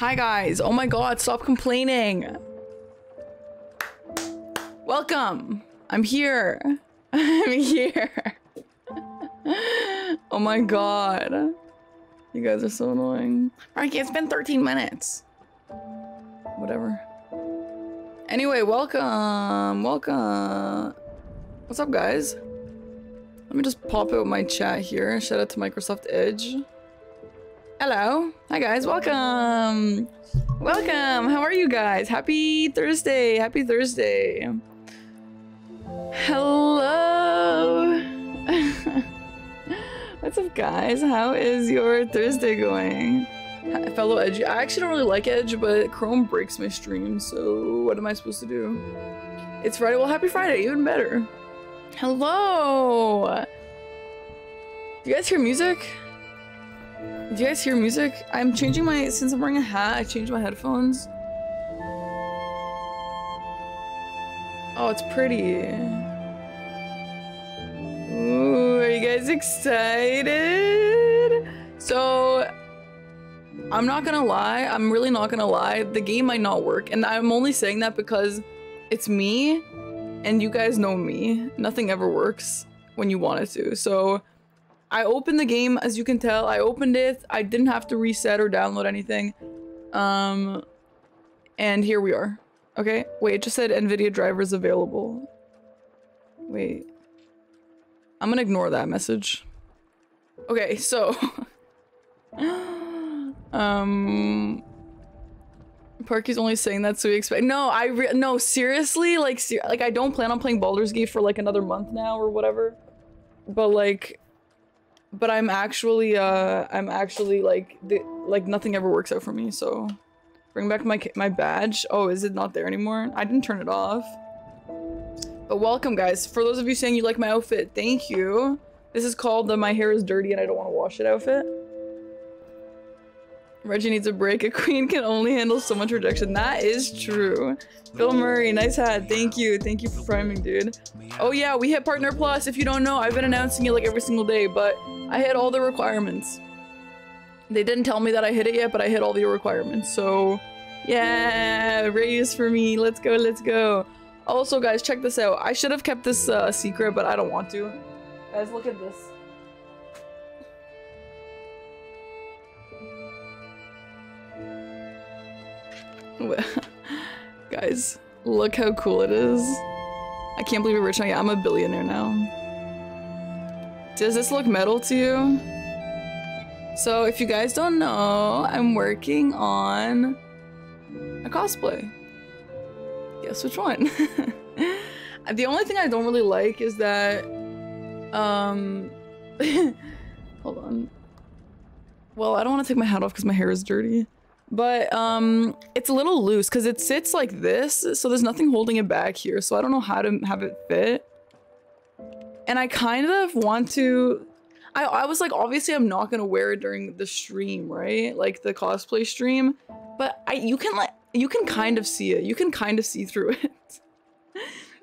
Hi guys. Oh my god, stop complaining. Welcome. I'm here. I'm here. oh my god. You guys are so annoying. Alright, it's been 13 minutes. Whatever. Anyway, welcome. Welcome. What's up, guys? Let me just pop out my chat here. Shout out to Microsoft Edge. Hello. Hi, guys. Welcome. Welcome. How are you guys? Happy Thursday. Happy Thursday. Hello. What's up, guys? How is your Thursday going? Hi- Fellow Edge. I actually don't really like Edge, but Chrome breaks my stream, so what am I supposed to do? It's Friday. Well, happy Friday. Even better. Hello. Do you guys hear music? Do you guys hear music? I'm changing my since I'm wearing a hat. I changed my headphones. Oh, it's pretty. Ooh, are you guys excited? So, I'm not gonna lie. I'm really not gonna lie. The game might not work, and I'm only saying that because it's me, and you guys know me. Nothing ever works when you want it to. So, I opened the game, as you can tell. I opened it. I didn't have to reset or download anything. Um, and here we are. Okay, wait, it just said NVIDIA drivers available. Wait. I'm gonna ignore that message. Okay, so... um... Parky's only saying that so we expect- No, I No, seriously? Like, ser like, I don't plan on playing Baldur's Gate for like another month now or whatever. But like... But I'm actually, uh, I'm actually like, the, like nothing ever works out for me, so... Bring back my my badge. Oh, is it not there anymore? I didn't turn it off. But welcome, guys. For those of you saying you like my outfit, thank you. This is called the my hair is dirty and I don't want to wash it outfit. Reggie needs a break. A queen can only handle so much rejection. That is true. Bill Murray, nice hat. Thank you. Thank you for priming, dude. Oh yeah, we hit Partner Plus. If you don't know, I've been announcing it like every single day, but I hit all the requirements. They didn't tell me that I hit it yet, but I hit all the requirements. So, yeah, raise for me. Let's go, let's go. Also, guys, check this out. I should have kept this uh, secret, but I don't want to. Guys, look at this. guys, look how cool it is. I can't believe we're rich now. Yeah, I'm a billionaire now. Does this look metal to you? So if you guys don't know, I'm working on a cosplay. Guess which one? the only thing I don't really like is that, um, hold on. Well, I don't want to take my hat off because my hair is dirty. But um, it's a little loose because it sits like this, so there's nothing holding it back here. So I don't know how to have it fit. And I kind of want to I, I was like, obviously I'm not gonna wear it during the stream, right? Like the cosplay stream. But I you can like you can kind of see it. You can kind of see through it.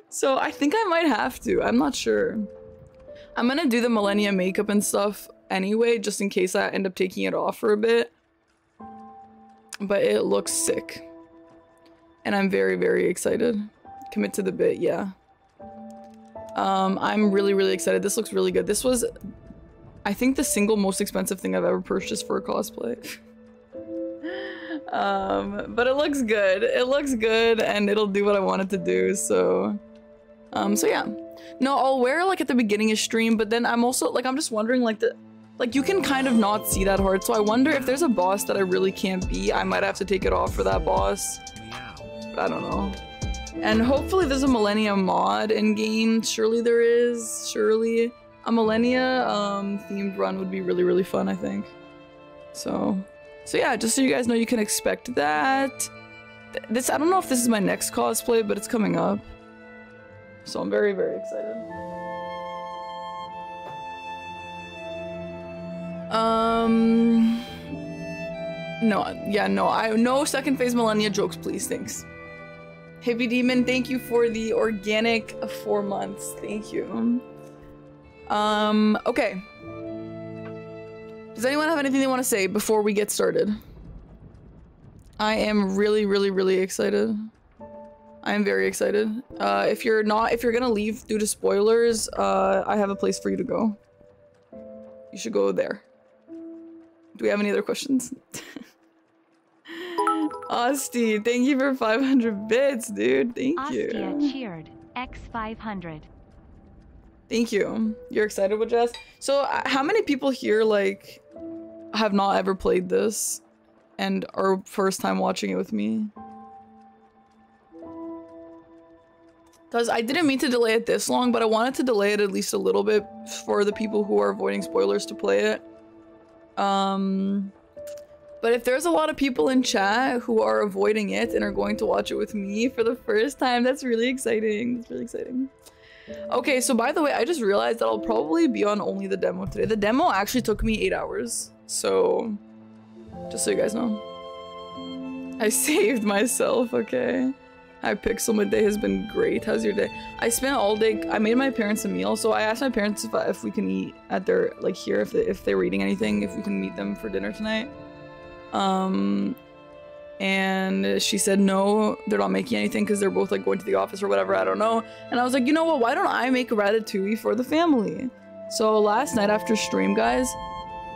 so I think I might have to. I'm not sure. I'm gonna do the Malenia makeup and stuff anyway, just in case I end up taking it off for a bit. But it looks sick. And I'm very, very excited. Commit to the bit, yeah. Um, I'm really, really excited. This looks really good. This was I think the single most expensive thing I've ever purchased for a cosplay. um, but it looks good. It looks good and it'll do what I want it to do, so... Um, so yeah. No, I'll wear like at the beginning of stream, but then I'm also, like, I'm just wondering, like, the... Like, you can kind of not see that hard, so I wonder if there's a boss that I really can't be, I might have to take it off for that boss. But I don't know. And hopefully there's a Malenia mod in-game. Surely there is. Surely a Malenia um, themed run would be really, really fun, I think. So, so yeah, just so you guys know, you can expect that. Th- This, I don't know if this is my next cosplay, but it's coming up. So I'm very, very excited. Um, no, yeah, no, I, no second phase Malenia jokes, please, thanks. Hippie Demon, thank you for the organic four months, thank you. Um, okay. Does anyone have anything they want to say before we get started? I am really, really, really excited. I am very excited. Uh, if you're not, if you're gonna leave due to spoilers, uh, I have a place for you to go. You should go there. Do we have any other questions? Asti, thank you for 500 bits, dude. Thank Ostia you. cheered. X 500. Thank you. You're excited with Jess? So, uh, how many people here, like, have not ever played this and are first time watching it with me? Because I didn't mean to delay it this long, but I wanted to delay it at least a little bit for the people who are avoiding spoilers to play it. Um, but if there's a lot of people in chat who are avoiding it and are going to watch it with me for the first time, that's really exciting. That's really exciting. Okay, so by the way, I just realized that I'll probably be on only the demo today. The demo actually took me eight hours. So, just so you guys know. I saved myself, okay? Hi Pixel, my day has been great. How's your day? I spent all day, I made my parents a meal, so I asked my parents if, if we can eat at their, like here, if, they, if they're eating anything, if we can meet them for dinner tonight. Um, and she said no, they're not making anything because they're both like going to the office or whatever, I don't know. And I was like, you know what, why don't I make ratatouille for the family? So last night after stream, guys,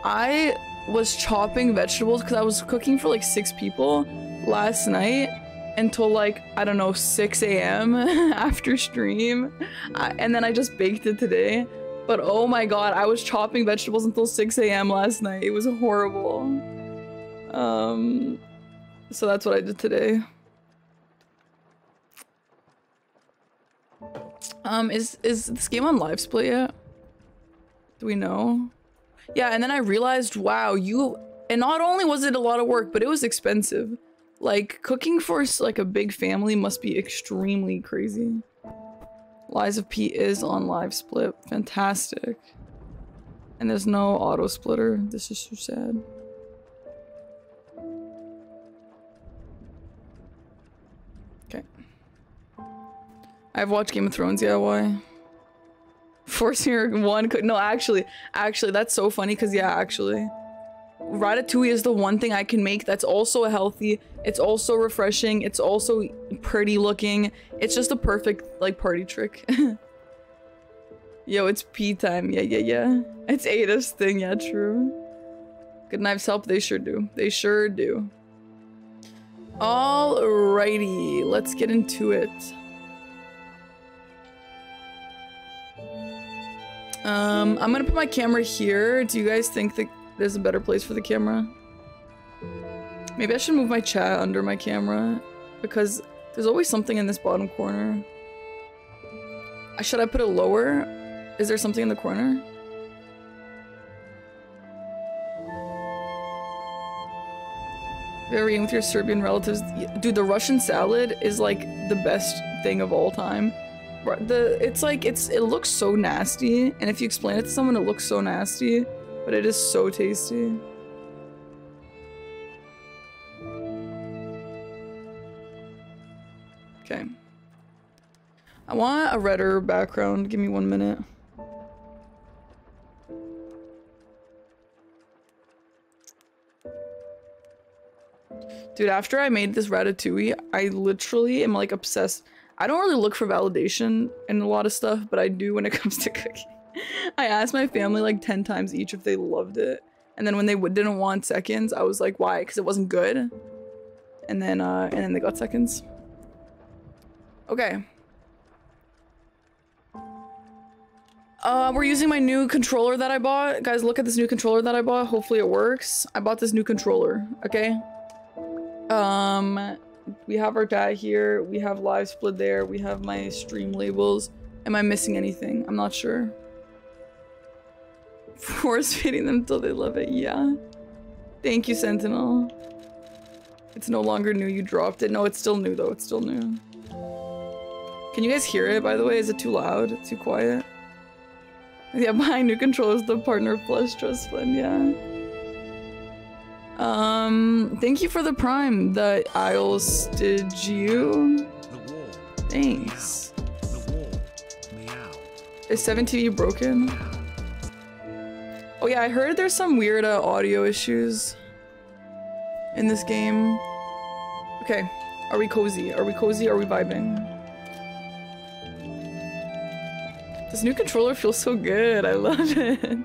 I was chopping vegetables because I was cooking for like six people last night until like I don't know 6 a.m. after stream, and then I just baked it today. But oh my god, I was chopping vegetables until 6 a.m. last night. It was horrible. Um, so that's what I did today. Um, is is this game on LiveSplit yet? Do we know? Yeah, and then I realized, wow, you and not only was it a lot of work, but it was expensive. Like cooking for like a big family must be extremely crazy. Lies of P is on LiveSplit. Fantastic. And there's no auto splitter. This is so sad. Okay. I've watched Game of Thrones, yeah, why? Forcing her one could no actually actually that's so funny because yeah actually ratatouille is the one thing I can make that's also healthy it's also refreshing it's also pretty looking. It's just a perfect like party trick. Yo it's pee time. Yeah yeah yeah. It's Ada's thing. Yeah true. Good knives help. They sure do. They sure do. Alrighty let's get into it. Um, I'm gonna put my camera here. Do you guys think that there's a better place for the camera? Maybe I should move my chat under my camera because there's always something in this bottom corner. Uh, Should I put it lower? Is there something in the corner? Eaten with your Serbian relatives? Dude, the Russian salad is like the best thing of all time. The it's like it's it looks so nasty, and if you explain it to someone, it looks so nasty, but it is so tasty. Okay. I want a redder background. Give me one minute. Dude, after I made this ratatouille, I literally am like obsessed. I don't really look for validation in a lot of stuff, but I do when it comes to cooking. I asked my family like 10 times each if they loved it. And then when they didn't want seconds, I was like, why? Because it wasn't good. And then, uh, and then they got seconds. Okay. Uh, we're using my new controller that I bought. Guys, look at this new controller that I bought. Hopefully it works. I bought this new controller, okay? Um, we have our dad here. We have LiveSplit there. We have my stream labels. Am I missing anything? I'm not sure. Force feeding them till they love it. Yeah. Thank you, Sentinel. It's no longer new. You dropped it. No, it's still new though. It's still new. Can you guys hear it, by the way? Is it too loud? Too quiet? Yeah, behind new controller is the Partner Plus Trust Fund, yeah. Um, thank you for the prime, the Isles. Did you? Thanks. The wall. Meow. Is 7TV broken? Oh yeah, I heard there's some weird uh, audio issues in this game. Okay. Are we cozy? Are we cozy? Are we vibing? This new controller feels so good. I love it.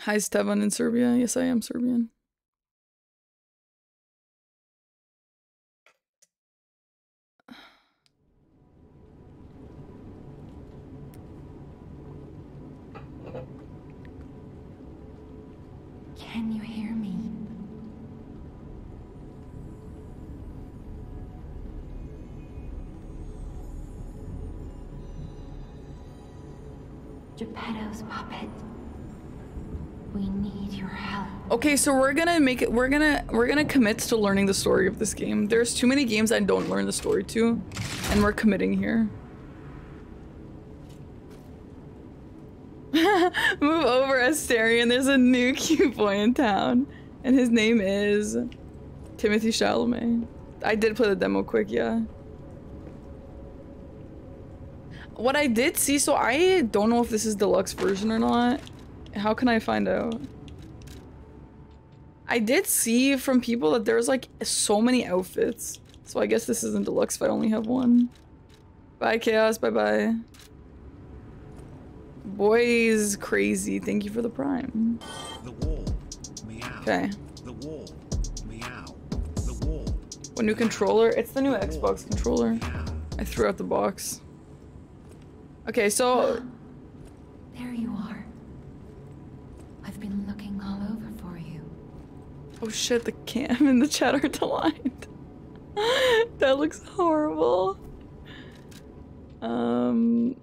Hi, Stevan in Serbia. Yes, I am Serbian. Can you hear me? Geppetto's puppet. We need your help. Okay, so we're gonna make it. We're gonna we're gonna commit to learning the story of this game. There's too many games I don't learn the story to, and we're committing here. Move over, Astarion. There's a new cute boy in town, and his name is Timothy Chalamet. I did play the demo quick, yeah. What I did see, so I don't know if this is deluxe version or not. How can I find out? I did see from people that there's like so many outfits. So I guess this isn't deluxe if I only have one. Bye, Chaos. Bye bye. Boys crazy. Thank you for the prime. The wall. Meow. Okay. The wall. Meow. The wall. What new controller? It's the new Xbox controller. Meow. I threw out the box. Okay, so There you are. I've been looking all over for you. oh shit, the cam and the chat are aligned. that looks horrible. Um.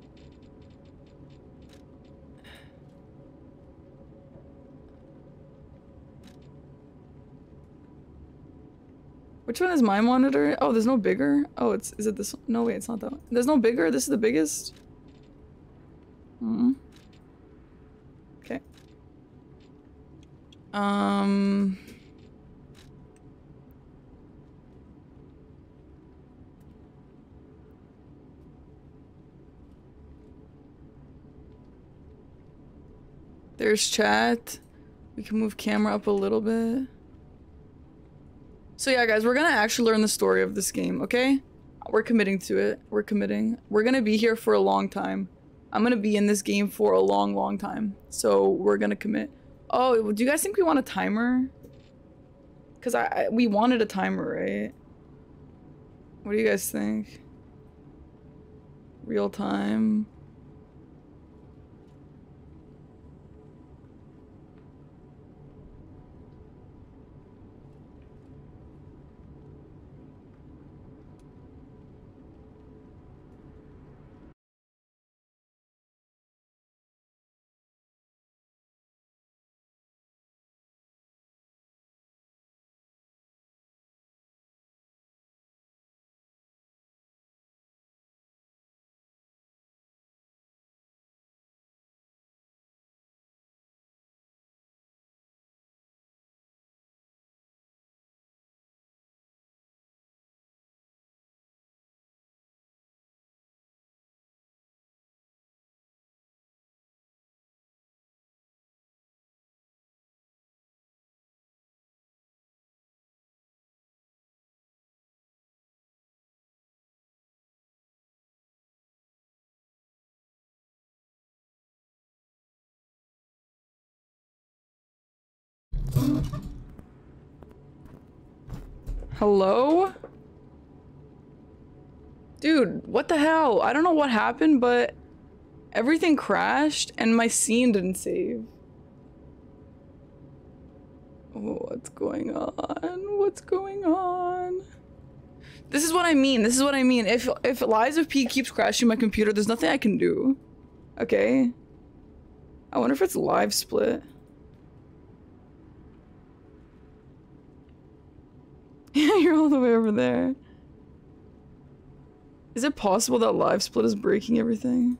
Which one is my monitor? Oh, there's no bigger. Oh, it's is it this? one? No, wait, it's not that one. There's no bigger. This is the biggest. Hmm. Okay. Um. There's chat. We can move camera up a little bit. So yeah, guys, we're gonna actually learn the story of this game, okay? We're committing to it. We're committing. We're gonna be here for a long time. I'm gonna be in this game for a long, long time. So we're gonna commit. Oh, do you guys think we want a timer? Cause I, I we wanted a timer, right? What do you guys think? Real time. Hello? Dude, what the hell? I don't know what happened, but everything crashed and my scene didn't save. Oh, what's going on? What's going on? This is what I mean. This is what I mean. If if Lies of P keeps crashing my computer, there's nothing I can do. Okay? I wonder if it's LiveSplit. Yeah, you're all the way over there. Is it possible that LiveSplit is breaking everything?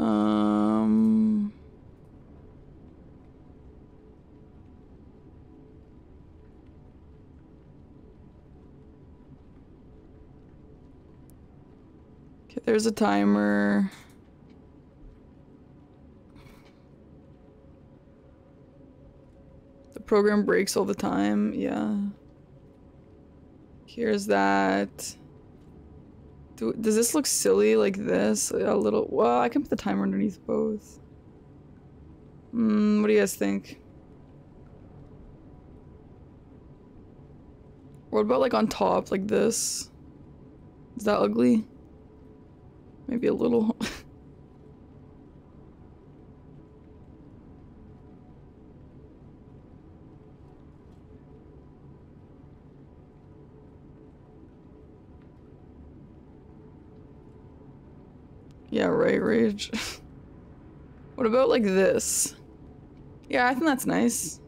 Um. Okay, there's a timer. Program breaks all the time. Yeah. Here's that. Do, does this look silly like this? A little. Well, I can put the timer underneath both. Hmm, what do you guys think? What about like on top, like this? Is that ugly? Maybe a little. yeah, right, rage. what about like this? Yeah, I think that's nice.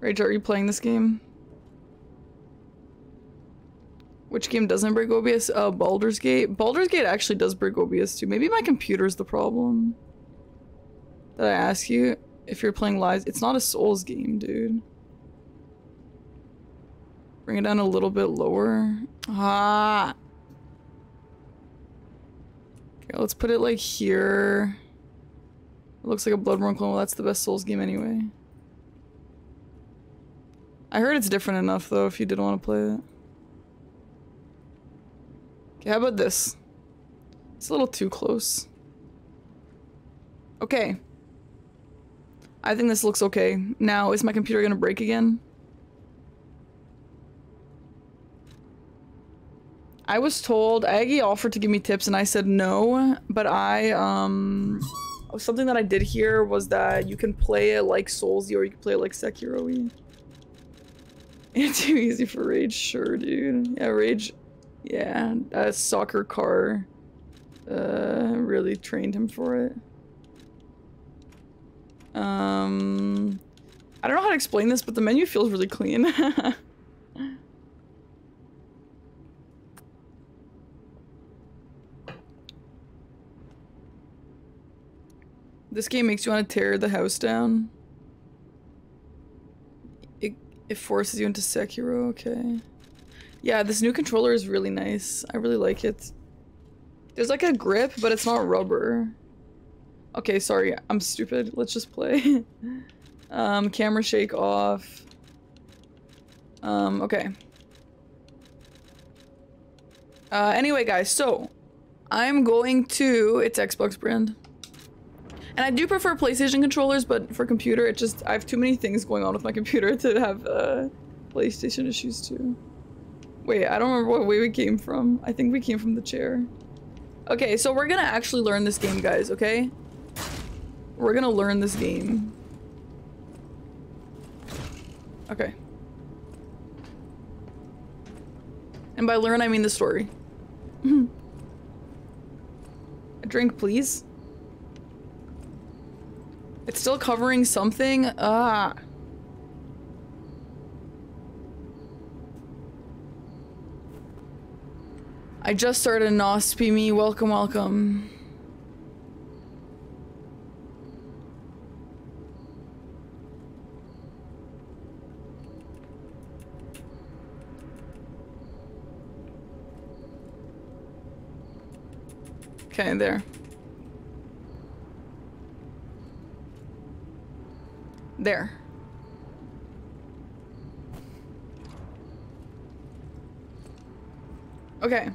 Rage, are you playing this game? Which game doesn't break OBS? Uh, Baldur's Gate. Baldur's Gate actually does break OBS too. Maybe my computer's the problem. Did I ask you if you're playing lies. It's not a Souls game, dude. Bring it down a little bit lower. Ah. Okay, let's put it like here. It looks like a Bloodborne clone. Well, that's the best Souls game anyway. I heard it's different enough though if you did want to play it. Okay, how about this? It's a little too close. Okay. I think this looks okay. Now, is my computer gonna break again? I was told, Aggie offered to give me tips and I said no, but I, um, something that I did hear was that you can play it like Soulsy or you can play it like Sekiro-y. It's too easy for Rage, sure, dude. Yeah, Rage, yeah, a soccer car, uh, really trained him for it. Um, I don't know how to explain this, but the menu feels really clean. This game makes you want to tear the house down. It, it forces you into Sekiro, okay. Yeah, this new controller is really nice. I really like it. There's like a grip, but it's not rubber. Okay, sorry, I'm stupid. Let's just play. um, camera shake off. Um, okay. Uh, anyway, guys, so I'm going to, it's Xbox brand. And I do prefer PlayStation controllers, but for computer, it just, I have too many things going on with my computer to have uh, PlayStation issues too. Wait, I don't remember what way we came from. I think we came from the chair. Okay, so we're gonna actually learn this game, guys, okay? We're gonna learn this game. Okay. And by learn, I mean the story. A drink, please. It's still covering something? Ah. I just started Nosp me. Welcome, welcome. Okay, there. There. Okay.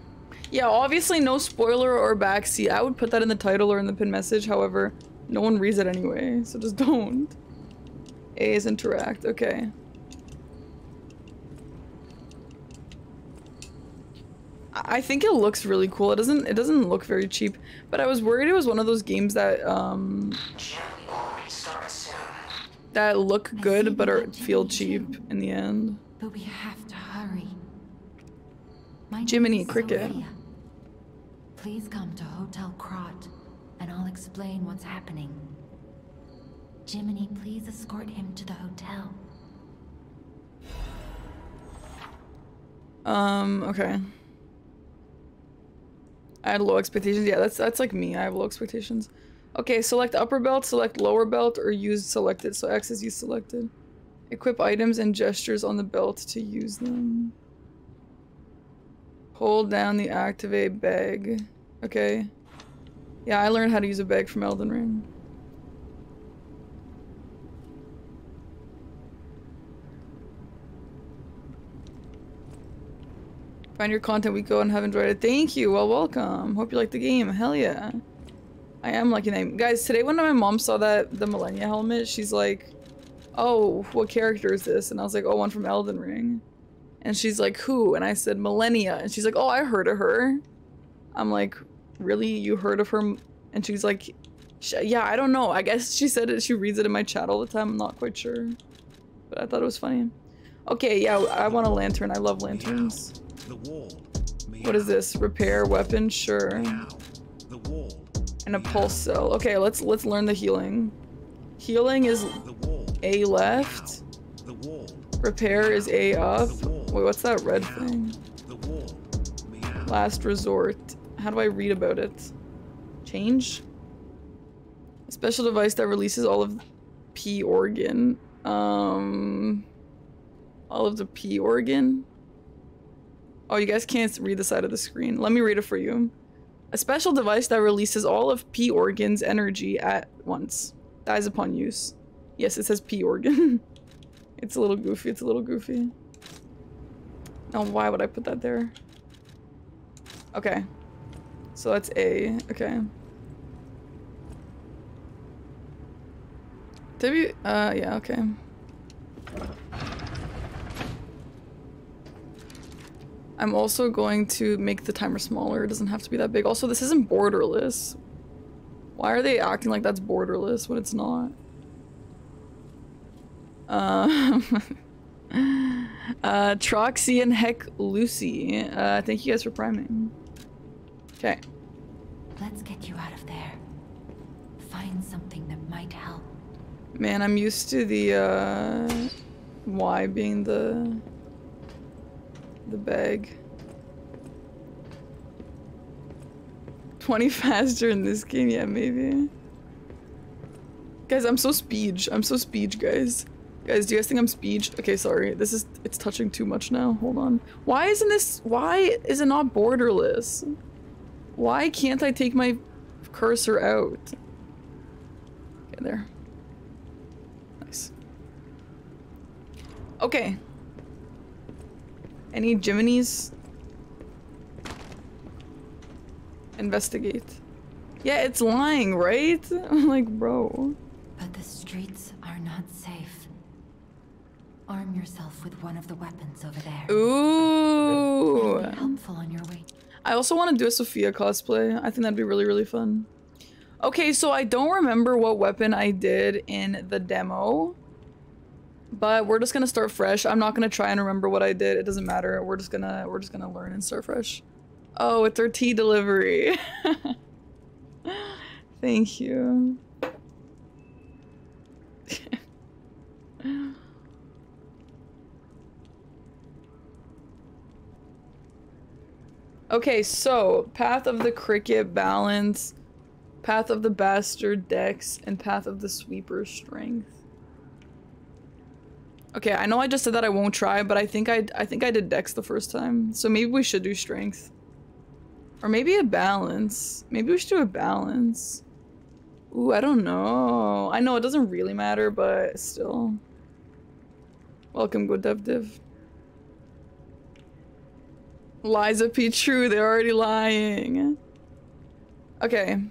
Yeah, obviously no spoiler or backseat. I would put that in the title or in the pin message, however, no one reads it anyway, so just don't. A is interact, okay. I think it looks really cool. It doesn't it doesn't look very cheap, but I was worried it was one of those games that um that look good but are feel cheap in the end. But we have to hurry. My Jiminy Cricket. Please come to Hotel Krat, and I'll explain what's happening. Jiminy, please escort him to the hotel. Um, okay. I had low expectations. Yeah, that's that's like me. I have low expectations. Okay, select upper belt, select lower belt, or use selected. So X is use selected. Equip items and gestures on the belt to use them. Hold down the activate bag. Okay. Yeah, I learned how to use a bag from Elden Ring. Find your content we go and have enjoyed it. Thank you. Well, welcome. Hope you like the game. Hell yeah. I am liking it. Guys, today when my mom saw that, the Malenia helmet, she's like, oh, what character is this? And I was like, oh, one from Elden Ring. And she's like, who? And I said, Malenia. And she's like, oh, I heard of her. I'm like, really? You heard of her? And she's like, yeah, I don't know. I guess she said it. She reads it in my chat all the time. I'm not quite sure. But I thought it was funny. Okay, yeah, I want a lantern. I love lanterns. What is this? Repair weapon? Sure. And a pulse cell. Okay, let's let's learn the healing. Healing is A left. Repair is A up. Wait, what's that red thing? Last resort. How do I read about it? Change? A special device that releases all of P organ. Um all of the P organ. Oh, you guys can't read the side of the screen. Let me read it for you. A special device that releases all of P organ's energy at once. Dies upon use. Yes, it says P organ. it's a little goofy. It's a little goofy. Now, why would I put that there? Okay. So that's A. Okay. W. Uh, yeah, okay. I'm also going to make the timer smaller. It doesn't have to be that big. Also, this isn't borderless. Why are they acting like that's borderless when it's not? Um, uh, Troxy and Heck Lucy. Uh, thank you guys for priming. Okay. Let's get you out of there. Find something that might help. Man, I'm used to the, uh, Y being the, the bag. 20 faster in this game, yeah, maybe. Guys, I'm so speech. I'm so speech, guys. Guys, do you guys think I'm speech? Okay, sorry. This is, it's touching too much now. Hold on. Why isn't this, why is it not borderless? Why can't I take my cursor out? Okay, there. Nice. Okay. Any Jiminy's? Investigate. Yeah, it's lying, right? I'm like, bro. But the streets are not safe. Arm yourself with one of the weapons over there. Ooh. Helpful on your way. I also want to do a Sophia cosplay. I think that'd be really, really fun. Okay, so I don't remember what weapon I did in the demo. But we're just gonna start fresh. I'm not gonna try and remember what I did. It doesn't matter. We're just gonna we're just gonna learn and start fresh. Oh, it's our tea delivery. Thank you. okay, so Path of the Cricket balance, Path of the Bastard dex, and Path of the Sweeper strength. Okay, I know I just said that I won't try, but I think I I think I did dex the first time. So maybe we should do strength. Or maybe a balance. Maybe we should do a balance. Ooh, I don't know. I know it doesn't really matter, but still. Welcome, good dev div. Liza P. True, they're already lying. Okay.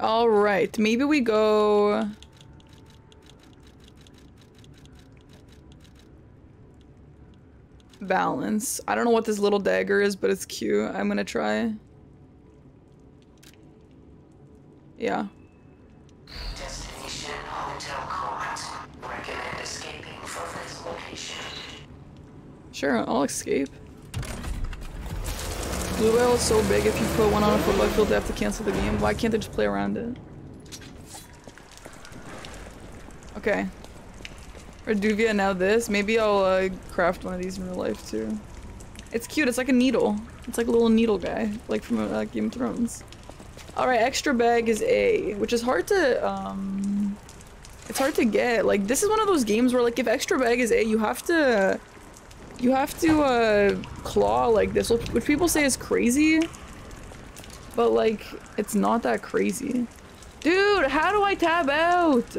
Alright, maybe we go... Balance. I don't know what this little dagger is, but it's cute. I'm gonna try. Yeah. Destination Hotel Krat. Recommend escaping from this location. Sure, I'll escape. Blue whale is so big, if you put one on a football field, they have to cancel the game. Why can't they just play around it? Okay. Reduvia, now this. Maybe I'll uh, craft one of these in real life too. It's cute, it's like a needle. It's like a little needle guy, like from uh, Game of Thrones. Alright, extra bag is A, which is hard to, um... It's hard to get. Like, this is one of those games where, like, if extra bag is A, you have to... You have to, uh, claw like this, which people say is crazy. But, like, it's not that crazy. Dude, how do I tab out?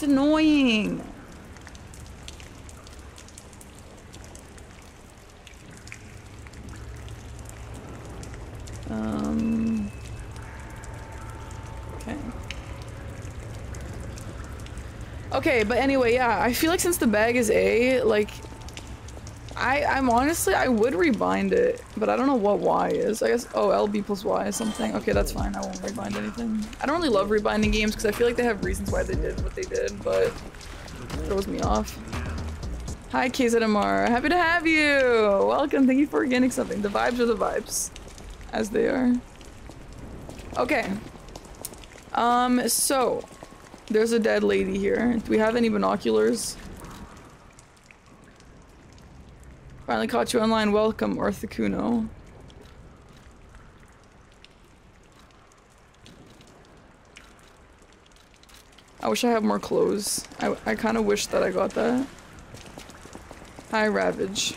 It's annoying. Um, okay. Okay, but anyway, yeah, I feel like since the bag is A, like, I, I'm honestly, I would rebind it, but I don't know what Y is. I guess, oh, LB plus Y is something. Okay, that's fine. I won't rebind anything. I don't really love rebinding games because I feel like they have reasons why they did what they did, but it throws me off. Hi, KZMR. Happy to have you. Welcome. Thank you for getting something. The vibes are the vibes, as they are. Okay. Um, so, there's a dead lady here. Do we have any binoculars? Finally caught you online. Welcome, Orthokuno. I wish I had more clothes. I, I kind of wish that I got that. Hi, Ravage.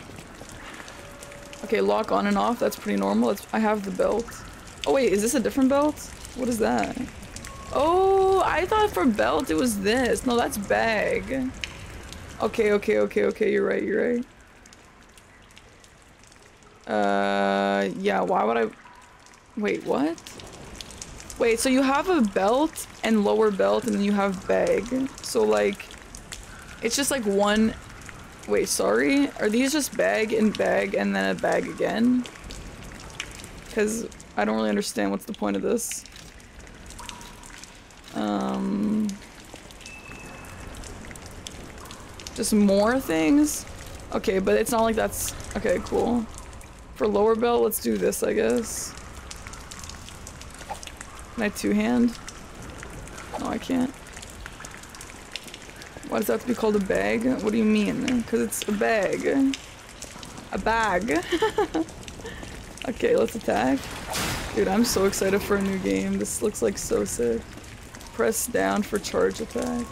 Okay, lock on and off. That's pretty normal. I have the belt. Oh wait, is this a different belt? What is that? Oh, I thought for belt it was this. No, that's bag. Okay, okay, okay, okay. You're right, you're right. Uh, yeah, why would I... Wait, what? Wait, so you have a belt and lower belt and then you have bag. So like, it's just like one... Wait, sorry? Are these just bag and bag and then a bag again? Because I don't really understand what's the point of this. Um... Just more things? Okay, but it's not like that's... Okay, cool. For lower belt, let's do this, I guess. Can I two-hand? No, I can't. Why does that have to be called a bag? What do you mean? Because it's a bag. A bag. okay, let's attack. Dude, I'm so excited for a new game. This looks like so sick. Press down for charge attack.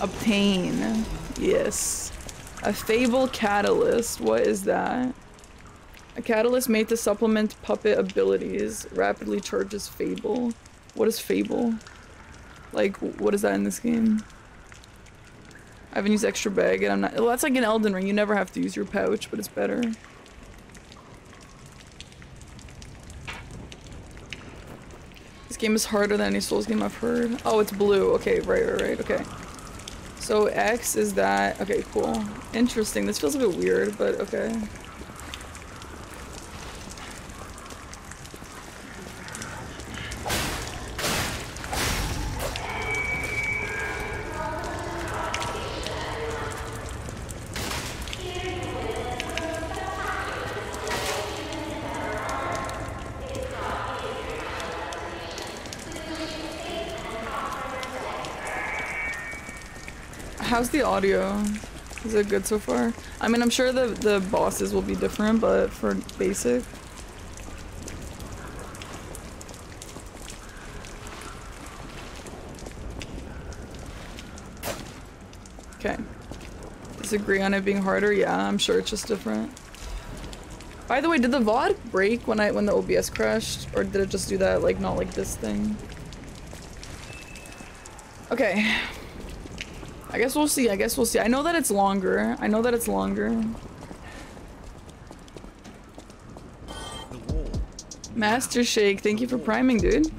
Obtain. Yes. A Fable Catalyst. What is that? A catalyst made to supplement puppet abilities. Rapidly charges Fable. What is Fable? Like, what is that in this game? I haven't used extra bag and I'm not- well that's like an Elden Ring, you never have to use your pouch, but it's better. This game is harder than any Souls game I've heard. Oh, it's blue. Okay, right, right, right, okay. So X is that. Okay, cool. Interesting. This feels a bit weird, but okay. Audio? Is it good so far? I mean, I'm sure the, the bosses will be different, but for basic. Okay. Disagree on it being harder? Yeah, I'm sure it's just different. By the way, did the VOD break when I when the OBS crashed? Or did it just do that, like, not like this thing? Okay. I guess we'll see. I guess we'll see. I know that it's longer. I know that it's longer. Master Shake, thank you for priming, dude.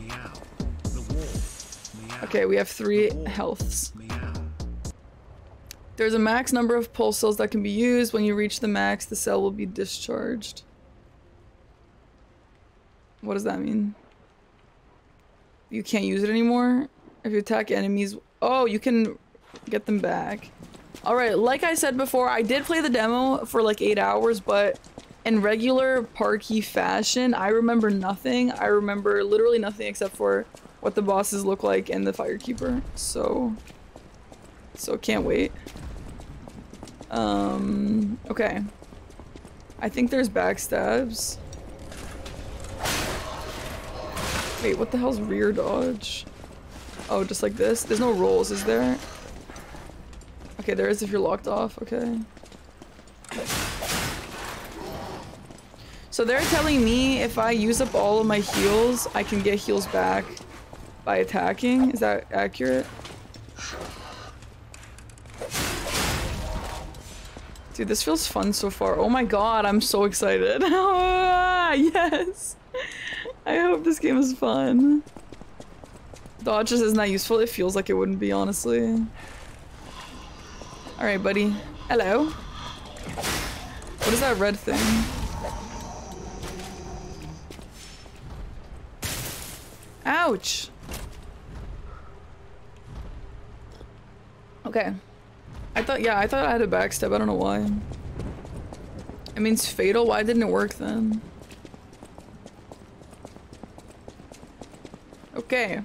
Okay, we have three healths. There's a max number of pulse cells that can be used. When you reach the max, the cell will be discharged. What does that mean? You can't use it anymore? If you attack enemies... Oh, you can get them back. Alright, like I said before, I did play the demo for like 8 hours, but in regular Parky fashion, I remember nothing. I remember literally nothing except for what the bosses look like and the Firekeeper. So... So can't wait. Um, okay. I think there's backstabs. Wait, what the hell's rear dodge? Oh, just like this? There's no rolls, is there? Okay, there is if you're locked off, okay. So they're telling me if I use up all of my heals, I can get heals back by attacking. Is that accurate? Dude, this feels fun so far. Oh my god, I'm so excited. Ah, yes! I hope this game is fun. Dodge isn't that useful. It feels like it wouldn't be, honestly. Alright, buddy. Hello. What is that red thing? Ouch! Okay. I thought, yeah, I thought I had a backstab. I don't know why. It means fatal? Why didn't it work then? Okay.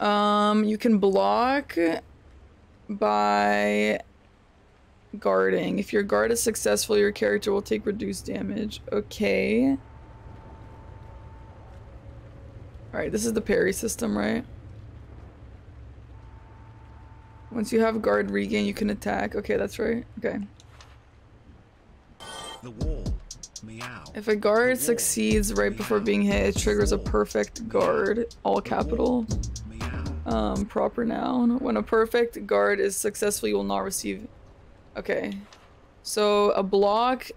Um, you can block by guarding. If your guard is successful, your character will take reduced damage. Okay. Alright, this is the parry system, right? Once you have guard regain, you can attack. Okay, that's right. Okay. The wall. Meow. If a guard succeeds right before being hit, it triggers a perfect guard, all capital. Um, proper noun. When a perfect guard is successful, you will not receive. Okay. So a block,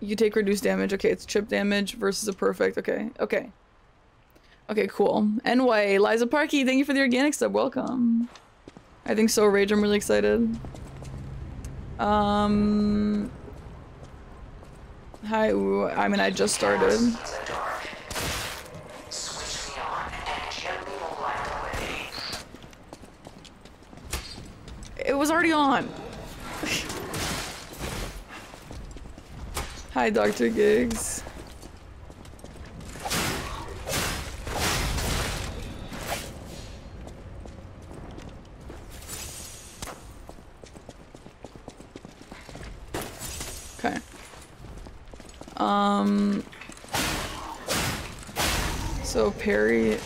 you take reduced damage. Okay, it's chip damage versus a perfect. Okay, okay. Okay, cool. NY, Liza Parkey, thank you for the organic sub. Welcome. I think so, Rage. I'm really excited. Um. Hi, ooh, I mean, I just started. It was already on. Hi, Dr. Gigs. Okay. Um. So parry.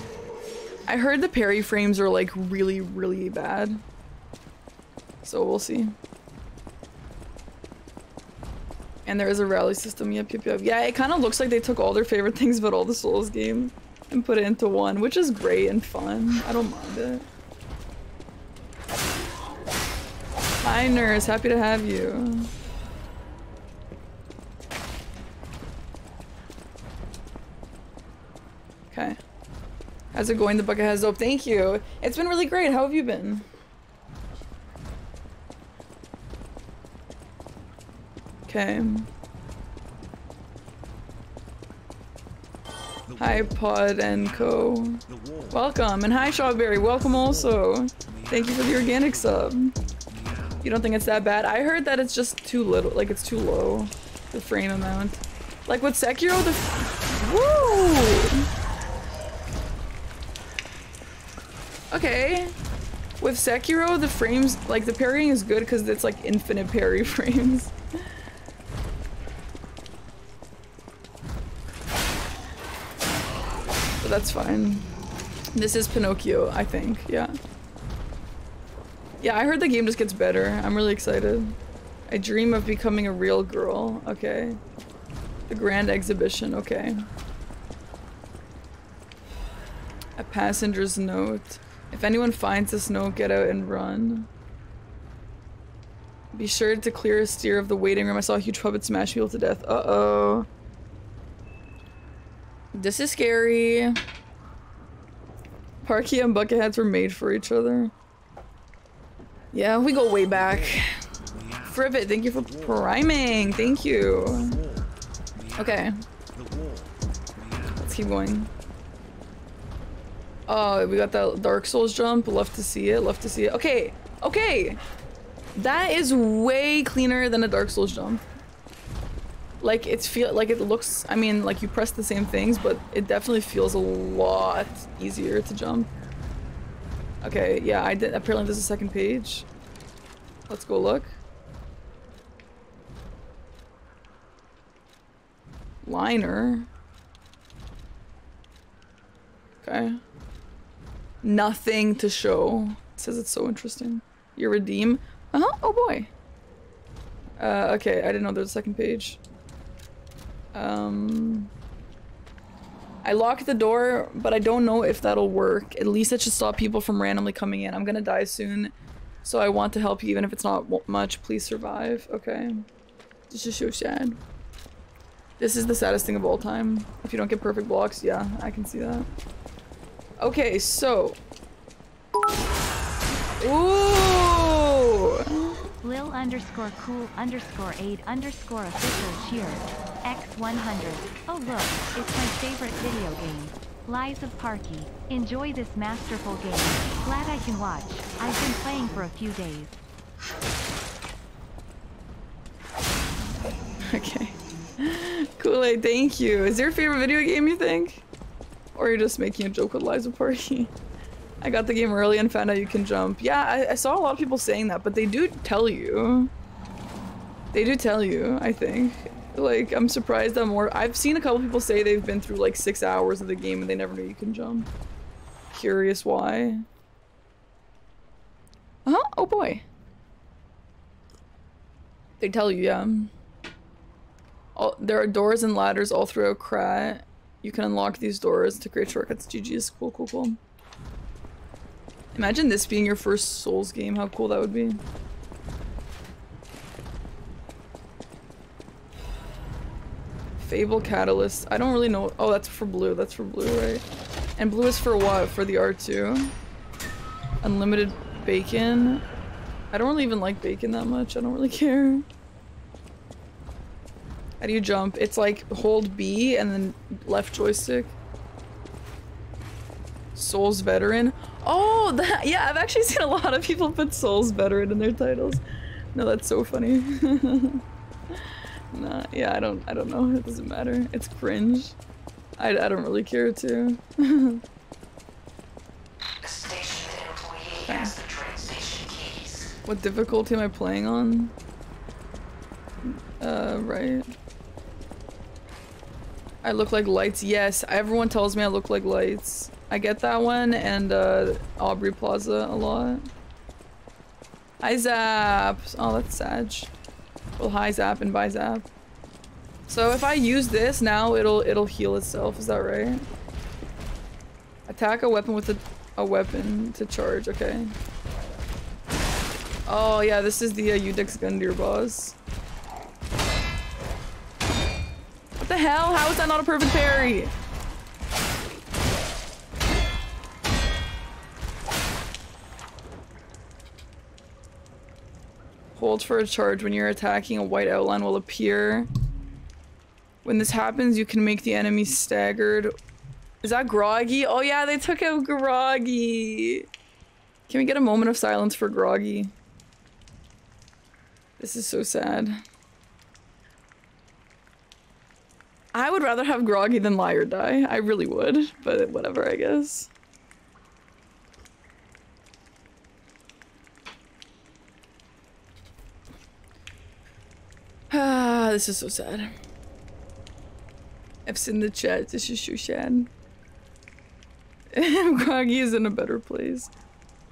I heard the parry frames are like really, really bad. So we'll see. And there is a rally system. Yep, yep, yep. Yeah, it kind of looks like they took all their favorite things about all the Souls games and put it into one, which is great and fun. I don't mind it. Hi, nurse. Happy to have you. Okay. How's it going? The bucket has dope. Thank you. It's been really great. How have you been? Okay. Hi. Pod and Co. Welcome. And hi, Strawberry. Welcome also. Thank you for the organic sub. You don't think it's that bad? I heard that it's just too little. Like, it's too low. The frame amount. Like with Sekiro, the. Woo! Okay. With Sekiro, the frames, like the parrying is good because it's like infinite parry frames. That's fine. This is Pinocchio, I think. Yeah. Yeah, I heard the game just gets better. I'm really excited. I dream of becoming a real girl. Okay. The grand exhibition. Okay. A passenger's note. If anyone finds this note, get out and run. Be sure to clear a steer of the waiting room. I saw a huge puppet smash people to death. Uh-oh. This is scary. Parky and Bucketheads were made for each other. Yeah, we go way back. Frivet, thank you for priming. Thank you. Okay, let's keep going. Oh, we got that Dark Souls jump. Love to see it. Love to see it. Okay, okay. That is way cleaner than a Dark Souls jump. Like it's feel like it looks. I mean, like you press the same things, but it definitely feels a lot easier to jump. Okay, yeah, I did. Apparently, there's a second page. Let's go look. Liner. Okay. Nothing to show. It says it's so interesting. You redeem. Uh huh. Oh boy. Uh, okay, I didn't know there was a second page. Um. I locked the door, but I don't know if that'll work. At least it should stop people from randomly coming in. I'm gonna die soon, so I want to help you, even if it's not much. Please survive. Okay. This is so sad. This is the saddest thing of all time. If you don't get perfect blocks, yeah, I can see that. Okay, so. Ooh! Lil underscore cool underscore aid underscore official cheer. X100. Oh look, it's my favorite video game. Lies of Parky. Enjoy this masterful game. Glad I can watch. I've been playing for a few days. Okay. Kool-Aid, thank you. Is your favorite video game you think? Or you're just making a joke with Lies of Party? I got the game early and found out you can jump. Yeah, I, I saw a lot of people saying that, but they do tell you. They do tell you, I think. Like, I'm surprised that more- I've seen a couple people say they've been through like six hours of the game and they never knew you can jump. Curious why. Uh-huh, oh boy. They tell you, yeah. All, there are doors and ladders all throughout Krat. You can unlock these doors to create shortcuts. GG's. Cool, cool, cool. Imagine this being your first Souls game. How cool that would be. Fable Catalyst. I don't really know. Oh, that's for blue. That's for blue, right? And blue is for what? For the R2? Unlimited bacon. I don't really even like bacon that much. I don't really care. How do you jump? It's like hold B and then left joystick. Souls Veteran. Oh, that yeah, I've actually seen a lot of people put Souls Veteran in their titles. No, that's so funny. nah, yeah, I don't I don't know. It doesn't matter. It's cringe. I, I don't really care too. The station employee has the train station keys. what difficulty am I playing on? Uh, right. I look like lights. Yes, everyone tells me I look like lights. I get that one and uh, Aubrey Plaza a lot. Hi Zap. Oh, that's sad. Well, hi Zap and bye Zap. So if I use this now, it'll it'll heal itself. Is that right? Attack a weapon with a, a weapon to charge. Okay. Oh yeah, this is the uh, Iudex Gundyr boss. What the hell? How is that not a perfect parry? Hold for a charge when you're attacking a white outline will appear. When this happens, you can make the enemy staggered. Is that Groggy? Oh yeah, they took out Groggy. Can we get a moment of silence for Groggy? This is so sad. I would rather have Groggy than Lie or Die. I really would, but whatever, I guess. Ah, this is so sad. I've seen the chat. This is sad. Groggy is in a better place.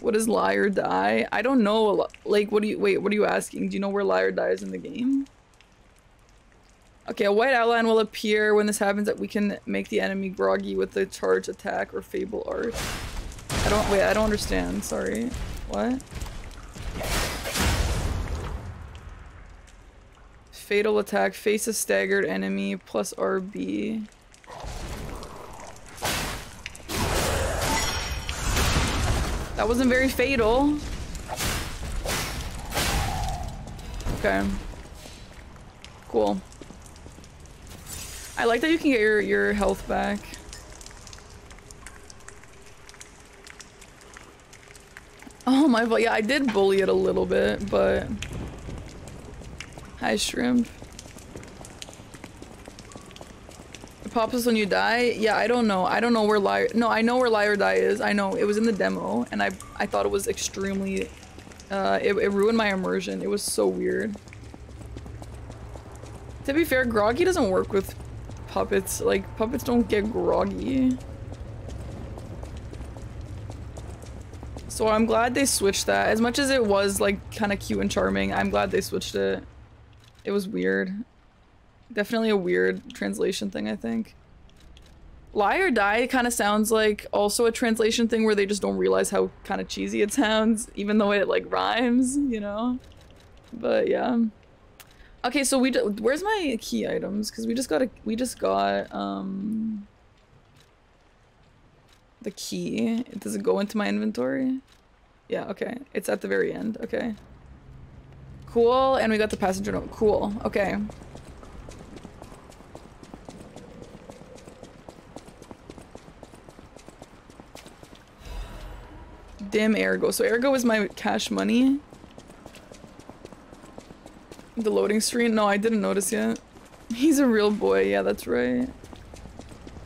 What is lie or die? I don't know. Like, what do you- wait, what are you asking? Do you know where lie or die is in the game? Okay, a white outline will appear when this happens that we can make the enemy groggy with the charge attack or fable art. I don't- wait, I don't understand. Sorry. What? Fatal attack, face a staggered enemy, plus RB. That wasn't very fatal. Okay. Cool. I like that you can get your, your health back. Oh my, yeah, I did bully it a little bit, but... Hi, shrimp. It pops us when you die? Yeah, I don't know. I don't know where liar- No, I know where liar die is. I know. It was in the demo, and I I thought it was extremely... Uh, it, it ruined my immersion. It was so weird. To be fair, Groggy doesn't work with puppets. Like, puppets don't get groggy. So I'm glad they switched that. As much as it was, like, kind of cute and charming, I'm glad they switched it. It was weird. Definitely a weird translation thing, I think. Lie or Die kind of sounds like also a translation thing where they just don't realize how kind of cheesy it sounds, even though it, like, rhymes, you know? But, yeah. Okay, so we where's my key items? Because we just got a we just got um the key. It Does it go into my inventory? Yeah. Okay, it's at the very end. Okay. Cool, and we got the passenger note. Cool. Okay. Dim ergo. So ergo is my cash money. The loading screen? No, I didn't notice yet. He's a real boy. Yeah, that's right.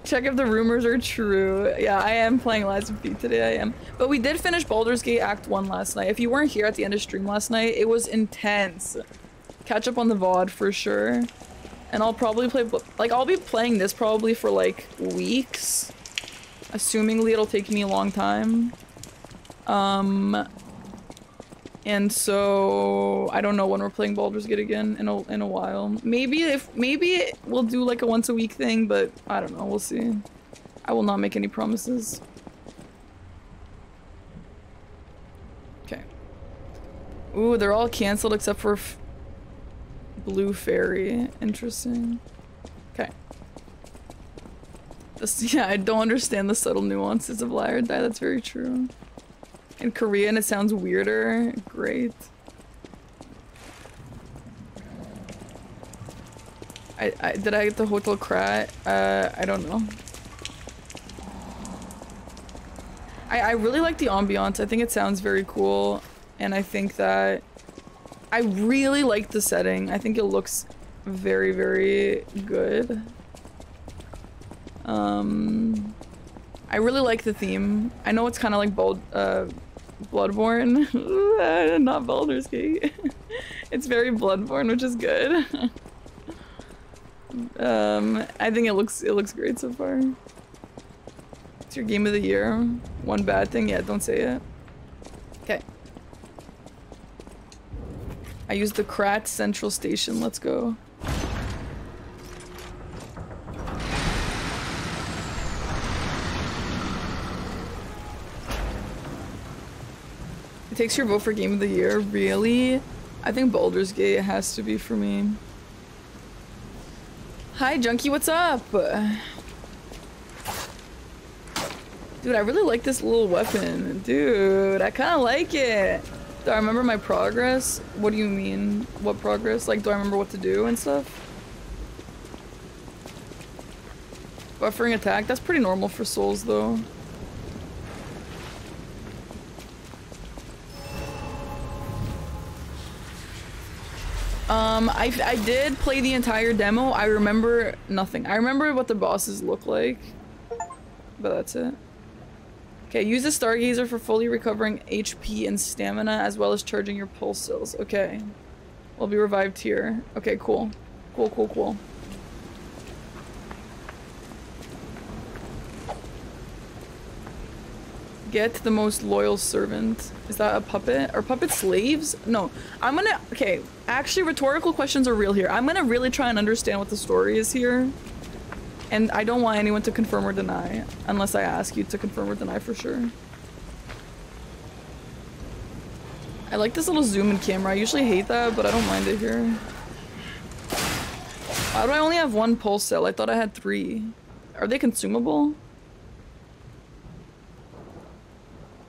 Check if the rumors are true. Yeah, I am playing Lies of P today. I am. But we did finish Baldur's Gate Act 1 last night. If you weren't here at the end of stream last night, it was intense. Catch up on the VOD for sure. And I'll probably play... Like, I'll be playing this probably for, like, weeks. Assumingly it'll take me a long time. Um... And so I don't know when we're playing Baldur's Gate again in a in a while. Maybe if maybe we'll do like a once a week thing, but I don't know. We'll see. I will not make any promises. Okay. Ooh, they're all canceled except for Blue Fairy. Interesting. Okay. This, yeah, I don't understand the subtle nuances of Liar Die. That's very true. In Korean, it sounds weirder. Great. I, I did I get the Hotel Krat? Uh, I don't know. I, I really like the ambiance. I think it sounds very cool. And I think that I really like the setting. I think it looks very, very good. Um, I really like the theme. I know it's kind of like bold, uh, Bloodborne, not Baldur's Gate. it's very Bloodborne, which is good. um, I think it looks it looks great so far. It's your game of the year. One bad thing, yeah, don't say it. Okay. I used the Krat Central Station. Let's go. It takes your vote for game of the year. Really? I think Baldur's Gate has to be for me. Hi, Junkie, what's up? Dude, I really like this little weapon. Dude, I kind of like it. Do I remember my progress? What do you mean? What progress? Like, do I remember what to do and stuff? Buffering attack? That's pretty normal for souls, though. Um, I, I did play the entire demo. I remember nothing. I remember what the bosses look like. But that's it. Okay, use the Stargazer for fully recovering HP and stamina as well as charging your pulse cells. Okay. We'll be revived here. Okay, cool. Cool, cool, cool. Get the most loyal servant. Is that a puppet? Are puppets slaves? No. I'm gonna- okay. Actually, rhetorical questions are real here. I'm gonna really try and understand what the story is here. And I don't want anyone to confirm or deny. Unless I ask you to confirm or deny for sure. I like this little zoom in camera. I usually hate that, but I don't mind it here. Why do I only have one pulse cell? I thought I had three. Are they consumable?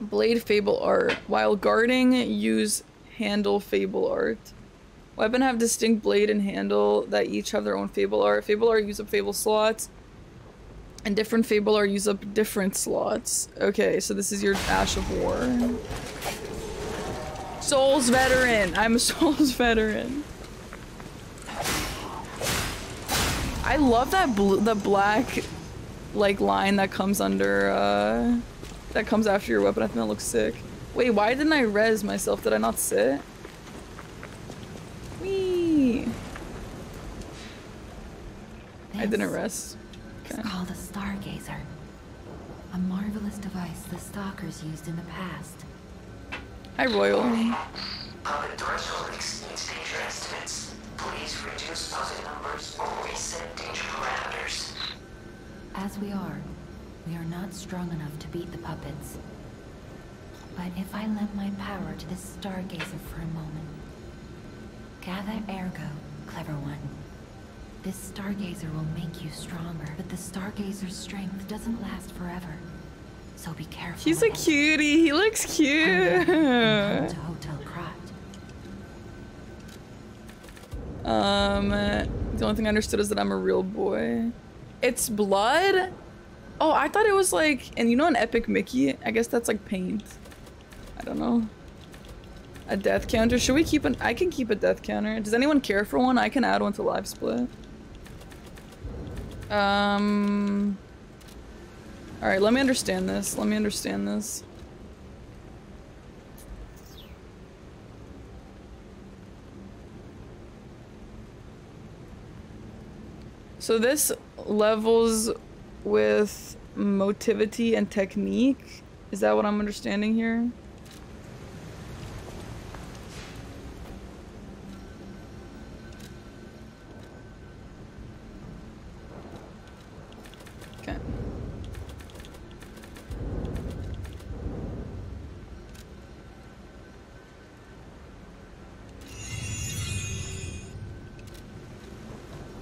Blade Fable Art. While guarding, use handle Fable Art. Weapon have distinct blade and handle that each have their own Fable Art. Fable Art use up Fable slots. And different Fable Art use up different slots. Okay, so this is your Ash of War. Souls veteran! I'm a Souls veteran. I love that blue, the black, like, line that comes under, uh that comes after your weapon. I think that looks sick. Wait, why didn't I res myself? Did I not sit? Wee. I didn't rest. It's called a stargazer. A marvelous device the stalkers used in the past. Hi, Royal. Puppet threshold exceeds danger estimates. Please reduce puppet numbers or reset danger parameters. As we are, we are not strong enough to beat the puppets. But if I lend my power to this stargazer for a moment, gather ergo clever one. This stargazer will make you stronger, but the stargazer's strength doesn't last forever. So be careful. He's a cutie. He looks cute. up and come to Hotel Krat. Um, the only thing I understood is that I'm a real boy. It's blood? Oh, I thought it was like, and you know an epic Mickey? I guess that's like paint. I don't know. A death counter? Should we keep an- I can keep a death counter. Does anyone care for one? I can add one to LiveSplit. Um... Alright, let me understand this. Let me understand this. So this levels with motivity and technique. Is that what I'm understanding here? Okay.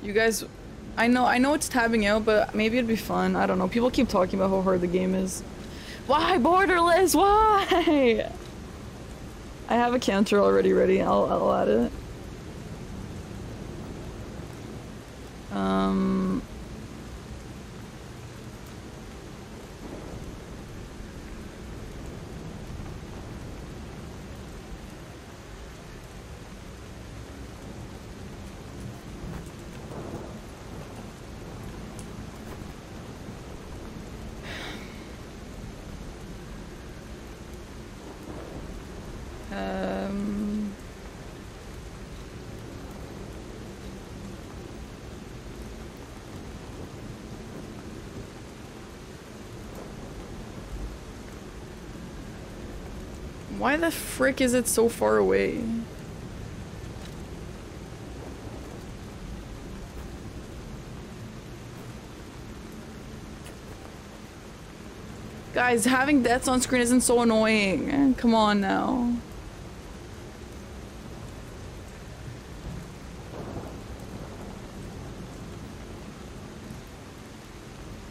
You guys, I know, I know it's tabbing out, but maybe it'd be fun. I don't know. People keep talking about how hard the game is. Why borderless? Why? I have a counter already ready. I'll, I'll add it. Um. Um. Why the frick is it so far away? Guys, having deaths on screen isn't so annoying. Come on now.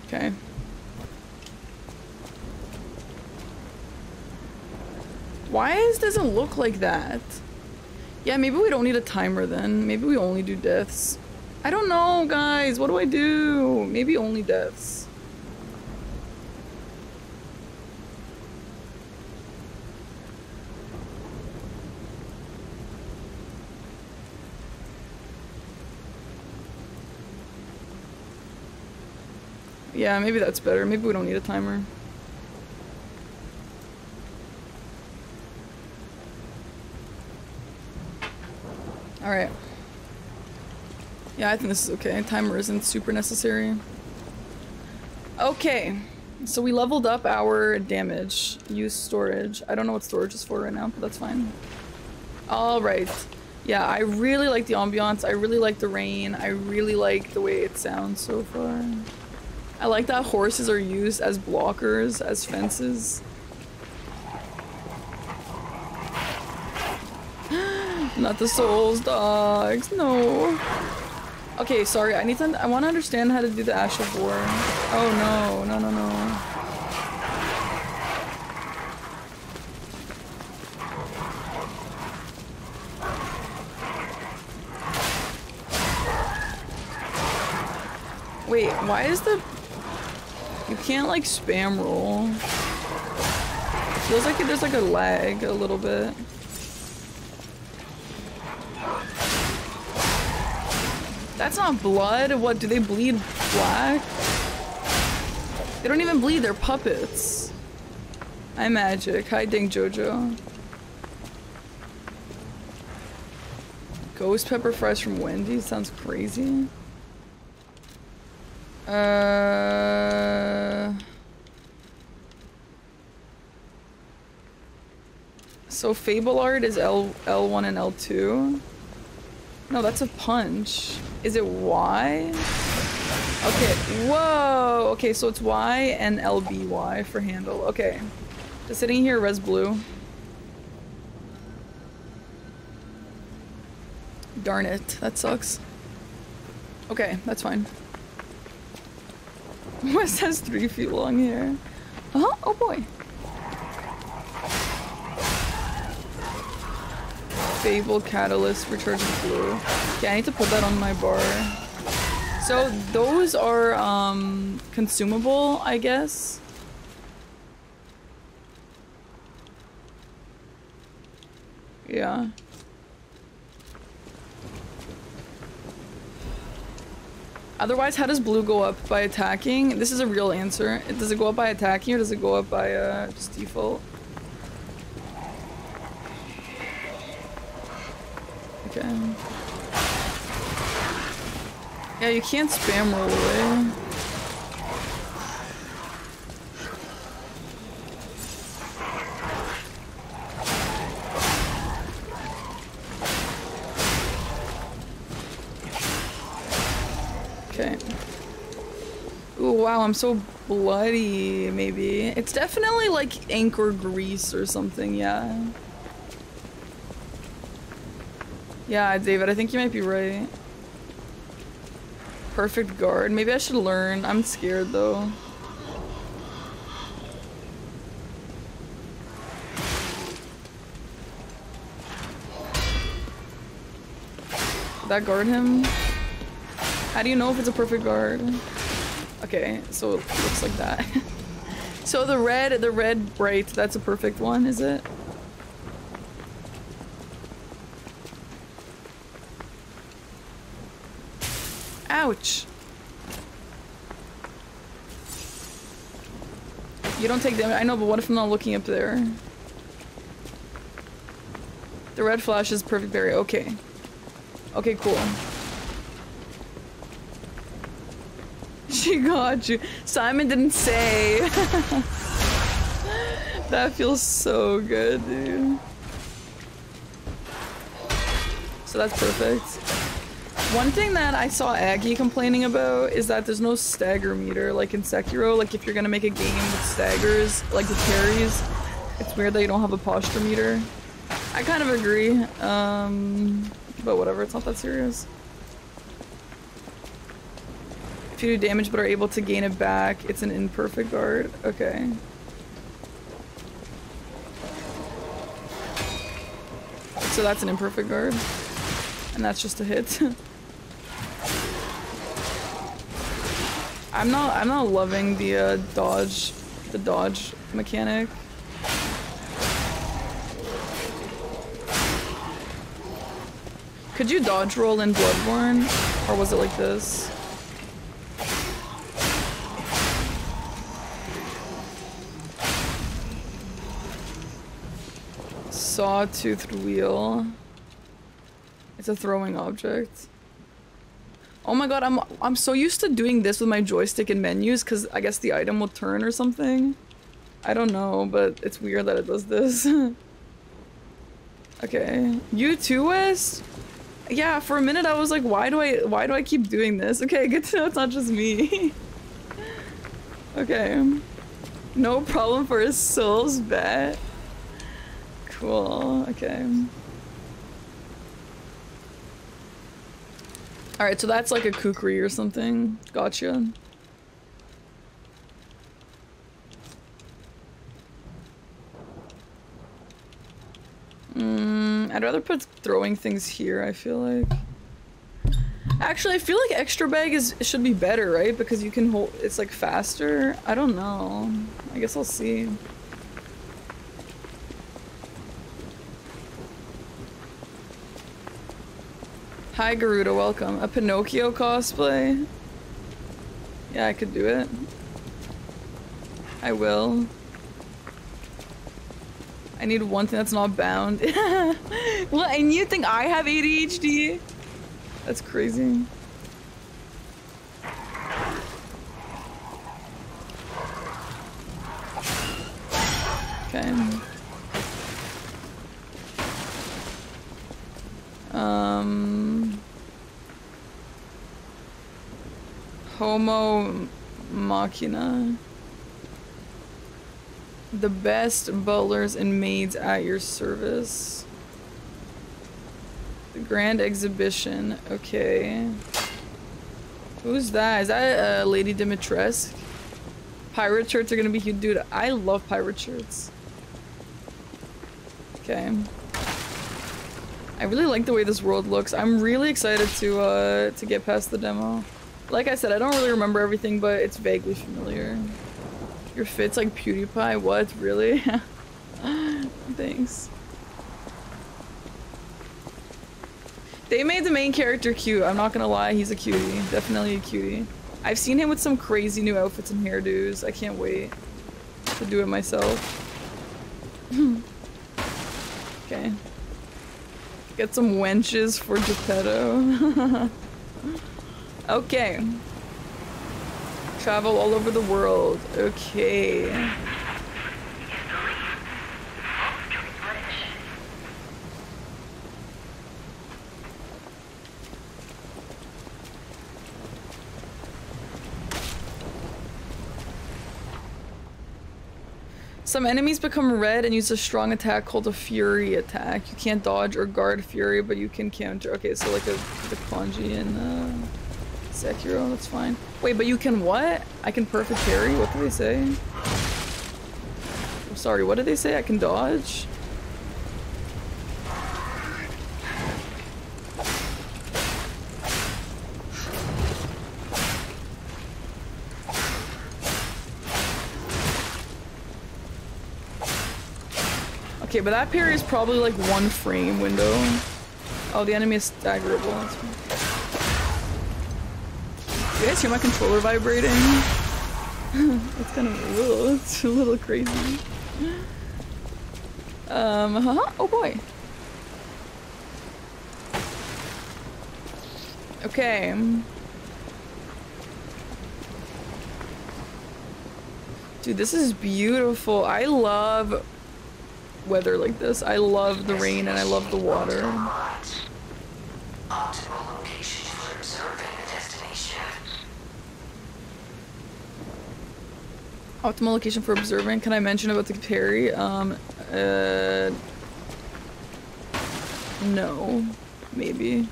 Okay. Why is doesn't look like that? Yeah, maybe we don't need a timer then. Maybe we only do deaths. I don't know, guys. What do I do? Maybe only deaths. Yeah, maybe that's better. Maybe we don't need a timer. Alright. Yeah, I think this is okay. Timer isn't super necessary. Okay. So we leveled up our damage. Use storage. I don't know what storage is for right now, but that's fine. Alright. Yeah, I really like the ambiance. I really like the rain. I really like the way it sounds so far. I like that horses are used as blockers, as fences. Not the souls dogs, no. Okay, sorry, I need to- I want to understand how to do the Ash of War. Oh no, no, no, no. Wait, why is the... You can't like spam roll. feels like there's like a lag a little bit. That's not blood. What, do they bleed black? They don't even bleed, they're puppets. Hi magic. Hi Ding Jojo. Ghost pepper fries from Wendy's sounds crazy. Uh So Fable Art is L L1 and L2. No, that's a punch. Is it Y? Okay, whoa! Okay, so it's Y and LBY for handle. Okay. Just sitting here, res blue. Darn it, that sucks. Okay, that's fine. West has three feet long hair. Oh, uh-huh, oh boy. Fable Catalyst Rechargeable Blue. Okay, I need to put that on my bar. So those are um consumable, I guess. Yeah. Otherwise, how does blue go up? By attacking? This is a real answer. Does it go up by attacking or does it go up by uh, just default? Okay. Yeah, you can't spam roll away. Okay. Ooh, wow, I'm so bloody, maybe. It's definitely like anchor grease or something, yeah. Yeah, David, I think you might be right. Perfect guard. Maybe I should learn. I'm scared though. Did that guard him? How do you know if it's a perfect guard? Okay, so it looks like that. so the red, the red bright, that's a perfect one, is it? Ouch. You don't take damage. I know, but what if I'm not looking up there? The red flash is perfect parry. Okay. Okay, cool. She got you. Simon didn't say. that feels so good, dude. So that's perfect. One thing that I saw Aggie complaining about is that there's no stagger meter like in Sekiro. Like if you're gonna make a game with staggers, like with carries, it's weird that you don't have a posture meter. I kind of agree, um, but whatever, it's not that serious. If you do damage but are able to gain it back, it's an imperfect guard. Okay. So that's an imperfect guard. And that's just a hit. I'm not I'm not loving the uh, dodge the dodge mechanic. Could you dodge roll in Bloodborne? Or was it like this? Sawtoothed wheel. It's a throwing object. Oh my god, I'm I'm so used to doing this with my joystick in menus because I guess the item will turn or something. I don't know, but it's weird that it does this. okay. You too, West? Yeah, for a minute I was like, why do I why do I keep doing this? Okay, good to know it's not just me. okay. No problem for a souls bet. Cool. Okay. Alright, so that's like a kukri or something. Gotcha. Mm, I'd rather put throwing things here, I feel like. Actually, I feel like extra bag is should be better, right? Because you can hold it's like faster. I don't know. I guess I'll see. Hi Garuda, welcome. A Pinocchio cosplay? Yeah, I could do it. I will. I need one thing that's not bound. what? And you think I have ADHD? That's crazy. Okay. Um. Homo Machina. The best butlers and maids at your service. The Grand exhibition. Okay. Who's that? Is that uh, Lady Dimitrescu? Pirate shirts are gonna be huge. Dude, I love pirate shirts. Okay. I really like the way this world looks. I'm really excited to uh, to get past the demo. Like I said, I don't really remember everything, but it's vaguely familiar. Your fit's like PewDiePie? What? Really? Thanks. They made the main character cute. I'm not gonna lie, he's a cutie. Definitely a cutie. I've seen him with some crazy new outfits and hairdos. I can't wait to do it myself. okay. Get some wenches for Geppetto. okay. Travel all over the world. Okay. Some enemies become red and use a strong attack called a Fury attack. You can't dodge or guard Fury, but you can counter. Okay, so like a, the Kanji and uh, Sekiro, that's fine. Wait, but you can what? I can perfect parry? What did they say? Oh, sorry, what did they say? I can dodge? Okay, but that parry is probably like one frame window. Oh, the enemy is staggerable. You guys hear my controller vibrating? it's kind of a little, it's a little crazy. Um, huh? Oh boy. Okay. Dude, this is beautiful. I love weather like this. I love the rain and I love the water. Optimal location for observing the destination. Optimal location for observing. Can I mention about the parry? Um, uh, no, maybe.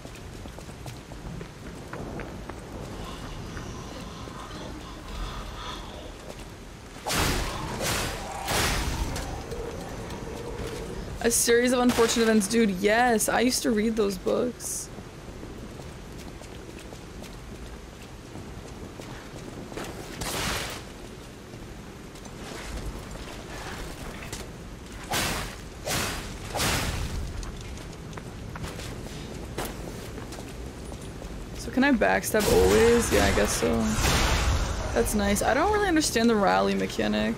A series of unfortunate events, dude. Yes, I used to read those books. So can I backstab always? Yeah, I guess so. That's nice. I don't really understand the rally mechanic.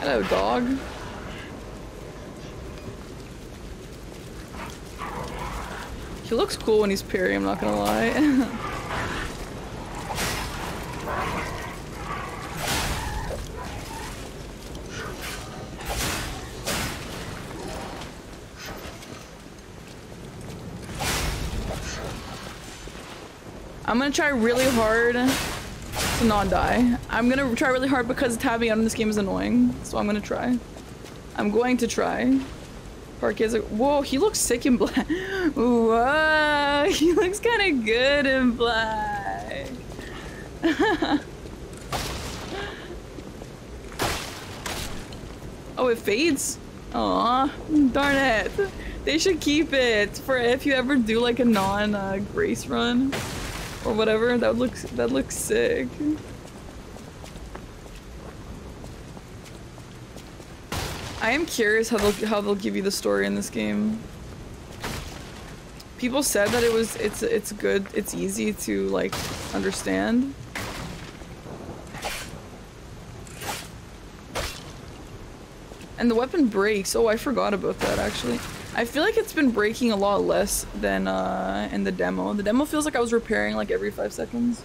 Hello, dog. He looks cool when he's Perry, I'm not gonna lie. I'm gonna try really hard to not die. I'm gonna try really hard because tabbing out in this game is annoying. So I'm gonna try. I'm going to try. Park is like, whoa, he looks sick in black. Whoa, he looks kind of good in black. oh, it fades? Aw, darn it. They should keep it for if you ever do like a non-grace uh, run or whatever. That looks that looks sick. I am curious how they'll how they'll give you the story in this game. People said that it was it's it's good, it's easy to like understand. And the weapon breaks. Oh, I forgot about that actually. I feel like it's been breaking a lot less than uh, in the demo. The demo feels like I was repairing like every five seconds.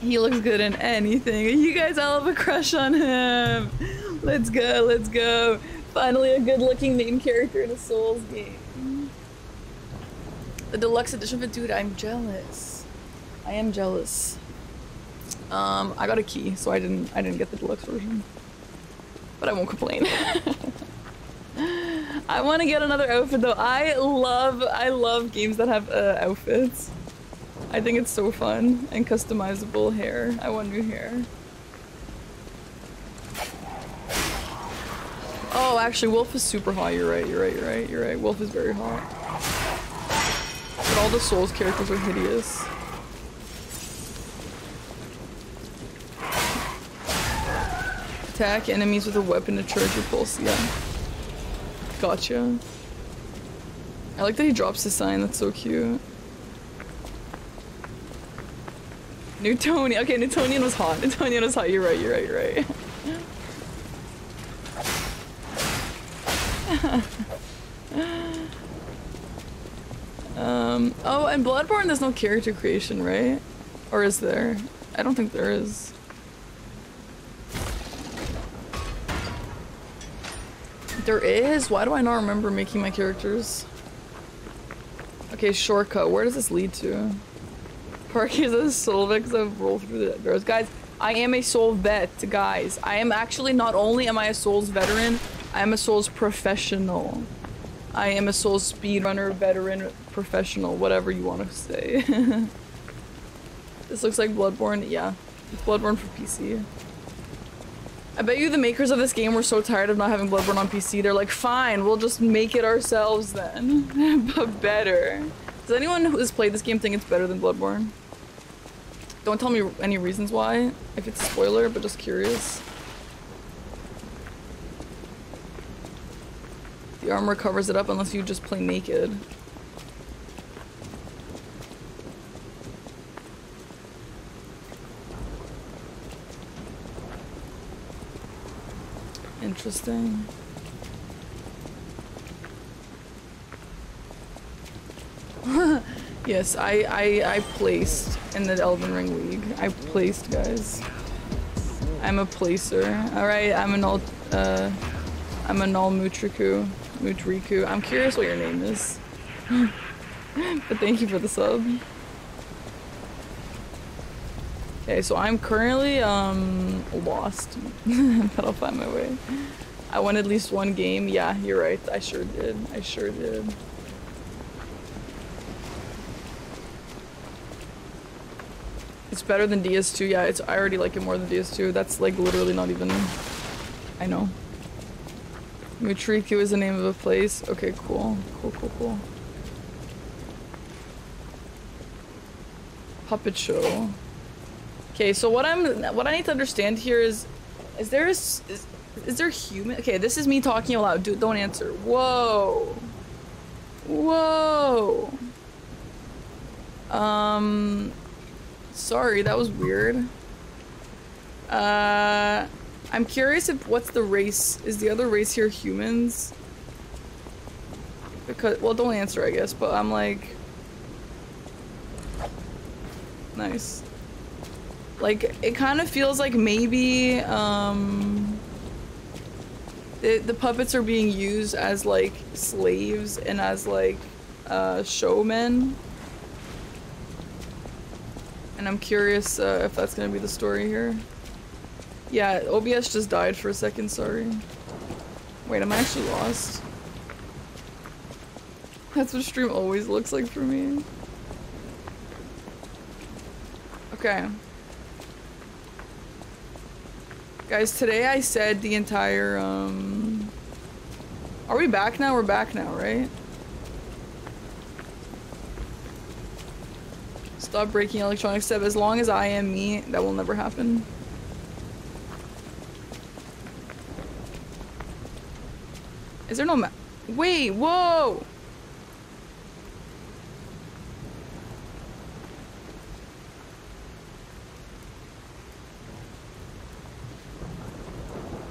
He looks good in anything. You guys all have a crush on him. Let's go, let's go. Finally a good looking main character in a Souls game. The deluxe edition of it, dude, I'm jealous. I am jealous. Um, I got a key, so I didn't I didn't get the deluxe version. But I won't complain. I want to get another outfit though. I love I love games that have uh, outfits. I think it's so fun and customizable hair. I want new hair. Oh, actually, Wolf is super hot. You're right. You're right. You're right. You're right. Wolf is very hot. But all the Souls characters are hideous. Attack enemies with a weapon to charge your pulse. Yeah. Gotcha. I like that he drops his sign. That's so cute. Newtonian. Okay, Newtonian was hot. Newtonian was hot. You're right. You're right. You're right. um. Oh, and Bloodborne, there's no character creation, right? Or is there? I don't think there is. There is? Why do I not remember making my characters? Okay, shortcut. Where does this lead to? Park is a soul vet because I've rolled through the doors. Guys, I am a soul vet, guys. I am actually, not only am I a souls veteran, I am a souls professional. I am a souls speedrunner, veteran, professional, whatever you want to say. this looks like Bloodborne. Yeah, it's Bloodborne for PC. I bet you the makers of this game were so tired of not having Bloodborne on PC. They're like, fine, we'll just make it ourselves then. but better. Does anyone who has played this game think it's better than Bloodborne? Don't tell me any reasons why, if it's a spoiler, but just curious. The armor covers it up unless you just play naked. Interesting. yes, I, I I placed in the Elden Ring League. I placed, guys. I'm a placer. All right, I'm an all uh, I'm a null Mutriku. Mutriku. I'm curious what your name is. but thank you for the sub. Okay, so I'm currently um lost, but I'll find my way. I won at least one game. Yeah, you're right. I sure did. I sure did. It's better than DS2. Yeah, it's I already like it more than DS2. That's like literally not even. I know. Mutriku is the name of a place. Okay, cool. Cool, cool, cool. Puppet show. Okay, so what I'm what I need to understand here is is there is, is, is there human Okay, this is me talking aloud. Dude, don't answer. Whoa. Whoa. Um sorry, that was weird. Uh I'm curious if what's the race? Is the other race here humans? Because well, don't answer, I guess, but I'm like Nice. Like, it kind of feels like maybe, um... The, the puppets are being used as, like, slaves and as, like, uh, showmen. And I'm curious uh, if that's gonna be the story here. Yeah, OBS just died for a second, sorry. Wait, I'm actually lost? That's what stream always looks like for me. Okay. Guys, today I said the entire, um... Are we back now? We're back now, right? Stop breaking electronic stuff. As long as I am me, that will never happen. Is there no ma- Wait, whoa!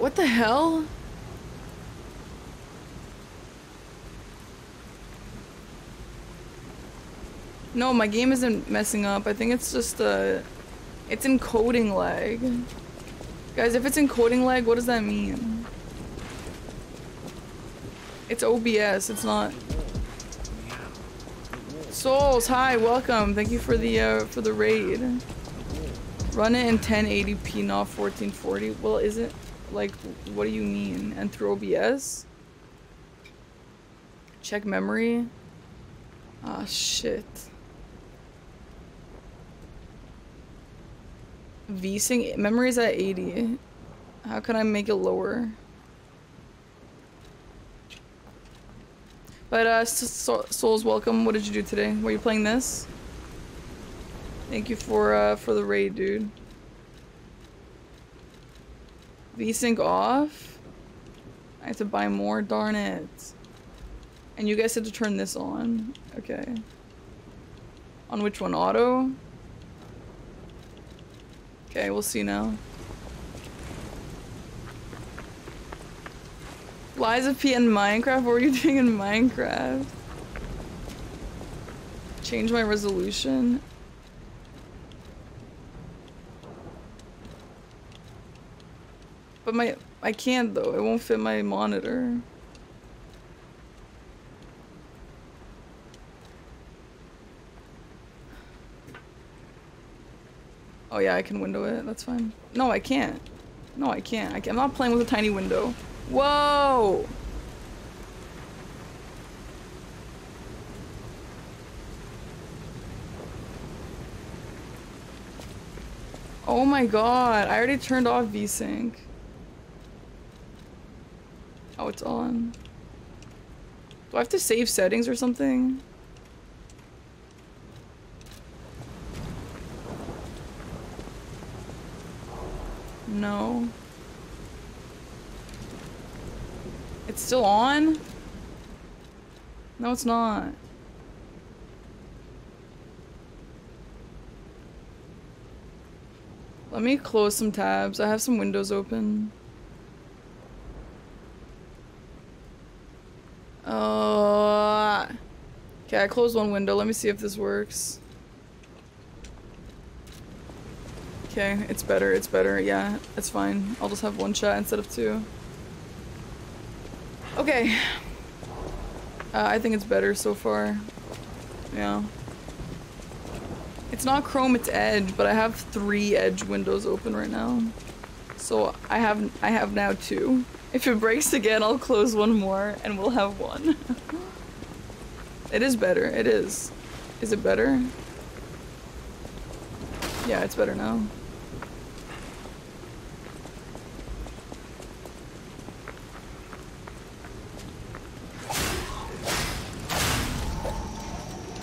What the hell? No, my game isn't messing up. I think it's just, uh... It's encoding lag. Guys, if it's encoding lag, what does that mean? It's OBS, it's not. Souls, hi, welcome. Thank you for the uh, for the raid. Run it in 1080p, not 1440. Well, is it like what do you mean? And through OBS? Check memory. Ah, shit. VSync memory is at 80. How can I make it lower? But uh, Souls, welcome. What did you do today? Were you playing this? Thank you for uh for the raid, dude. VSync off. I have to buy more. Darn it. And you guys had to turn this on. Okay. On which one? Auto? Okay, we'll see now. Lies of P in Minecraft? What were you doing in Minecraft? Change my resolution. But my I can't though. It won't fit my monitor. Oh yeah, I can window it. That's fine. No, I can't. No, I can't. I can't. I'm not playing with a tiny window. Whoa! Oh my god, I already turned off VSync. Oh, it's on. Do I have to save settings or something? No. It's still on? No, it's not. Let me close some tabs. I have some windows open. Uh, okay, I closed one window. Let me see if this works. Okay, it's better, it's better. Yeah, it's fine. I'll just have one shot instead of two. Okay. Uh, I think it's better so far. Yeah. It's not Chrome, it's Edge, but I have three Edge windows open right now. So I have I have now two. If it breaks again, I'll close one more and we'll have one. it is better, it is. Is it better? Yeah, it's better now.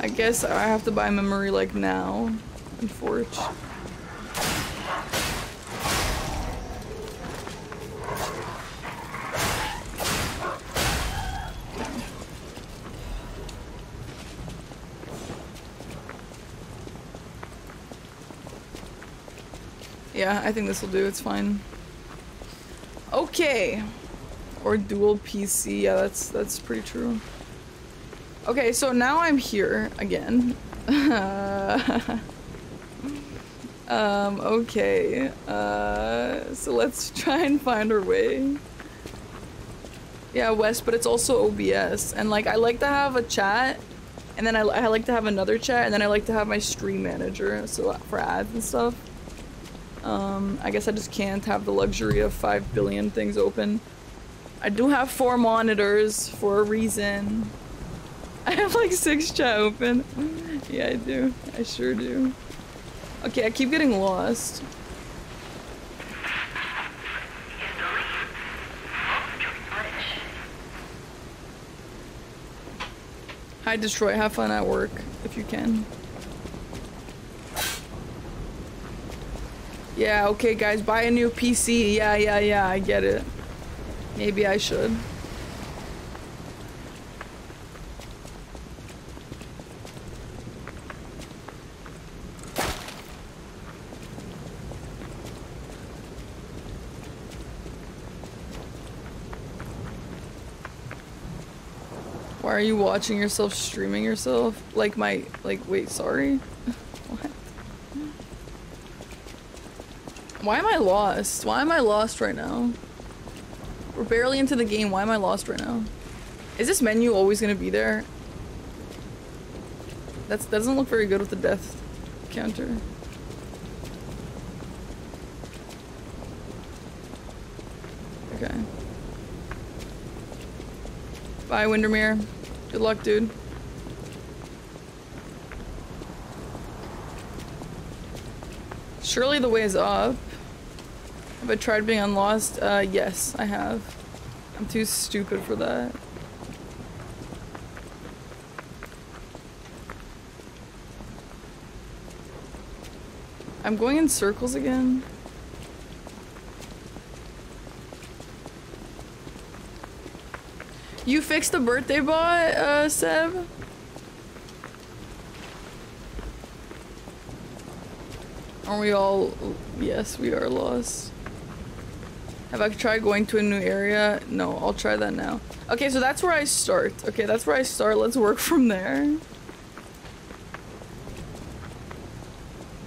I guess I have to buy memory like now and Forge. Yeah, I think this will do. It's fine. Okay. Or dual PC. Yeah, that's that's pretty true. Okay, so now I'm here again. um, okay. Uh, so let's try and find our way. Yeah, West, but it's also OBS. And like, I like to have a chat, and then I, I like to have another chat, and then I like to have my stream manager, so for ads and stuff. Um, I guess I just can't have the luxury of 5 billion things open. I do have four monitors for a reason. I have like six chat open. Yeah, I do. I sure do. Okay, I keep getting lost. Hi, Destroy. Have fun at work if you can. Yeah, okay, guys, buy a new PC. Yeah, yeah, yeah, I get it. Maybe I should. Why are you watching yourself streaming yourself? Like my, like, wait, sorry? what? Why am I lost? Why am I lost right now? We're barely into the game. Why am I lost right now? Is this menu always gonna be there? That's, that doesn't look very good with the death counter. Okay. Bye, Windermere. Good luck, dude. Surely the way is up. Have I tried being unlost? Uh, yes, I have. I'm too stupid for that. I'm going in circles again. You fixed the birthday bot, uh, Seb? Are we all... Yes, we are lost. Have I tried going to a new area? No, I'll try that now. Okay, so that's where I start. Okay, that's where I start. Let's work from there.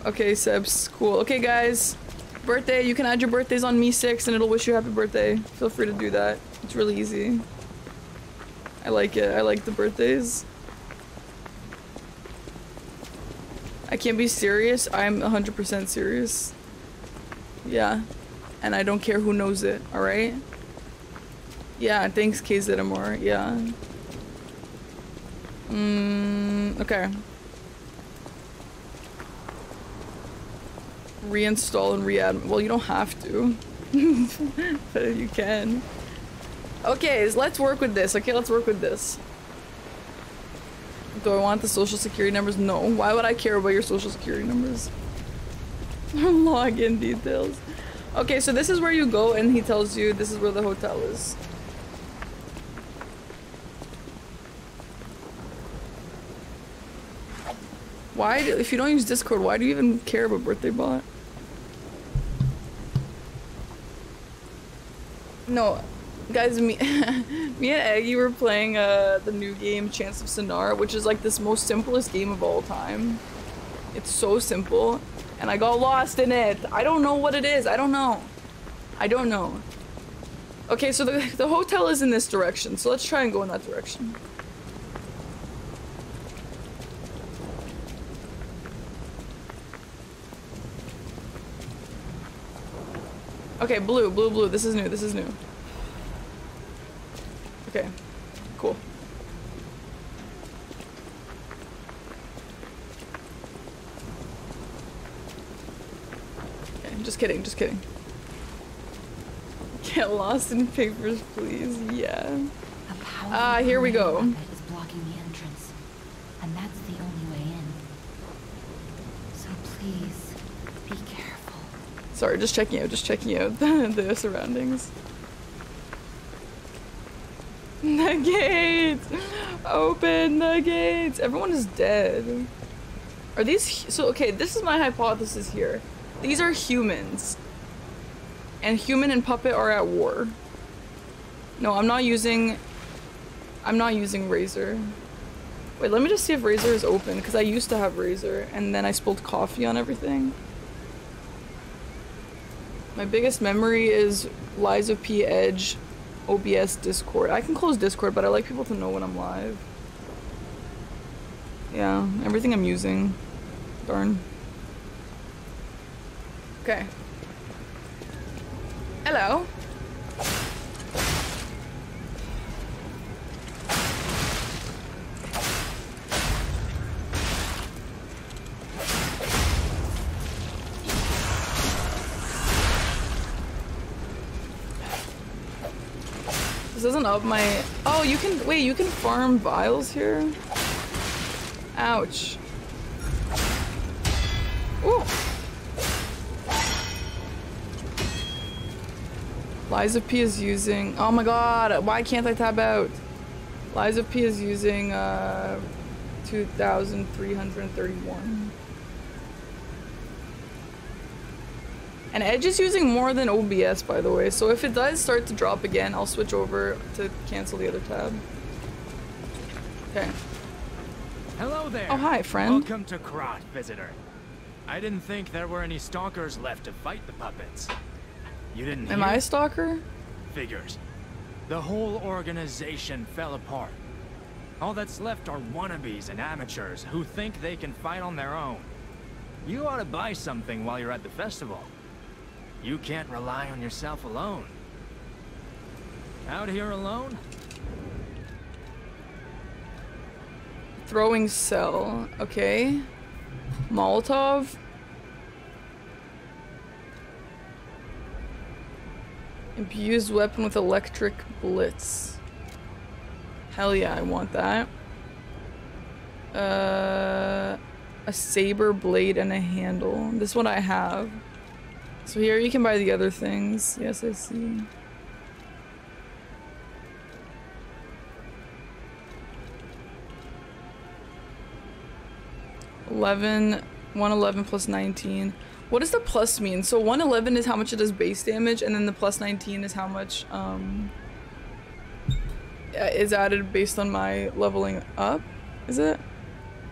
Okay, Seb's cool. Okay, guys. Birthday, you can add your birthdays on MEE6 and it'll wish you happy birthday. Feel free to do that. It's really easy. I like it. I like the birthdays. I can't be serious. I'm 100% serious. Yeah. And I don't care who knows it, alright? Yeah, thanks KZMR. Yeah. Mm, okay. Reinstall and re-add. Well, you don't have to. but you can. Okay, let's work with this. Okay, let's work with this. Do I want the social security numbers? No. Why would I care about your social security numbers? Login details. Okay, so this is where you go and he tells you this is where the hotel is. Why, do, if you don't use Discord, why do you even care about birthday bot? No, guys, me, me and Aggie were playing uh, the new game Chants of Sennaar, which is like this most simplest game of all time. It's so simple, and I got lost in it. I don't know what it is. I don't know. I don't know. Okay, so the, the hotel is in this direction, so let's try and go in that direction. Okay, blue, blue, blue. This is new. This is new. Okay, cool. Okay, I'm just kidding, just kidding. Get lost in papers, please. Yeah. Ah, here we go. is blocking the entrance, and that's the only way in. So please, be careful. Sorry, just checking out, just checking out the, the surroundings. The gates! Open the gates! Everyone is dead. Are these- so okay, this is my hypothesis here. These are humans. And human and puppet are at war. No, I'm not using- I'm not using Razer. Wait, let me just see if Razer is open, because I used to have Razer, and then I spilled coffee on everything. My biggest memory is Lies of P. Edge, OBS, Discord. I can close Discord, but I like people to know when I'm live. Yeah, everything I'm using. Darn. Okay. Hello. Up my. Oh, you can. Wait, you can farm vials here? Ouch. Ooh. Lies of P is using. Oh my god, why can't I tab out? Lies of P is using uh, 2,331. And Edge is using more than OBS, by the way, so if it does start to drop again, I'll switch over to cancel the other tab. Okay. Hello there. Oh, hi, friend. Welcome to Krat, visitor. I didn't think there were any stalkers left to fight the puppets. You didn't Am? I a stalker? Figures. The whole organization fell apart. All that's left are wannabes and amateurs who think they can fight on their own. You ought to buy something while you're at the festival. You can't rely on yourself alone. Out here alone? Throwing cell. Okay. Molotov. Abused weapon with electric blitz. Hell yeah, I want that. Uh, a saber blade and a handle. This one I have. So here you can buy the other things. Yes, I see. Eleven, 111 plus 19. What does the plus mean? So 111 is how much it does base damage, and then the plus 19 is how much um, uh, is added based on my leveling up. Is it?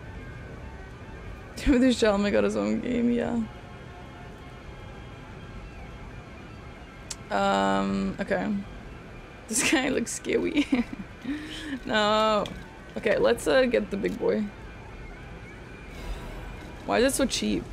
Timothée Chalamet got his own game, yeah. Um, okay. This guy looks scary. no. Okay, let's uh, get the big boy. Why is it so cheap?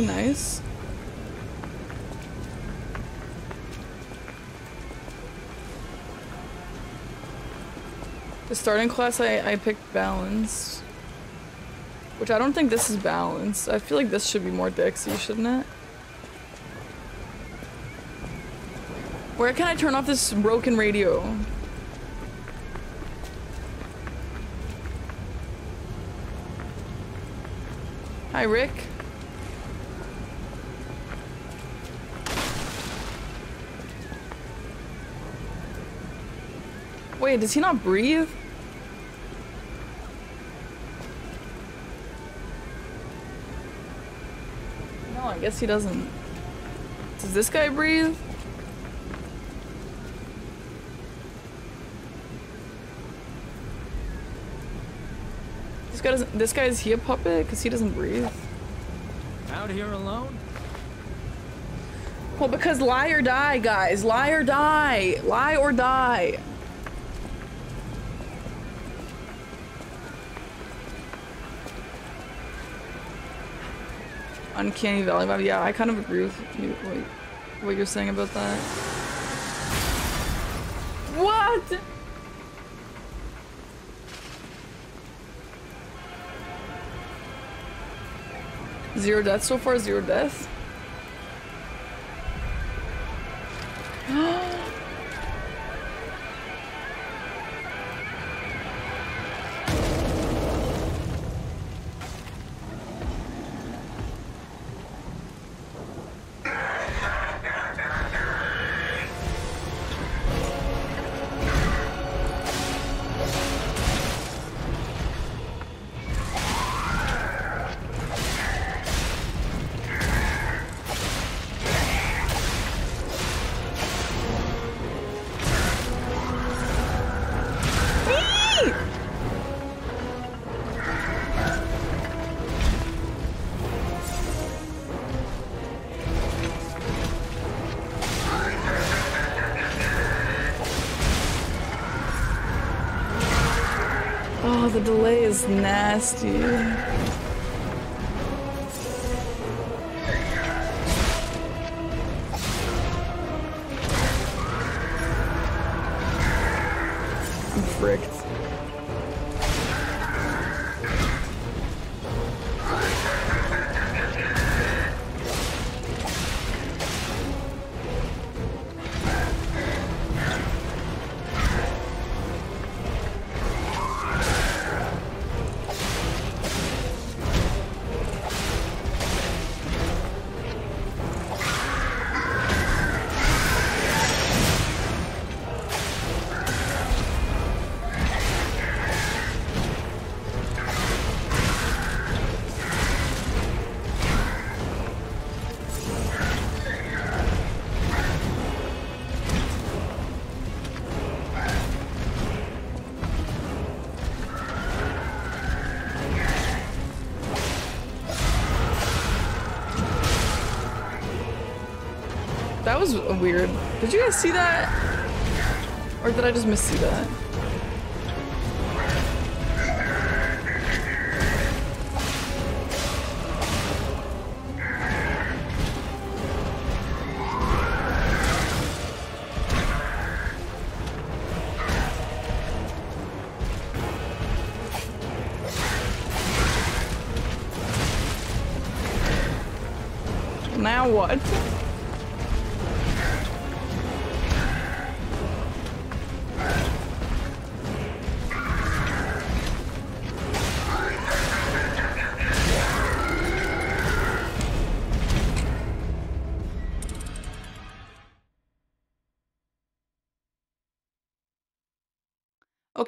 Nice. The starting class, I, I picked balance. Which I don't think this is balance. I feel like this should be more Dixie, shouldn't it? Where can I turn off this broken radio? Hi, Rick. Wait, does he not breathe? No, I guess he doesn't. Does this guy breathe? This guy doesn't. This guy is he a puppet? Cause he doesn't breathe. Out here alone? Well, because lie or die, guys. Lie or die. Lie or die. Uncanny Valley vibe. Yeah, I kind of agree with you, what, what you're saying about that. What? Zero death so far? Zero death? Is nasty. Was weird. Did you guys see that? Or did I just miss see that?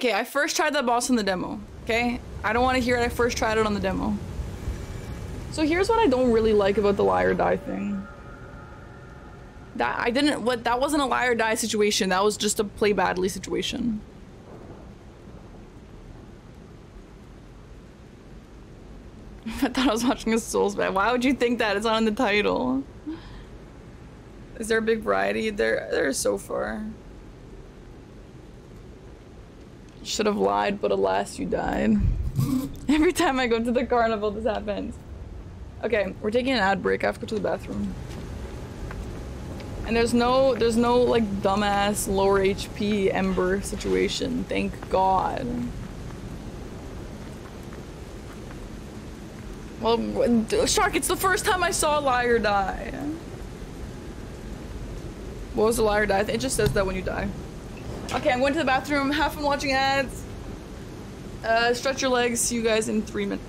Okay, I first tried that boss in the demo. Okay? I don't want to hear it. I first tried it on the demo. So here's what I don't really like about the liar die thing. That I didn't what that wasn't a liar die situation. That was just a play badly situation. I thought I was watching a Souls bad. Why would you think that? It's not in the title. Is there a big variety? There there is so far. Should have lied, but alas, you died. Every time I go to the carnival, this happens. Okay, we're taking an ad break. I have to go to the bathroom. And there's no, there's no like dumbass lower HP Ember situation. Thank God. Well, Shark, it's the first time I saw a liar die. What was the liar die? It just says that when you die. Okay, I'm going to the bathroom. Have fun watching ads. Uh, stretch your legs. See you guys in three minutes.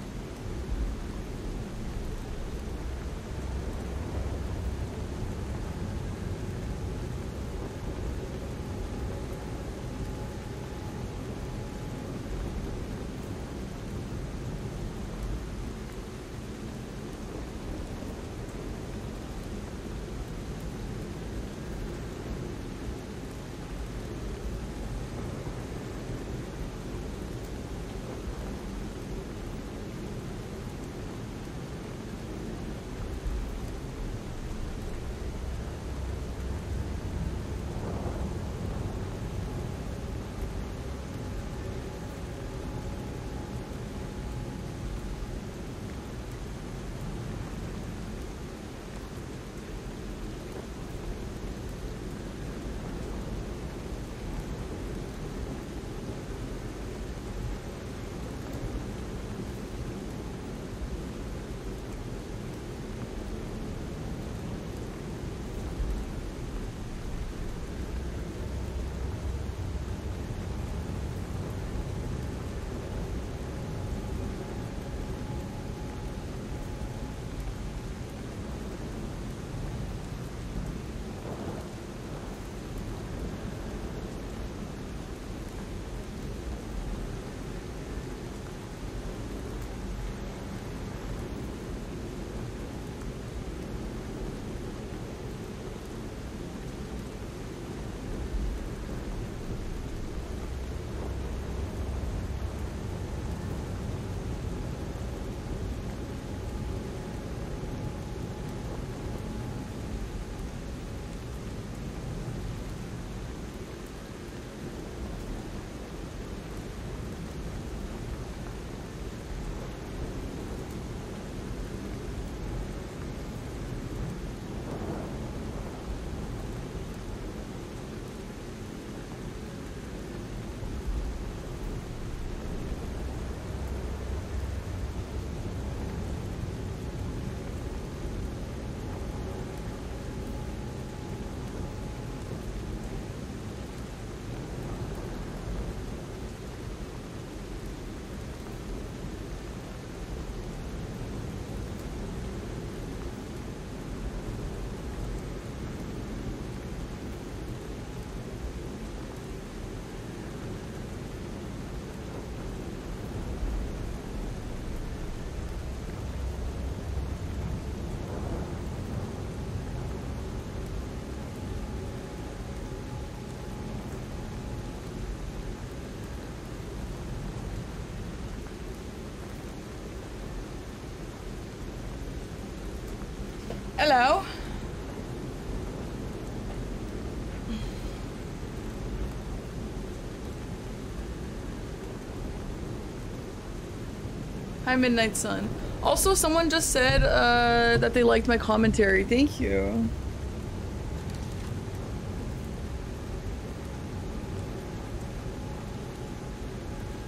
Hi, Midnight Sun. Also, someone just said uh, that they liked my commentary. Thank you.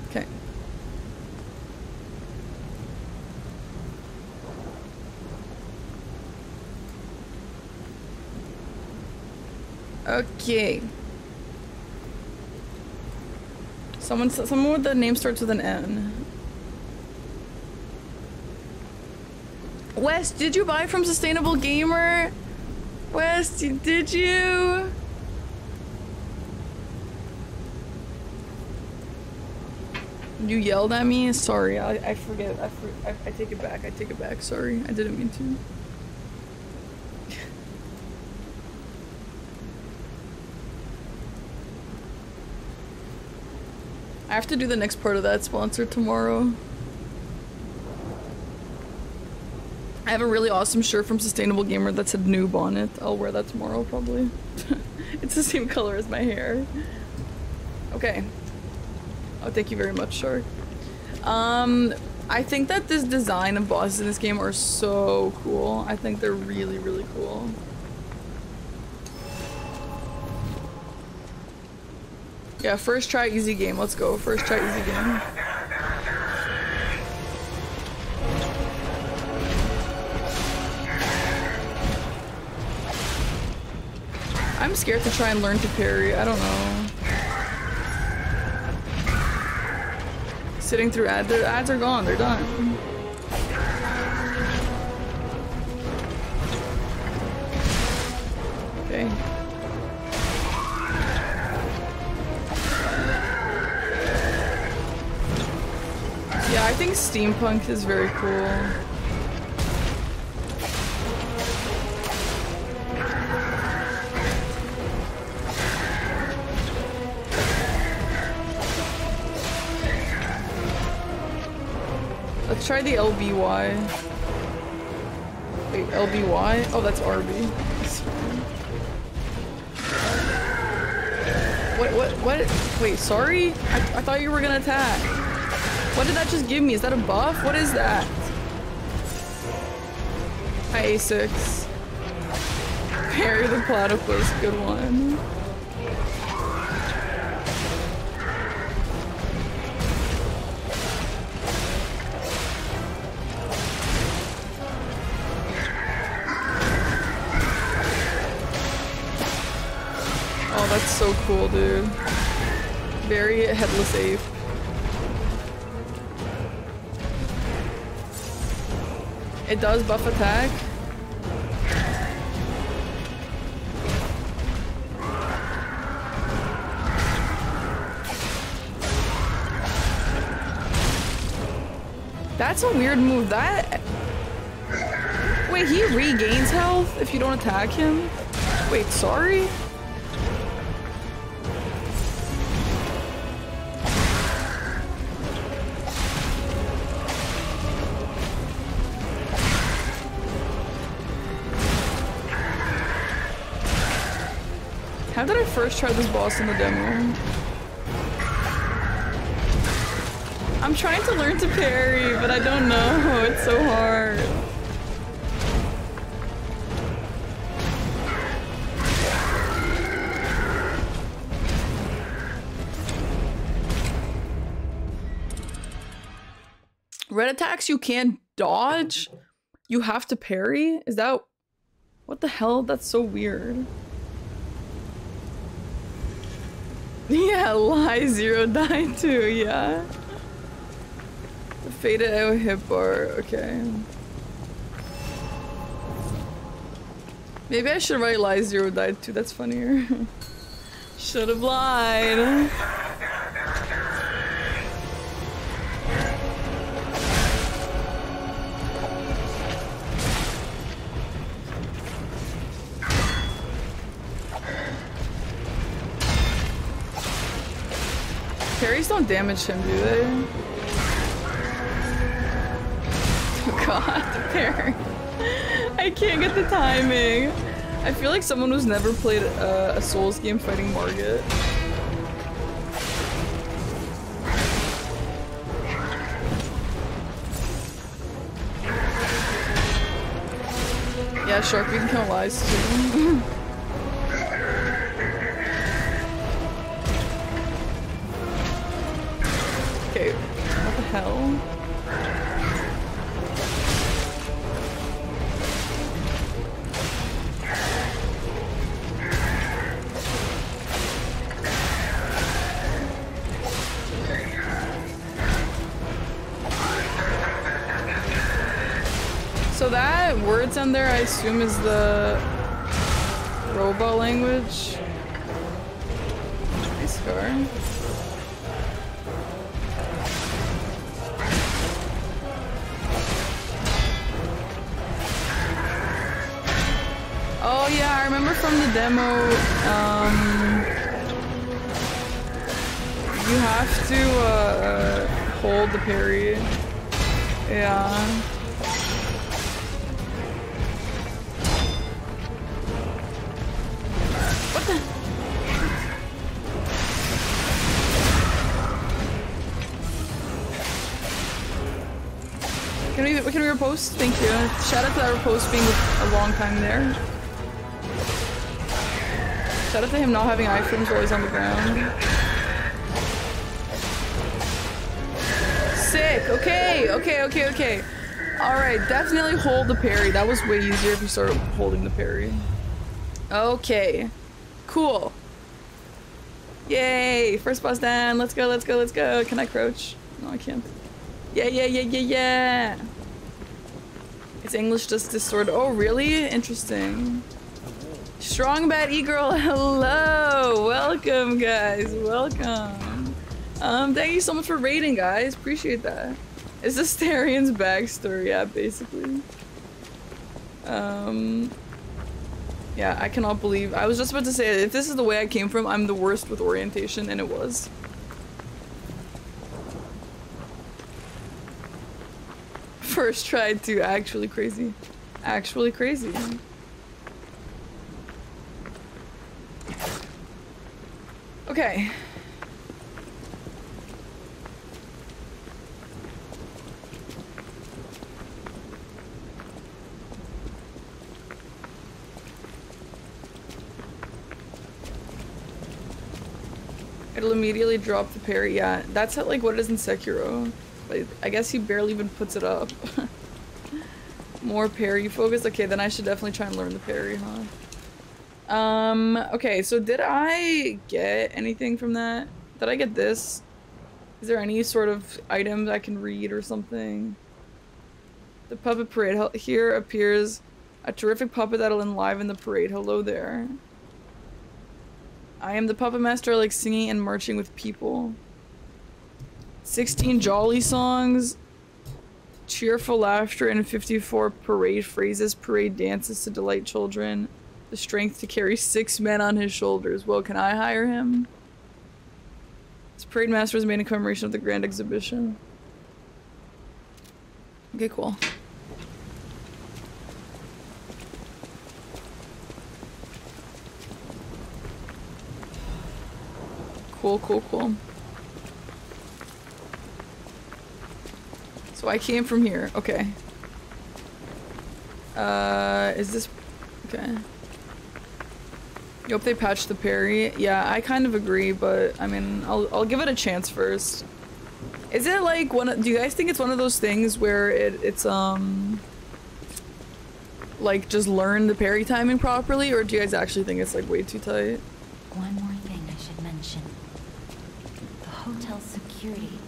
Okay. Okay. Someone, someone with the name starts with an N. Wes, did you buy from Sustainable Gamer? Wes, did you? You yelled at me? Sorry, I, I forget. I, for, I, I take it back. I take it back. Sorry, I didn't mean to. I have to do the next part of that sponsor tomorrow. I have a really awesome shirt from Sustainable Gamer that said noob on it. I'll wear that tomorrow probably. it's the same color as my hair. Okay. Oh, thank you very much, Shark. Um, I think that this design of bosses in this game are so cool. I think they're really, really cool. Yeah, first try easy game. Let's go. First try easy game. Scared to try and learn to parry. I don't know. Sitting through ads. The ads are gone. They're done. Okay. Yeah, I think steampunk is very cool. Try the LBY. Wait, LBY? Oh, that's RB. What, what, what? Wait, sorry? I, I thought you were gonna attack. What did that just give me? Is that a buff? What is that? Hi, A6. Parry the platypus, good one. So cool, dude. Very headless ape. It does buff attack. That's a weird move. That. Wait, he regains health if you don't attack him? Wait, sorry? First try this boss in the demo? I'm trying to learn to parry, but I don't know. It's so hard. Red attacks you can't dodge? You have to parry? Is that... What the hell? That's so weird. Yeah, lie zero die too, yeah. Faded out hip bar, okay. Maybe I should write lie zero died too, that's funnier. should have lied. Fairies don't damage him, do they? Oh god, the parry. I can't get the timing. I feel like someone who's never played a Souls game fighting Margit. Yeah, Shark, can kill lies too. hell? So that words on there, I assume, is the robot language. Nice scar. From the demo, um, you have to uh, hold the parry. Yeah. What the? Can we can we repost? Thank you. Shout out to that repost being a long time there. Shout out to him not having iframes while he's on the ground. Sick. Okay. Okay. Okay. Okay. All right. Definitely hold the parry. That was way easier if you started holding the parry. Okay. Cool. Yay! First boss down. Let's go, let's go, let's go. Can I crouch? No, I can't. Yeah, yeah, yeah, yeah, yeah. It's English just distorted. Oh, really? Interesting. Strong bad e-girl. Hello. Welcome, guys. Welcome. Um, thank you so much for raiding, guys. Appreciate that. Is this Astarion's backstory? Yeah, basically. Um, yeah, I cannot believe. I was just about to say, if this is the way I came from, I'm the worst with orientation, and it was. First try to actually crazy. Actually crazy. Okay. It'll immediately drop the parry. Yeah, that's how, like what it is in Sekiro. But I guess he barely even puts it up. More parry focus. Okay, then I should definitely try and learn the parry, huh? Um. Okay, so did I get anything from that? Did I get this? Is there any sort of items I can read or something? The puppet parade. Here appears a terrific puppet that'll enliven the parade. Hello there. I am the puppet master, like singing and marching with people. 16 jolly songs, cheerful laughter, and 54 parade phrases, parade dances to delight children. The strength to carry six men on his shoulders. Well, can I hire him? This parade master was made in commemoration of the grand exhibition. Okay, cool. Cool, cool, cool. So I came from here. Okay. Uh, is this... Okay. You hope they patch the parry. Yeah, I kind of agree, but I mean, I'll, I'll give it a chance first. Is it like one of- do you guys think it's one of those things where it, it's, um... Like, just learn the parry timing properly, or do you guys actually think it's like way too tight? One more thing I should mention. The hotel security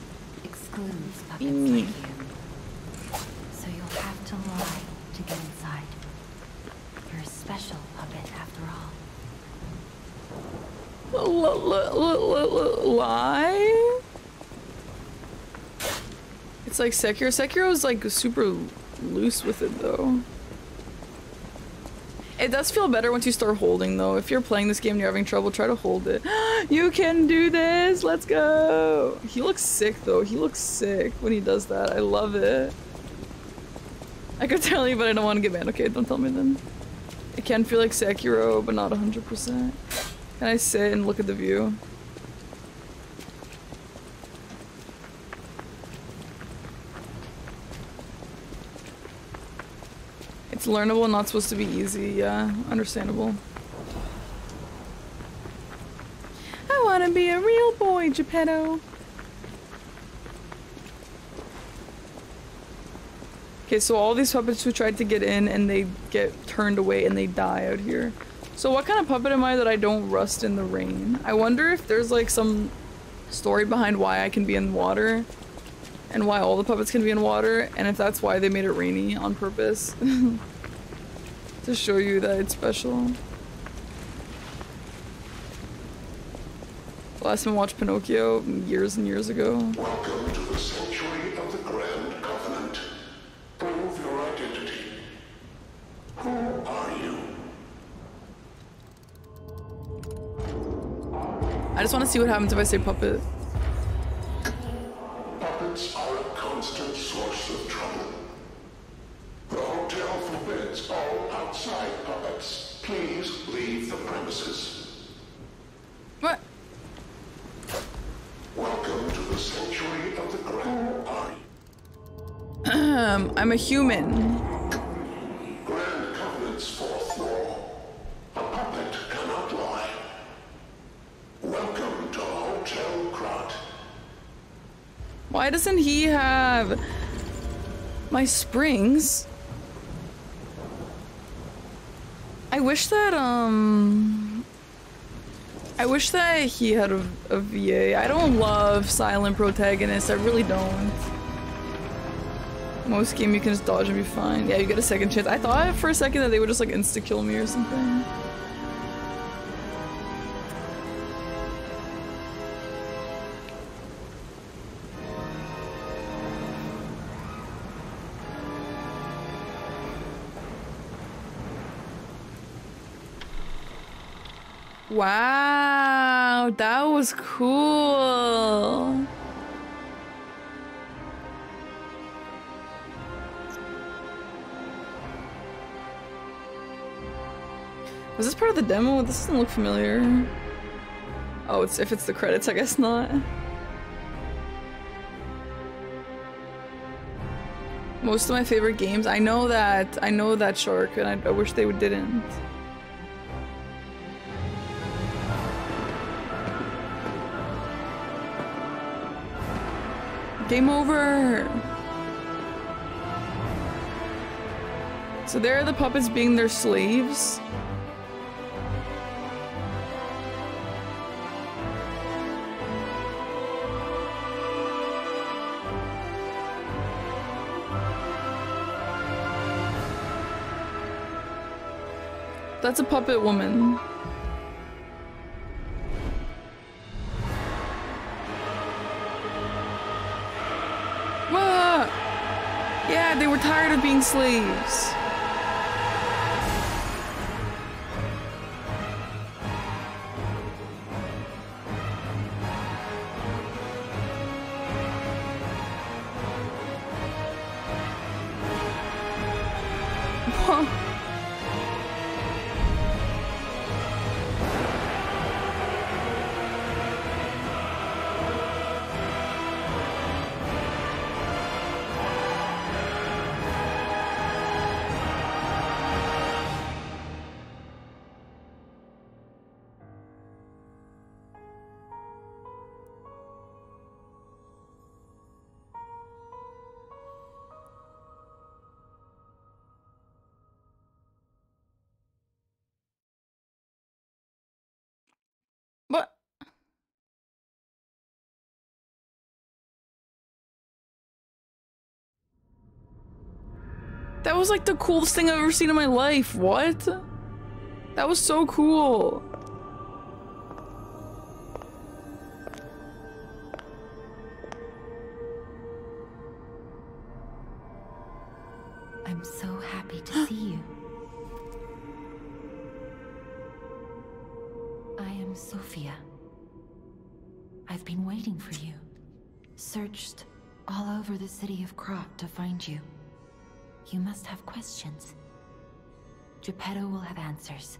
excludes puppets Mm. like you. Lie? It's like Sekiro. Sekiro is like super loose with it though. It does feel better once you start holding though. If you're playing this game and you're having trouble, try to hold it. you can do this! Let's go! He looks sick though. He looks sick when he does that. I love it. I could tell you, but I don't want to get mad. Okay, don't tell me then. It can feel like Sekiro, but not 100%. Can I sit and look at the view? It's learnable, not supposed to be easy. Yeah, understandable. I want to be a real boy, Geppetto. Okay, so all these puppets who tried to get in and they get turned away and they die out here. So what kind of puppet am I that I don't rust in the rain? I wonder if there's like some story behind why I can be in water and why all the puppets can be in water and if that's why they made it rainy on purpose. to show you that it's special. Last time I watched Pinocchio years and years ago. Welcome to the sanctuary of the Grand Covenant. Prove your identity. Who are you? I just want to see what happens if I say puppet. Puppets are a constant source of trouble. The hotel forbids all outside puppets. Please leave the premises. What? Welcome to the sanctuary of the Grand Um, I'm a human. Grand Covenant's fourth law. A puppet. Welcome to Hotel Krat. Why doesn't he have my springs? I wish that, um... I wish that he had a, a VA. I don't love silent protagonists. I really don't. Most game you can just dodge and be fine. Yeah, you get a second chance. I thought for a second that they would just like insta-kill me or something. Wow, that was cool. Was this part of the demo? This doesn't look familiar. Oh, it's if it's the credits, I guess not. Most of my favorite games. I know that. I know that shark, and I, I wish they didn't. Game over! So there are the puppets being their slaves. That's a puppet woman. Yeah, they were tired of being slaves. Whoa. That was like the coolest thing I've ever seen in my life. What? That was so cool. I'm so happy to see you. I am Sophia. I've been waiting for you. Searched all over the city of Krat to find you. You must have questions. Geppetto will have answers.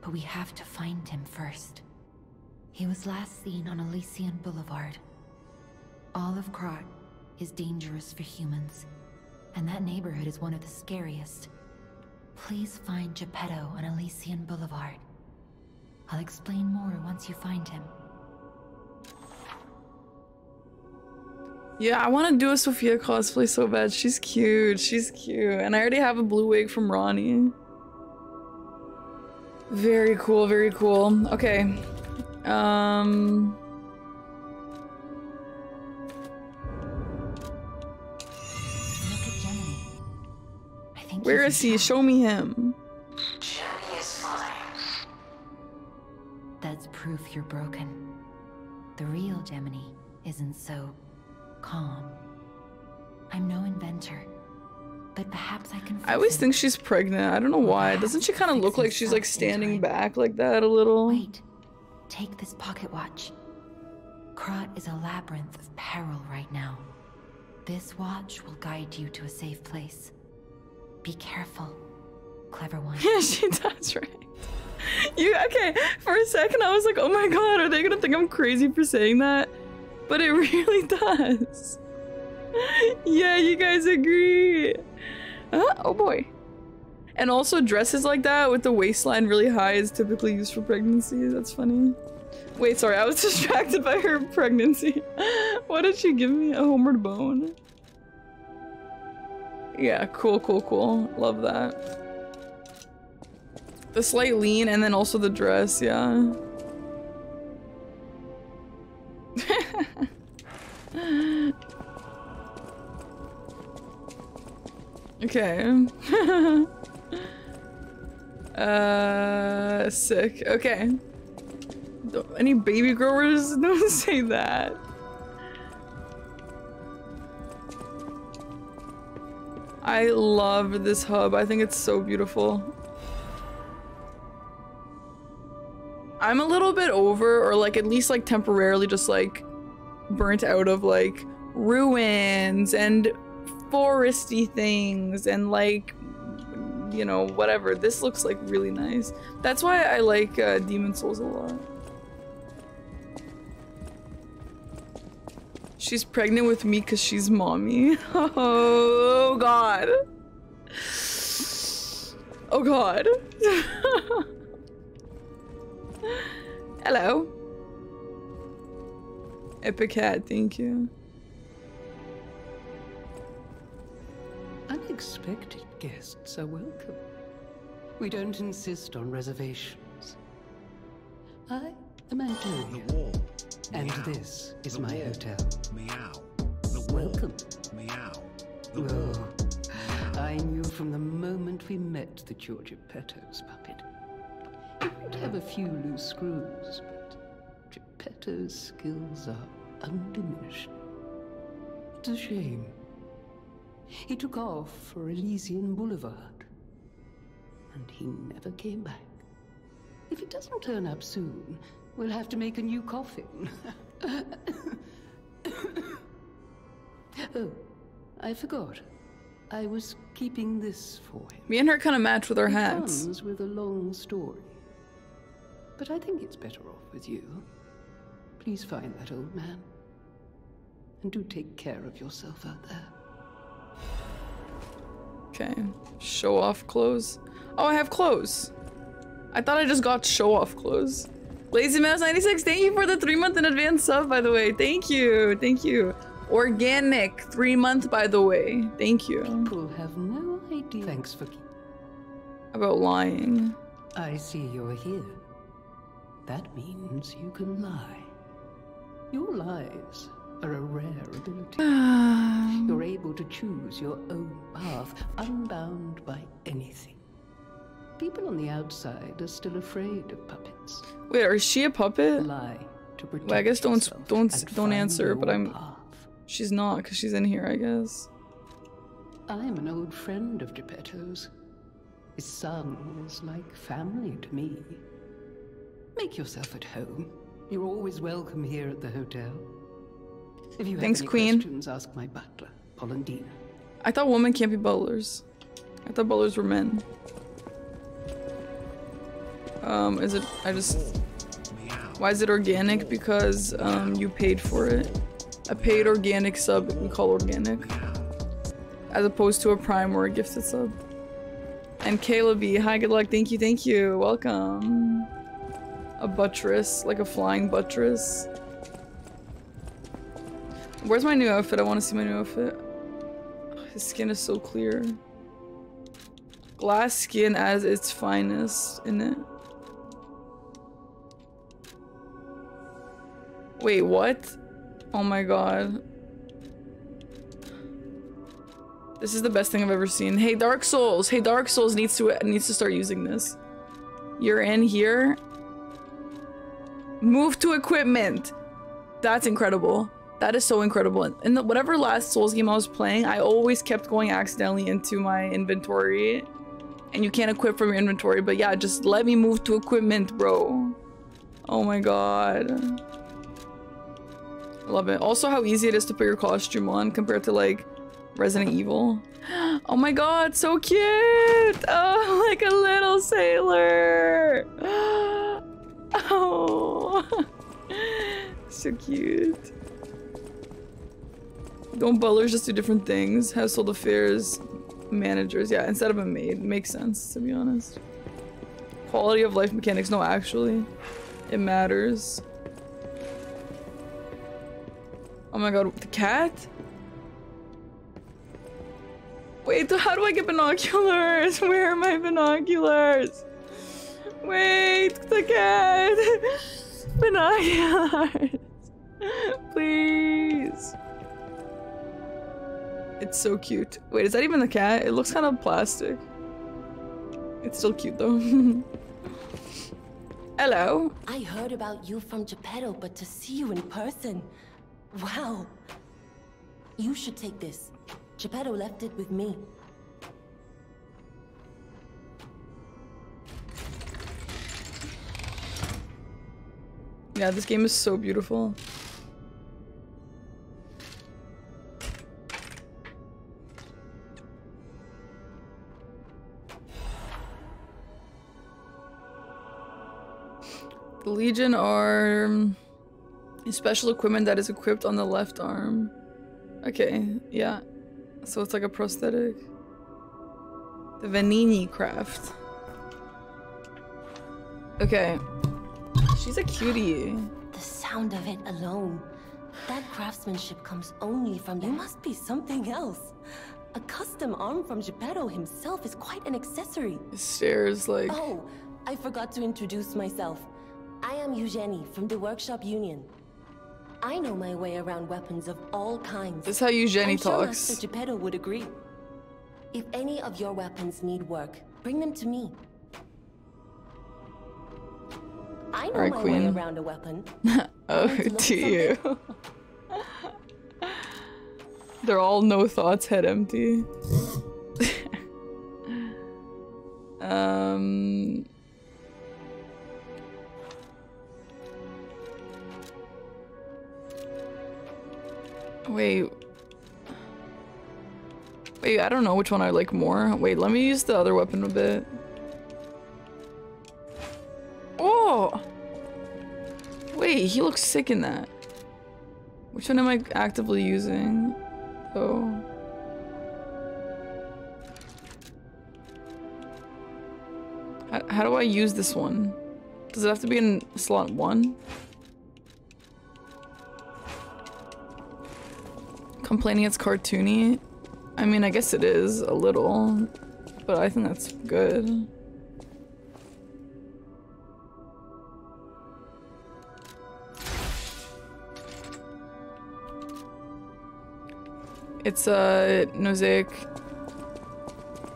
But we have to find him first. He was last seen on Elysian Boulevard. All of Krat is dangerous for humans. And that neighborhood is one of the scariest. Please find Geppetto on Elysian Boulevard. I'll explain more once you find him. Yeah, I want to do a Sophia cosplay so bad. She's cute. She's cute. And I already have a blue wig from Ronnie. Very cool, very cool. Okay. Um Look at Gemini. I think where is he? Show me him. Jenny is fine. That's proof you're broken. The real Gemini isn't so calm. I'm no inventor, but perhaps I can. I always it. think she's pregnant. I don't know why. Doesn't she kind of look like she's like standing back like that a little? Wait, take this pocket watch. Krat is a labyrinth of peril right now. This watch will guide you to a safe place. Be careful, clever one. Yeah, she does, right? You okay? For a second, I was like, "Oh my god, are they gonna think I'm crazy for saying that?" But it really does. yeah, you guys agree. Oh boy. And also, dresses like that with the waistline really high is typically used for pregnancy. That's funny. Wait, sorry, I was distracted by her pregnancy. what did she give me? A homeward bone. Yeah, cool, cool, cool. Love that. The slight lean and then also the dress, yeah. okay. uh, sick. Okay. Don't- Any baby growers? Don't say that. I love this hub. I think it's so beautiful. I'm a little bit over, or like at least like temporarily just like burnt out of like ruins and foresty things and like you know whatever. This looks like really nice. That's why I like uh, Demon Souls a lot. She's pregnant with me because she's mommy. Oh god. Oh god. Hello. Epic hat, thank you. Unexpected guests are welcome. We don't insist on reservations. I am The Antonia, wall. and Meow. this is The my wall. hotel. Meow. The wall. Welcome. Meow. The wall. Oh, I knew from the moment we met that you're Geppetto's puppet. Might have a few loose screws, but Geppetto's skills are undiminished. It's a shame. He took off for Elysian Boulevard, and he never came back. If he doesn't turn up soon, we'll have to make a new coffin. oh, I forgot. I was keeping this for him. Me and her kind of match with our It hats. comes with a long story. But I think it's better off with you. Please find that old man. And do take care of yourself out there. Okay. Show off clothes. Oh, I have clothes. I thought I just got show off clothes. Lazy Mouse 96, thank you for the three month in advance sub, by the way. Thank you. Thank you. Organic, three month, by the way. Thank you. People have no idea. Thanks for. About lying. I see you're here. That means you can lie. Your lies are a rare ability. Um. You're able to choose your own path, unbound by anything. People on the outside are still afraid of puppets. Wait, is she a puppet? Lie to protect Well, I guess don't don't don't answer, but I'm. path. She's not, because she's in here, I guess. I'm an old friend of Geppetto's. His son is like family to me. Make yourself at home. You're always welcome here at the hotel. If you have Thanks, any Queen. questions, ask my butler, Polendina. I thought women can't be butlers. I thought butlers were men. Um, is it? I just. Why is it organic? Because um, you paid for it. A paid organic sub we call organic, as opposed to a prime or a gifted sub. And Kayla B. Hi, good luck. Thank you, thank you. Welcome. A buttress, like a flying buttress. Where's my new outfit? I want to see my new outfit. His skin is so clear. Glass skin as its finest, in it? Wait, what? Oh my god. This is the best thing I've ever seen. Hey, Dark Souls. Hey, Dark Souls needs to needs to start using this. You're in here. Move to equipment. That's incredible. That is so incredible. In the, whatever last Souls game I was playing, I always kept going accidentally into my inventory. And you can't equip from your inventory, but yeah, just let me move to equipment, bro. Oh my god. I love it. Also how easy it is to put your costume on compared to like Resident Evil. Oh my god, so cute! Oh, like a little sailor! Oh Oh, so cute. Don't butlers just do different things? Household affairs, managers. Yeah, instead of a maid. Makes sense, to be honest. Quality of life mechanics. No, actually. It matters. Oh my god, the cat? Wait, how do I get binoculars? Where are my binoculars? Wait, the cat! Binoculars! Please! It's so cute. Wait, is that even the cat? It looks kind of plastic. It's still cute though. Hello. I heard about you from Geppetto, but to see you in person. Wow. You should take this. Geppetto left it with me. Yeah, this game is so beautiful. The Legion arm special equipment that is equipped on the left arm. Okay, yeah. So it's like a prosthetic. The Vanini craft. Okay. She's a cutie. The sound of it alone. That craftsmanship comes only from you must be something else. A custom arm from Geppetto himself is quite an accessory. Stairs like Oh, I forgot to introduce myself. I am Eugenie from the Workshop Union. I know my way around weapons of all kinds. This is how Eugenie I'm sure talks. Master Geppetto would agree. If any of your weapons need work, bring them to me. I know my way Queen. around a weapon. oh, to you. They're all no thoughts, head empty. um. Wait. Wait, I don't know which one I like more. Wait, let me use the other weapon a bit. Oh! Wait, he looks sick in that. Which one am I actively using? Oh. How, how do I use this one? Does it have to be in slot one? Complaining it's cartoony? I mean, I guess it is a little, but I think that's good. It's a uh, Mosaic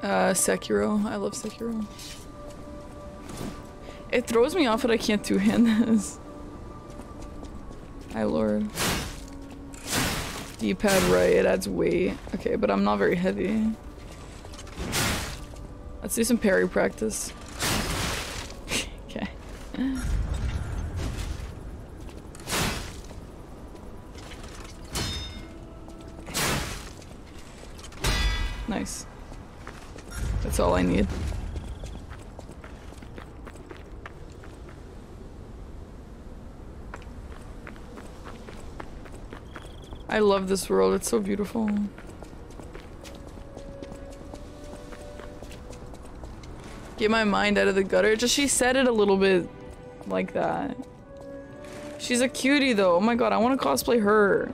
uh, Sekiro. I love Sekiro. It throws me off that I can't two-hand this. Hi, Lord. D-pad right, it adds weight. Okay, but I'm not very heavy. Let's do some parry practice. okay. Nice. That's all I need. I love this world, it's so beautiful. Get my mind out of the gutter. Just she said it a little bit like that. She's a cutie though. Oh my god, I want to cosplay her.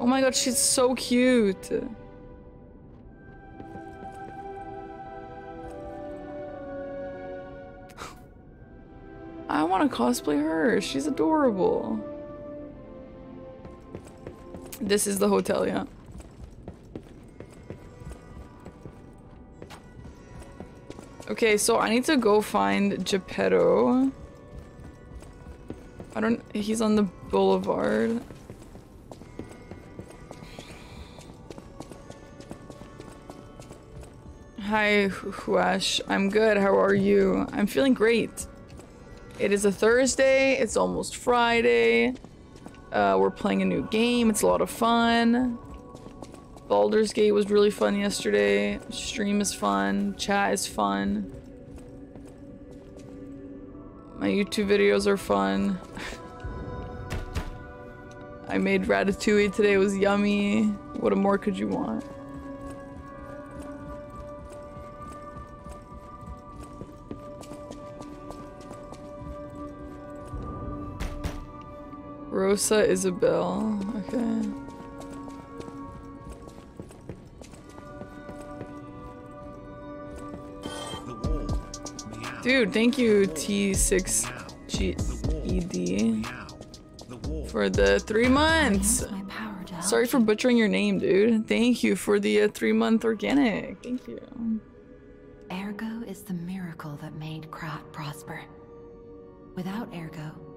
Oh my god, she's so cute. Cosplay her. She's adorable. This is the hotel, yeah. Okay, so I need to go find Geppetto. I don't- he's on the boulevard. Hi, Huash. I'm good. How are you? I'm feeling great. It is a Thursday. It's almost Friday. Uh, we're playing a new game. It's a lot of fun. Baldur's Gate was really fun yesterday. Stream is fun. Chat is fun. My YouTube videos are fun. I made ratatouille today. It was yummy. What more could you want? Rosa Isabel. Okay. Dude, thank you T6GED Meow. The wall. for the three months. Sorry for butchering your name, dude. Thank you for the uh, three month organic. Thank you. Ergo is the miracle that made Krat prosper. Without Ergo,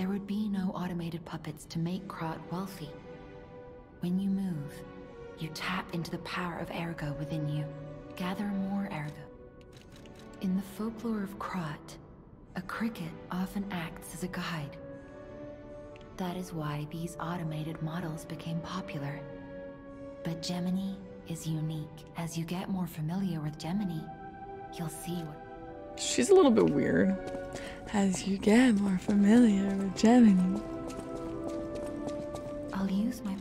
there would be no automated puppets to make Krat wealthy. When you move, you tap into the power of Ergo within you. Gather more Ergo. In the folklore of Krat, a cricket often acts as a guide. That is why these automated models became popular. But Gemini is unique. As you get more familiar with Gemini, you'll see what She's a little bit weird. As you get more familiar with Gemini. I'll use my power.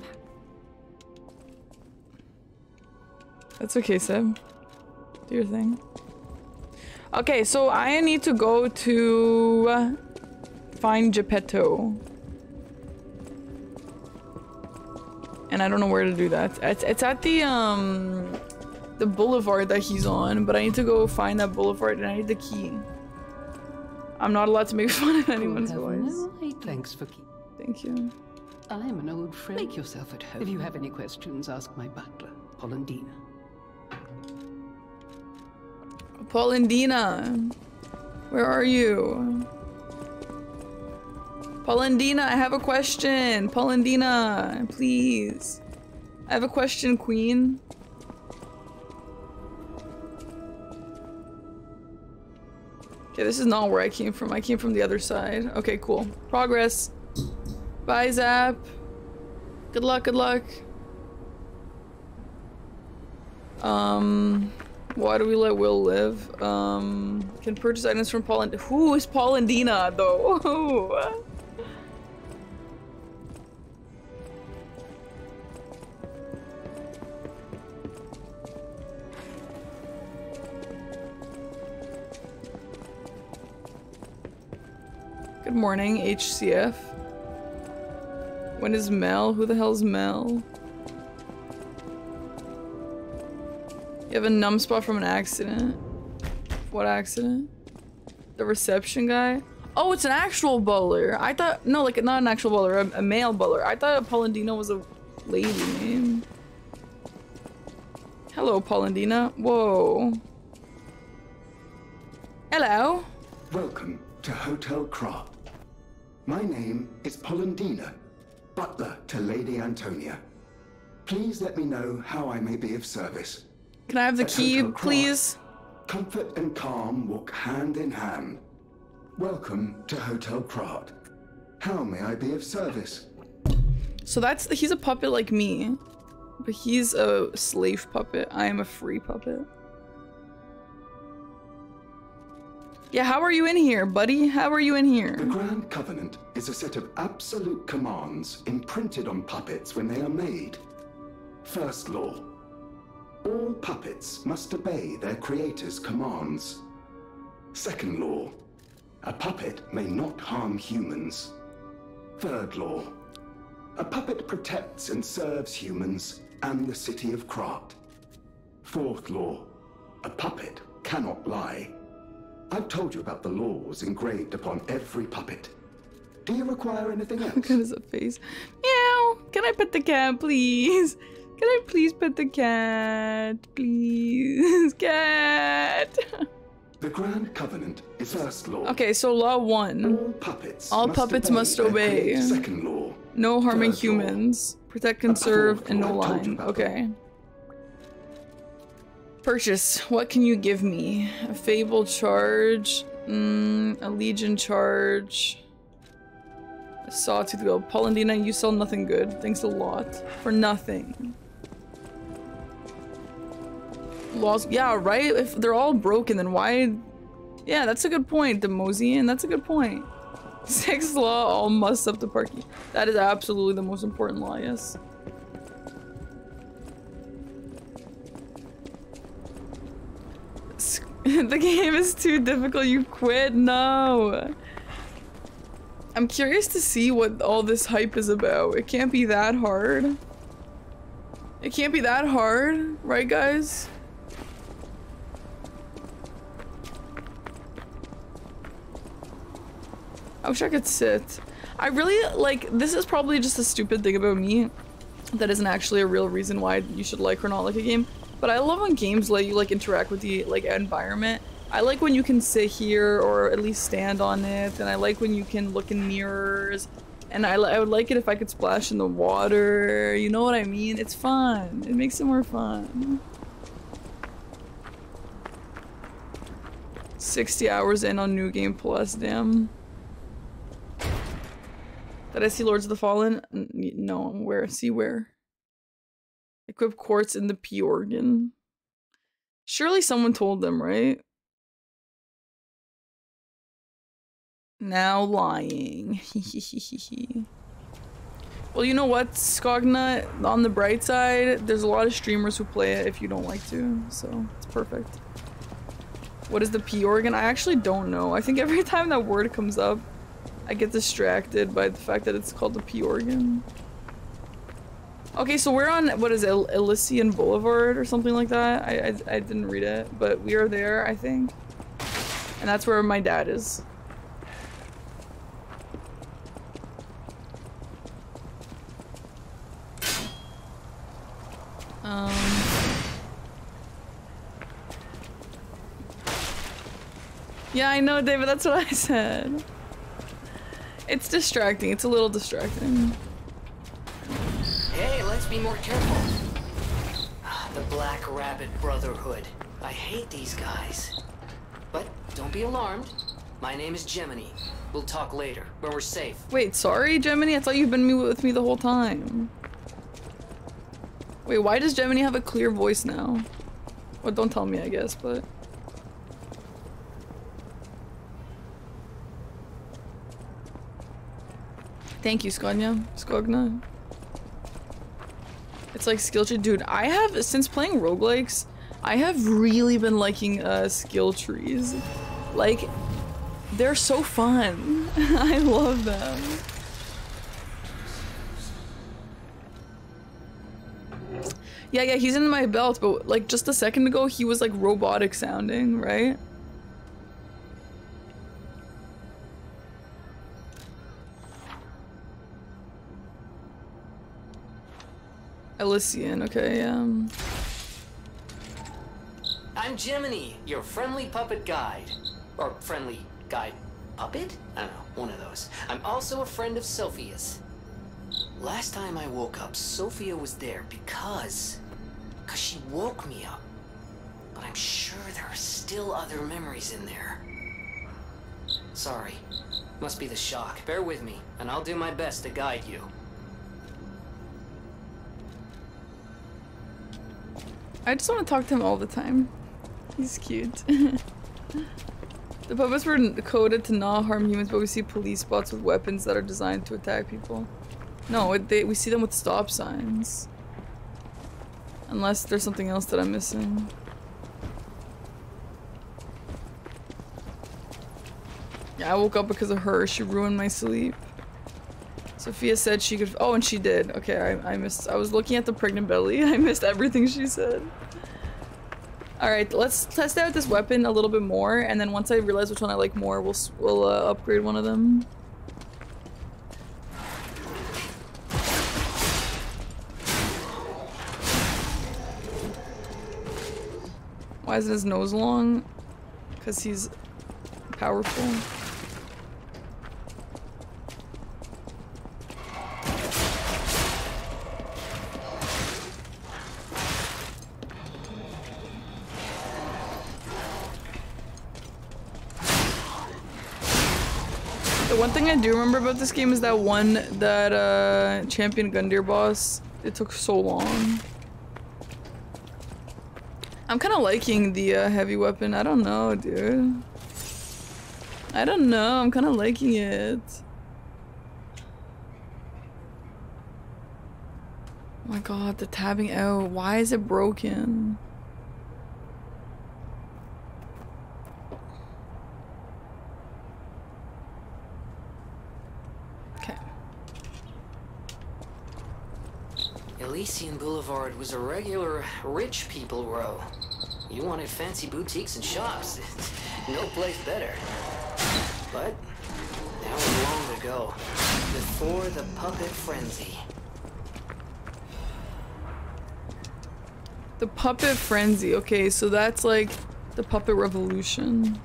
That's okay, Seb. Do your thing. Okay, so I need to go to uh, find Geppetto. And I don't know where to do that. It's, it's at the, um, the boulevard that he's on, but I need to go find that boulevard and I need the key. I'm not allowed to make fun of anyone's Have voice. no. Thanks for keep. Thank you. I'm an old friend. Make yourself at home. If you have any questions, ask my butler, Polendina. Paulandina, where are you? Polendina, I have a question. Polendina, please. I have a question, queen. Okay, this is not where I came from. I came from the other side. Okay, cool. Progress. Bye, Zap. Good luck, good luck. Um, why do we let Will live? Um, can purchase items from Paul and who is Paul and Dina though? Good morning, HCF. When is Mel? Who the hell's Mel? You have a numb spot from an accident. What accident? The reception guy? Oh, it's an actual bowler. I thought no, like not an actual bowler, a, a male bowler. I thought Polendina was a lady name. Hello, Polendina. Whoa. Hello. Welcome to Hotel Krat. My name is Polendina, butler to Lady Antonia. Please let me know how I may be of service. Can I have the At key, please? Comfort and calm walk hand in hand. Welcome to Hotel Krat. How may I be of service? So that's he's a puppet like me, but he's a slave puppet. I am a free puppet. Yeah, how are you in here, buddy? How are you in here? The? Grand Covenant is a set of absolute commands imprinted on puppets when they are made. First law All puppets must obey their creator's commands. Second law. A puppet may not harm humans. Third law. A puppet protects and serves humans and the city of Krat. Fourth law. A puppet cannot lie. I've told you about the laws engraved upon every puppet. Do you require anything else? Look at his face. Meow. Can I pet the cat, please? Can I please pet the cat? Please, cat. The Grand Covenant is first law. Okay, so law one. All puppets. All puppets must obey. Second law. No harming Third law. humans. Protect, conserve, and no I told you lying. Okay. that. Purchase. What can you give me? A Fable charge. Mm, a Legion charge. A Sawtooth Bill. Polendina, you sell nothing good. Thanks a lot. For nothing. Laws. Yeah, right? If they're all broken, then why... Yeah, that's a good point, Demosian. That's a good point. Sixth law, all must up the parky. That is absolutely the most important law, yes. the game is too difficult, you quit? No. I'm curious to see what all this hype is about. It can't be that hard. It can't be that hard, right guys? I wish I could sit. I really like this is probably just a stupid thing about me that isn't actually a real reason why you should like or not like a game. But I love when games let you like interact with the like environment. I like when you can sit here or at least stand on it, and I like when you can look in mirrors. And I, I would like it if I could splash in the water. You know what I mean? It's fun. It makes it more fun. 60 hours in on New Game Plus, damn. Did I see Lords of the Fallen? No, where? See where? Equip quartz in the P organ. Surely someone told them, right? Now lying. well, you know what, Skogna? On the bright side, there's a lot of streamers who play it if you don't like to, so it's perfect. What is the P organ? I actually don't know. I think every time that word comes up, I get distracted by the fact that it's called the P organ. Okay, so we're on, what is it, Elysian Boulevard or something like that? I, I, I didn't read it, but we are there, I think. And that's where my dad is. Um... Yeah, I know, David, that's what I said. It's distracting. It's a little distracting. Hey, let's be more careful. Ah, The Black Rabbit Brotherhood. I hate these guys. But don't be alarmed. My name is Gemini. We'll talk later, when we're safe. Wait, sorry, Gemini? I thought you've been with me the whole time. Wait, why does Gemini have a clear voice now? Well, don't tell me, I guess, but... Thank you, Skogna. Skogna. It's like skill tree. Dude, I have, since playing roguelikes, I have really been liking uh, skill trees. Like, they're so fun. I love them. Yeah, yeah, he's in my belt, but like just a second ago, he was like robotic sounding, right? Elysian, okay, um. I'm Gemini, your friendly puppet guide. Or friendly guide puppet? I don't know, one of those. I'm also a friend of Sophia's. Last time I woke up, Sophia was there because... Because she woke me up. But I'm sure there are still other memories in there. Sorry. Must be the shock. Bear with me, and I'll do my best to guide you. I just want to talk to him all the time. He's cute. the puppets were coded to not harm humans, but we see police spots with weapons that are designed to attack people. No, they, we see them with stop signs. Unless there's something else that I'm missing. Yeah, I woke up because of her. She ruined my sleep. Sophia said she could- oh, and she did. Okay, I, I missed- I was looking at the pregnant belly. I missed everything she said. Alright, let's test out this weapon a little bit more, and then once I realize which one I like more, we'll, we'll uh, upgrade one of them. Why is his nose long? Because he's powerful. One thing I do remember about this game is that one, that uh, champion Gundyr boss, it took so long. I'm kind of liking the uh, heavy weapon. I don't know, dude. I don't know. I'm kind of liking it. Oh my god, the tabbing out. Why is it broken? Okay. Elysian Boulevard was a regular rich people row. You wanted fancy boutiques and shops. no place better. But that was long ago, before the puppet frenzy. The puppet frenzy. Okay, so that's like the puppet revolution.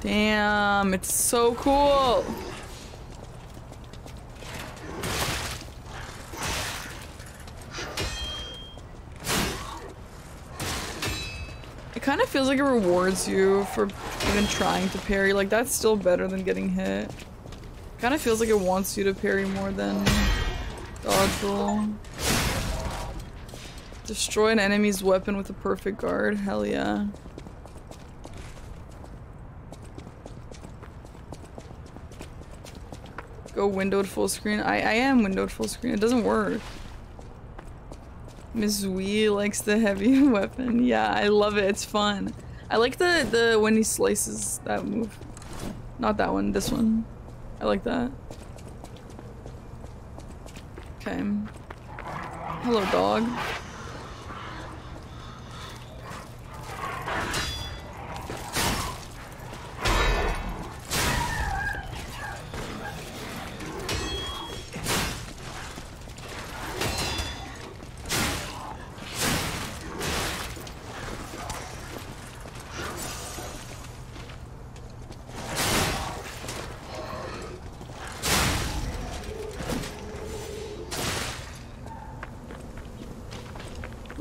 Damn, it's so cool. It kind of feels like it rewards you for even trying to parry. Like, that's still better than getting hit. Kind of feels like it wants you to parry more than dodge roll. Destroy an enemy's weapon with a perfect guard. Hell yeah. Go windowed full screen. I, I am windowed full screen. It doesn't work. Miss Wee likes the heavy weapon. Yeah, I love it. It's fun. I like the, the when he slices that move. Not that one, this one. I like that. Okay. Hello, dog.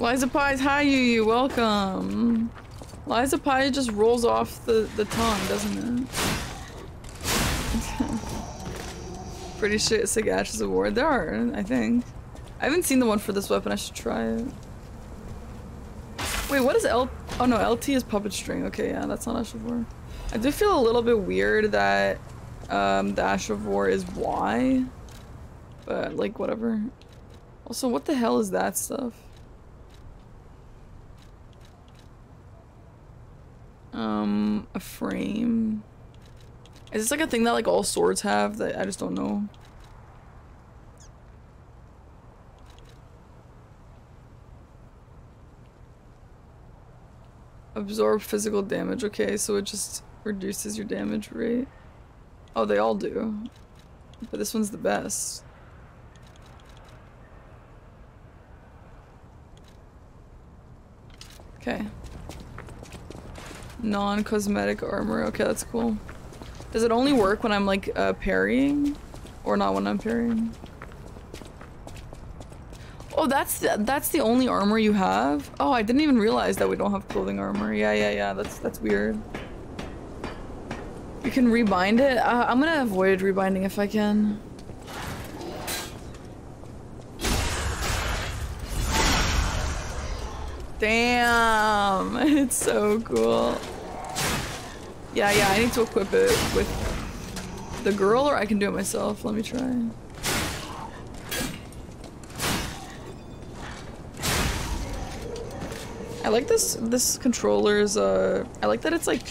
Liza Pie's hi you you welcome. Liza Pie just rolls off the, the tongue, doesn't it? Pretty sure shit sick Ashes Award. There are, I think. I haven't seen the one for this weapon, I should try it. Wait, what is L- oh no, LT is puppet string. Okay, yeah, that's not Ash of War. I do feel a little bit weird that um, the Ash of War is Y. But, like, whatever. Also, what the hell is that stuff? Um, a frame. Is this like a thing that like all swords have that I just don't know? Absorb physical damage. Okay, so it just reduces your damage rate. Oh, they all do. But this one's the best. Okay. Non-cosmetic armor. Okay, that's cool. Does it only work when I'm like uh, parrying? Or not when I'm parrying? Oh, that's that's the only armor you have? Oh, I didn't even realize that we don't have clothing armor. Yeah, yeah, yeah. That's that's weird. You can rebind it? Uh, I'm gonna avoid rebinding if I can. Damn, it's so cool. Yeah, yeah, I need to equip it with the girl or I can do it myself. Let me try. I like this this controller's uh I like that it's like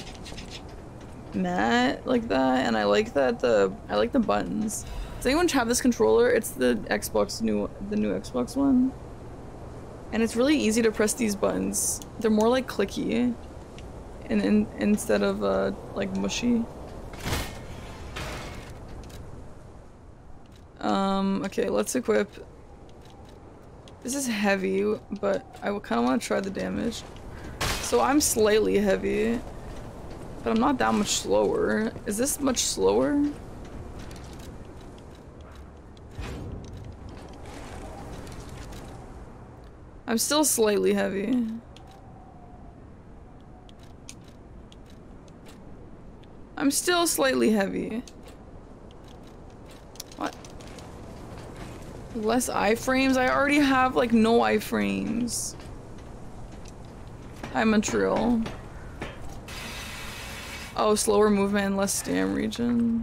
matte like that and I like that the I like the buttons. Does anyone have this controller? It's the Xbox new the new Xbox one. And it's really easy to press these buttons. They're more like clicky and in, instead of uh like mushy. Um okay, let's equip this is heavy, but I kind of want to try the damage. So I'm slightly heavy, but I'm not that much slower. Is this much slower? I'm still slightly heavy. I'm still slightly heavy. What? Less iframes? I already have like no iframes. I'm a Montreal. Oh, slower movement and less stam regen.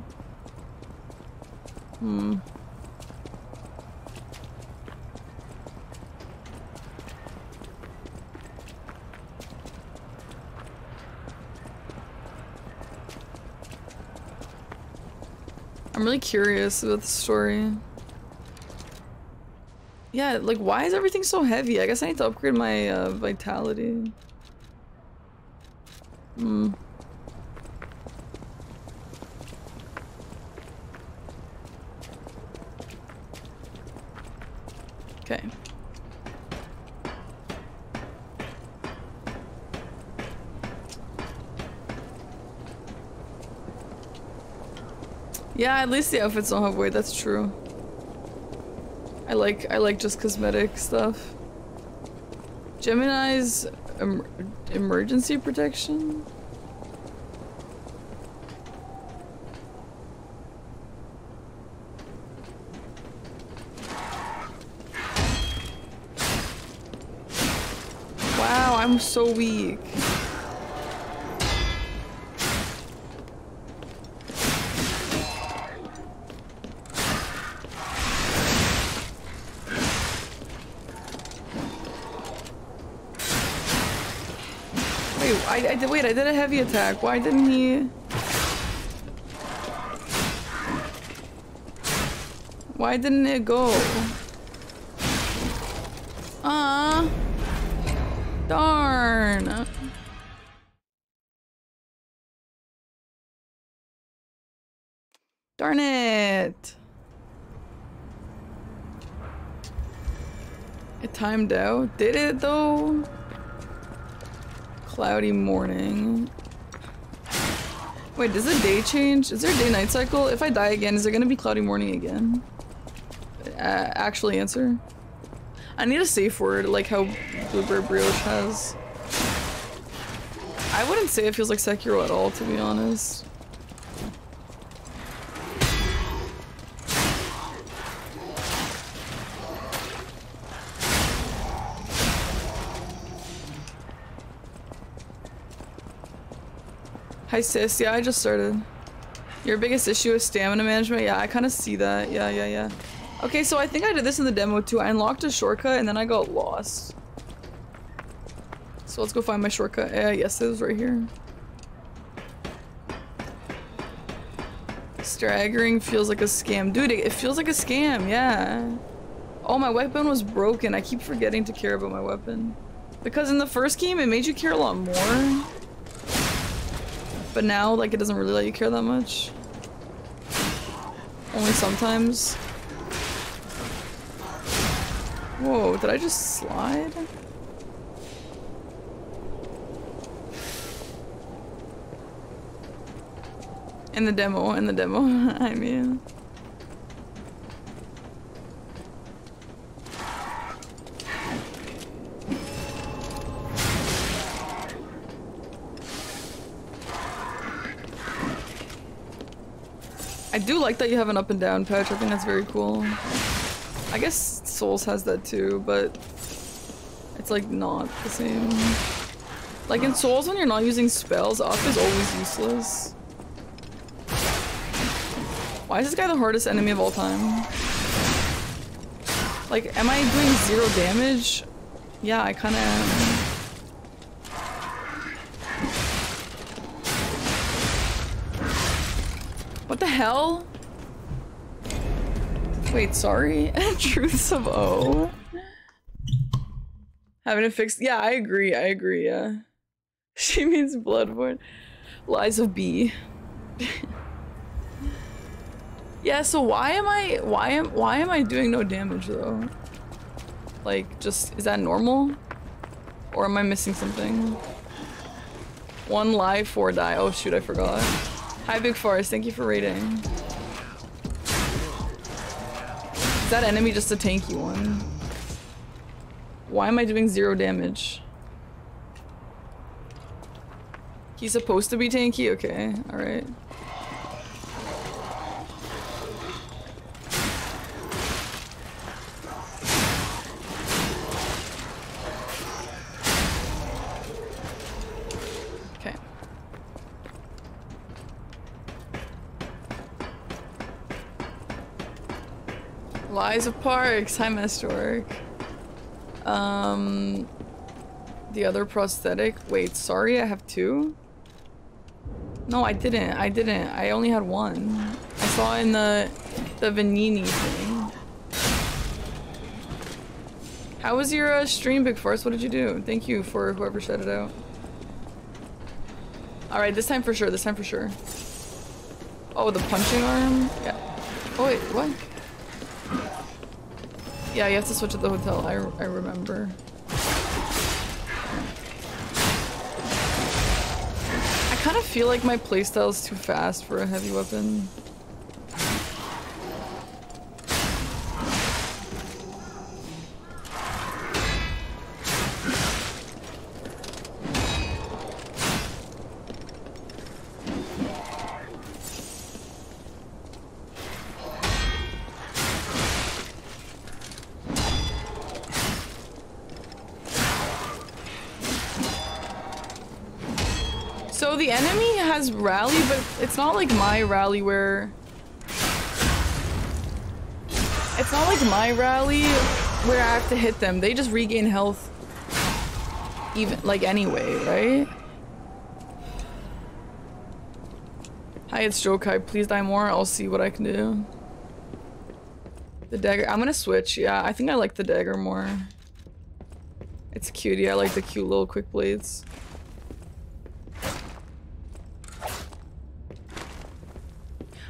Hmm. I'm really curious about the story. Yeah, like why is everything so heavy? I guess I need to upgrade my uh, vitality. Hmm. Okay. Yeah, at least the outfits don't have weight, that's true. I like I like just cosmetic stuff. Gemini's em emergency protection? Wow, I'm so weak. I, did wait, I did a heavy attack. Why didn't he? Why didn't it go? Ah, darn. Darn it. It timed out. Did it though? Cloudy morning. Wait, does the day change? Is there a day-night cycle? If I die again, is there gonna be cloudy morning again? Uh, actually answer. I need a safe word, like how Bluebird Brioche has. I wouldn't say it feels like Sekiro at all, to be honest. Hi sis, yeah, I just started. Your biggest issue is stamina management? Yeah, I kind of see that. Yeah, yeah, yeah. Okay, so I think I did this in the demo too. I unlocked a shortcut and then I got lost. So let's go find my shortcut. Yeah, yes, it was right here. Staggering feels like a scam. Dude, it feels like a scam, yeah. Oh, my weapon was broken. I keep forgetting to care about my weapon. Because in the first game, it made you care a lot more. But now, like, it doesn't really let you care that much. Only sometimes. Whoa, did I just slide? In the demo, in the demo, I mean. I do like that you have an up and down patch. I think that's very cool. I guess Souls has that too, but It's like not the same. Like in Souls when you're not using spells, up is always useless. Why is this guy the hardest enemy of all time? Like, am I doing zero damage? Yeah, I kinda am. What the hell? Wait, sorry. Truths of O. Having it fix- Yeah, I agree. I agree. Yeah. She means Bloodborne. Lies of B. yeah. So why am I? Why am? Why am I doing no damage though? Like, just is that normal? Or am I missing something? One live, four die. Oh shoot, I forgot. Hi, Big Forest. Thank you for raiding. Is that enemy just a tanky one? Why am I doing zero damage? He's supposed to be tanky? Okay, alright. Lies of Parks. Hi, Masterwork. Um, the other prosthetic. Wait, sorry, I have two? No, I didn't. I didn't. I only had one. I saw in the the Venigni thing. How was your uh, stream, Big Force? What did you do? Thank you for whoever shut it out. Alright, this time for sure. This time for sure. Oh, the punching arm? Yeah. Oh, wait, what? Yeah, you have to switch at the hotel. I, I remember. I kind of feel like my playstyle is too fast for a heavy weapon. It's not like my rally where... It's not like my rally where I have to hit them. They just regain health even like anyway, right? Hi, it's Jokai. Please die more. I'll see what I can do. The dagger. I'm gonna switch. Yeah, I think I like the dagger more. It's cute. Yeah, I like the cute little quick blades.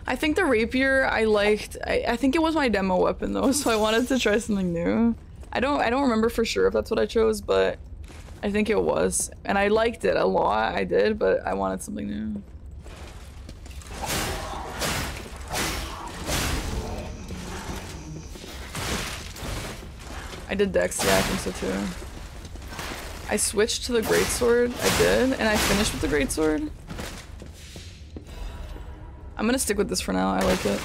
I think the rapier I liked. I, I think it was my demo weapon though, so I wanted to try something new. I don't I don't remember for sure if that's what I chose, but I think it was. And I liked it a lot, I did, but I wanted something new. I did Dex, yeah, I think so too. I switched to the greatsword, I did, and I finished with the greatsword. I'm gonna stick with this for now, I like it.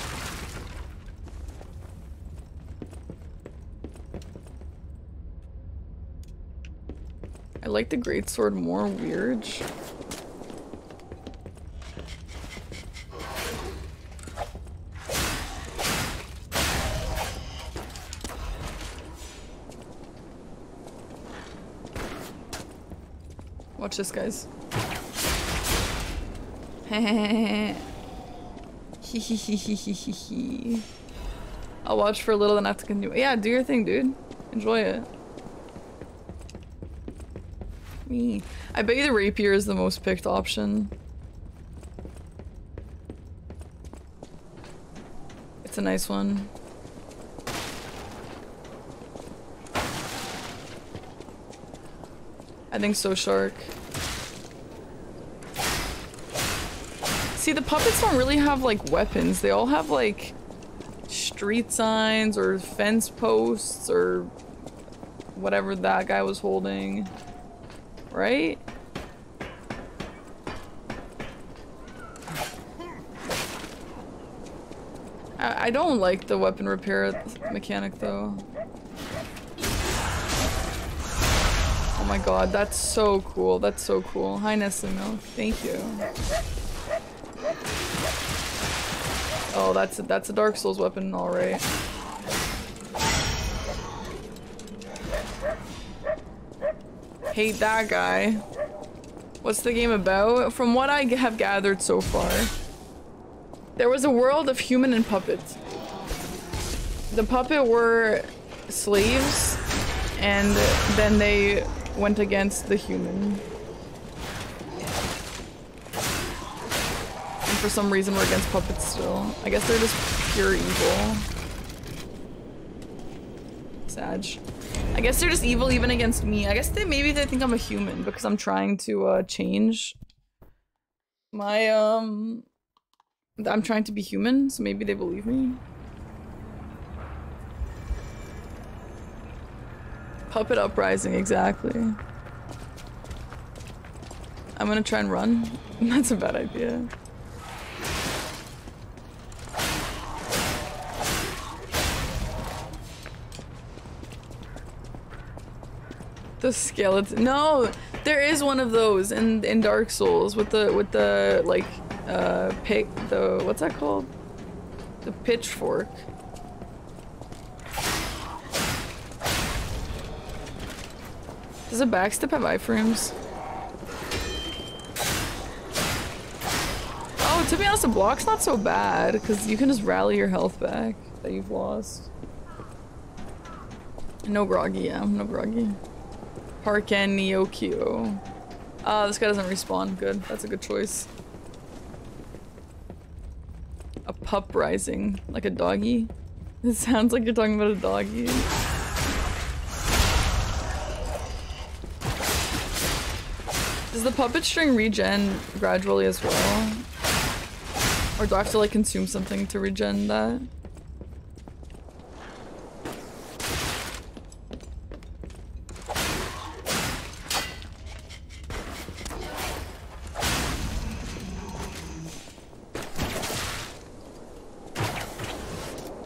I like the greatsword more weird. Watch this, guys. I'll watch for a little and have to continue. Yeah, do your thing, dude. Enjoy it. Me. I bet you the rapier is the most picked option. It's a nice one. I think so, Shark. See, the puppets don't really have, like, weapons. They all have, like, street signs or fence posts or whatever that guy was holding. Right? I, don't like the weapon repair mechanic, though. Oh my god, that's so cool. That's so cool. Hi, Nessimo. Thank you. Oh, that's a, that's a Dark Souls weapon, alright. Hate that guy. What's the game about? From what I have gathered so far, there was a world of human and puppets. The puppet were slaves, and then they went against the human. For some reason we're against puppets still. I guess they're just pure evil. Sag. I guess they're just evil even against me. I guess they maybe they think I'm a human because I'm trying to uh, change my um I'm trying to be human, so maybe they believe me. Puppet uprising, exactly. I'm gonna try and run. That's a bad idea. The skeleton. No, there is one of those in in Dark Souls with the with the like uh pick the what's that called? The pitchfork. Does a backstep have iframes? Oh, to be honest, a block's not so bad because you can just rally your health back that you've lost. No groggy, yeah, I'm no groggy. Parken Neokyo. Ah, this guy doesn't respawn. Good. That's a good choice. A pup rising. Like a doggy. It sounds like you're talking about a doggy. Does the puppet string regen gradually as well? Or do I have to like consume something to regen that?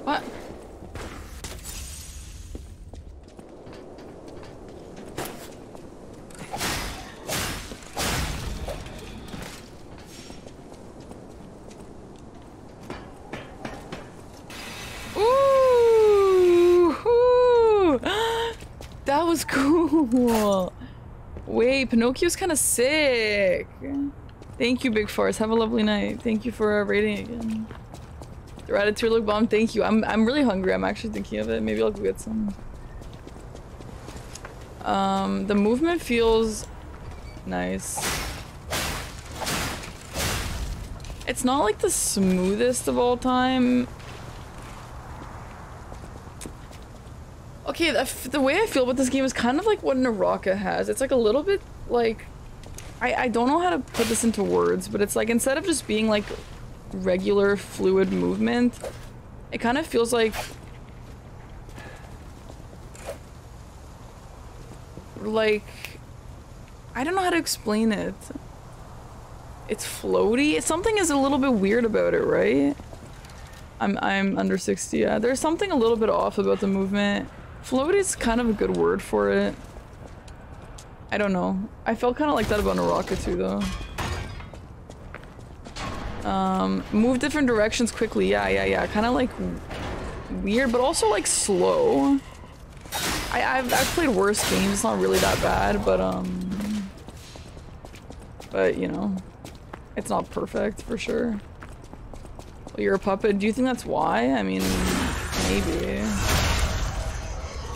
What? Ooh, ooh. that was cool. Wait, Pinocchio's kind of sick. Thank you, Big Force. Have a lovely night. Thank you for uh, rating again. The Ratatouille look bomb. Thank you. I'm I'm really hungry. I'm actually thinking of it. Maybe I'll go get some. Um, the movement feels nice. It's not like the smoothest of all time. Okay, the, the way I feel about this game is kind of like what Naraka has. It's like a little bit like... I, I don't know how to put this into words, but it's like instead of just being like regular fluid movement, it kind of feels like... Like... I don't know how to explain it. It's floaty. Something is a little bit weird about it, right? I'm I'm under 60, yeah. There's something a little bit off about the movement. Floaty is kind of a good word for it. I don't know. I felt kind of like that about Naraka too, though. Um, move different directions quickly. Yeah, yeah, yeah. Kind of like weird, but also like slow. I, I've, I've played worse games. It's not really that bad, but um, but you know, it's not perfect for sure. Well, you're a puppet. Do you think that's why? I mean, maybe.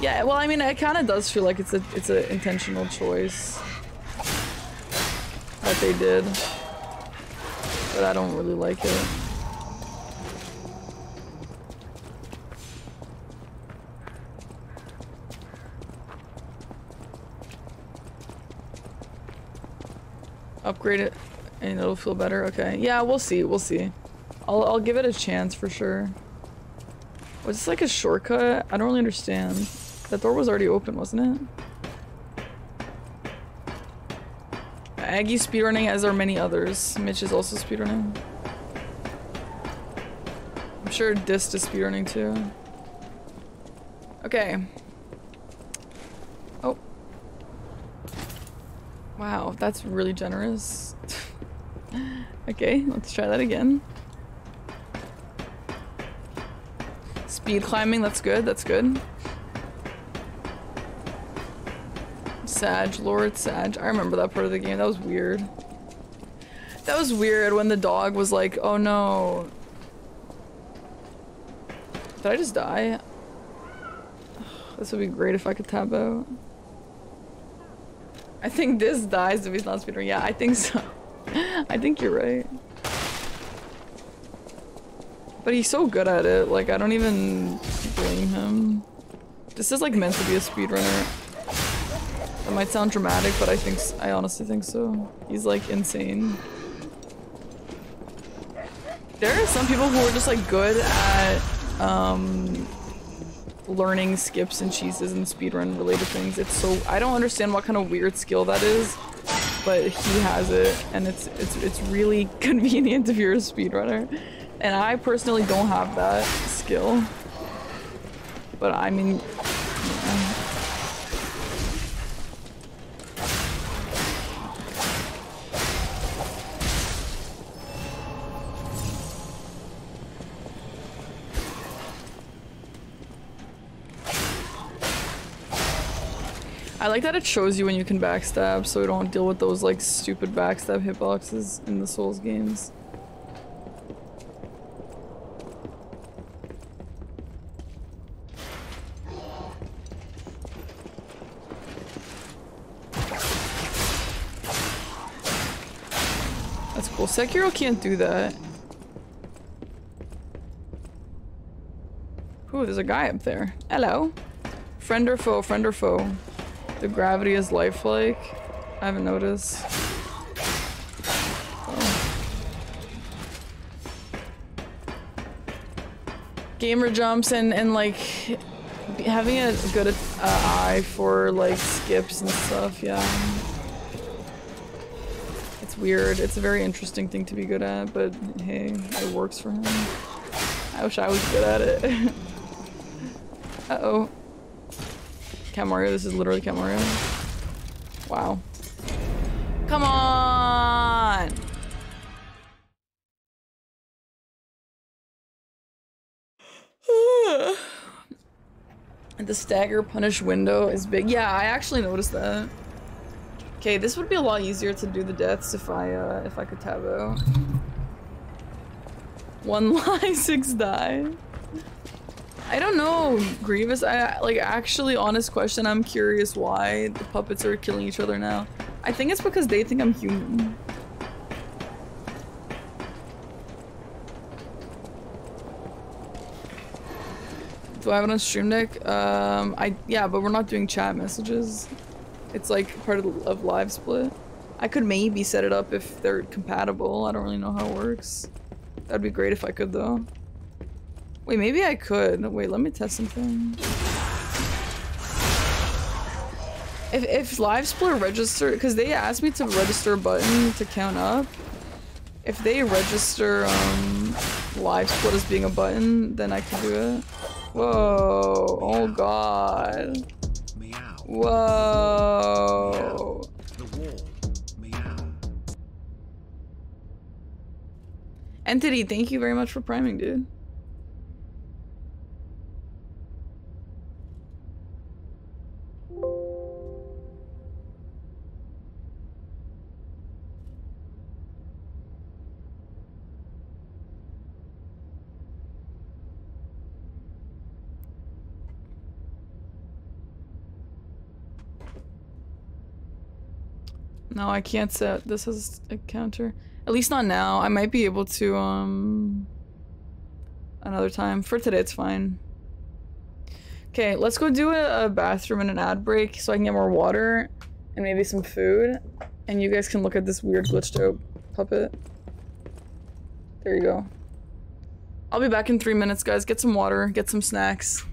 Yeah, well, I mean, it kind of does feel like it's a it's an intentional choice that they did, but I don't really like it. Upgrade it, and it'll feel better. Okay, yeah, we'll see. We'll see. I'll I'll give it a chance for sure. Was this like a shortcut? I don't really understand. That door was already open, wasn't it? Aggie speedrunning as are many others. Mitch is also speedrunning. I'm sure Dist is speedrunning too. Okay. Oh. Wow, that's really generous. okay, let's try that again. Speed climbing, that's good, that's good. Sag, Lord Sag. I remember that part of the game. That was weird. That was weird when the dog was like, oh no. Did I just die? This would be great if I could tap out. I think this dies if he's not speedrunning. Yeah, I think so. I think you're right. But he's so good at it, like I don't even blame him. This is like meant to be a speedrunner. That might sound dramatic, but I think I honestly think so. He's like insane. There are some people who are just like good at um, learning skips and cheeses and speedrun related things. It's so I don't understand what kind of weird skill that is, but he has it and it's it's it's really convenient if you're a speedrunner. And I personally don't have that skill. But I mean I like that it shows you when you can backstab so we don't deal with those like stupid backstab hitboxes in the Souls games. That's cool. Sekiro can't do that. Ooh, there's a guy up there. Hello. Friend or foe, friend or foe. The gravity is lifelike. I haven't noticed. Oh. Gamer jumps and, and like having a good uh, eye for like skips and stuff, yeah. It's weird. It's a very interesting thing to be good at, but hey, it works for him. I wish I was good at it. Uh-oh. Cat Mario, this is literally Cat Mario. Wow. Come on! the stagger punish window is big. Yeah, I actually noticed that. Okay, this would be a lot easier to do the deaths if I uh if I could tab out. One lie, six die. I don't know, Grievous. I like actually honest question. I'm curious why the puppets are killing each other now. I think it's because they think I'm human. Do I have it on Stream Deck? Um, I yeah, but we're not doing chat messages. It's like part of, of LiveSplit. I could maybe set it up if they're compatible. I don't really know how it works. That'd be great if I could though. Wait, maybe I could. Wait, let me test something. If, if LiveSplit register, because they asked me to register a button to count up. If they register um, LiveSplit as being a button, then I can do it. Whoa, oh god. Whoa. Meow. Entity, thank you very much for priming, dude. No, I can't set this as a counter. At least not now. I might be able to, um... Another time. For today, it's fine. Okay, let's go do a, a bathroom and an ad break so I can get more water and maybe some food. And you guys can look at this weird glitched out puppet. There you go. I'll be back in three minutes, guys. Get some water, get some snacks.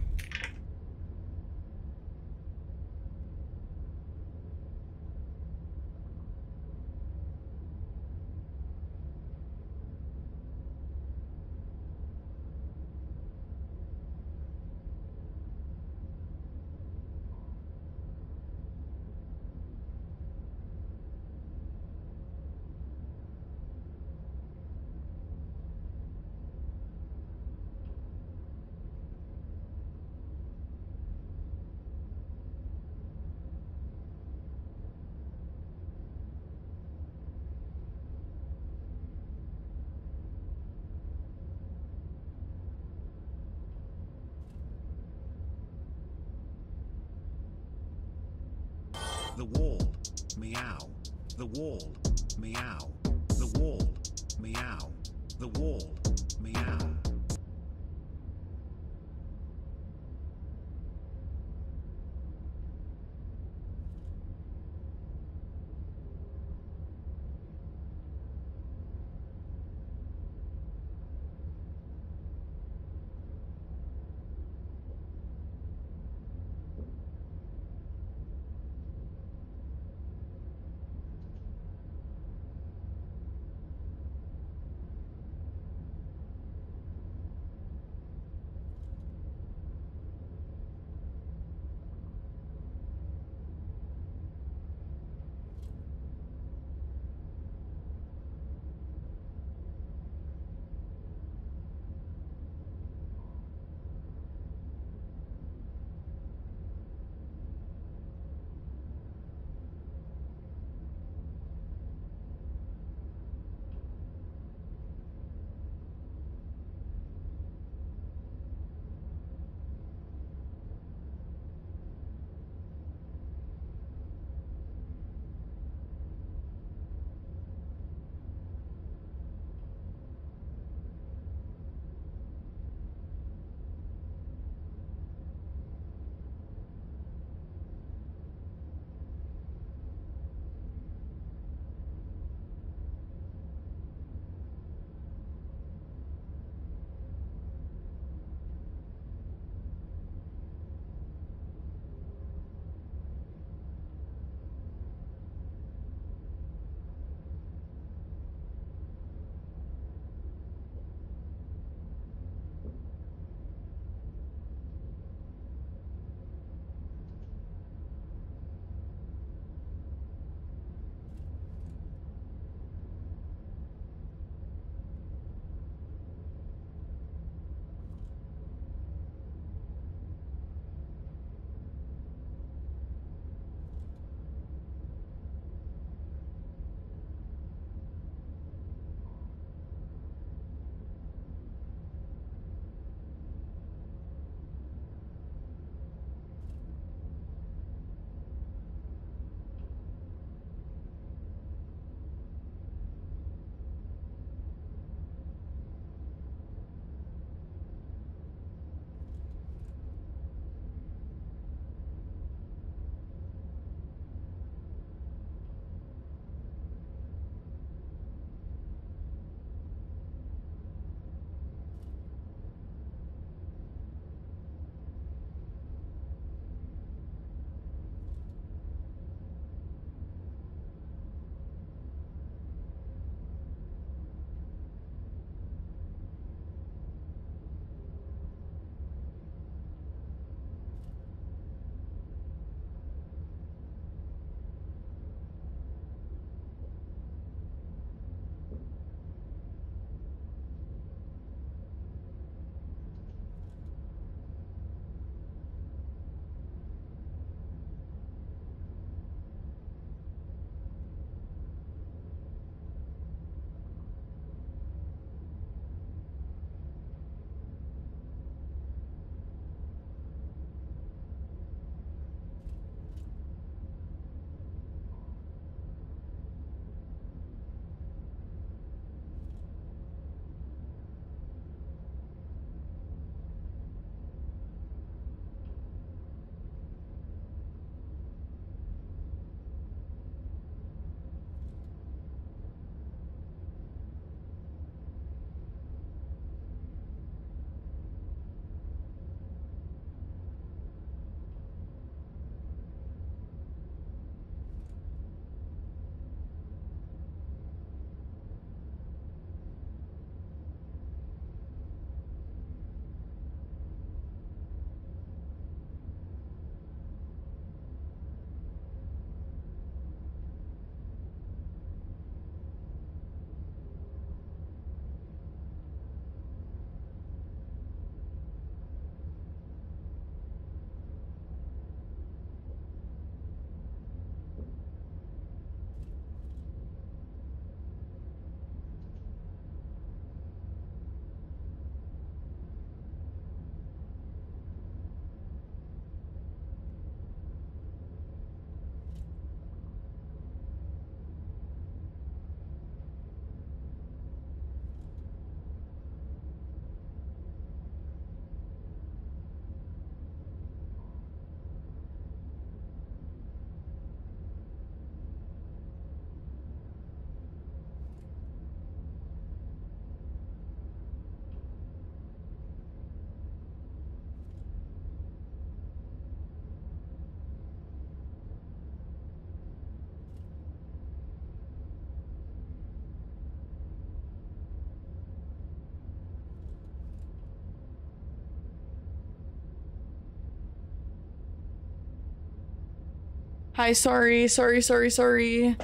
Hi, sorry, sorry, sorry, sorry.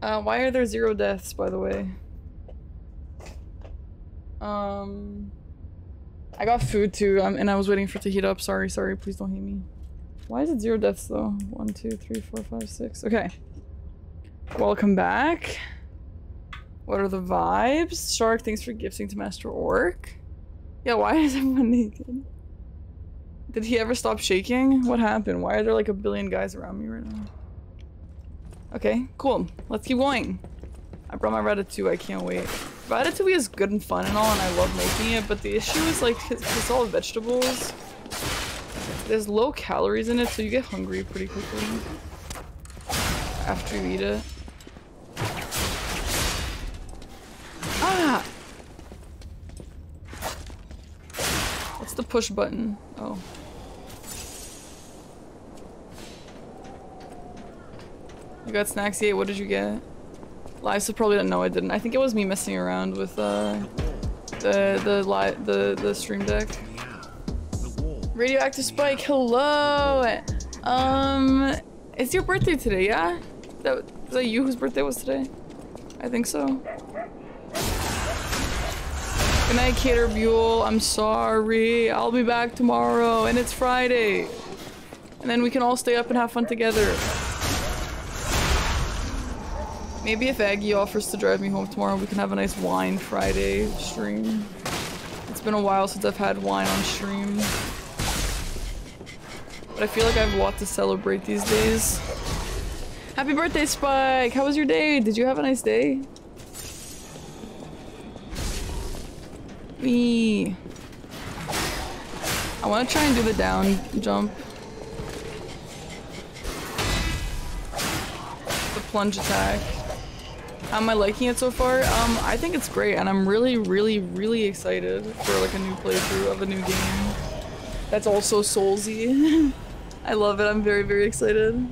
Uh, why are there zero deaths, by the way? Um, I got food too, um, and I was waiting for it to heat up. Sorry, sorry, please don't hate me. Why is it zero deaths though? One, two, three, four, five, six. Okay. Welcome back. What are the vibes? Shark, thanks for gifting to Master Orc. Yeah, why is everyone naked? Did he ever stop shaking? What happened? Why are there like a billion guys around me right now? Okay, cool. Let's keep going. I brought my ratatouille. I can't wait. Ratatouille is good and fun and all, and I love making it, but the issue is like, it's, all vegetables. There's low calories in it, so you get hungry pretty quickly after you eat it. Ah! What's the push button? Oh. Got snacks? yet? what did you get? Liza probably didn't know I didn't. I think it was me messing around with uh, the the li the the stream deck. Radioactive Spike, hello. Um, it's your birthday today, yeah? That was that you whose birthday was today? I think so. Good night, Cater Buell. I'm sorry. I'll be back tomorrow, and it's Friday. And then we can all stay up and have fun together. Maybe if Aggie offers to drive me home tomorrow, we can have a nice wine Friday stream. It's been a while since I've had wine on stream. But I feel like I have a lot to celebrate these days. Happy birthday, Spike! How was your day? Did you have a nice day? Me. I want to try and do the down jump. The plunge attack. Am I liking it so far? Um, I think it's great, and I'm really, really, really excited for like a new playthrough of a new game. That's also Soulsy. I love it. I'm very, very excited.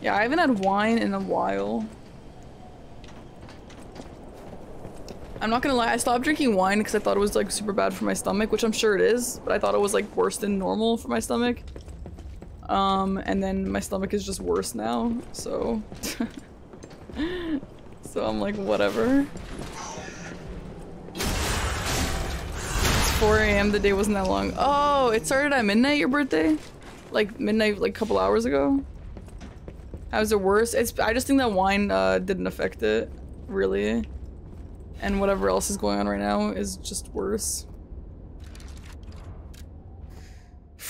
Yeah, I haven't had wine in a while. I'm not gonna lie, I stopped drinking wine because I thought it was like super bad for my stomach, which I'm sure it is, but I thought it was like worse than normal for my stomach. Um, and then my stomach is just worse now, so... so I'm like, whatever. It's 4 a.m. the day wasn't that long. Oh, it started at midnight, your birthday? Like midnight, like a couple hours ago? How's it worse? It's I just think that wine uh, didn't affect it, really. And whatever else is going on right now is just worse.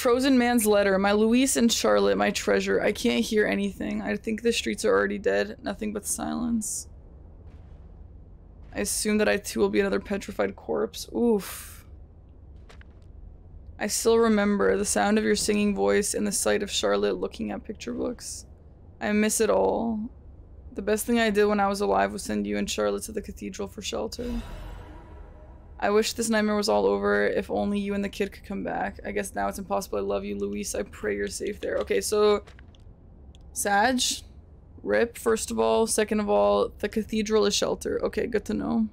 Frozen Man's Letter. My Louise and Charlotte, my treasure. I can't hear anything. I think the streets are already dead. Nothing but silence. I assume that I too will be another petrified corpse. Oof. I still remember the sound of your singing voice and the sight of Charlotte looking at picture books. I miss it all. The best thing I did when I was alive was send you and Charlotte to the cathedral for shelter. I wish this nightmare was all over if only you and the kid could come back. I guess now it's impossible. I love you, Luis. I pray you're safe there. Okay, so... Sag? Rip, first of all. Second of all, the cathedral is shelter. Okay, good to know.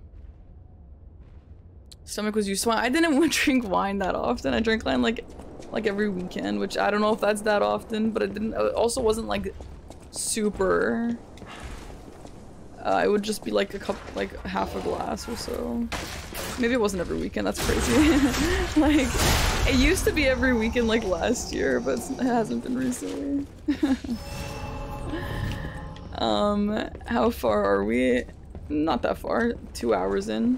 Stomach was used to wine. I didn't drink wine that often. I drink wine like like every weekend, which I don't know if that's that often, but it didn't it also wasn't like super uh, it would just be like a cup, like half a glass or so. Maybe it wasn't every weekend, that's crazy. like, it used to be every weekend like last year, but it hasn't been recently. um, how far are we? Not that far, two hours in.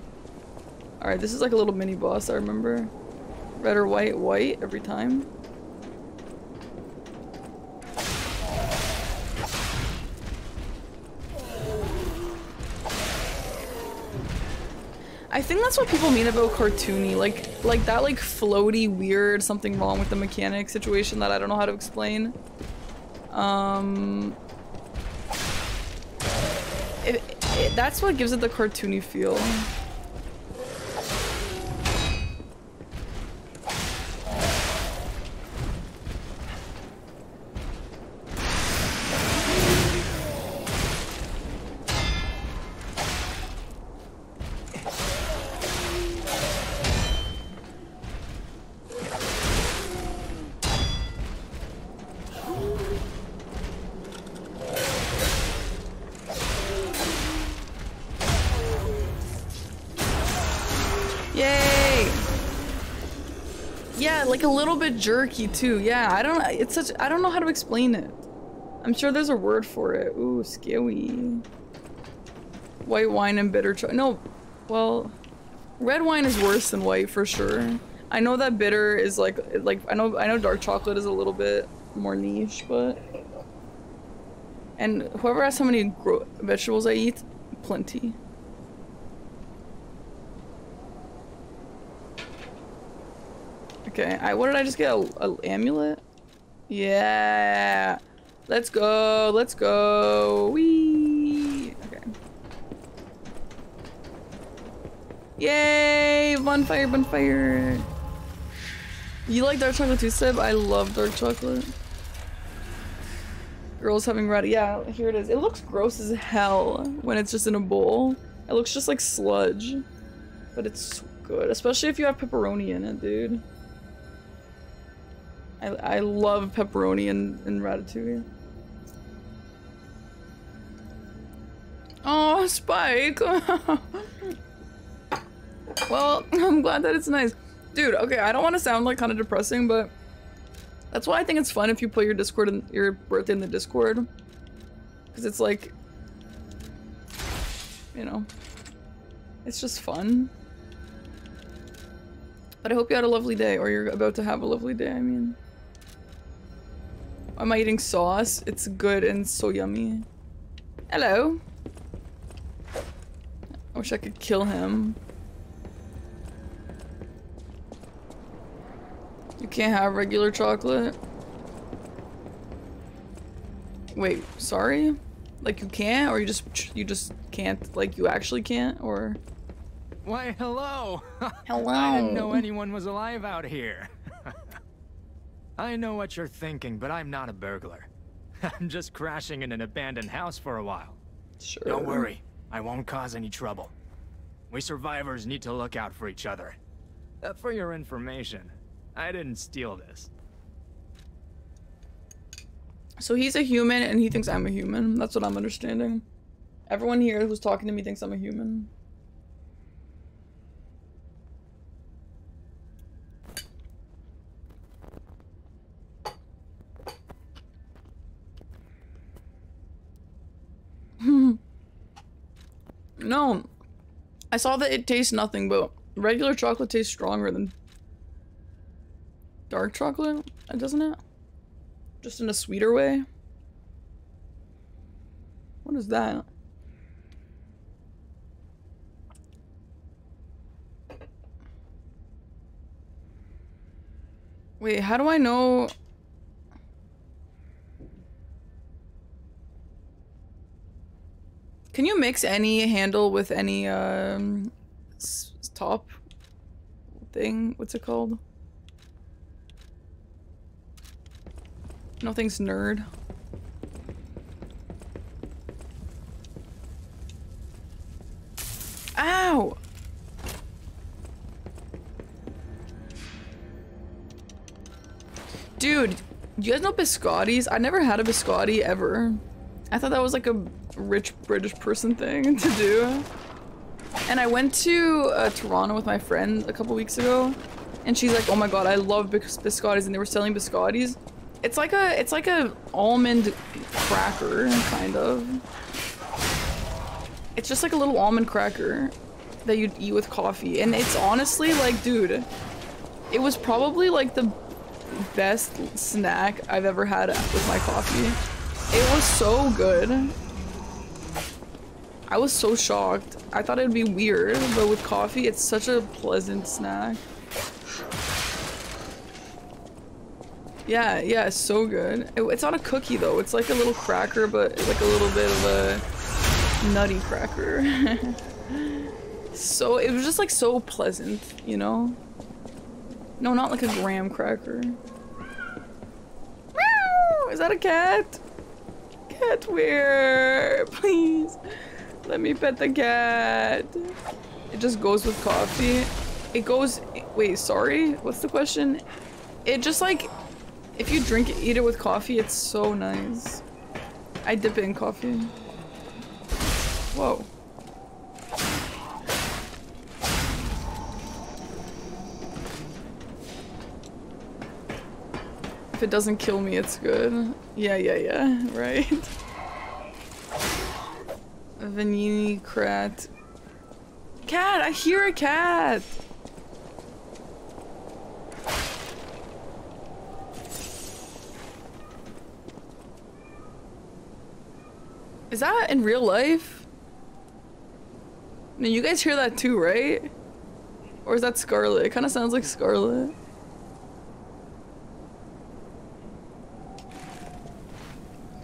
Alright, this is like a little mini boss, I remember. Red or white, white every time. I think that's what people mean about cartoony, like like that like floaty weird something wrong with the mechanic situation that I don't know how to explain. Um, it, it, that's what gives it the cartoony feel. Jerky too. Yeah, I don't. It's such. I don't know how to explain it. I'm sure there's a word for it. Ooh, scary. White wine and bitter No, well, red wine is worse than white for sure. I know that bitter is like like I know I know dark chocolate is a little bit more niche, but and whoever asks how many vegetables I eat, plenty. Okay, I what did I just get? A, a amulet? Yeah. Let's go. Let's go. Wee. Okay. Yay! Bonfire, bonfire. You like dark chocolate too, Seb? I love dark chocolate. Girls having red. Yeah, here it is. It looks gross as hell when it's just in a bowl. It looks just like sludge. But it's good. Especially if you have pepperoni in it, dude. I, I love pepperoni and, in Ratatouille. Oh, Spike! well, I'm glad that it's nice. Dude, okay, I don't want to sound like kind of depressing, but that's why I think it's fun if you put your Discord and your birthday in the Discord. Because it's like, you know, it's just fun. But I hope you had a lovely day, or you're about to have a lovely day, I mean. Am I eating sauce? It's good and so yummy. Hello. I wish I could kill him. You can't have regular chocolate? Wait, sorry? Like you can't, or you just you just can't? Like you actually can't, or? Why, hello. Hello. I didn't know anyone was alive out here. I know what you're thinking, but I'm not a burglar. I'm just crashing in an abandoned house for a while. Sure. Don't worry, I won't cause any trouble. We survivors need to look out for each other. Uh, for your information, I didn't steal this. So he's a human and he thinks I'm a human. That's what I'm understanding. Everyone here who's talking to me thinks I'm a human. no. I saw that it tastes nothing, but regular chocolate tastes stronger than dark chocolate, doesn't it? Just in a sweeter way. What is that? Wait, how do I know? Can you mix any handle with any um top thing? What's it called? Nothing's nerd. Ow! Dude, you guys know biscottis? I never had a biscotti ever. I thought that was like a rich British person thing to do. And I went to uh, Toronto with my friend a couple weeks ago, and she's like, "Oh my god, I love bis biscottis," and they were selling biscottis. It's like a, it's like a almond cracker, kind of. It's just like a little almond cracker that you'd eat with coffee, and it's honestly like, dude, it was probably like the best snack I've ever had with my coffee. It was so good. I was so shocked. I thought it'd be weird, but with coffee, it's such a pleasant snack. Yeah, yeah, so good. It, it's not a cookie though. It's like a little cracker, but like a little bit of a nutty cracker. so it was just like so pleasant, you know? No, not like a graham cracker. Is that a cat? Cat where? Please. Let me pet the cat. It just goes with coffee. It goes, wait, sorry? What's the question? It just like, if you drink it, eat it with coffee, it's so nice. I dip it in coffee. Whoa. If it doesn't kill me, it's good. Yeah, yeah, yeah, right? Venigni Krat. Cat! I hear a cat! Is that in real life? No, you guys hear that too, right? Or is that Scarlet? It kind of sounds like Scarlet.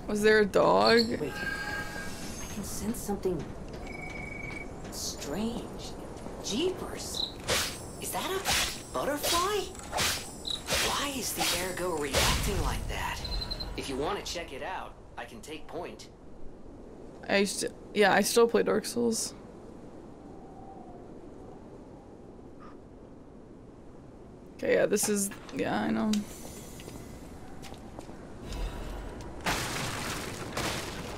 Was there a dog? Wait. Sense something strange. Jeepers. Is that a butterfly? Why is the ergo reacting like that? If you want to check it out, I can take point. I used to, yeah, I still play Dark Souls. Okay, yeah, this is, yeah, I know.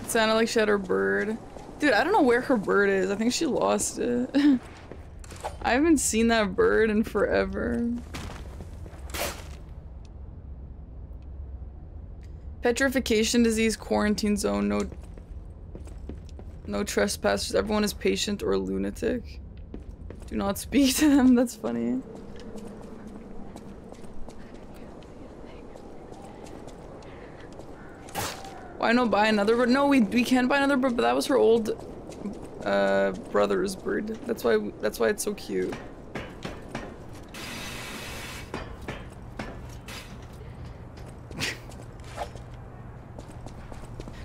It sounded like her bird. Dude, I don't know where her bird is. I think she lost it. I haven't seen that bird in forever. Petrification disease, quarantine zone, no no trespassers. Everyone is patient or lunatic. Do not speak to them. That's funny. Why not buy another bird? No, we we can buy another bird, but that was her old uh, brother's bird. That's why that's why it's so cute.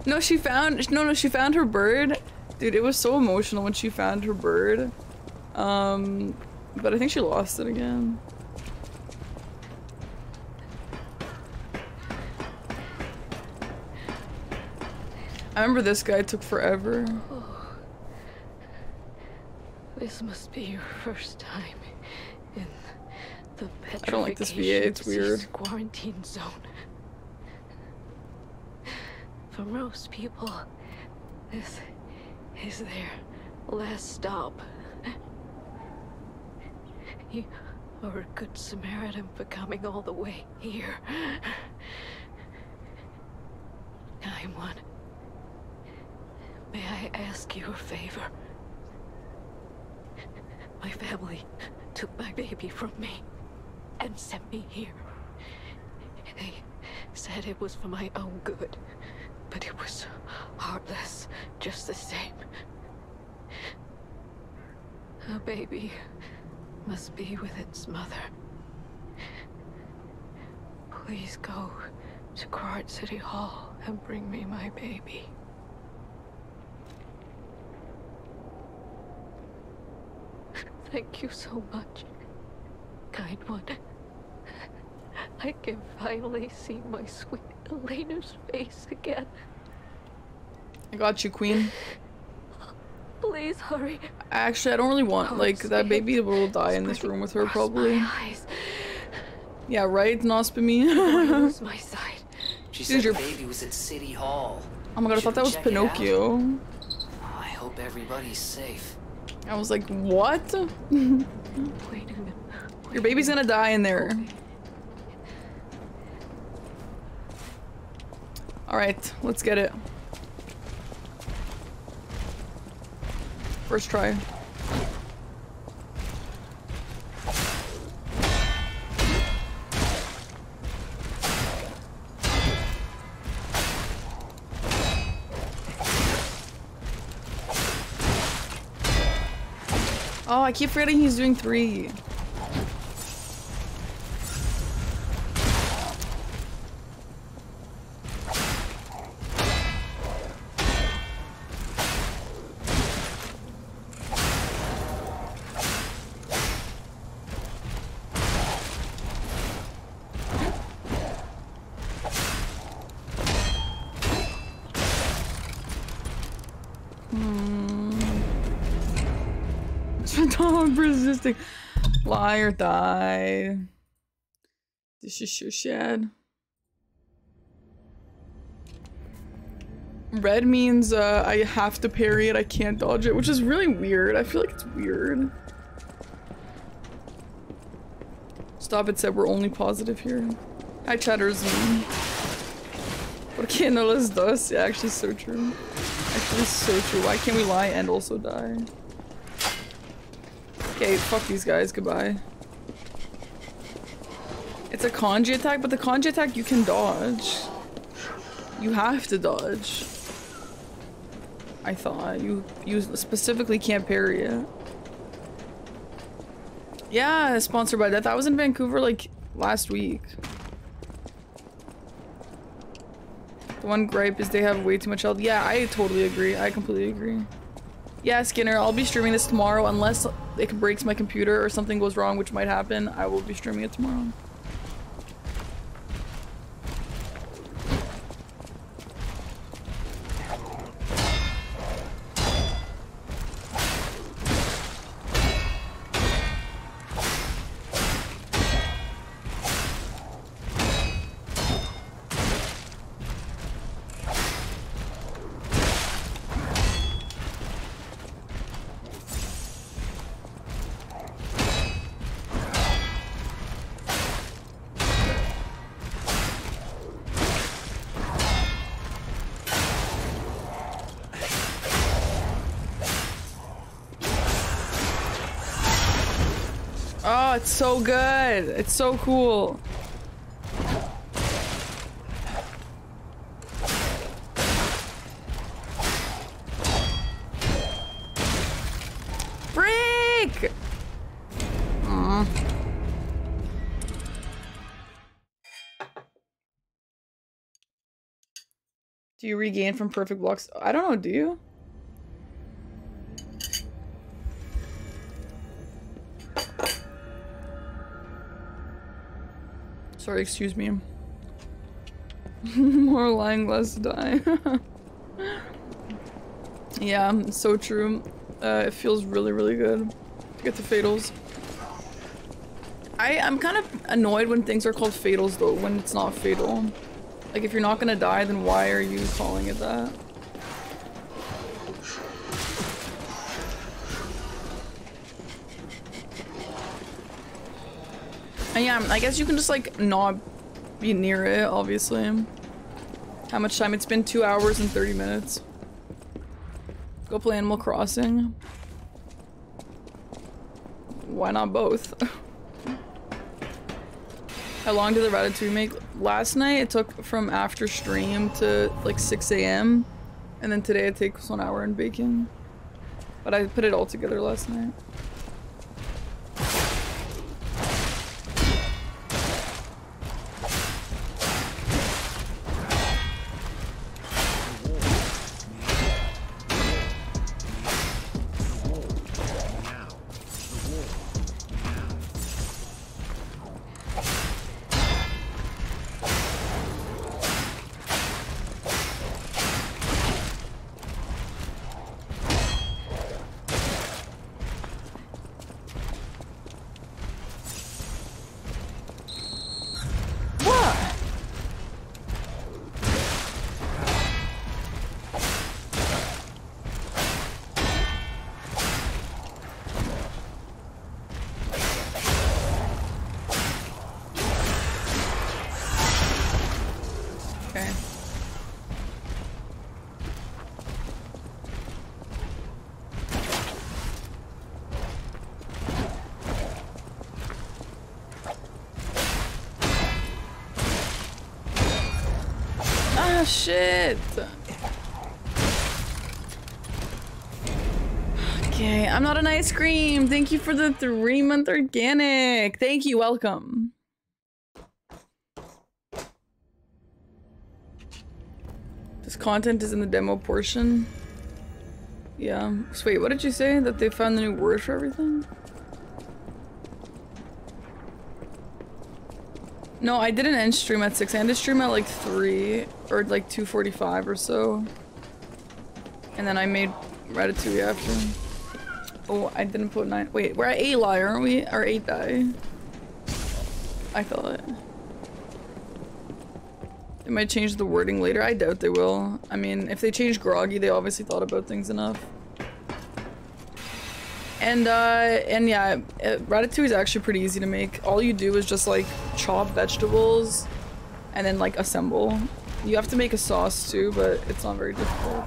no, she found no no she found her bird. Dude, it was so emotional when she found her bird. Um, but I think she lost it again. I remember this guy took forever. Oh. This must be your first time in the I don't like this VA, it's weird. quarantine zone. For most people, this is their last stop. You are a good Samaritan for coming all the way here. I'm one. May I ask you a favor? My family took my baby from me and sent me here. They said it was for my own good, but it was heartless just the same. A baby must be with its mother. Please go to Krat City Hall and bring me my baby. Thank you so much, kind one. I can finally see my sweet Elena's face again. I got you, queen. Please hurry. Actually, I don't really want, like, that baby will die in this room with her, probably. Yeah, right, Nospamy? lose my sight. She said your- baby was at City Hall. Oh my god, I thought that was Shouldn't check it out? Pinocchio. I hope everybody's safe. I was like, what? Your baby's gonna die in there. Alright, let's get it. First try. I keep forgetting he's doing three. Lie or die. This is so sad. Red means uh, I have to parry it, I can't dodge it, which is really weird. I feel like it's weird. Stop it said we're only positive here. Hi, chatters. Porque no los dos? Yeah, actually so true. Actually so true. Why can't we lie and also die? Fuck these guys. Goodbye. It's a kanji attack, but the kanji attack you can dodge. You have to dodge. I thought. You, you specifically can't parry it. Yeah, sponsored by Death. I was in Vancouver like last week. The one gripe is they have way too much health. Yeah, I totally agree. I completely agree. Yeah, Skinner, I'll be streaming this tomorrow unless it breaks my computer or something goes wrong, which might happen. I will be streaming it tomorrow. So good. It's so cool. Freak! Aw. Do you regain from perfect blocks? I don't know, do you? Sorry, excuse me. More lying, less die. yeah, so true. Uh, it feels really, really good to get the fatals. I, I'm kind of annoyed when things are called fatals though, when it's not fatal. Like if you're not gonna die, then why are you calling it that? Yeah, I guess you can just like not be near it, obviously. How much time? It's been two hours and 30 minutes. Go play Animal Crossing. Why not both? How long did the Ratatouille make? Last night it took from after stream to like 6 a.m. And then today it takes one hour in baking. But I put it all together last night. Thank you for the three month organic. Thank you. Welcome. This content is in the demo portion. Yeah. So wait, what did you say? That they found the new word for everything? No, I didn't end stream at 6. I ended stream at like 3 or like 2.45 or so. And then I made Ratatouille after. Oh, I didn't put 9. Wait, we're at 8 lie, aren't we? Or 8 die. I thought. They might change the wording later. I doubt they will. I mean, if they change groggy, they obviously thought about things enough. And, uh, and yeah, ratatouille is actually pretty easy to make. All you do is just, like, chop vegetables and then like assemble. You have to make a sauce too, but it's not very difficult.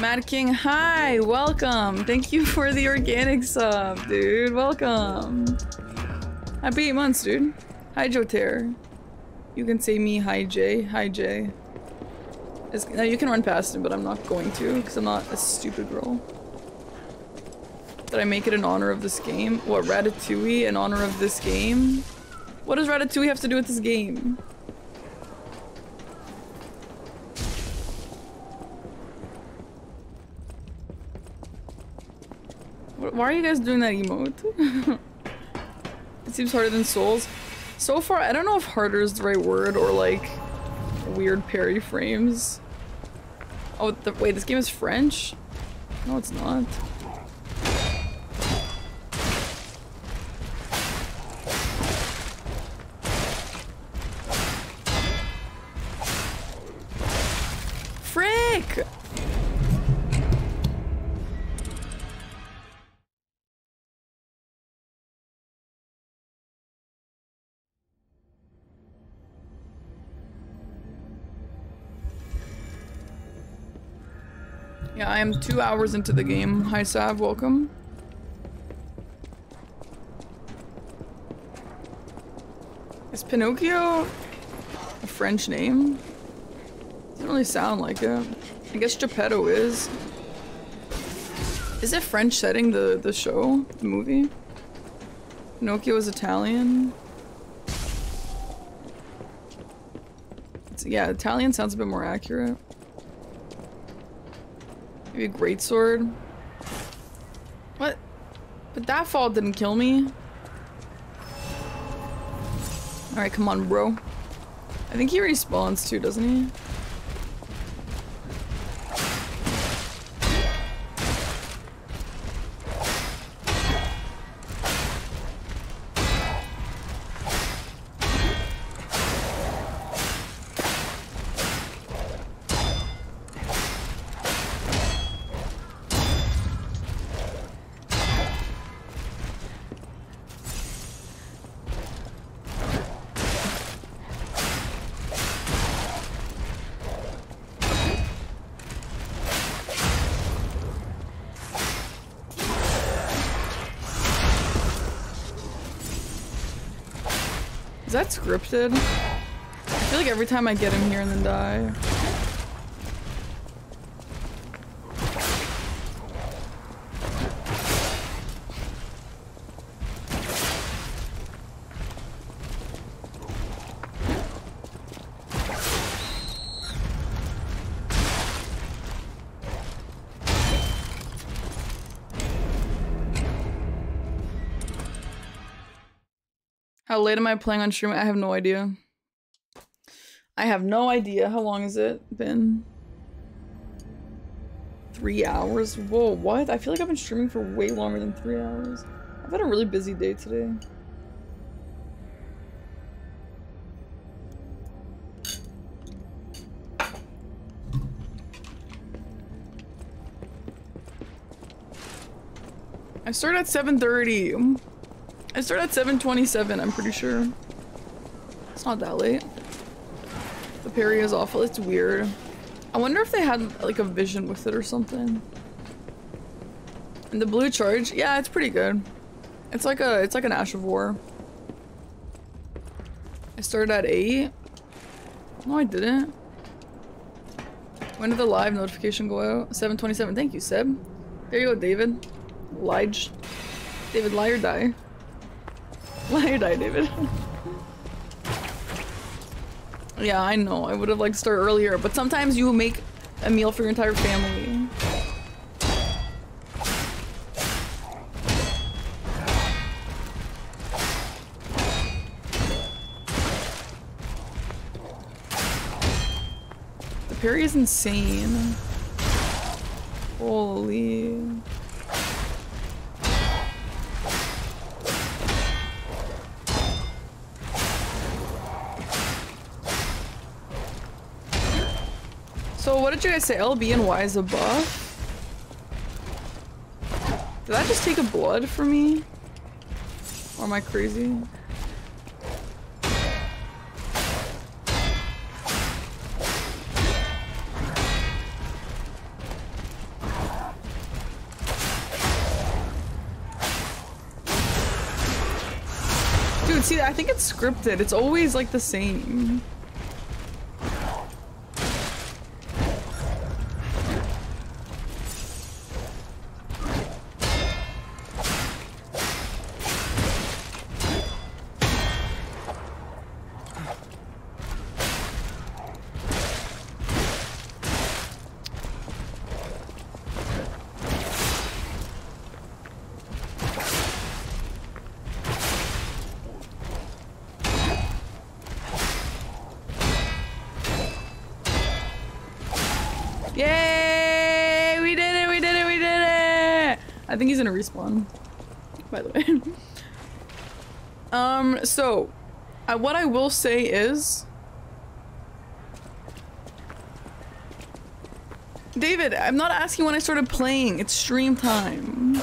Mad King, hi, welcome. Thank you for the organic sub, dude. Welcome. Happy eight months, dude. Hi, Joter. You can say me, hi, Jay. Hi, Jay. It's, now you can run past him, but I'm not going to, because I'm not a stupid girl. Did I make it in honor of this game? What, Ratatouille in honor of this game? What does Ratatouille have to do with this game? Why are you guys doing that emote? it seems harder than Souls. So far, I don't know if harder is the right word or like weird parry frames. Oh, the, wait, this game is French? No, it's not. I am two hours into the game. Hi Sav, welcome. Is Pinocchio a French name? Doesn't really sound like it. I guess Geppetto is. Is it French setting the, the show, the movie? Pinocchio is Italian. It's, yeah, Italian sounds a bit more accurate. Maybe a great sword. What? But that fall didn't kill me. Alright, come on, bro. I think he respawns too, doesn't he? That scripted? I feel like every time I get him here and then die. How late am I playing on stream? I have no idea. I have no idea. How long has it been? Three hours? Whoa, what? I feel like I've been streaming for way longer than three hours. I've had a really busy day today. I start at 7.30. I start at 7.27, I'm pretty sure. It's not that late. The parry is awful, it's weird. I wonder if they had like a vision with it or something. And the blue charge, yeah, it's pretty good. It's like a, it's like an Ash of War. I started at 8. No, I didn't. When did the live notification go out? 7.27, thank you, Seb. There you go, David. Lige. David, lie or die. Lie you die, David. yeah, I know. I would have liked to start earlier, but sometimes you make a meal for your entire family. The parry is insane. Holy. What did guys say? LB and Y is a buff? Did that just take a blood for me? Or am I crazy? Dude, see, I think it's scripted. It's always like the same. Respawn. By the way. um. So, uh, what I will say is, David, I'm not asking when I started playing. It's stream time.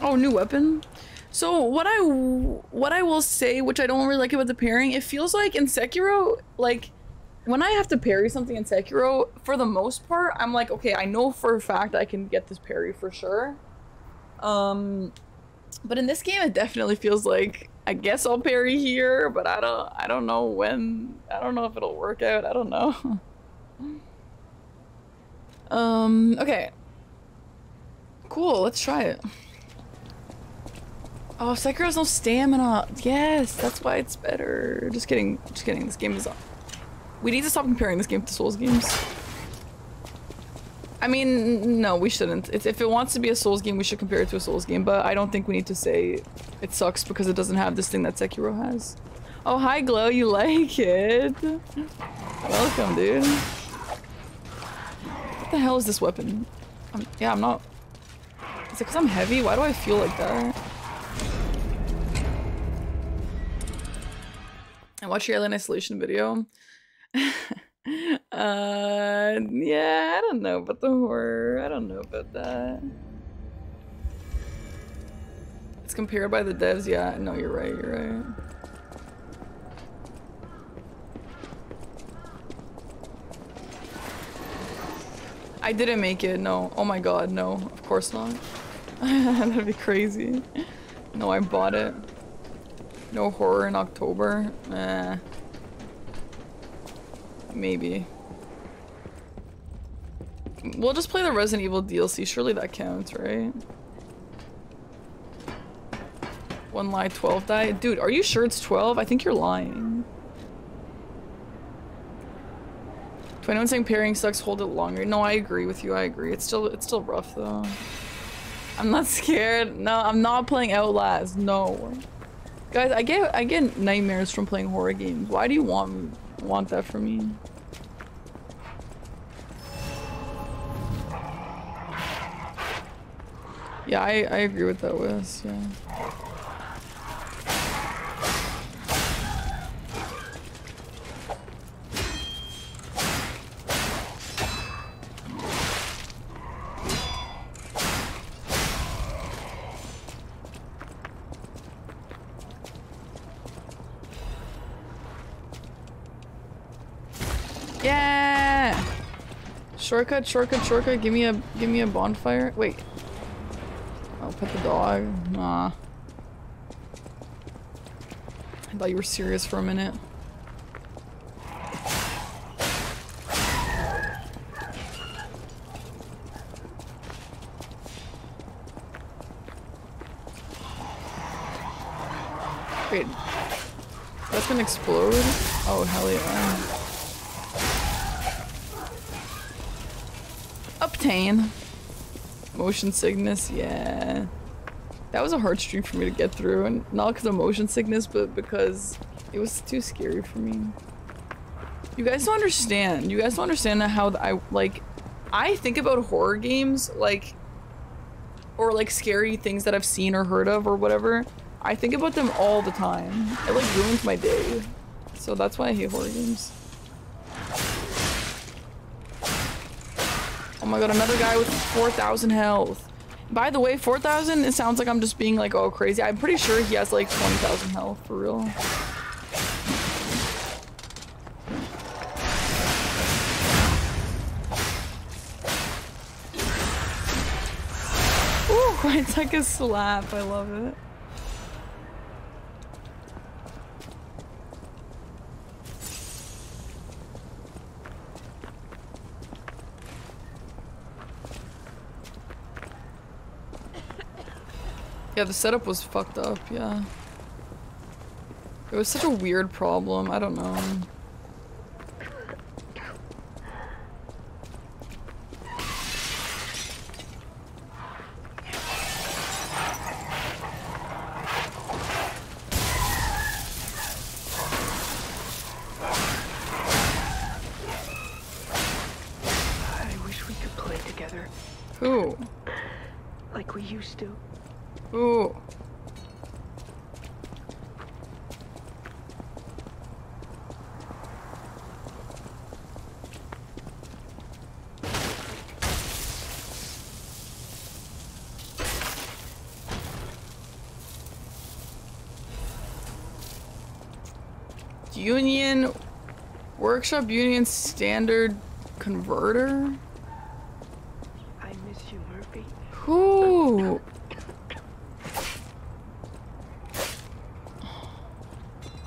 Oh, new weapon. So what I what I will say, which I don't really like about the pairing, it feels like in Sekiro, like when I have to parry something in Sekiro, for the most part, I'm like, okay, I know for a fact I can get this parry for sure. Um, but in this game, it definitely feels like I guess I'll parry here, but I don't, I don't know when. I don't know if it'll work out. I don't know. um, okay. Cool. Let's try it. Oh, Sekiro has no stamina. Yes, that's why it's better. Just kidding. Just kidding. This game is we need to stop comparing this game to Souls games. I mean, no, we shouldn't. If, if it wants to be a Souls game, we should compare it to a Souls game, but I don't think we need to say it sucks because it doesn't have this thing that Sekiro has. Oh, hi, Glow, you like it? Welcome, dude. What the hell is this weapon? I'm, yeah, I'm not... Is it because I'm heavy? Why do I feel like that? I watched your Alien Isolation video. uh, yeah, I don't know about the horror. I don't know about that. It's compared by the devs. Yeah, no, you're right. You're right. I didn't make it. No. Oh my god, no. Of course not. That'd be crazy. No, I bought it. No horror in October. Eh. Maybe. We'll just play the Resident Evil DLC. Surely that counts, right? One lie, 12 die. Dude, are you sure it's 12? I think you're lying. 21 saying parrying sucks, hold it longer. No, I agree with you. I agree. It's still it's still rough though. I'm not scared. No, I'm not playing Outlast. No. Guys, I get I get nightmares from playing horror games. Why do you want want that for me? Yeah, I, I agree with that, Wes. Yeah. Shortcut, shortcut, shortcut. Give me a give me a bonfire. Wait. I'll pet the dog. Nah. I thought you were serious for a minute. Wait. That's gonna explode? Oh, hell yeah. Obtain. Motion sickness, yeah. That was a hard stream for me to get through, and not because of motion sickness, but because it was too scary for me. You guys don't understand. You guys don't understand how I, like, I think about horror games like or like scary things that I've seen or heard of or whatever. I think about them all the time. It like ruins my day. So that's why I hate horror games. Oh my god, another guy with 4,000 health. By the way, 4,000, it sounds like I'm just being like, oh, crazy. I'm pretty sure he has like 20,000 health, for real. Ooh, it's like a slap. I love it. Yeah, the setup was fucked up, yeah. It was such a weird problem, I don't know. I wish we could play together Who? like we used to. Who? Union Workshop Union Standard Converter? I miss you, Murphy. Who?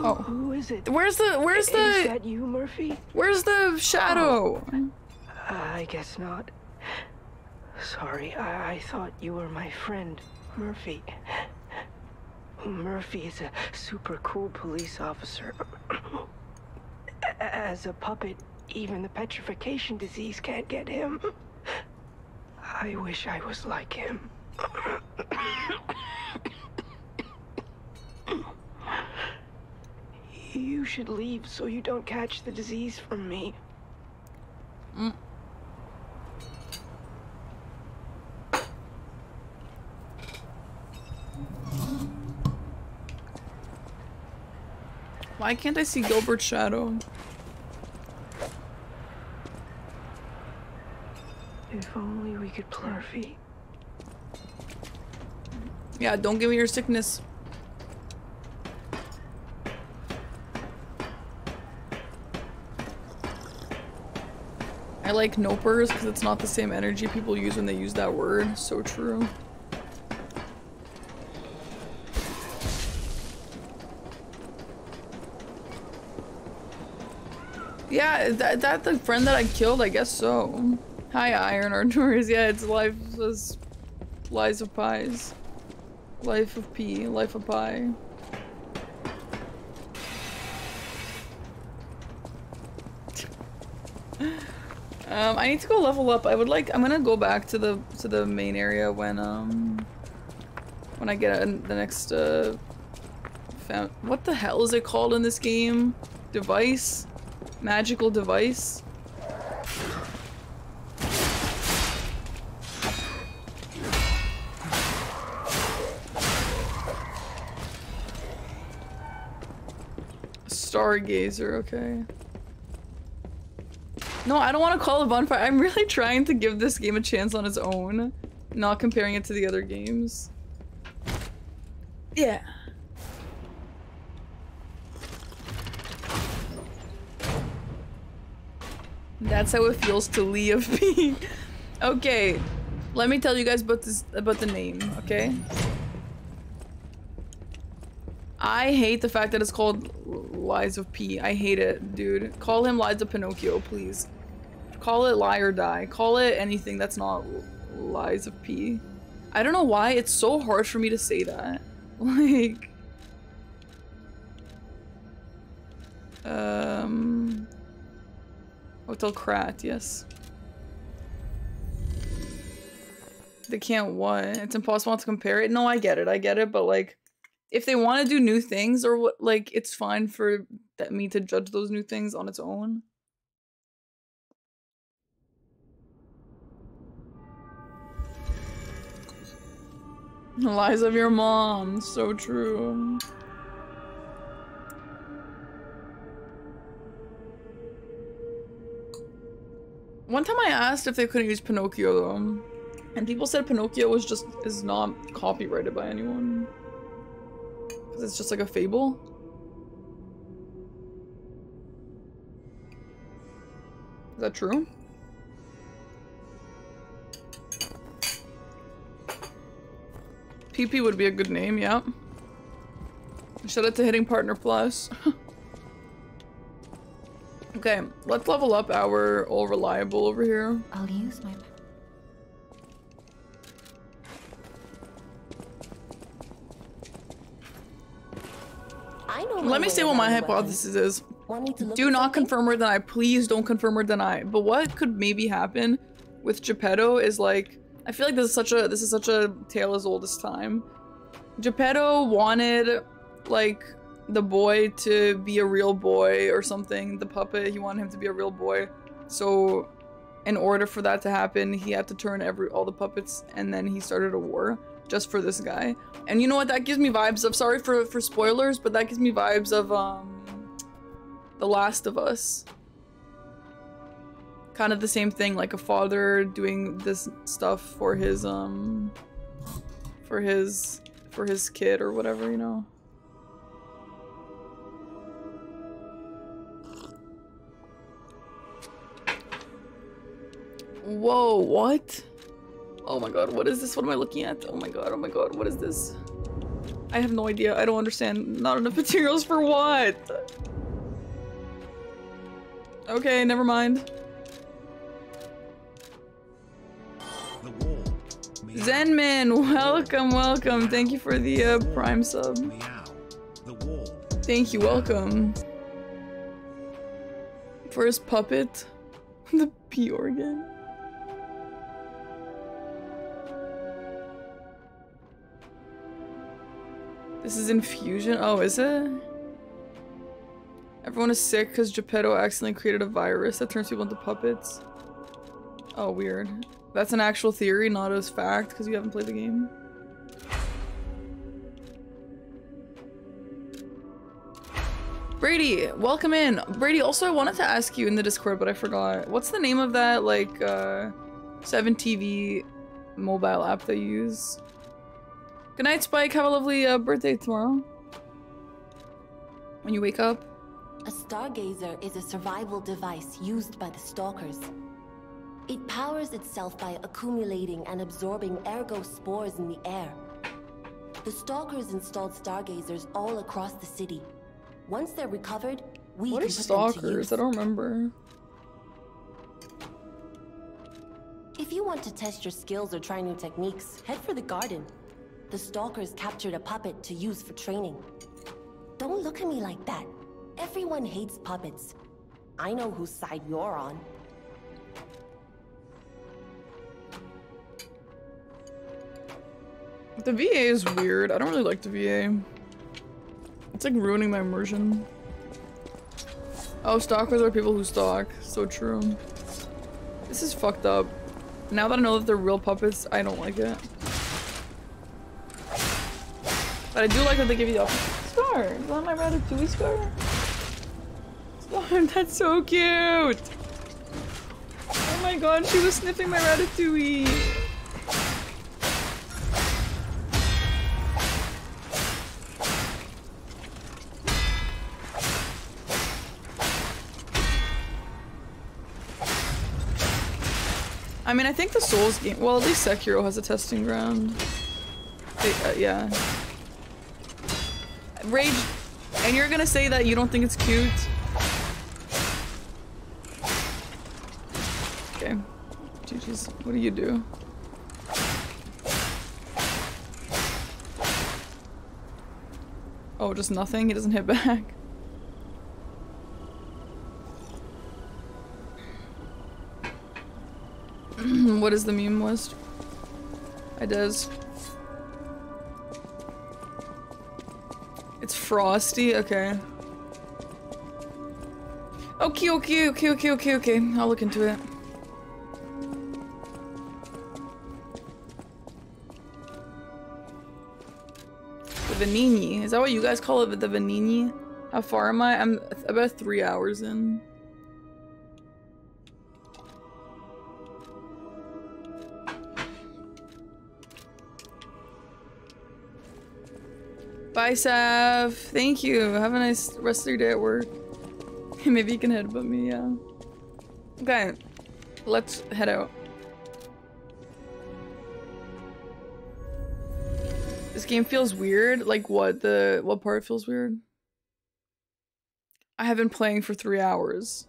Oh. Who is it? Where's the where's Is the that you, Murphy? where's the shadow? Oh. I guess not. Sorry, I, I thought you were my friend, Murphy. Murphy is a super cool police officer. As a puppet, even the petrification disease can't get him. I wish I was like him. You should leave so you don't catch the disease from me. Mm. Why can't I see Gilbert's shadow? If only we could play. Murphy. Yeah, don't give me your sickness. I like nopers because it's not the same energy people use when they use that word. So true. Yeah, that, that the friend that I killed? I guess so. Hi, Iron Arturs. Yeah, it's life is lies of pies. Life of P. Life of pie. Um, I need to go level up. I would like. I'm gonna go back to the to the main area when um when I get a, the next uh. What the hell is it called in this game? Device, magical device. Stargazer. Okay. No, I don't want to call it bonfire. I'm really trying to give this game a chance on its own, not comparing it to the other games. Yeah. That's how it feels to of P. okay, let me tell you guys about this about the name, okay? I hate the fact that it's called Lies of P. I hate it, dude. Call him Lies of Pinocchio, please. Call it Lie or Die. Call it anything that's not Lies of P. I don't know why it's so hard for me to say that. Like... Um... Hotel Krat, yes. They can't what? It's impossible to compare it? No, I get it, I get it, but like if they want to do new things or what like it's fine for that me to judge those new things on its own The lies of your mom. So true. One time I asked if they couldn't use Pinocchio though. And people said Pinocchio was just is not copyrighted by anyone. Cause it's just like a fable. Is that true? PP would be a good name, yeah. Shout out to Hitting Partner Plus. okay, let's level up our all reliable over here. I'll use my I know Let me say what my hypothesis is. Want me to look Do not confirm or deny. Please don't confirm or deny. But what could maybe happen with Geppetto is like I feel like this is such a this is such a tale as old as time. Geppetto wanted like the boy to be a real boy or something. The puppet, he wanted him to be a real boy. So in order for that to happen, he had to turn every all the puppets and then he started a war just for this guy. And you know what? That gives me vibes of sorry for for spoilers, but that gives me vibes of um the Last of Us. Kind of the same thing, like a father doing this stuff for his, um, for his, for his kid or whatever, you know? Whoa, what? Oh my god, what is this? What am I looking at? Oh my god, oh my god, what is this? I have no idea. I don't understand. Not enough materials for what? Okay, never mind. Zenman, welcome, welcome. Thank you for the uh, prime sub. Thank you, welcome. First puppet, the P organ. This is infusion. Oh, is it? Everyone is sick because Geppetto accidentally created a virus that turns people into puppets. Oh, weird. That's an actual theory, not as fact, because you haven't played the game. Brady, welcome in. Brady, also I wanted to ask you in the Discord, but I forgot. What's the name of that, like, uh, 7TV mobile app that you use? Good night, Spike. Have a lovely uh, birthday tomorrow. When you wake up. A stargazer is a survival device used by the stalkers. It powers itself by accumulating and absorbing ergo spores in the air. The stalkers installed stargazers all across the city. Once they're recovered, we What can are put them to stalkers? I don't remember. If you want to test your skills or try new techniques, head for the garden. The stalkers captured a puppet to use for training. Don't look at me like that. Everyone hates puppets. I know whose side you're on. The VA is weird. I don't really like the VA. It's like ruining my immersion. Oh, stalkers are people who stalk. So true. This is fucked up. Now that I know that they're real puppets, I don't like it. But I do like that they give you the scar. Is that my Ratatouille scar? Scar, that's so cute. Oh my god, she was sniffing my Ratatouille. I mean, I think the Souls game. Well, at least Sekiro has a testing ground. They- uh, yeah. Rage, and you're gonna say that you don't think it's cute? Okay. GG's. What do you do? Oh, just nothing? He doesn't hit back? What is the meme list? I does. It's frosty, okay. Okay, okay, okay, okay, okay, okay. I'll look into it. The Vanini. Is that what you guys call it? The Vanini? How far am I? I'm about three hours in. Bye, Sav. Thank you. Have a nice rest of your day at work. Maybe you can headbutt me, yeah. Okay. Let's head out. This game feels weird. Like what? The what part feels weird? I have been playing for three hours.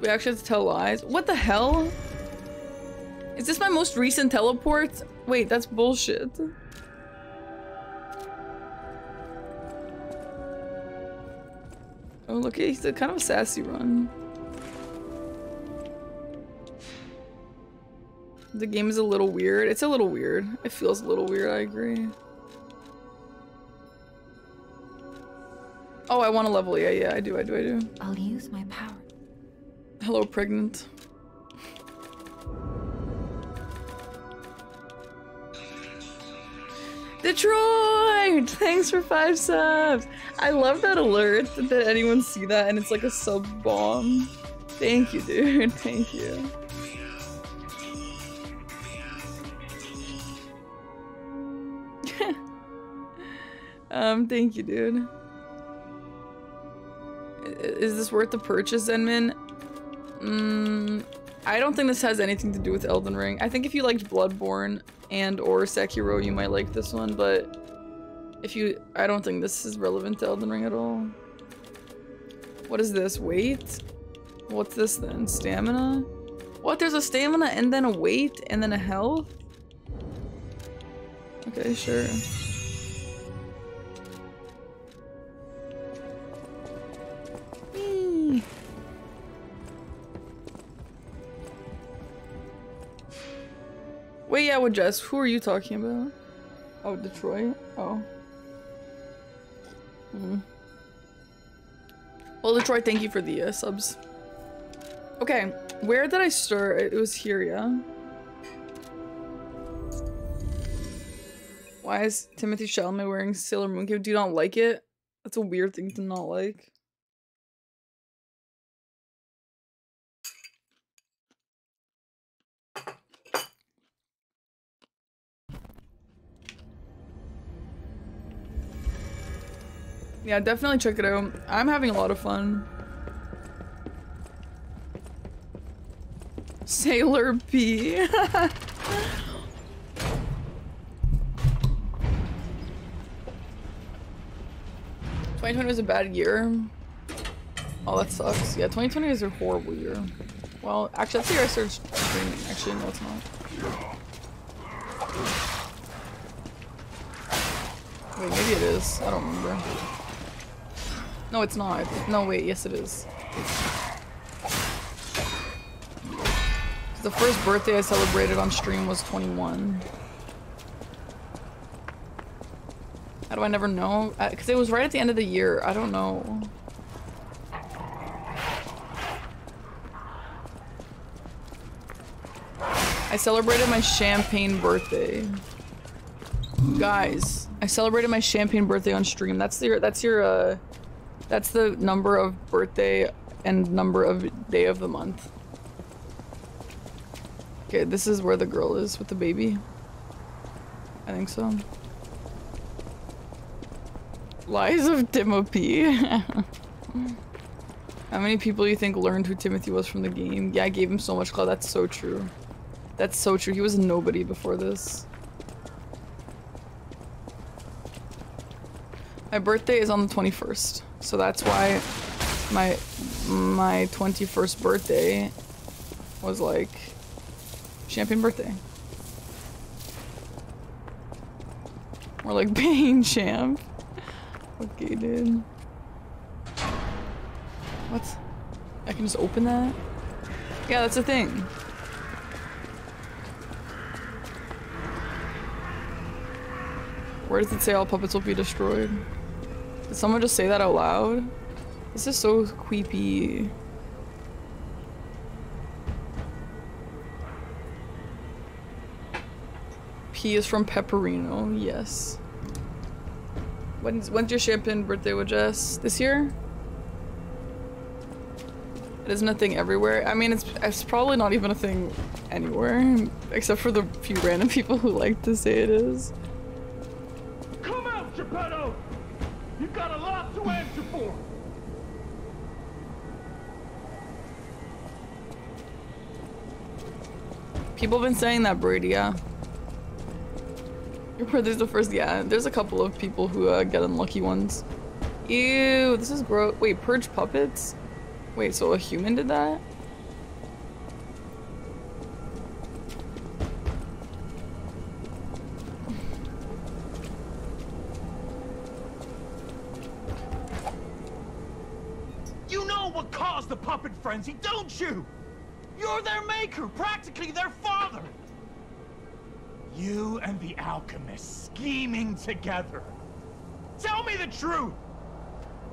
We actually have to tell lies. What the hell? Is this my most recent teleport? Wait, that's bullshit. Oh, look, he's a kind of a sassy run. The game is a little weird. It's a little weird. It feels a little weird, I agree. Oh, I want to level. Yeah, yeah, I do, I do, I do. I'll use my power. Hello, pregnant. Detroit! Thanks for five subs! I love that alert. Did anyone see that? And it's like a sub bomb. Thank you, dude. Thank you. um, thank you, dude. Is this worth the purchase, Zenmin? Mm, I don't think this has anything to do with Elden Ring. I think if you liked Bloodborne and or Sekiro, you might like this one, but if you- I don't think this is relevant to Elden Ring at all. What is this? Weight? What's this then? Stamina? What? There's a stamina and then a weight and then a health? Okay, sure. Wait, yeah, with Jess. Who are you talking about? Oh, Detroit? Oh. Hmm. Well, Detroit, thank you for the uh, subs. Okay, where did I start? It was here, yeah? Why is Timothée Chalamet wearing Sailor Moon? Do you not like it? That's a weird thing to not like. Yeah, definitely check it out. I'm having a lot of fun. Sailor P. 2020 was a bad year. Oh, that sucks. Yeah, 2020 is a horrible year. Well, actually, that's the year I started streaming. Actually, no, it's not. Wait, maybe it is. I don't remember. No, it's not. No, wait, yes it is. The first birthday I celebrated on stream was 21. How do I never know? Because it was right at the end of the year. I don't know. I celebrated my champagne birthday. Guys, I celebrated my champagne birthday on stream. That's your that's your uh that's the number of birthday and number of day of the month. Okay, this is where the girl is with the baby. I think so. Lies of Timothy. How many people do you think learned who Timothy was from the game? Yeah, I gave him so much clout. That's so true. That's so true. He was nobody before this. My birthday is on the 21st. So that's why my my 21st birthday was like champagne birthday. Or like pain champ. Okay, dude. What? I can just open that? Yeah, that's a thing. Where does it say all puppets will be destroyed? Did someone just say that out loud? This is so creepy. P is from Pepperino, yes. When's when's your champagne birthday with Jess? This year? It isn't a thing everywhere. I mean, it's it's probably not even a thing anywhere, except for the few random people who like to say it is. Come out, Geppetto! You've got a lot to answer for! People have been saying that, Brady, yeah. Your brother's the first, yeah. There's a couple of people who uh, get unlucky ones. Ew, this is gross. Wait, purge puppets? Wait, so a human did that? Puppet frenzy, don't you? You're their maker, practically their father. You and the alchemist scheming together. Tell me the truth.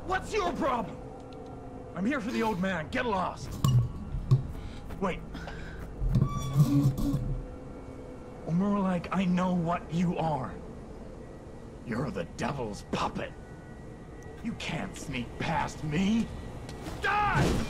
What's your problem? I'm here for the old man. Get lost. Wait. Or more like, I know what you are. You're the devil's puppet. You can't sneak past me. Die!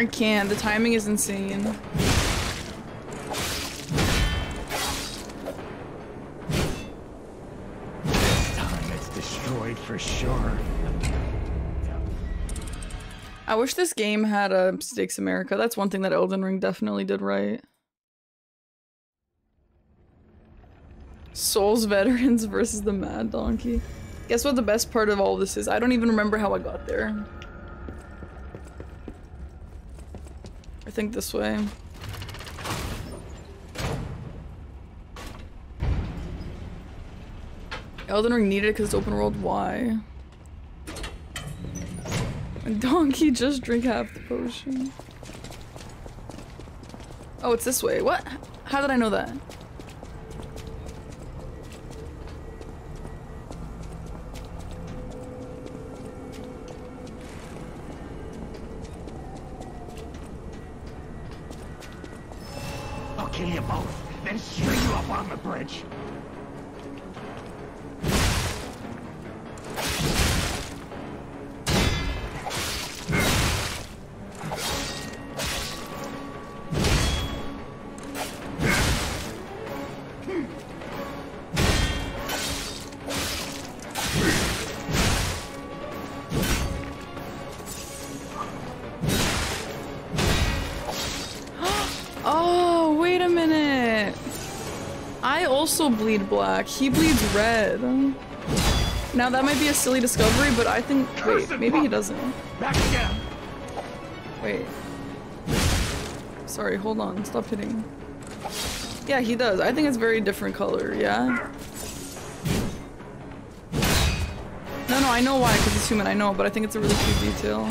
I can't. The timing is insane. This time it's destroyed for sure. I wish this game had a Stakes of Marika. That's one thing that Elden Ring definitely did right. Souls veterans versus the Mad Donkey. Guess what the best part of all this is? I don't even remember how I got there. I think this way. Elden Ring needed because it's open world. Why? A donkey just drink half the potion. Oh, it's this way. What? How did I know that? Also bleed black. He bleeds red. Now that might be a silly discovery, but I think wait, maybe he doesn't. Back again. Wait. Sorry, hold on. Stop hitting. Yeah, he does. I think it's very different color, yeah? No, no, I know why, because it's human, I know, but I think it's a really cute detail.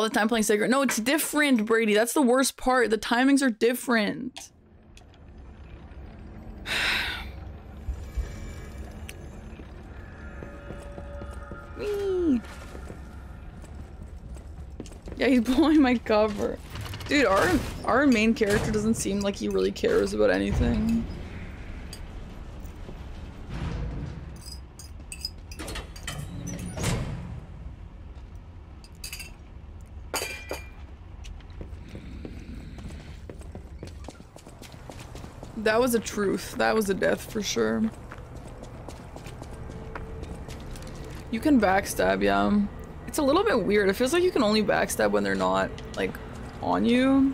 All the time playing Sekiro. No, it's different, Brady. That's the worst part. The timings are different. Yeah, he's blowing my cover. Dude, our our main character doesn't seem like he really cares about anything. That was a truth. That was a death for sure. You can backstab, yeah. It's a little bit weird. It feels like you can only backstab when they're not, like, on you.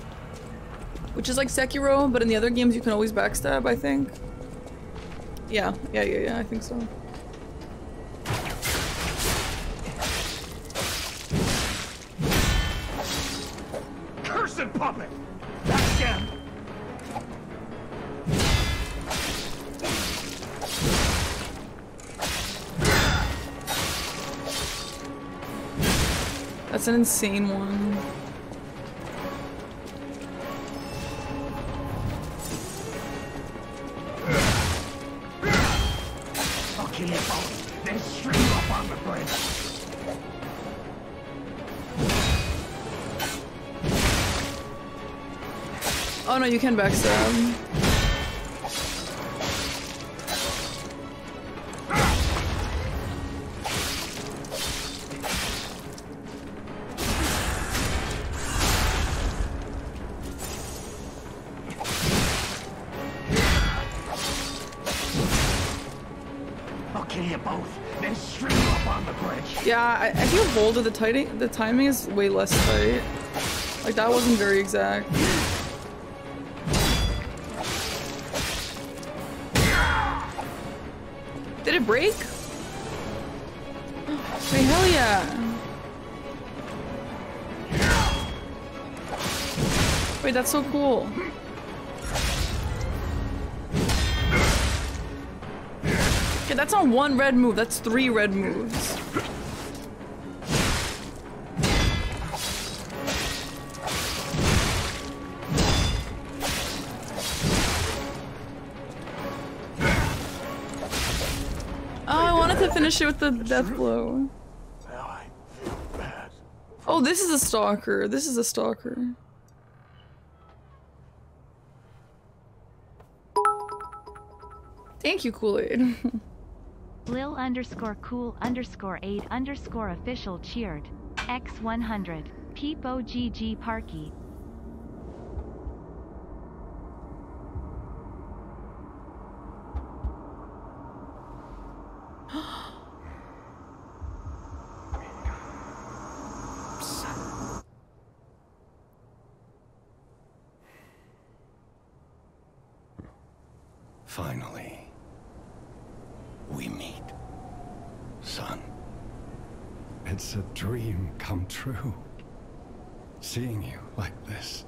Which is like Sekiro, but in the other games you can always backstab, I think. Yeah, yeah, yeah, yeah, I think so. The bridge. Oh no, you can backstab. Bold the timing the timing is way less tight. Like that wasn't very exact. Did it break? Wait, hell yeah. Wait, that's so cool. Okay, that's not one red move, that's three red moves. Finish it with the death blow. Oh, this is a stalker. This is a stalker. Thank you, Kool-Aid. Lil underscore cool underscore aid underscore official cheered. X100. Peep OGG Parky. Finally, we meet. Son. It's a dream come true. Seeing you like this.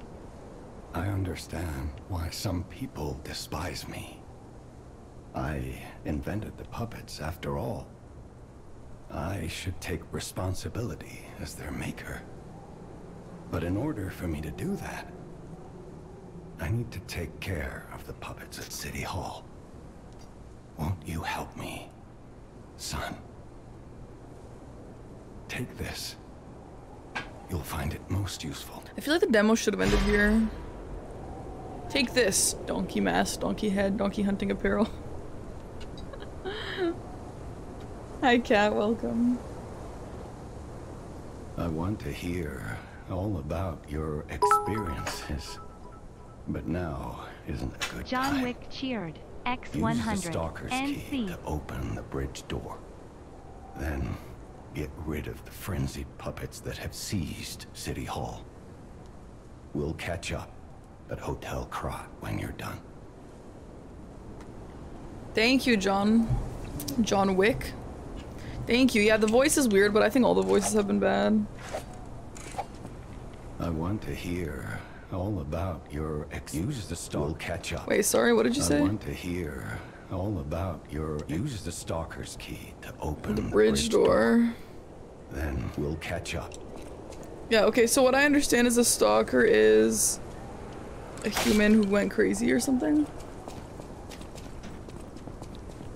I understand why some people despise me. I invented the puppets after all. I should take responsibility as their maker. But in order for me to do that, I need to take care of the puppets at City Hall. Won't you help me, son? Take this. You'll find it most useful. I feel like the demo should have ended here. Take this, donkey mask, donkey head, donkey hunting apparel. Hi, cat. Welcome. I want to hear all about your experiences. But now isn't a good time. John time. Wick cheered. X100. Use the X100. stalker's key to open the bridge door. Then get rid of the frenzied puppets that have seized City Hall. We'll catch up at Hotel Krat when you're done. Thank you, John. John Wick. Thank you. Yeah, the voice is weird, but I think all the voices have been bad. I want to hear all about your ex. Use the stalker. We'll catch up. Wait, sorry, what did you I say? want to hear all about your. Use the stalker's key to open The bridge door. Then we'll catch up Yeah, okay, so what I understand is a stalker is a human who went crazy or something.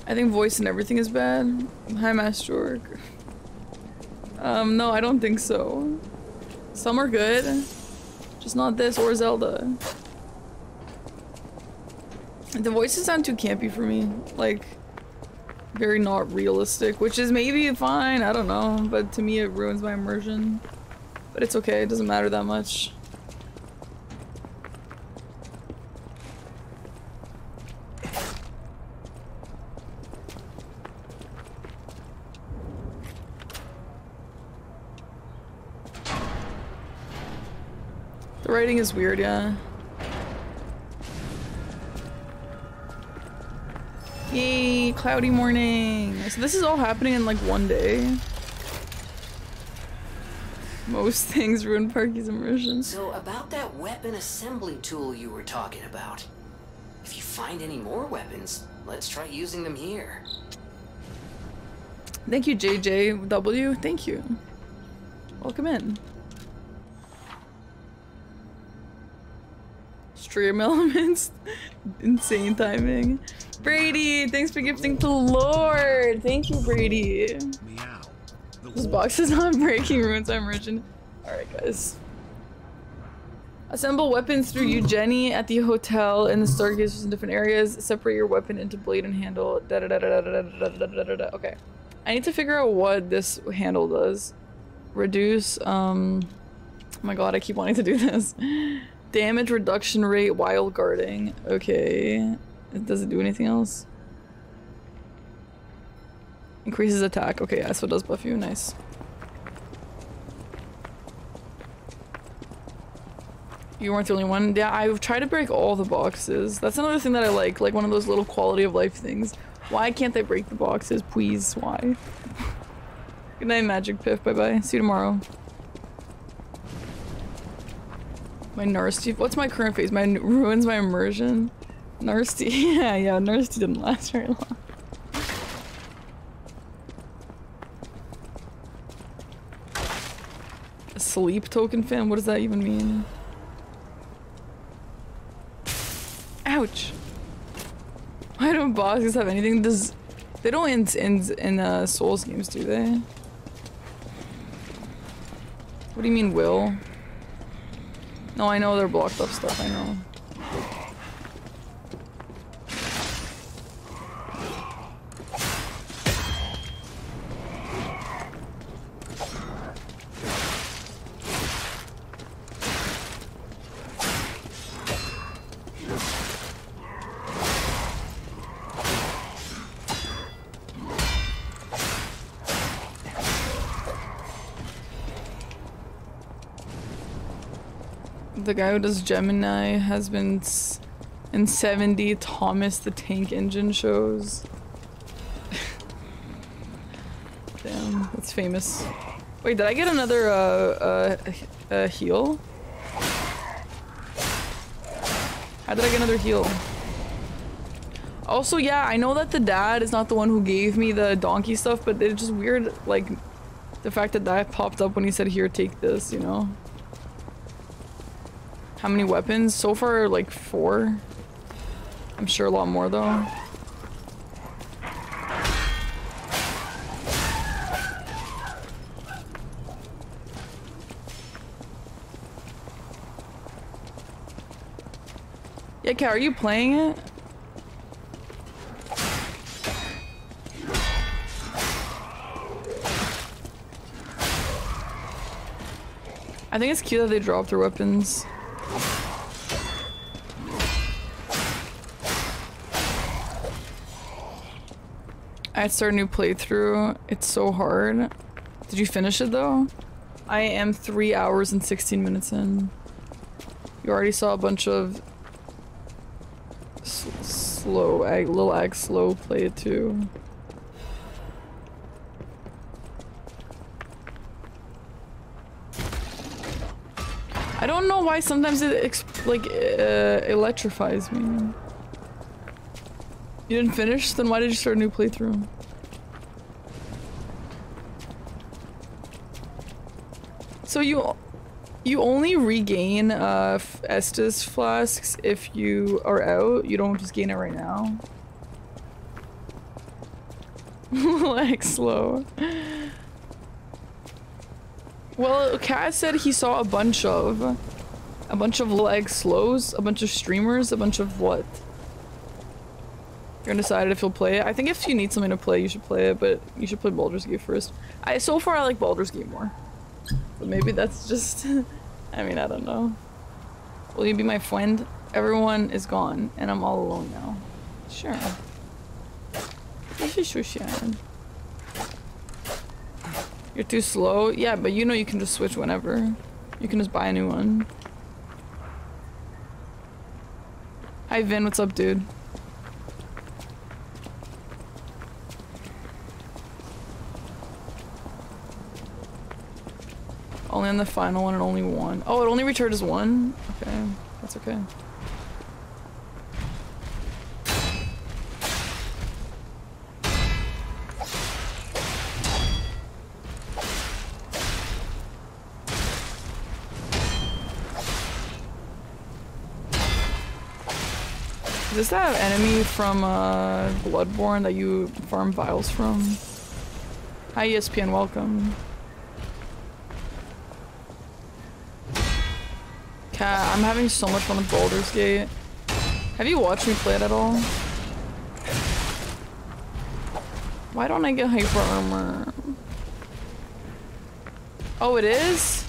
I think voice and everything is bad. Hi, Master. Um, no, I don't think so. Some are good. Just not this or Zelda. The voices sound too campy for me. Like, very not realistic, which is maybe fine, I don't know. But to me it ruins my immersion. But it's okay, it doesn't matter that much. Writing is weird, yeah. Yay, cloudy morning. So this is all happening in like one day. Most things ruin Parky's immersion. So about that weapon assembly tool you were talking about. If you find any more weapons, let's try using them here. Thank you, JJW. Thank you. Welcome in. Stream elements. Insane timing. Brady, thanks for gifting to Lord. Thank you, Brady. This box is not breaking ruins I'm immersion. Alright, guys. Assemble weapons through Eugenie at the hotel in the stargazers in different areas. Separate your weapon into blade and handle. Da da da da da da da da da da da. Okay. I need to figure out what this handle does. Reduce, um... Oh my god, I keep wanting to do this. Damage reduction rate while guarding. Okay. Does it do anything else? Increases attack. Okay, yeah, so it does buff you. Nice. You weren't the only one. Yeah, I've tried to break all the boxes. That's another thing that I like, like one of those little quality of life things. Why can't they break the boxes? Please, why? Good night, Magic Piff. Bye-bye. See you tomorrow. My Nasty- what's my current phase? My ruins my immersion? Nasty- yeah, yeah, Nasty didn't last very long. Sleep token fan? What does that even mean? Ouch. Why don't bosses have anything? Does they don't in in in uh, Souls games, do they? What do you mean, will? No, I know they're blocked up stuff. I know. Does Gemini has been in 70 Thomas the Tank Engine shows. Damn, that's famous. Wait, did I get another uh, uh, uh, heal? How did I get another heal? Also, yeah, I know that the dad is not the one who gave me the donkey stuff, but it's just weird, like, the fact that that popped up when he said, here, take this, you know? How many weapons? So far, like, four. I'm sure a lot more, though. Yeah, Kat, are you playing it? I think it's cute that they drop their weapons. I start a new playthrough. It's so hard. Did you finish it though? I am three hours and 16 minutes in. You already saw a bunch of slow, ag little ag slow play it too. I don't know why sometimes it like uh, electrifies me. You didn't finish? Then why did you start a new playthrough? So you You only regain uh, Estus flasks if you are out. You don't just gain it right now. like slow. Well, Cat said he saw a bunch of, a bunch of leg slows, a bunch of streamers, a bunch of what? You're undecided if you'll play it. I think if you need something to play, you should play it, but you should play Baldur's Gate first. I so far I like Baldur's Gate more, but maybe that's just. I mean, I don't know. Will you be my friend? Everyone is gone, and I'm all alone now. Sure. You're too slow? Yeah, but you know you can just switch whenever. You can just buy a new one. Hi Vin, what's up dude? Only on the final one and only one. Oh, it only returned as one? Okay, that's okay. Is this that enemy from uh, Bloodborne that you farm vials from? Hi ESPN, welcome. Cat, I'm having so much fun with Baldur's Gate. Have you watched me play it at all? Why don't I get hyper armor? Oh, it is?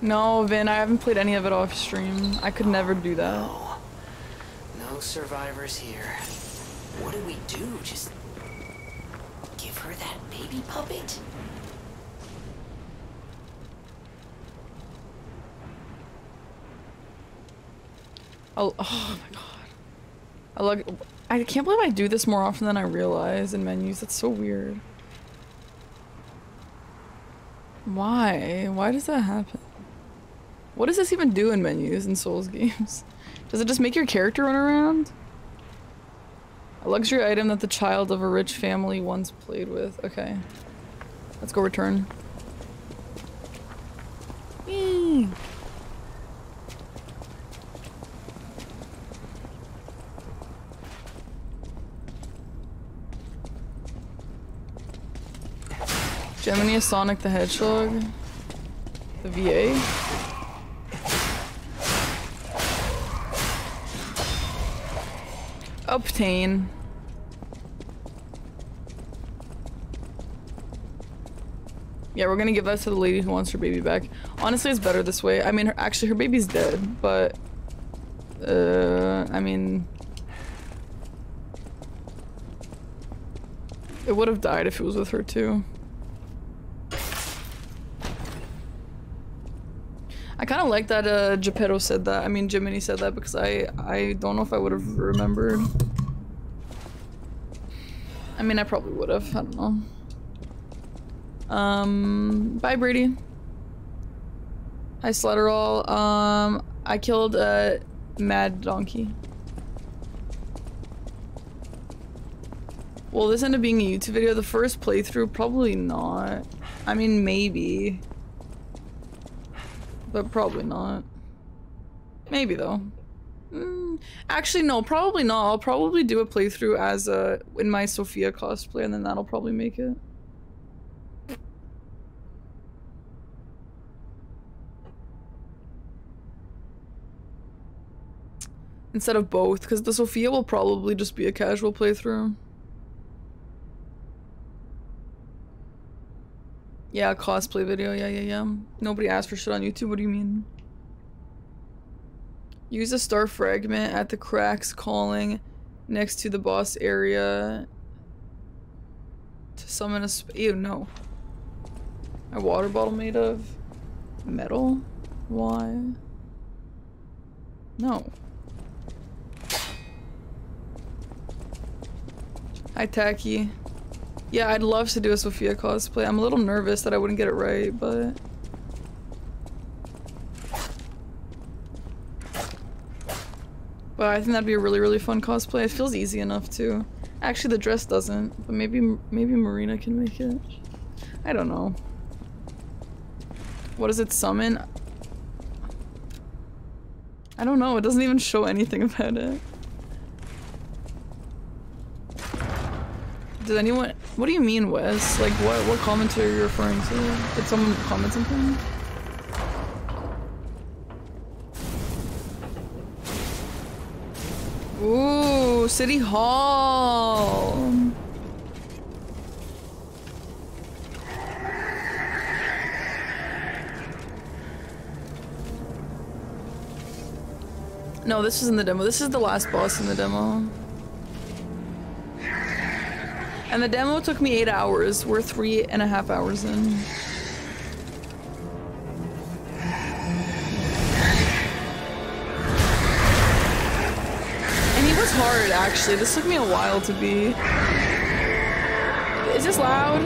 No, Vin, I haven't played any of it off stream. I could never do that. No. No survivors here. What do we do? Just give her that baby puppet? Oh, oh my god. I look. I can't believe I do this more often than I realize in menus. That's so weird. Why? Why does that happen? What does this even do in menus in Souls games? Does it just make your character run around? A luxury item that the child of a rich family once played with. Okay. Let's go return. Whee! Gemini is Sonic the Hedgehog? The VA? Obtain. Yeah, we're gonna give that to the lady who wants her baby back. Honestly, it's better this way. I mean, her, actually, her baby's dead, but... Uh, I mean... It would have died if it was with her, too. I kind of like that uh, Geppetto said that. I mean, Jiminy said that because I, I don't know if I would have remembered. I mean, I probably would have. I don't know. Um, bye, Brady. Hi, Slatterall. Um, I killed a mad donkey. Will this end up being a YouTube video? The first playthrough? Probably not. I mean, maybe. But probably not. Maybe though. Mm, actually, no, probably not. I'll probably do a playthrough as a in my Sophia cosplay, and then that'll probably make it. Instead of both, because the Sophia will probably just be a casual playthrough. Yeah, cosplay video. Yeah, yeah, yeah. Nobody asked for shit on YouTube. What do you mean? Use a star fragment at the cracks calling next to the boss area to summon a sp- Ew, no. A water bottle made of metal? Why? No. Hi, Tacky. Yeah, I'd love to do a Sophia cosplay. I'm a little nervous that I wouldn't get it right, but... But I think that'd be a really, really fun cosplay. It feels easy enough, too. Actually, the dress doesn't, but maybe maybe Marina can make it. I don't know. What does it summon? I don't know. It doesn't even show anything about it. Did anyone- what do you mean, Wes? Like, what, what commentary are you referring to? Did someone comment something? Ooh, City Hall! No, this is in the demo. This is the last boss in the demo. And the demo took me eight hours. We're three and a half hours in. And he was hard, actually. This took me a while to be. Is this loud?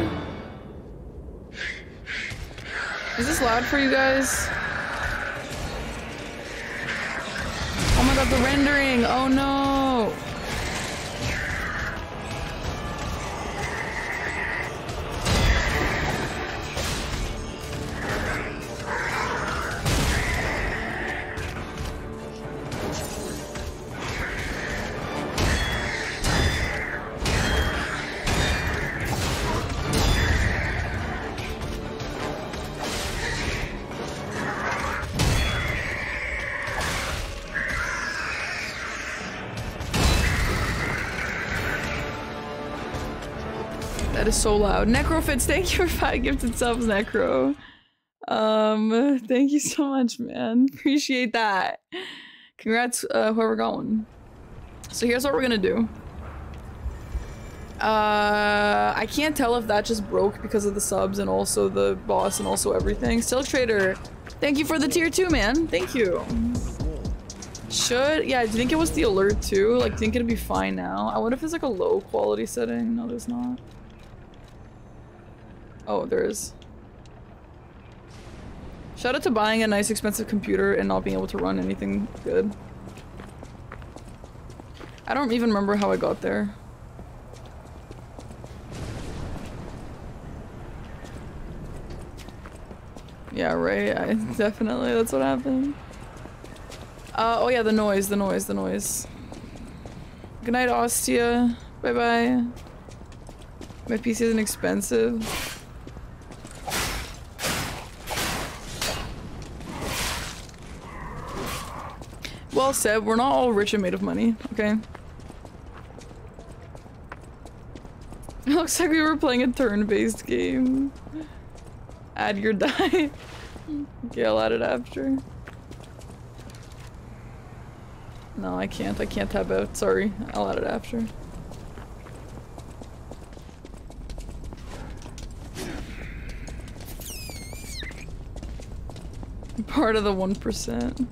Is this loud for you guys? Oh my god, the rendering! Oh no! So loud. Necrofits, thank you for five gifted subs, Necro. Um, thank you so much, man. Appreciate that. Congrats, uh, whoever got one. So here's what we're gonna do. Uh, I can't tell if that just broke because of the subs and also the boss and also everything. Silk Trader, thank you for the tier two, man. Thank you. Should, yeah, do you think it was the alert too? Like, think it'd be fine now? I wonder if it's like a low quality setting. No, there's not. Oh, there is. Shout out to buying a nice expensive computer and not being able to run anything good. I don't even remember how I got there. Yeah, right. I definitely that's what happened. Uh, oh yeah, the noise, the noise, the noise. Good night, Ostia. Bye bye. My PC isn't expensive. Well said, we're not all rich and made of money, okay? It looks like we were playing a turn-based game. Add your die. I'll add it after. No, I can't. I can't tab out. Sorry. I'll add it after. Part of the 1%.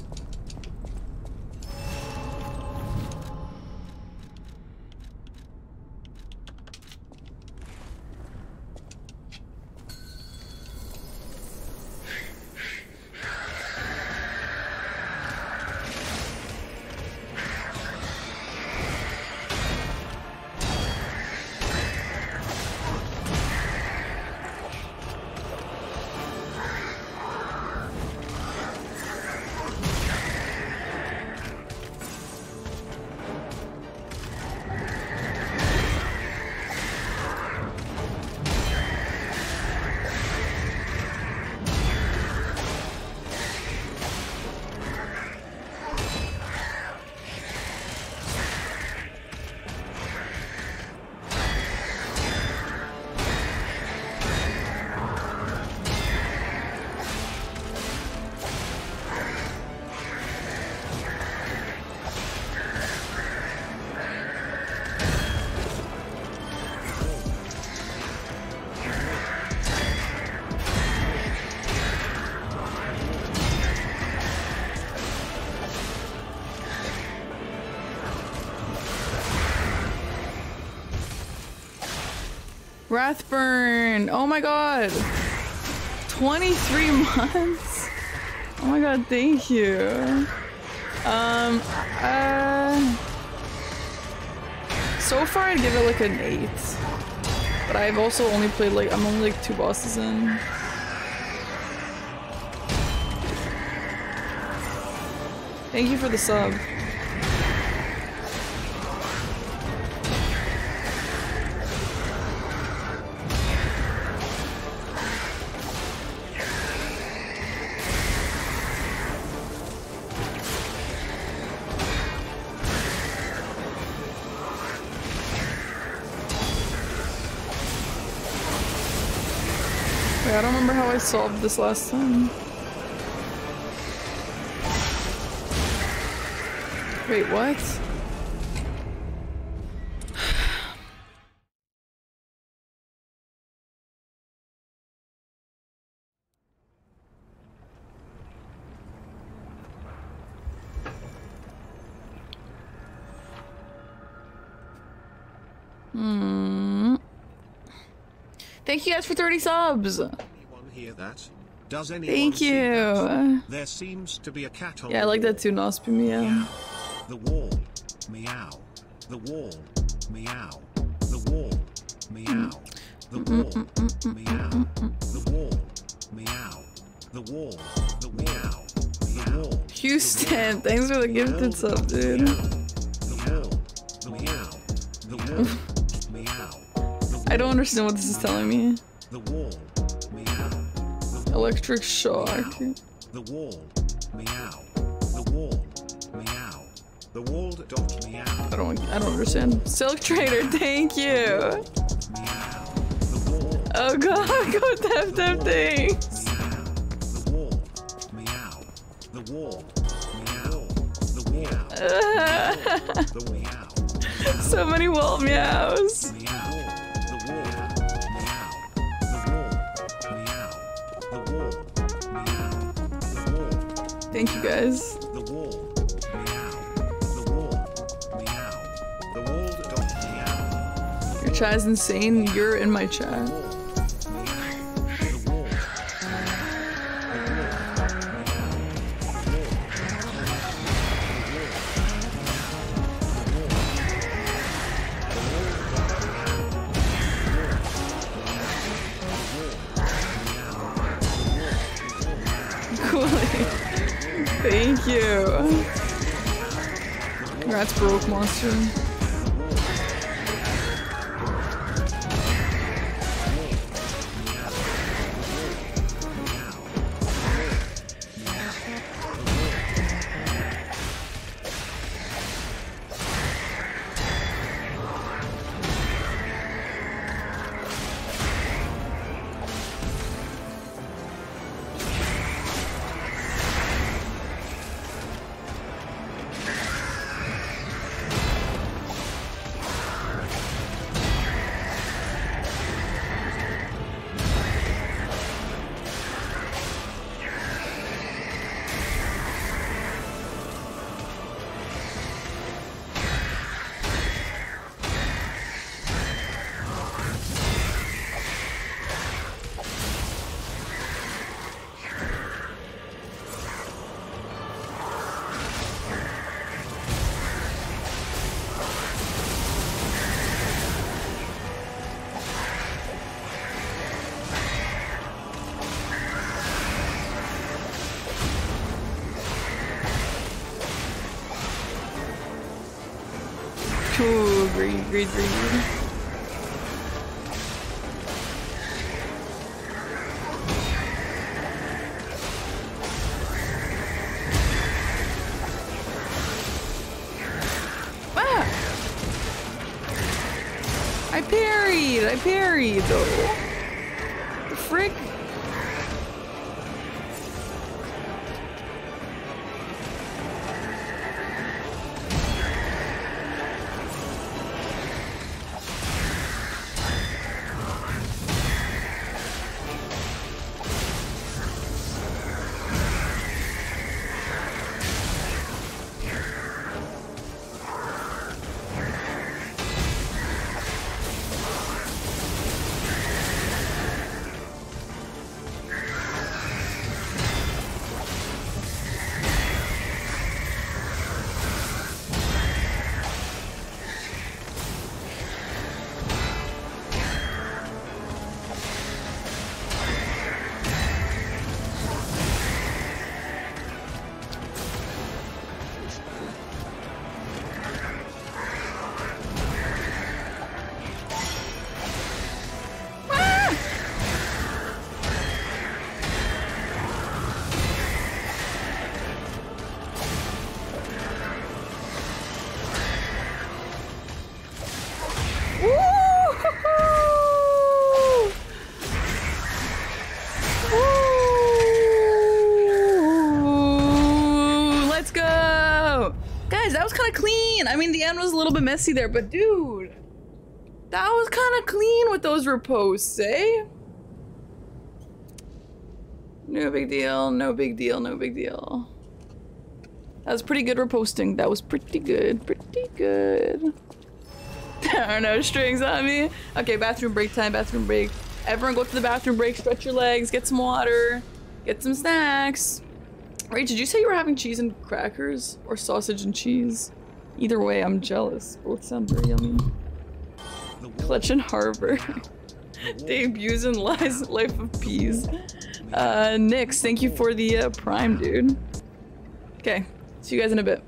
Rathburn. Oh my god. 23 months. Oh my god, thank you. Um, uh, so far I'd give it like an 8. But I've also only played like, I'm only like two bosses in. Thank you for the sub. Solved this last time. Wait, what? Hmm. Thank you guys for 30 subs. That? Does anyone Thank you. that? Uh, there seems to be a cat on Yeah, I like that too, Nospi Meow. The wall. Meow. The wall. Meow. The wall. Meow. The mm, mm, wall. Mm, meow. The wall. Meow. The wall. The meow. The wall. Houston, thanks for the gifted sub, dude. The meow. The wall. Meow. I don't understand what this is telling me. The wall. Electric shock. The wall. Meow. The wall. Meow. The wall dot meow. I don't I don't understand. Silk Trader, thank you. Oh god, go tap tap things. The wall. Meow. The wall. Meow. The meow. The meow. so many wall meows. Thank you guys. The wall. Meow. The wall. Meow. The wall meow. Your chat is insane. You're in my chat. Baroque Agreed. Ah! I parried! I parried though. I mean, the end was a little bit messy there, but dude, that was kind of clean with those ripostes, eh? No big deal, no big deal, no big deal. That was pretty good riposting. That was pretty good, pretty good. There are no strings on me. Okay, bathroom break time, bathroom break. Everyone go to the bathroom break, stretch your legs, get some water, get some snacks. Wait, did you say you were having cheese and crackers? Or sausage and cheese? Either way, I'm jealous. Both sound very yummy. Clutch and Harbor. Debuts in Lies Life of Peas. Uh, Nix, thank you for the uh, prime, dude. Okay, see you guys in a bit.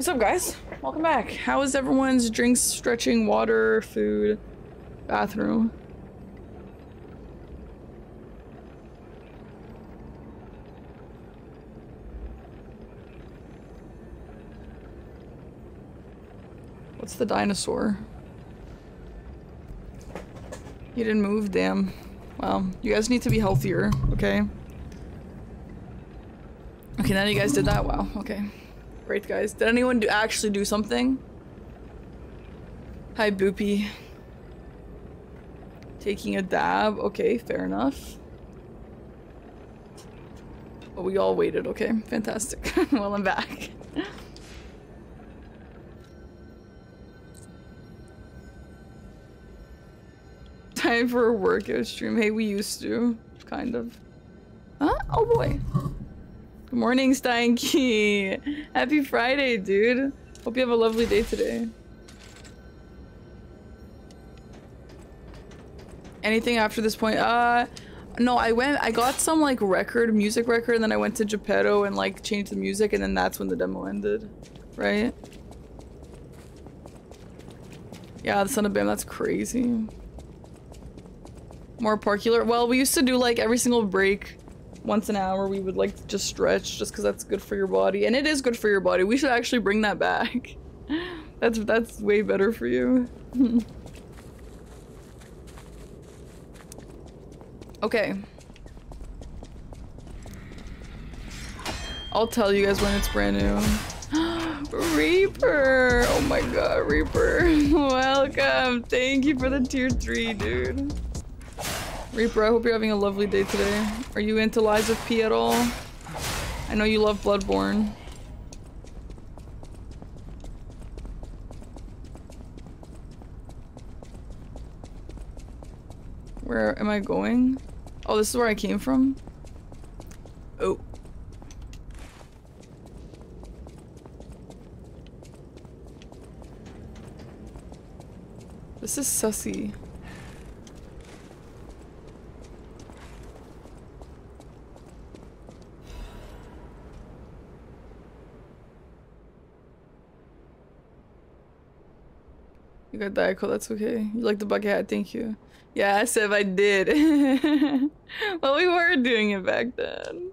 What's up, guys? Welcome back. How is everyone's drinks, stretching, water, food, bathroom? What's the dinosaur? You didn't move, damn. Well, you guys need to be healthier, okay? Okay, now you guys did that. Wow. Okay. Great, guys. Did anyone do actually do something? Hi, Boopy. Taking a dab. Okay, fair enough. But we all waited, okay? Fantastic. well, I'm back. Time for a workout stream. Hey, we used to. Kind of. Huh? Oh boy. Good morning, Steinke. Happy Friday, dude. Hope you have a lovely day today. Anything after this point? Uh, no, I went, I got some like record, music record, and then I went to Geppetto and like changed the music, and then that's when the demo ended. Right? Yeah, the Son of Bam, that's crazy. More parkular. Well, we used to do like every single break once an hour we would like to just stretch just because that's good for your body. And it is good for your body. We should actually bring that back. That's that's way better for you. Okay. I'll tell you guys when it's brand new. Reaper! Oh my god Reaper. Welcome. Thank you for the tier 3 dude Reaper, I hope you're having a lovely day today. Are you into Lies of P at all? I know you love Bloodborne. Where am I going? Oh, this is where I came from? Oh. This is sussy. Got Coke, that's okay. You like the bucket hat, thank you. Yeah, I said I did. well, we were doing it back then.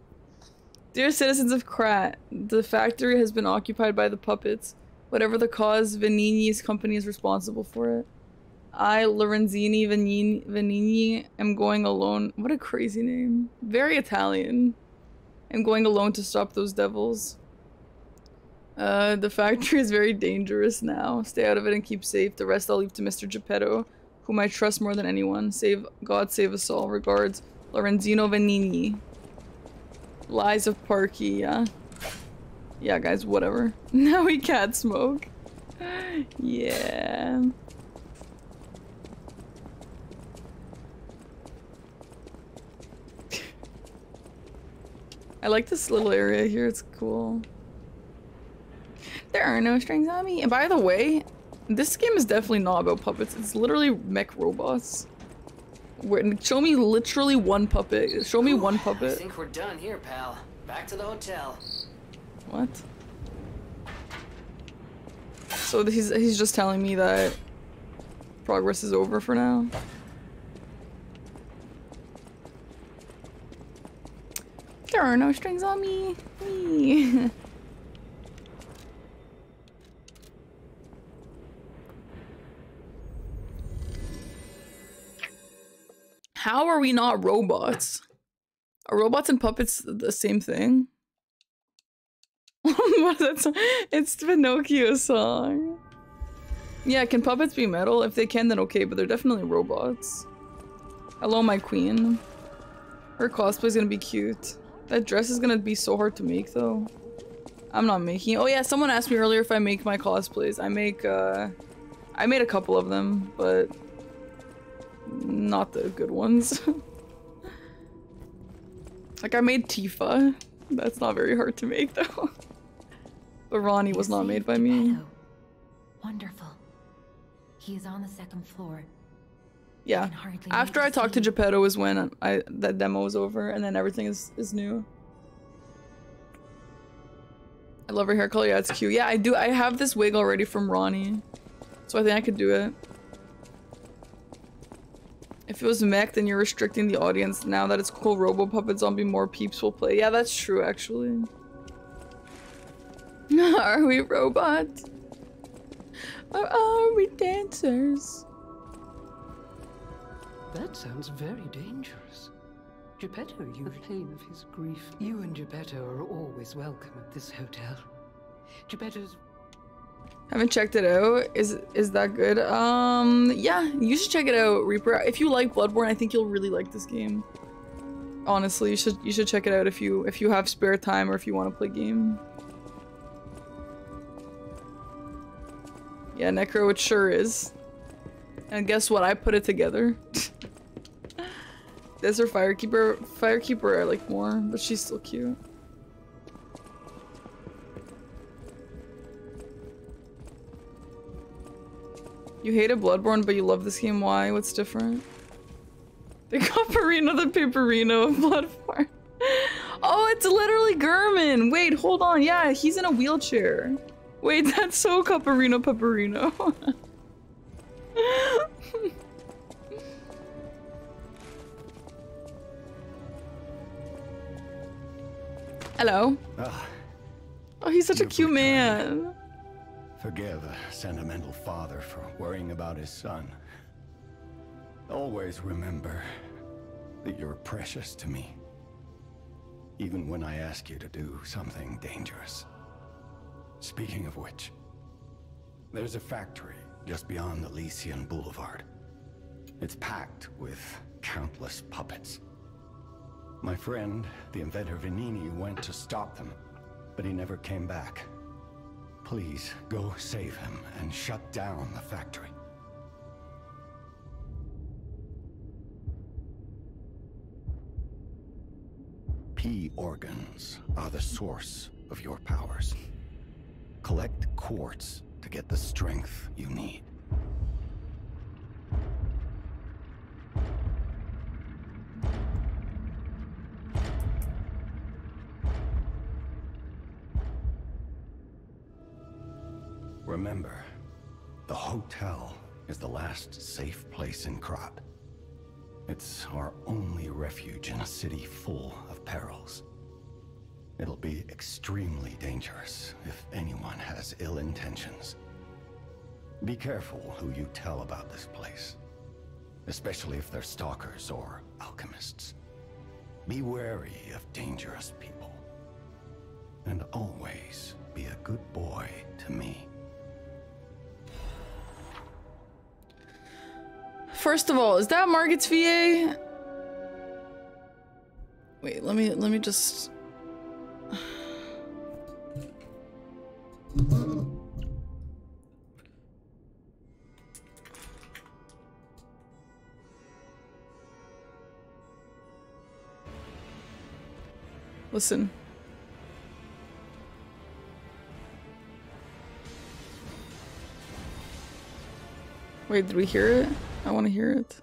Dear citizens of Krat, the factory has been occupied by the puppets. Whatever the cause, Venigni's company is responsible for it. I, Lorenzini Venigni, Venigni, am going alone. What a crazy name. Very Italian. I'm going alone to stop those devils. Uh, the factory is very dangerous now. Stay out of it and keep safe. The rest I'll leave to Mr. Geppetto, whom I trust more than anyone. Save God save us all. Regards, Lorenzino Venigni. Lies of Parky, yeah. Yeah, guys, whatever. Now we can't smoke. yeah. I like this little area here, it's cool. There are no strings on me. And by the way, this game is definitely not about puppets. It's literally mech robots. Where, show me literally one puppet. Show me one puppet. I think we're done here, pal. Back to the hotel. What? So he's he's just telling me that progress is over for now. There are no strings on me. me. How are we not robots? Are robots and puppets the same thing? It's the Pinocchio song. Yeah, can puppets be metal? If they can, then okay, but they're definitely robots. Hello, my queen. Her cosplay's gonna be cute. That dress is gonna be so hard to make, though. I'm not making Oh yeah, someone asked me earlier if I make my cosplays. I make, uh... I made a couple of them, but... Not the good ones. like, I made Tifa. That's not very hard to make, though. but Ronnie was not made by me. Geppetto. Wonderful. He is on the second floor. Yeah. After I talked to. Geppetto is when I that demo was over, and then everything is is new. I love her hair color. Yeah, it's cute. Yeah, I do. I have this wig already from Ronnie, so I think I could do it. If it was mech, then you're restricting the audience. Now that it's cool, Robo Puppet Zombie, more peeps will play. Yeah, that's true, actually. Are we robots? Or are we dancers? That sounds very dangerous. Geppetto, you the pain of his grief. You and Geppetto are always welcome at this hotel. Geppetto's Haven't checked it out. Is is that good? Um, yeah, you should check it out, Reaper. If you like Bloodborne, I think you'll really like this game. Honestly, you should you should check it out if you if you have spare time or if you want to play game. Yeah, Necro, it sure is. And guess what? I put it together. This or Firekeeper. Firekeeper I like more, but she's still cute. You hated Bloodborne, but you love this game. Why? What's different? They call Perino the Paperino of Bloodborne. oh, it's literally Gehrman. Wait, hold on. Yeah, he's in a wheelchair. Wait, that's so Caparino Paparino. Hello. Ah, Oh, he's such a cute man. Forgive a sentimental father for worrying about his son. Always remember that you're precious to me. Even when I ask you to do something dangerous. Speaking of which, there's a factory just beyond Elysion Boulevard. It's packed with countless puppets. My friend, the inventor Venigni, went to stop them, but he never came back. Please, go save him and shut down the factory. P organs are the source of your powers. Collect quartz to get the strength you need. Remember, the hotel is the last safe place in Krat. It's our only refuge in a city full of perils. It'll be extremely dangerous if anyone has ill intentions. Be careful who you tell about this place, especially if they're stalkers or alchemists. Be wary of dangerous people. And always be a good boy to me. First of all, is that Margit's VA? Wait, let me let me just Listen. Wait, did we hear it? I want to hear it.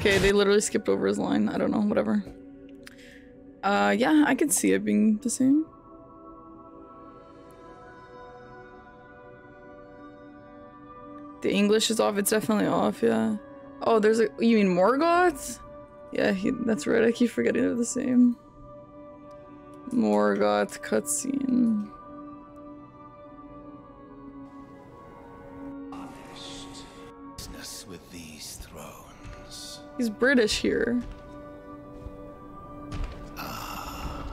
Okay, they literally skipped over his line. I don't know, whatever. Uh, yeah, I could see it being the same. The English is off. It's definitely off, yeah. Oh, there's a- you mean Morgott? Yeah, he, that's right. I keep forgetting they're the same. Morgott cutscene. With these thrones. He's British here. Ah,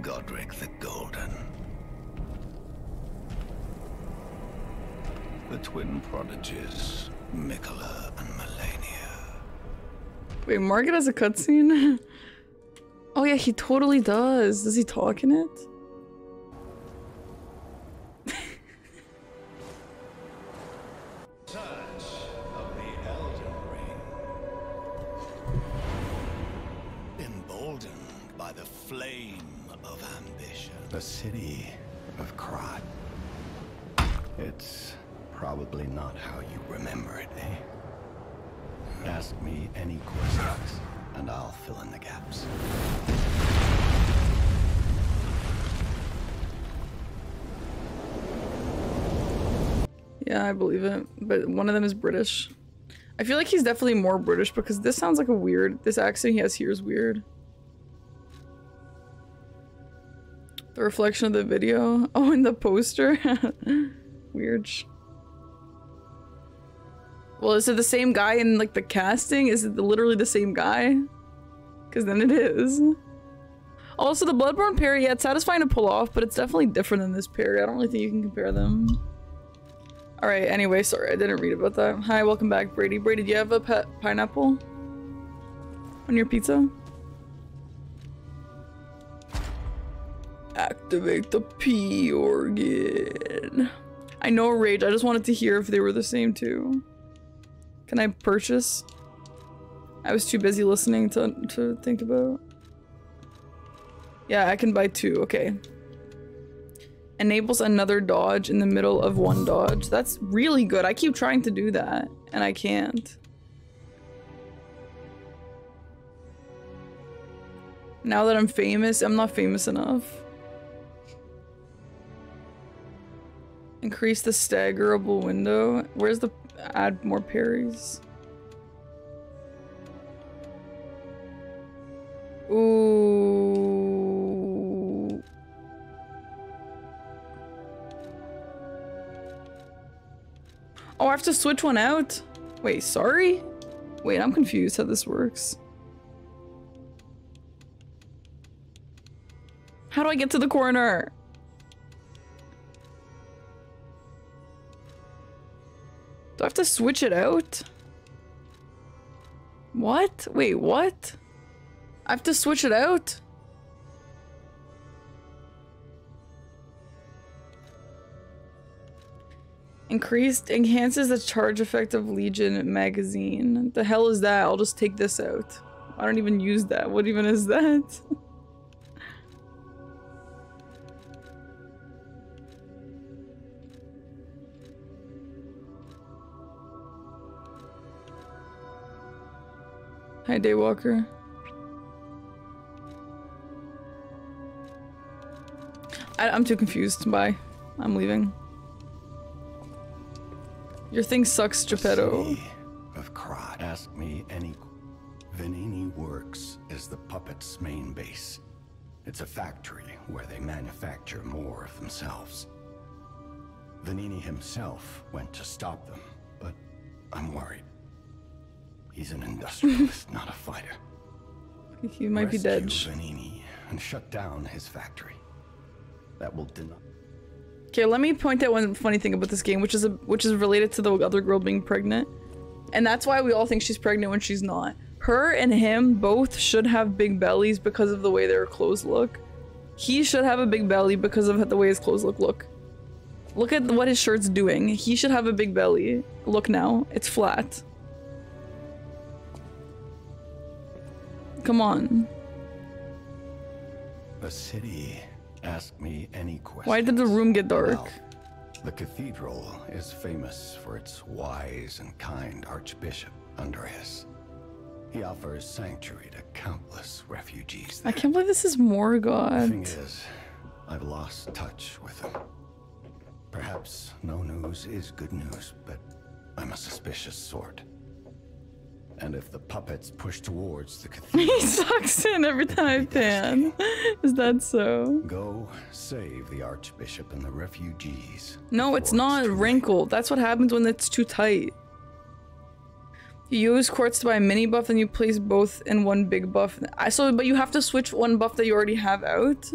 Godrick the Golden. The twin prodigies, Miquella and Malenia. Wait, Margit has a cutscene? oh yeah, he totally does. Does he talk in it? The Elden Ring. Emboldened by the flame of ambition. The city of Krat. It's probably not how you remember it, eh? Ask me any questions, and I'll fill in the gaps. Yeah, I believe it. But one of them is British. I feel like he's definitely more British because this sounds like a weird. This accent he has here is weird. The reflection of the video. Oh, in the poster. weird. Well, is it the same guy in like the casting? Is it literally the same guy? Because then it is. Also, the Bloodborne parry, yeah, it's satisfying to pull off, but it's definitely different than this parry. I don't really think you can compare them. Alright, anyway, sorry, I didn't read about that. Hi, welcome back, Brady. Brady, do you have a pet pineapple? On your pizza? Activate the P organ. I know Rage, I just wanted to hear if they were the same too. Can I purchase? I was too busy listening to, to think about. Yeah, I can buy two, okay. Enables another dodge in the middle of one dodge. That's really good. I keep trying to do that, and I can't. Now that I'm famous, I'm not famous enough. Increase the staggerable window. Where's the add more parries? Ooh. Oh, I have to switch one out? Wait, sorry? Wait, I'm confused how this works. How do I get to the corner? Do I have to switch it out? What? Wait, what? I have to switch it out? Increased enhances the charge effect of Legion magazine. The hell is that? I'll just take this out. I don't even use that. What even is that? Hi, Daywalker. I I'm too confused. Bye. I'm leaving. Your thing sucks, Geppetto. Of Krat. Ask me any. Venigni Works is the puppet's main base. It's a factory where they manufacture more of themselves. Venigni himself went to stop them, but I'm worried. He's an industrialist, not a fighter. He might be dead. Rescue Venigni and shut down his factory. That will deny. Okay, let me point out one funny thing about this game, which is a which is related to the other girl being pregnant, and that's why we all think she's pregnant when she's not. Her and him both should have big bellies because of the way their clothes look. He should have a big belly because of the way his clothes look. Look, look at what his shirt's doing. He should have a big belly. Look now, it's flat. Come on. The city. Ask me any question. Why did the room get dark? Well, the cathedral is famous for its wise and kind Archbishop, Andreas. He offers sanctuary to countless refugees. I can't believe this is Morgott. The thing is, I've lost touch with him. Perhaps no news is good news, but I'm a suspicious sort. And if the puppets push towards the cathedral, he sucks in every time I pan. Is that so? go save the Archbishop and the refugees. No, it's not wrinkled. That's what happens when it's too tight. You use quartz to buy a mini buff, and you place both in one big buff. I so, but you have to switch one buff that you already have out.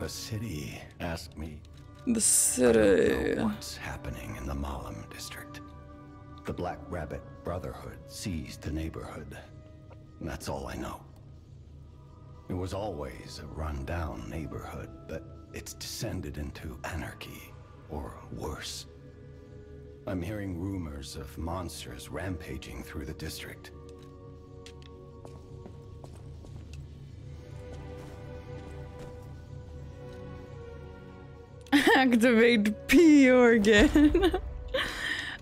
The city asked me The city. what's happening in the Malum district. The Black Rabbit Brotherhood seized the neighborhood. That's all I know. It was always a run-down neighborhood, but it's descended into anarchy, or worse. I'm hearing rumors of monsters rampaging through the district. Activate P organ.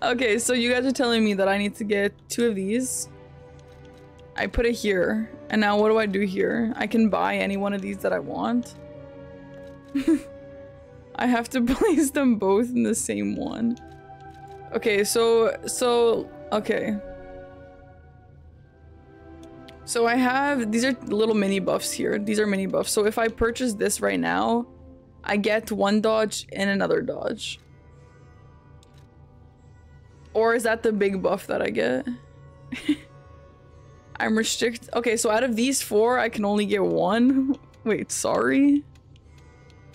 okay, so you guys are telling me that I need to get two of these. I put it here. And now what do I do here? I can buy any one of these that I want. I have to place them both in the same one. Okay, so, so, okay. So I have, these are little mini buffs here. These are mini buffs. So if I purchase this right now, I get one dodge and another dodge. Or is that the big buff that I get? I'm restricted. Okay, so out of these four, I can only get one? Wait, sorry?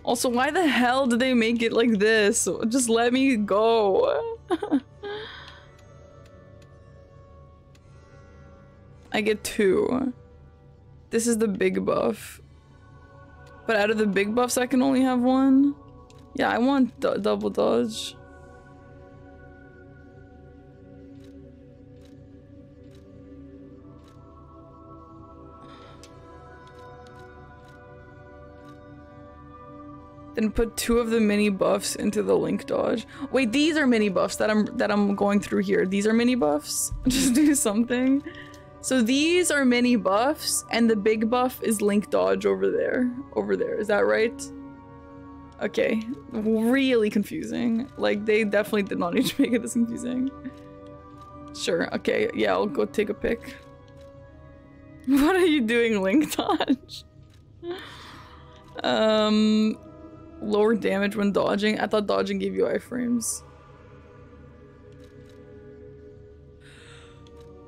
Also, why the hell did they make it like this? Just let me go. I get two. This is the big buff. But out of the big buffs, I can only have one? Yeah, I want double dodge. Then put two of the mini buffs into the link dodge. Wait, these are mini buffs that I'm that I'm going through here. These are mini buffs? Just do something. So these are mini buffs, and the big buff is link dodge over there. Over there, is that right? Okay, really confusing. Like, they definitely did not need to make it this confusing. Sure, okay, yeah, I'll go take a pic. What are you doing, Link Dodge? um, lower damage when dodging. I thought dodging gave you iframes.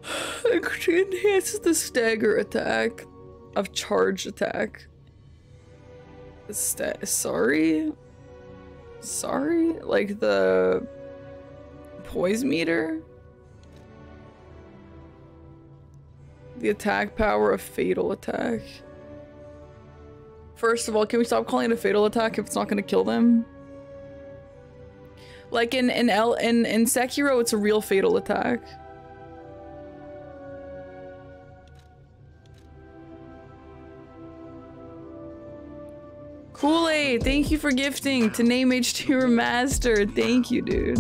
Enhances the stagger attack of charge attack. Sta sorry? Sorry? Like the poise meter? The attack power of fatal attack. First of all, can we stop calling it a fatal attack if it's not gonna kill them? Like in in L in in Sekiro, it's a real fatal attack. Kool-Aid, thank you for gifting to name H2 Remastered. Thank you, dude.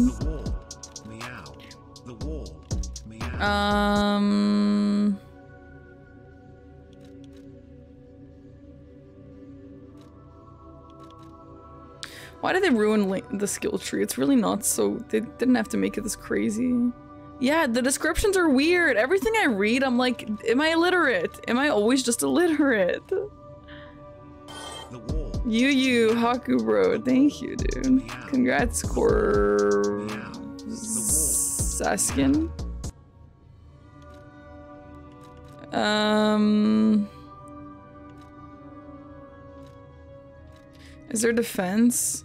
Um... Why did they ruin the skill tree? It's really not so... They didn't have to make it this crazy. Yeah, the descriptions are weird. Everything I read, I'm like, am I illiterate? Am I always just illiterate? You, you, Haku bro. Thank you, dude. Congrats, Cor... Saskin. Um... Is there defense?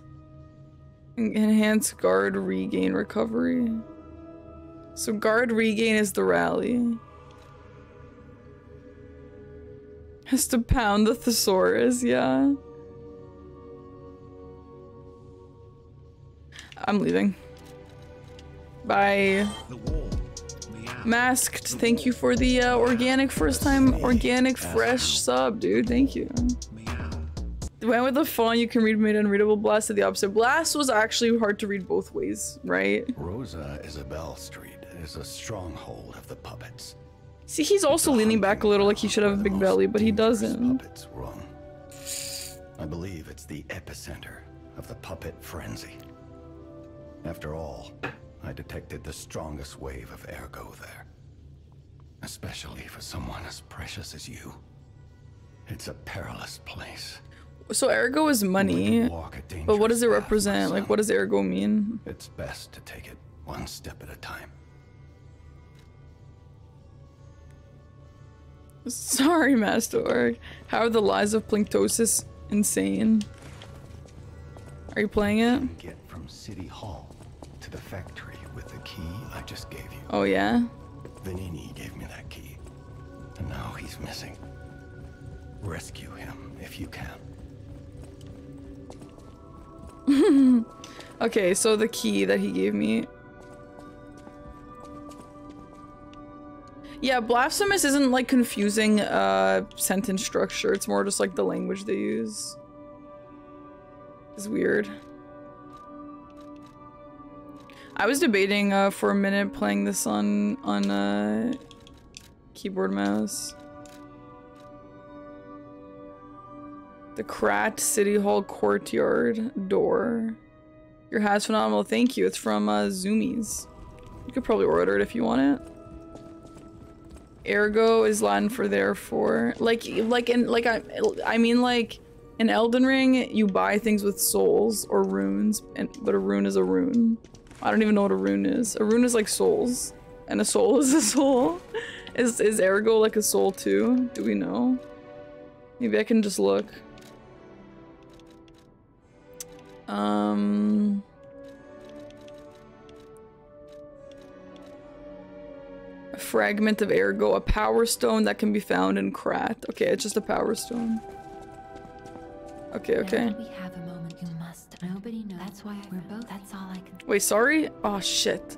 Enhance guard regain recovery. So guard regain is the rally. Has to pound the thesaurus, yeah. I'm leaving. Bye. Masked, thank you for the uh, organic first time organic fresh sub, dude. Thank you. Went with the font you can read made unreadable. Blast did the opposite. Blast was actually hard to read both ways, right? Rosa Isabelle Street is a stronghold of the puppets. See, he's also leaning back a little like he should have a big belly, but he doesn't. Puppets run. I believe it's the epicenter of the puppet frenzy. After all, I detected the strongest wave of ergo there. Especially for someone as precious as you. It's a perilous place. So ergo is money, but what does it represent? Like, what does ergo mean? It's best to take it one step at a time. Sorry, Master Org. How are the lies of Planktosis insane? Are you playing it? Get from City Hall to the factory with the key I just gave you. Oh yeah? Venigni gave me that key. And now he's missing. Rescue him if you can. okay, so the key that he gave me. Yeah, blasphemous isn't like confusing uh sentence structure. It's more just like the language they use. It's weird. I was debating uh, for a minute playing this on on uh, keyboard mouse. The Krat City Hall courtyard door. Your hat's phenomenal. Thank you. It's from uh, Zoomies. You could probably order it if you want it. Ergo is Latin for therefore. Like, like in like I, I mean like in Elden Ring, you buy things with souls or runes, and but a rune is a rune. I don't even know what a rune is. A rune is like souls. And a soul is a soul. Is is Ergo like a soul too? Do we know? Maybe I can just look. Um A fragment of Ergo, a power stone that can be found in Krat. Okay, it's just a power stone. Okay, okay. We have a moment, you must. Nobody knows. That's why we're both. That's all I can. Wait, sorry? Oh shit.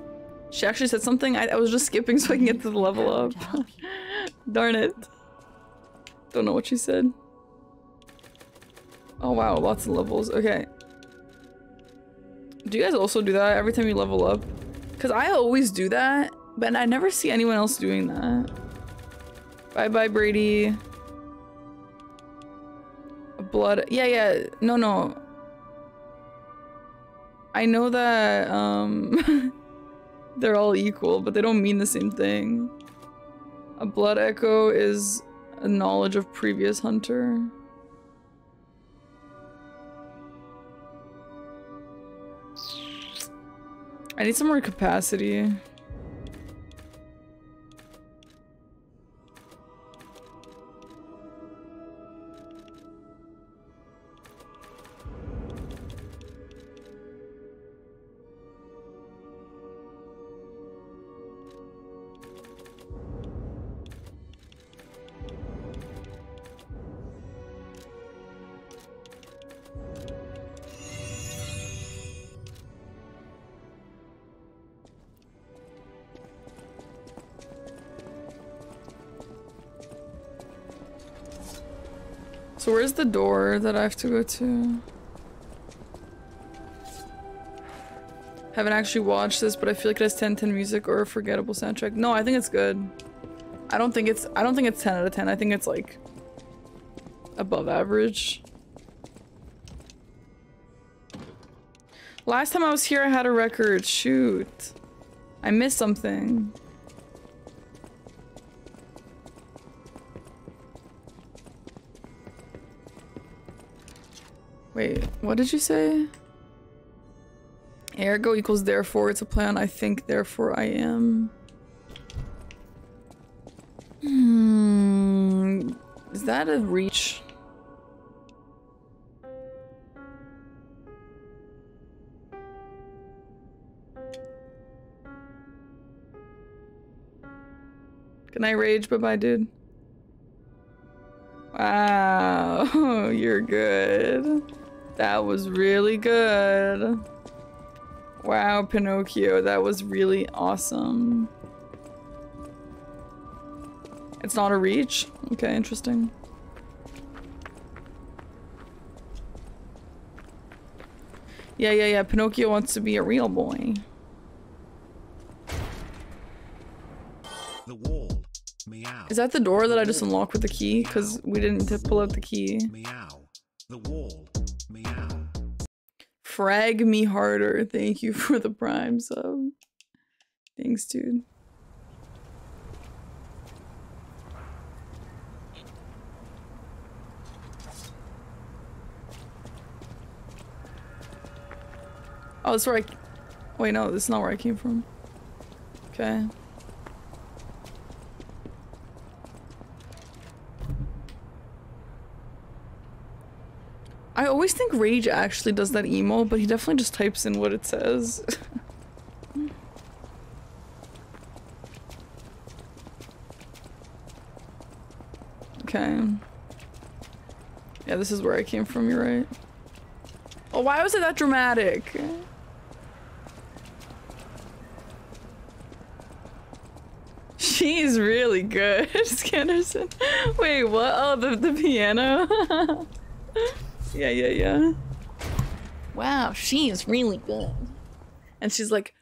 She actually said something? I, I was just skipping so I can get to the level up. Darn it. Don't know what she said. Oh wow, lots of levels. Okay. Do you guys also do that every time you level up? Because I always do that, but I never see anyone else doing that. Bye bye, Brady. Blood. Yeah, yeah. No, no. I know that, um... they're all equal, but they don't mean the same thing. A blood echo is a knowledge of previous hunter. I need some more capacity. The door that I have to go to? Haven't actually watched this, but I feel like it has 10 10 music or a forgettable soundtrack. No, I think it's good. I don't think it's I don't think it's 10 out of 10. I think it's like above average. Last time I was here I had a record. Shoot. I missed something. What did you say? Ergo equals therefore. It's a plan. I think, therefore I am. Hmm. Is that a reach? Can I rage? Bye bye, dude. Wow, you're good. That was really good. Wow, Pinocchio, that was really awesome. It's not a reach? Okay, interesting. Yeah, yeah, yeah, Pinocchio wants to be a real boy. The wall. Meow. Is that the door that I just unlocked with the key? Because we didn't pull out the key. Meow. The wall. Frag me harder. Thank you for the prime sub. Thanks, dude. Oh, that's where I... Wait, no, this is not where I came from. Okay. I always think Rage actually does that emo, but he definitely just types in what it says. okay. Yeah, this is where I came from, you're right. Oh, why was it that dramatic? She's really good, Scannerson. Wait, what? Oh, the, the piano? Yeah, yeah, yeah. Wow, she is really good. And she's like,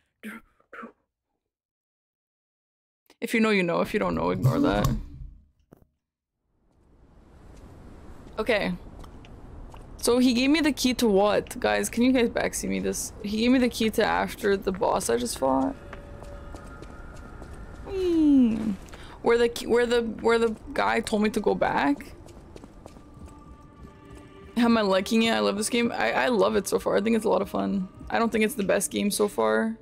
if you know, you know. If you don't know, ignore that. Okay. So he gave me the key to what? Guys, can you guys backseat me this? He gave me the key to after the boss I just fought. Hmm. Where the where the where the guy told me to go back? How am I liking it? I love this game. I, I love it so far. I think it's a lot of fun. I don't think it's the best game so far.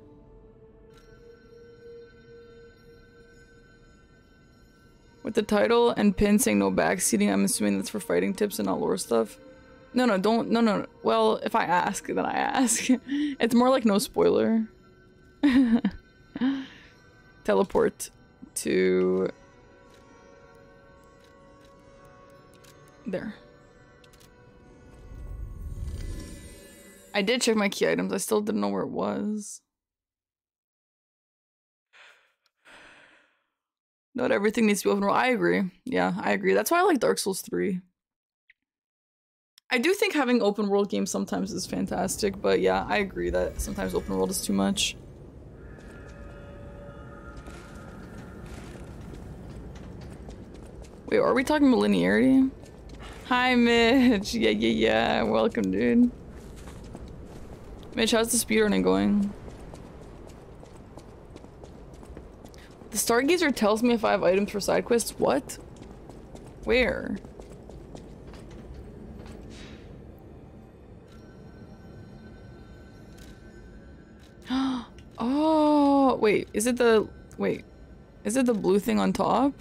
With the title and pin saying no backseating, I'm assuming that's for fighting tips and not lore stuff. No, no, don't. No, no. Well, if I ask, then I ask. it's more like no spoiler. Teleport to... There. I did check my key items. I still didn't know where it was. Not everything needs to be open world. I agree. Yeah, I agree. That's why I like Dark Souls 3. I do think having open world games sometimes is fantastic, but yeah, I agree that sometimes open world is too much. Wait, are we talking about linearity? Hi, Mitch. Yeah, yeah, yeah. Welcome, dude. Mitch, how's the speedrunning going? The Stargazer tells me if I have items for side quests. What? Where? oh, wait. Is it the... Wait. Is it the blue thing on top?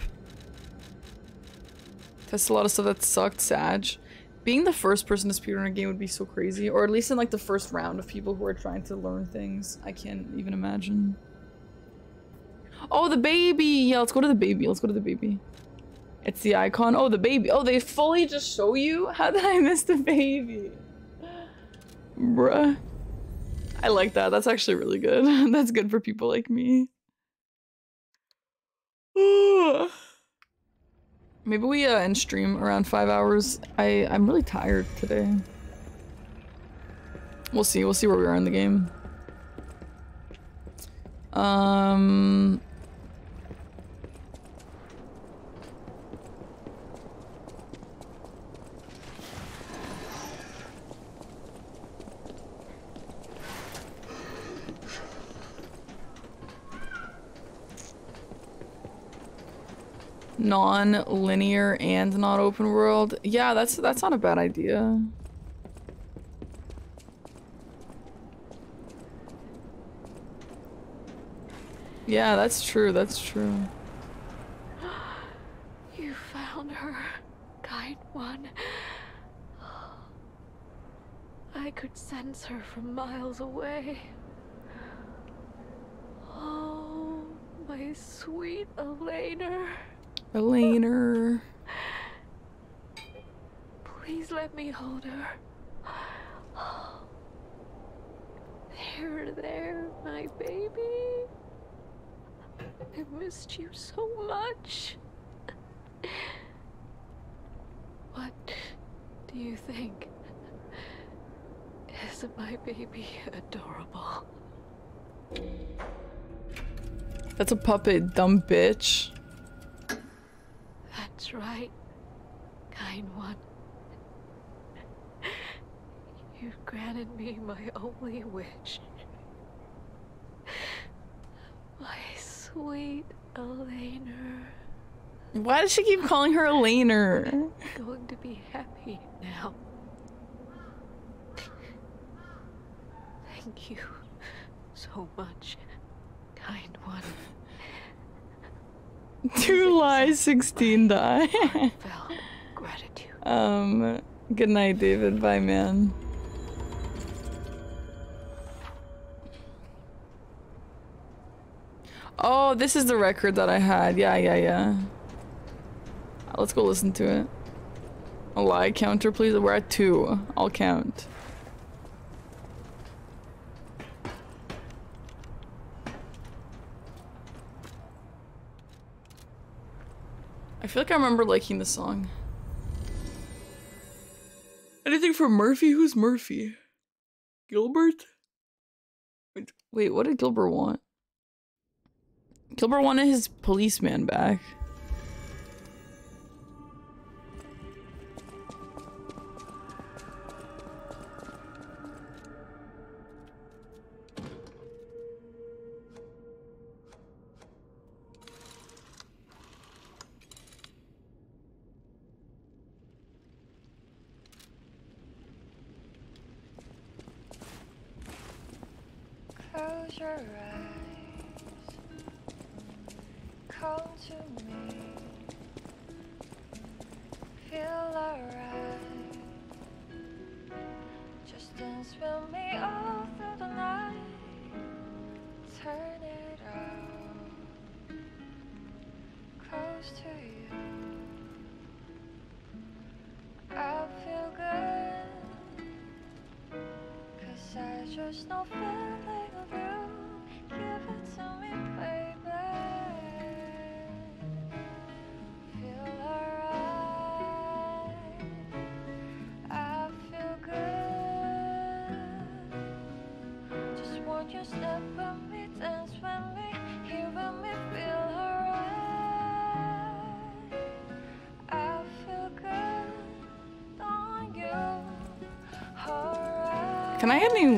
That's a lot of stuff that sucked, Sag. Being the first person to speedrun a game would be so crazy. Or at least in like the first round of people who are trying to learn things. I can't even imagine. Oh, the baby! Yeah, let's go to the baby. Let's go to the baby. It's the icon. Oh, the baby. Oh, they fully just show you? How did I miss the baby? Bruh. I like that. That's actually really good. That's good for people like me. Maybe we uh, end stream around five hours. I I'm really tired today. We'll see. We'll see where we are in the game. Um. Non-linear and not open world. Yeah, that's that's not a bad idea. Yeah, that's true. That's true. You found her, kind one. I could sense her from miles away. Oh, my sweet Elena. Elena. Please let me hold her. There, there, my baby. I missed you so much. What do you think? Isn't my baby adorable? That's a puppet, dumb bitch. That's right, kind one. You've granted me my only wish. My sweet Elena. Why does she keep calling her Elena? I'm going to be happy now. Thank you so much, kind one. Two lies, 16 die. um, good night, David. Bye, man. Oh, this is the record that I had. Yeah, yeah, yeah. Let's go listen to it. A lie counter, please. We're at two. I'll count. I feel like I remember liking the song. Anything from Murphy? Who's Murphy? Gilbert? Wait, wait, what did Gilbert want? Gilbert wanted his policeman back.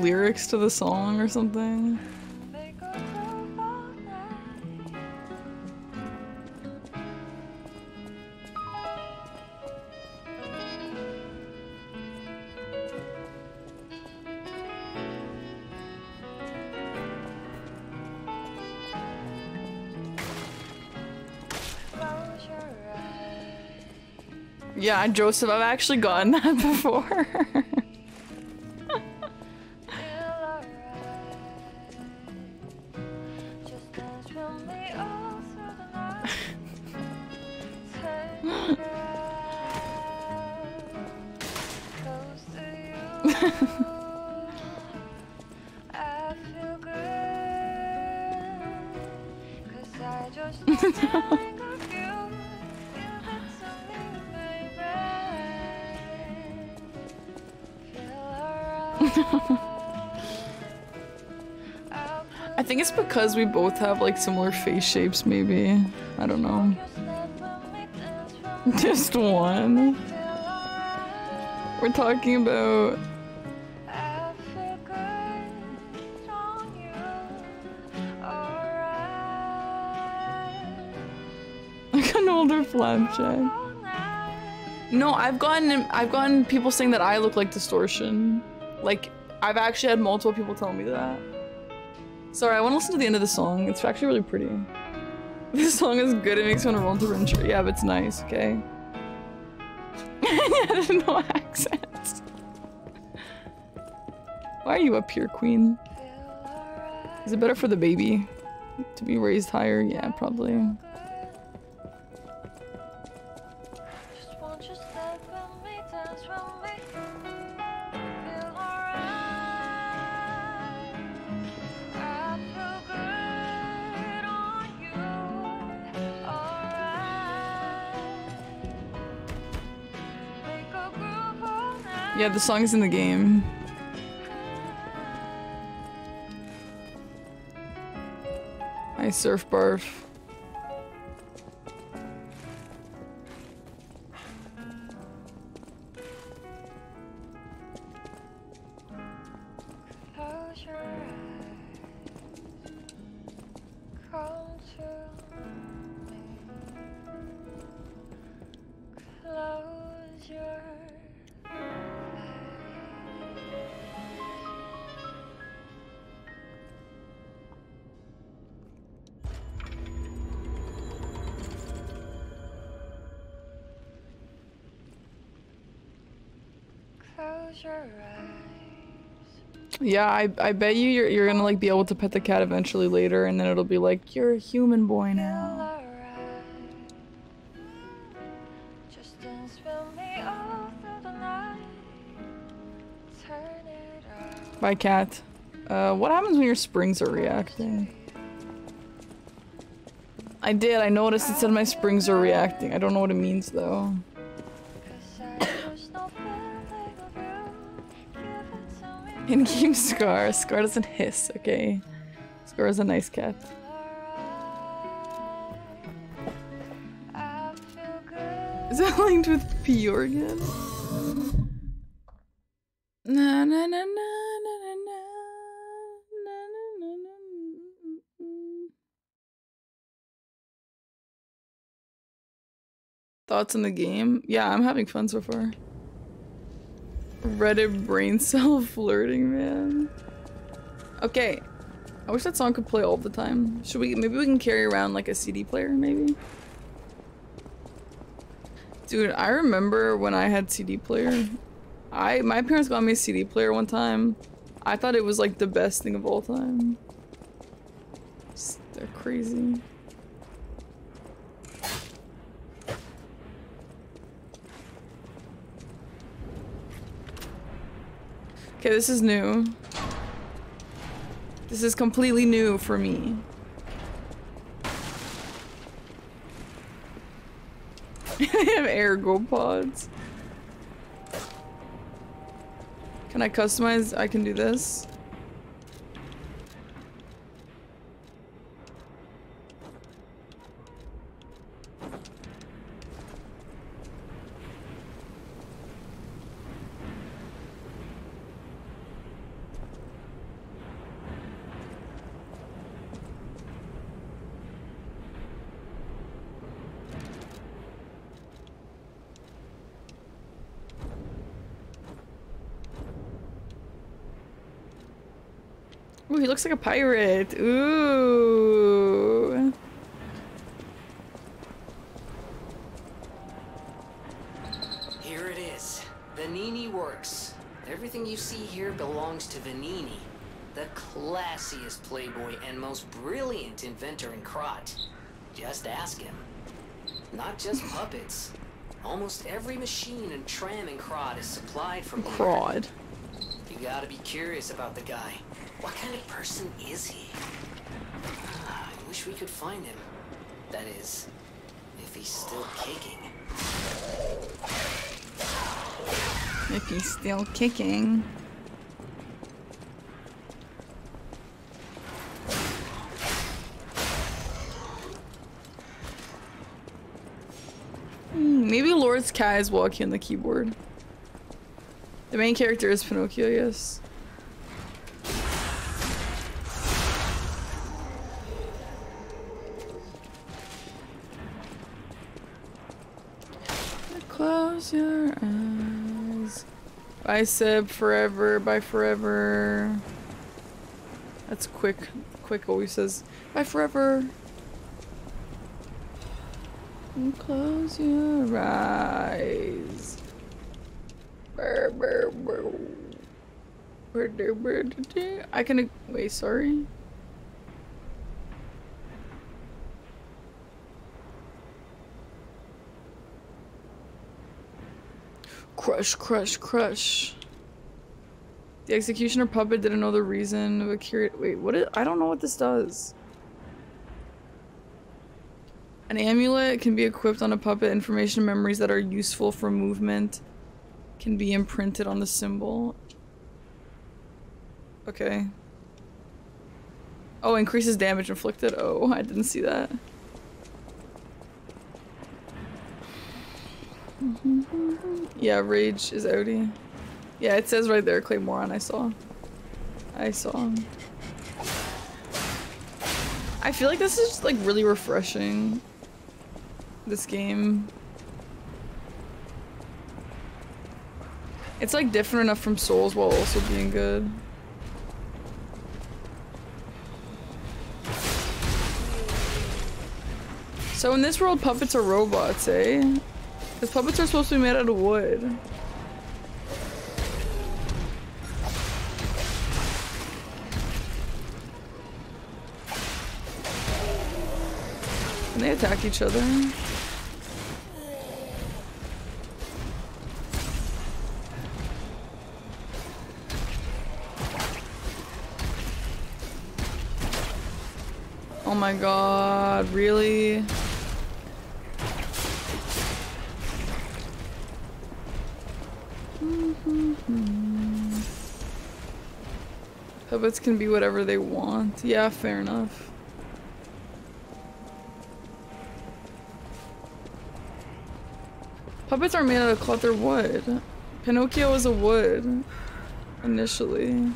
Lyrics to the song or something? Yeah, Joseph, I've actually gotten that before. I think it's because we both have like similar face shapes, maybe. I don't know. Just one. We're talking about flapjack. No, I've gotten I've gotten people saying that I look like distortion. Like I've actually had multiple people tell me that. Sorry, I want to listen to the end of the song. It's actually really pretty. This song is good. It makes me want to roll into Rincher. Yeah, but it's nice. Okay. I didn't accents. Why are you up here, Queen? Is it better for the baby to be raised higher? Yeah, probably. Yeah, the song is in the game. I surf barf. Yeah, I, I bet you you're, you're gonna like be able to pet the cat eventually later and then it'll be like, you're a human boy now. Just dance with me all through the night. Turn it up. Bye, cat. Uh, what happens when your springs are reacting? I did, I noticed it said my springs are reacting. I don't know what it means though. In-game Scar. Scar doesn't hiss, okay? Scar is a nice cat. Is that linked with Bjorgen? Na na na na. Thoughts on the game? Yeah, I'm having fun so far. Reddit brain cell flirting, man. Okay. I wish that song could play all the time. Should we- maybe we can carry around like a CD player, maybe? Dude, I remember when I had CD player, I my parents got me a CD player one time. I thought it was like the best thing of all time. They're crazy. Okay, this is new. This is completely new for me. they have air ergo pods. Can I customize? I can do this. Looks like a pirate. Ooh. Here it is. Venigni Works. Everything you see here belongs to Venigni, the classiest playboy and most brilliant inventor in Krat. Just ask him. Not just puppets. Almost every machine and tram in Krat is supplied from. Krat. You gotta be curious about the guy. What kind of person is he? Ah, I wish we could find him. That is, if he's still kicking. If he's still kicking. Hmm, Maybe Lord's Kai is walking on the keyboard. The main character is Pinocchio, yes. Close your eyes. Bicep forever, bye forever. That's quick. Quick always says, bye forever. And close your eyes. I can. Wait, sorry. Crush, crush, crush. The executioner puppet didn't know the reason of a curious. Wait, what? Is, I don't know what this does. An amulet can be equipped on a puppet. Information memories that are useful for movement can be imprinted on the symbol. Okay. Oh, increases damage inflicted. Oh, I didn't see that. Yeah, rage is Odie. Yeah, it says right there, Claymoron, I saw. I saw. I feel like this is just, like really refreshing. This game. It's like different enough from Souls while also being good. So in this world, puppets are robots, eh? Because puppets are supposed to be made out of wood. Can they attack each other? Oh my god, really? Puppets can be whatever they want. Yeah, fair enough. Puppets are made out of cloth or wood. Pinocchio is a wood. Initially.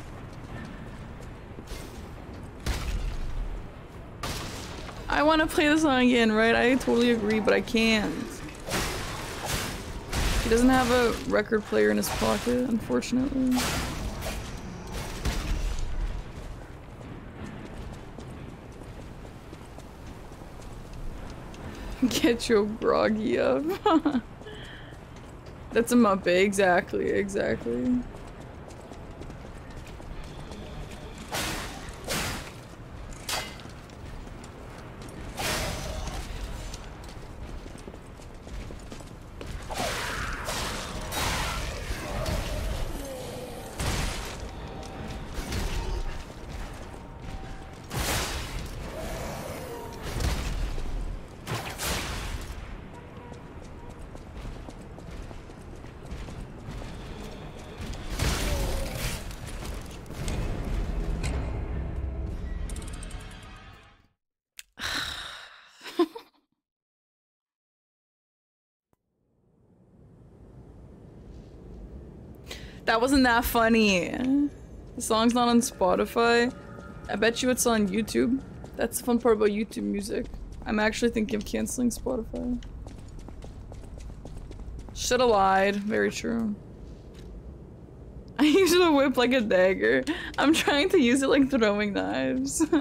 I want to play the song again, right? I totally agree, but I can't. He doesn't have a record player in his pocket, unfortunately. Get your groggy up. That's a Muppet, exactly, exactly. That wasn't that funny. The song's not on Spotify. I bet you it's on YouTube. That's the fun part about YouTube music. I'm actually thinking of canceling Spotify. Should've lied. Very true. I use a whip like a dagger. I'm trying to use it like throwing knives.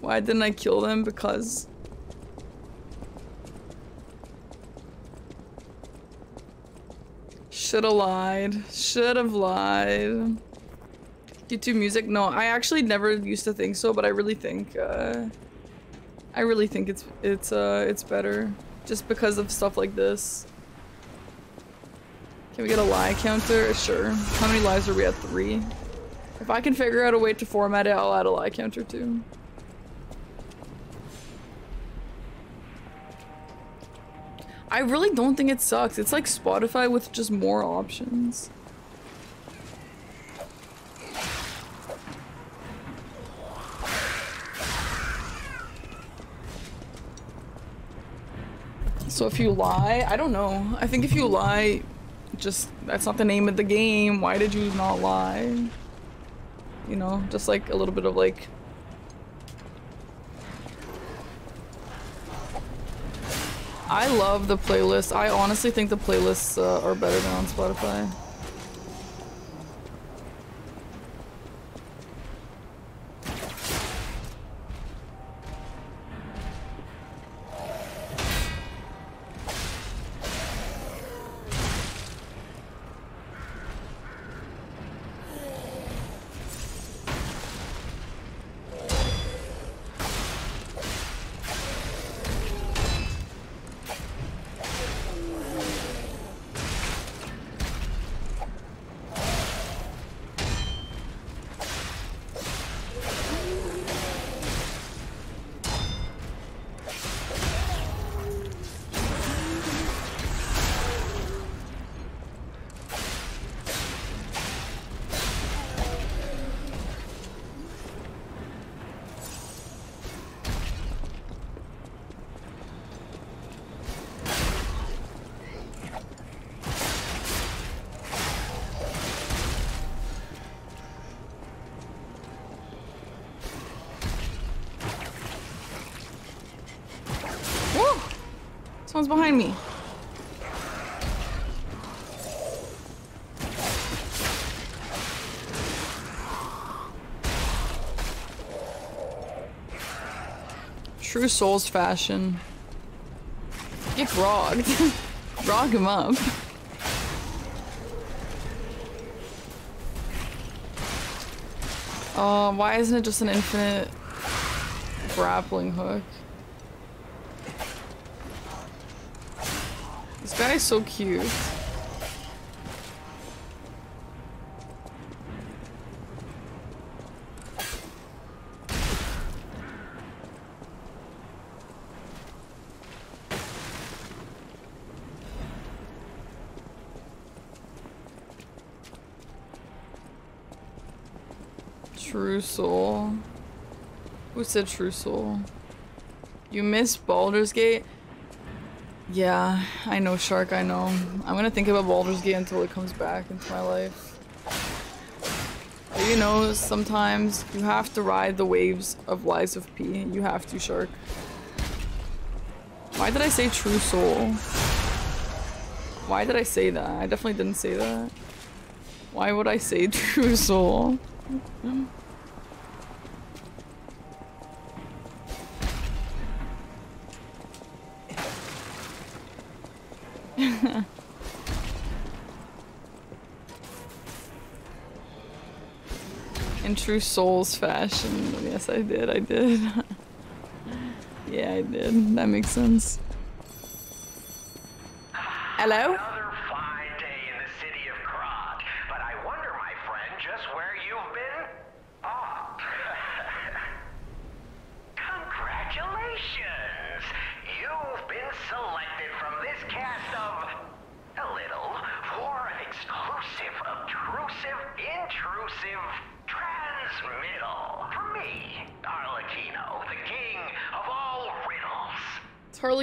Why didn't I kill them? Because Should have lied. Should have lied. YouTube music? No, I actually never used to think so, but I really think, uh, I really think it's, it's, uh, it's better. Just because of stuff like this. Can we get a lie counter? Sure. How many lives are we at? Three? If I can figure out a way to format it, I'll add a lie counter too. I really don't think it sucks. It's like Spotify with just more options. So if you lie, I don't know. I think if you lie, just that's not the name of the game. Why did you not lie? You know, just like a little bit of like I love the playlist. I honestly think the playlists uh, are better than on Spotify. Someone's behind me. True Souls fashion. Get grogged. Grog him up. Oh, why isn't it just an infinite grappling hook? Guy is so cute. True soul. Who said true soul? You miss Baldur's Gate? Yeah, I know, Shark, I know. I'm gonna think about Baldur's Gate until it comes back into my life. But you know, sometimes you have to ride the waves of Lies of P. You have to, Shark. Why did I say true soul? Why did I say that? I definitely didn't say that. Why would I say true soul? True Souls fashion. Yes, I did. I did. yeah, I did. That makes sense. Hello?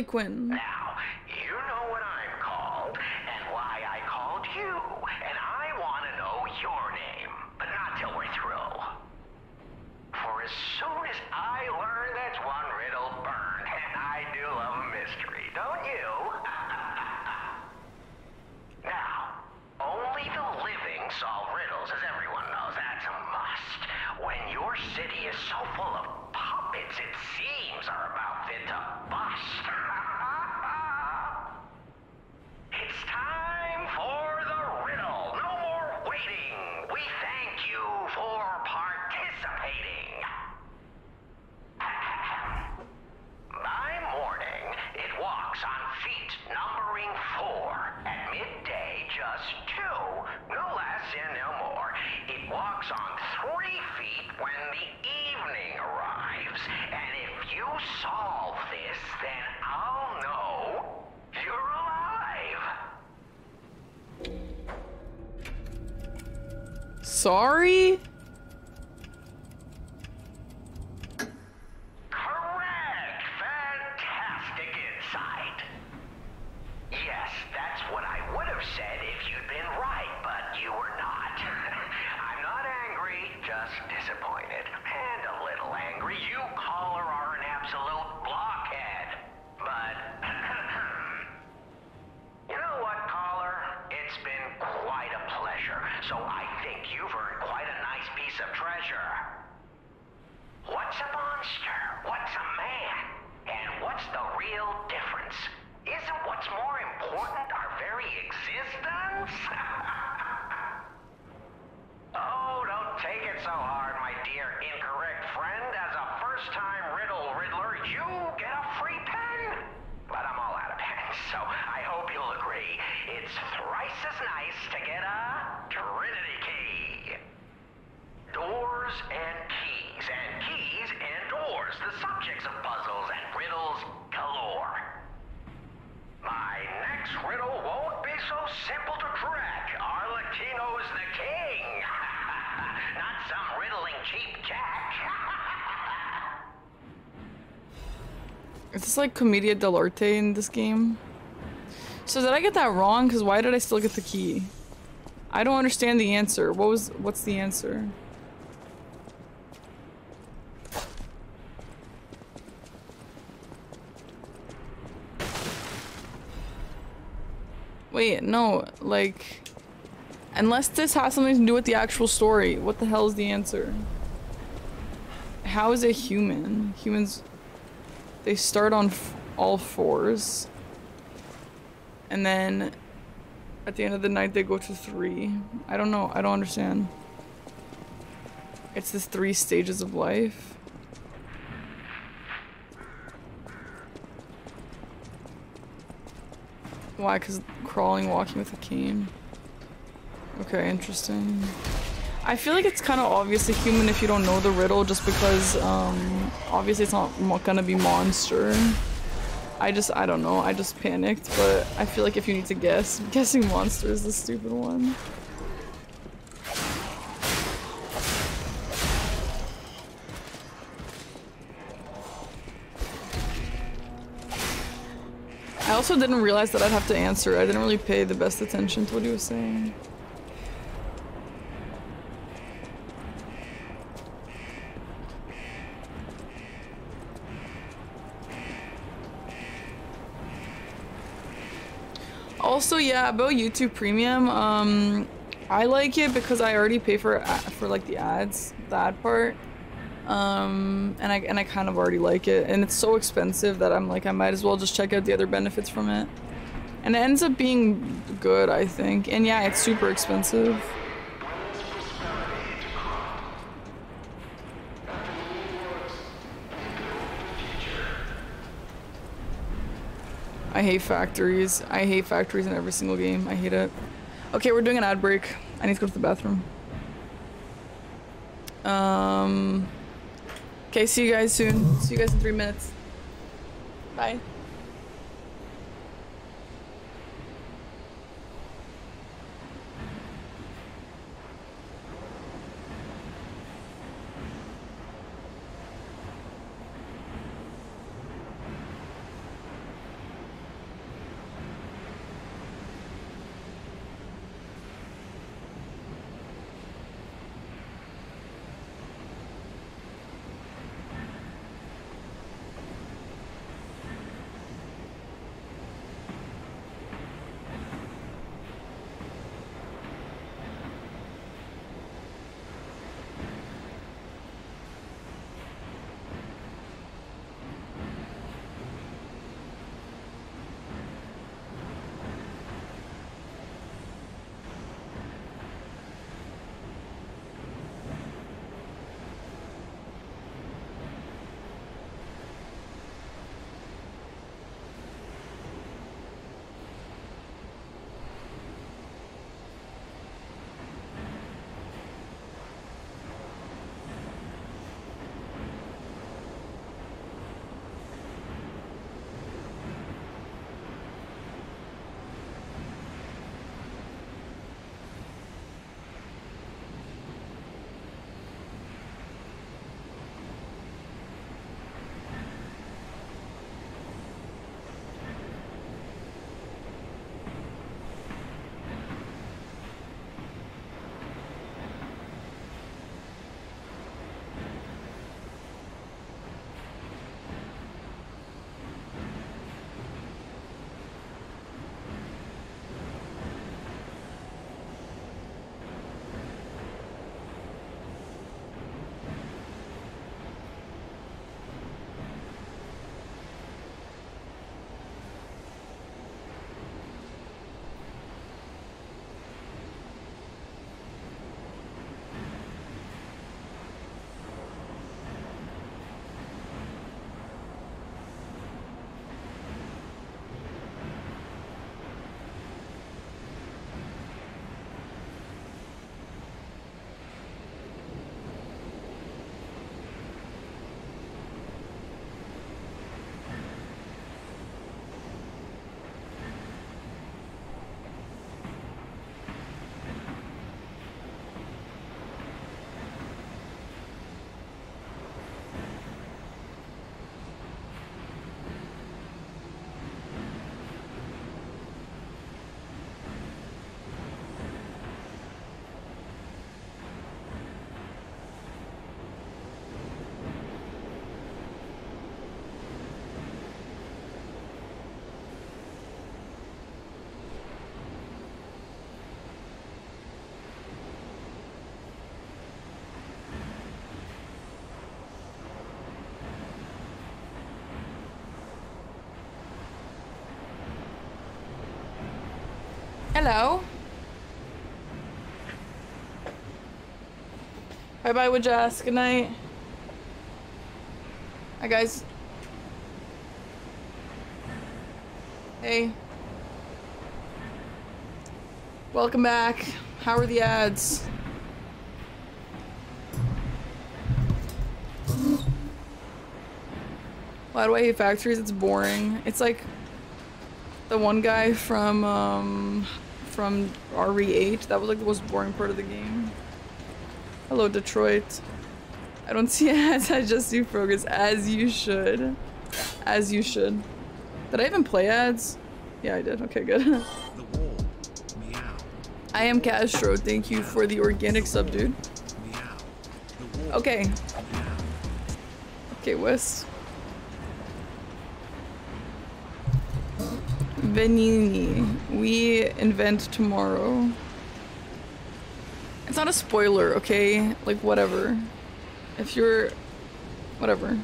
Quinn. Sorry? Like Commedia dell'arte in this game? So did I get that wrong? Because why did I still get the key? I don't understand the answer. What was- what's the answer? Wait, no, like... Unless this has something to do with the actual story, what the hell is the answer? How is it human? Humans... They start on all fours. And then... At the end of the night they go to three. I don't know, I don't understand. It's the three stages of life. Why? Because crawling, walking with a cane. Okay, interesting. I feel like it's kind of obviously human if you don't know the riddle just because, um, obviously it's not gonna be monster. I just, I don't know, I just panicked, but I feel like if you need to guess, guessing monster is the stupid one. I also didn't realize that I'd have to answer. I didn't really pay the best attention to what he was saying. Also, yeah, about YouTube Premium, um, I like it because I already pay for for like the ads, the ad part, um, and I and I kind of already like it, and it's so expensive that I'm like I might as well just check out the other benefits from it. And it ends up being good, I think. And yeah, it's super expensive. I hate factories. I hate factories in every single game. I hate it. Okay, we're doing an ad break. I need to go to the bathroom. Um. Okay, see you guys soon. See you guys in three minutes. Bye. Hello. Bye bye, ask? Good night. Hi, guys. Hey. Welcome back. How are the ads? Why do I hate factories? It's boring. It's like the one guy from um from RE8. That was like the most boring part of the game. Hello, Detroit. I don't see ads. I just see progress as you should. As you should. Did I even play ads? Yeah, I did. Okay, good. I am Castro. Thank you for the organic sub, dude. Okay. Okay, Wes. Venigni. We invent tomorrow. It's not a spoiler, okay? Like, whatever. If you're... Whatever.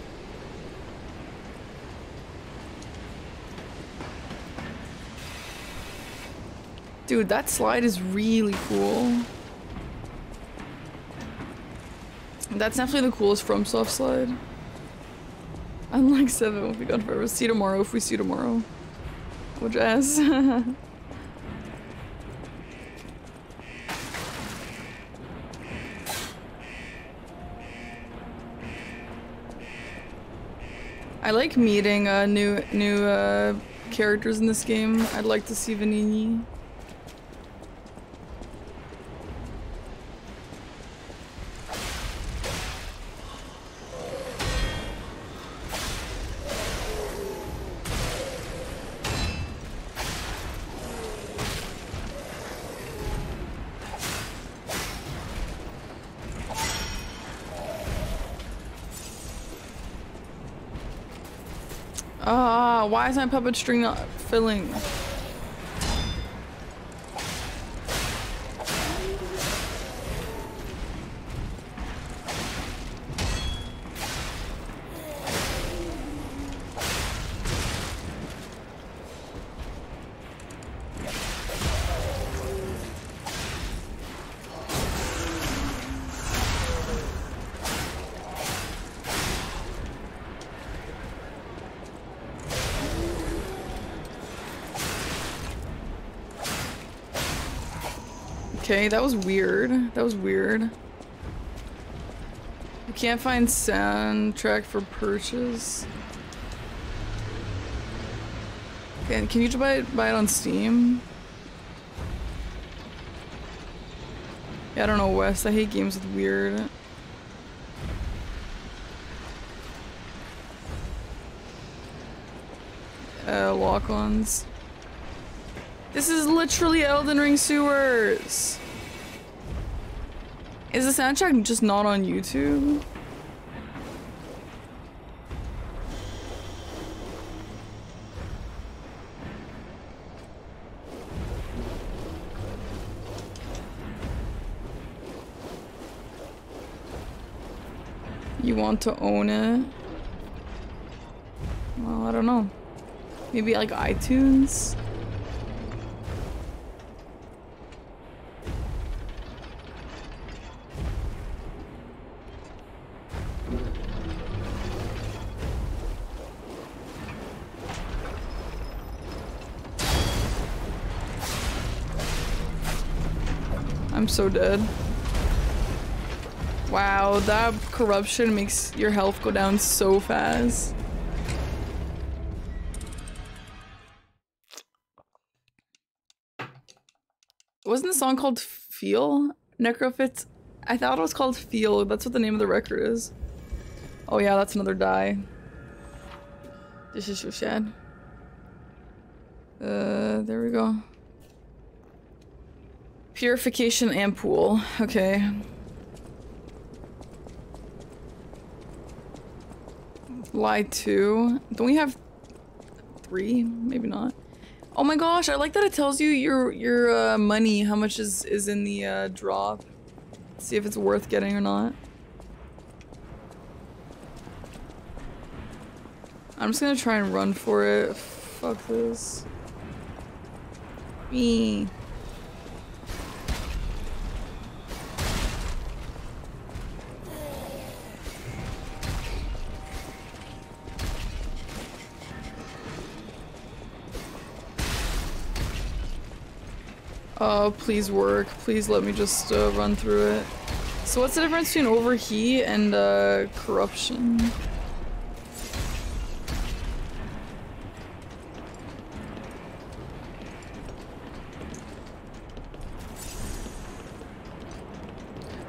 Dude, that slide is really cool. That's definitely the coolest FromSoft slide. Unlike 7 won't be gone forever. See tomorrow if we see tomorrow. Jazz. I like meeting uh, new new uh, characters in this game. I'd like to see Venigni. Why is my puppet string not filling? Okay, that was weird. That was weird. You can't find soundtrack for purchase. Okay, can you buy it, buy it on Steam? Yeah, I don't know, West. I hate games with weird. Uh, lock-ons. This is literally Elden Ring sewers. Is the soundtrack just not on YouTube? You want to own it? Well, I don't know. Maybe like iTunes? I'm so dead. Wow, that corruption makes your health go down so fast. Wasn't the song called Feel? Necrofits? I thought it was called Feel. That's what the name of the record is. Oh yeah, that's another die. This is so sad. Uh, there we go. Purification and pool. Okay. Lie two. Don't we have three? Maybe not. Oh my gosh, I like that it tells you your your uh, money, how much is, is in the uh, drop. See if it's worth getting or not. I'm just gonna try and run for it. Fuck this. Me. Oh, please work. Please let me just uh, run through it. So what's the difference between overheat and uh, corruption?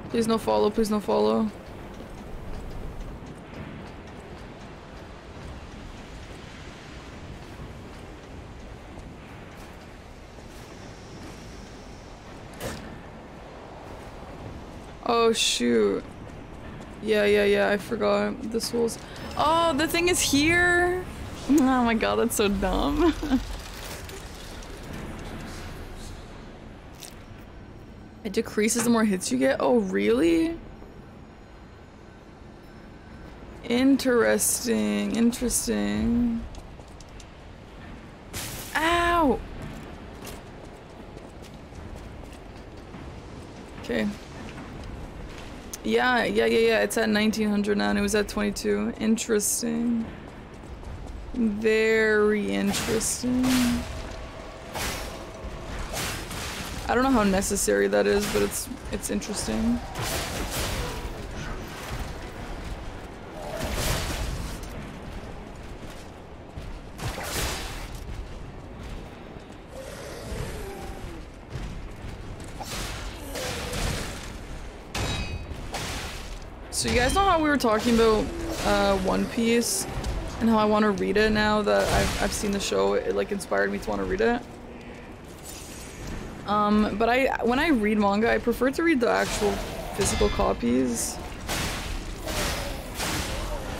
Please no follow, please no follow. Oh shoot. Yeah, yeah, yeah, I forgot. This was- Oh, the thing is here! Oh my god, that's so dumb. it decreases the more hits you get? Oh, really? Interesting, interesting. Ow! Okay. Yeah, yeah, yeah, yeah. It's at 1900 now it was at 22. Interesting. Very interesting. I don't know how necessary that is, but it's it's interesting. So you guys know how we were talking about uh, One Piece and how I want to read it now that I've, I've seen the show, it like inspired me to want to read it. Um, but I, when I read manga, I prefer to read the actual physical copies.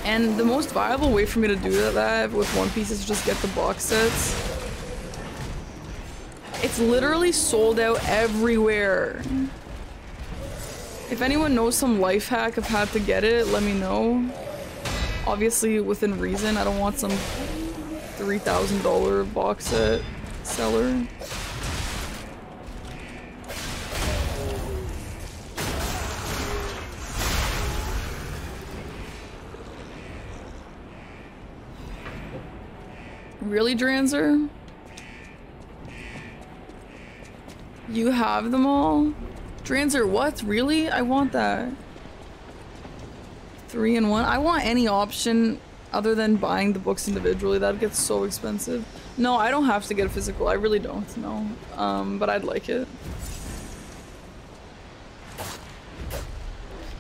And the most viable way for me to do that with One Piece is just get the box sets. It's literally sold out everywhere. If anyone knows some life hack of how to get it, let me know. Obviously within reason, I don't want some $3,000 box set seller. Really, Dranzer? You have them all? Dranzer, what? Really? I want that. Three and one? I want any option other than buying the books individually. That gets so expensive. No, I don't have to get a physical. I really don't, no. Um, but I'd like it.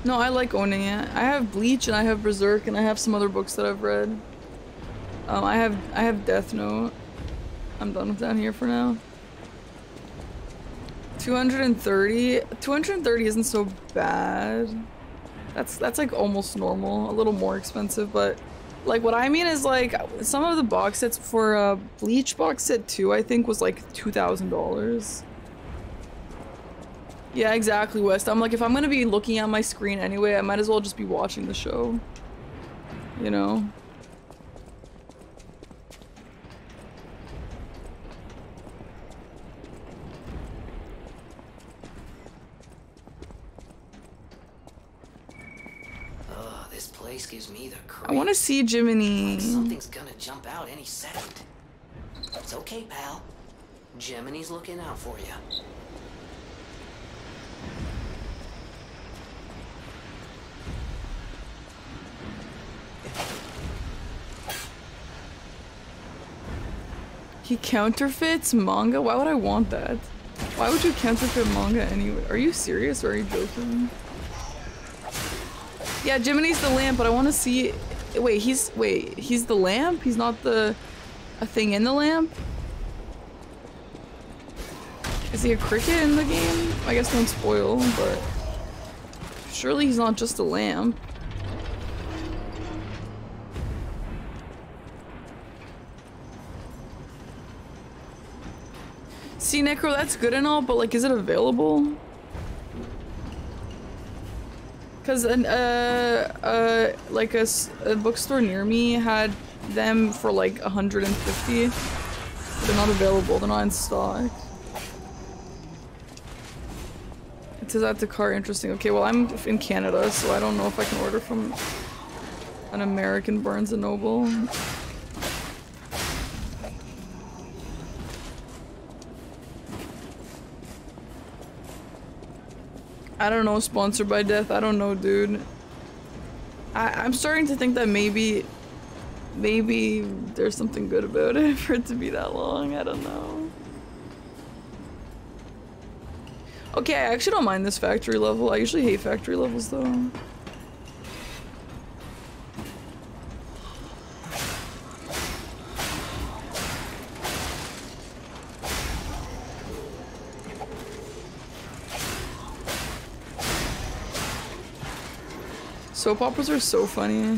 No, I like owning it. I have Bleach and I have Berserk and I have some other books that I've read. Um, I have I have Death Note. I'm done with down here for now. 230 230 isn't so bad. That's that's like almost normal. A little more expensive, but like what I mean is like some of the box sets for a Bleach box set 2 I think was like $2,000. Yeah, exactly, West. I'm like if I'm to be looking at my screen anyway, I might as well just be watching the show. You know? Gives me the I want to see Jiminy. Something's gonna jump out any second. It's okay, pal. Jiminy's looking out for you. He counterfeits manga? Why would I want that? Why would you counterfeit manga anyway? Are you serious or are you joking? Yeah, Jiminy's the lamp, but I want to see... Wait, he's... Wait, he's the lamp? He's not the... A thing in the lamp? Is he a cricket in the game? I guess don't spoil, but... Surely he's not just a lamp. See, Necro, that's good and all, but like, is it available? Because an uh, uh, like a, a bookstore near me had them for like 150. They're not available. They're not in stock. It says add to car. Interesting. Okay, well I'm in Canada, so I don't know if I can order from an American Barnes & Noble. I don't know, sponsored by death. I don't know, dude. I I'm starting to think that maybe, maybe there's something good about it for it to be that long. I don't know. Okay, I actually don't mind this factory level. I usually hate factory levels though. Soap operas are so funny.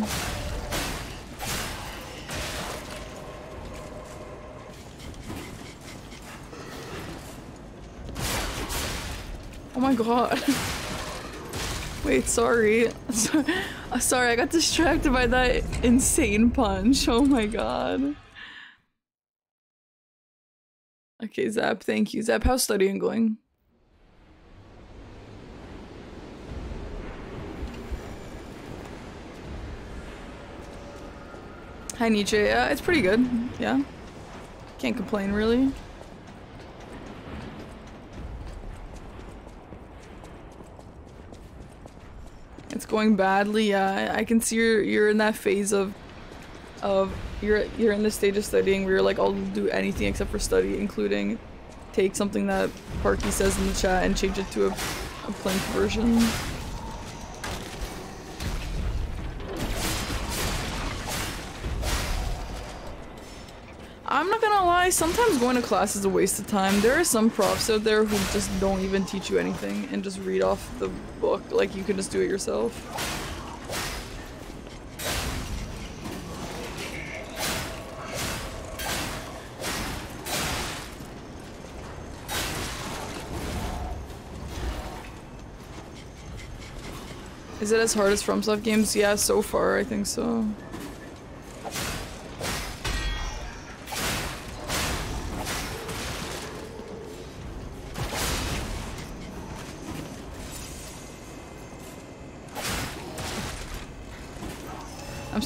Oh my god. Wait, sorry. sorry, I got distracted by that insane punch. Oh my god. Okay, Zap, thank you. Zap, how's studying going? Hi Nietzsche, yeah, it's pretty good. Yeah. Can't complain really. It's going badly, yeah. I can see you're you're in that phase of of you're you're in the stage of studying where you're like I'll do anything except for study, including take something that Parky says in the chat and change it to a, a Plink version. Sometimes going to class is a waste of time. There are some profs out there who just don't even teach you anything and just read off the book like you can just do it yourself. Is it as hard as FromSoft games? Yeah, so far I think so.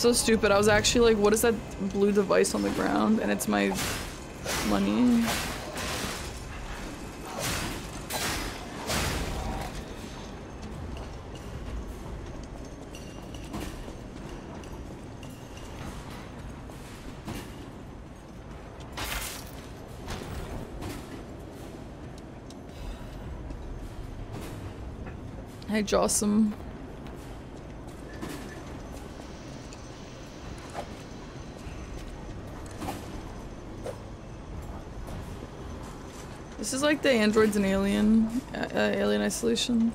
So stupid. I was actually like, what is that blue device on the ground? And it's my money. Hey, Jossum. Like the androids in Alien, uh, uh, Alien Isolation.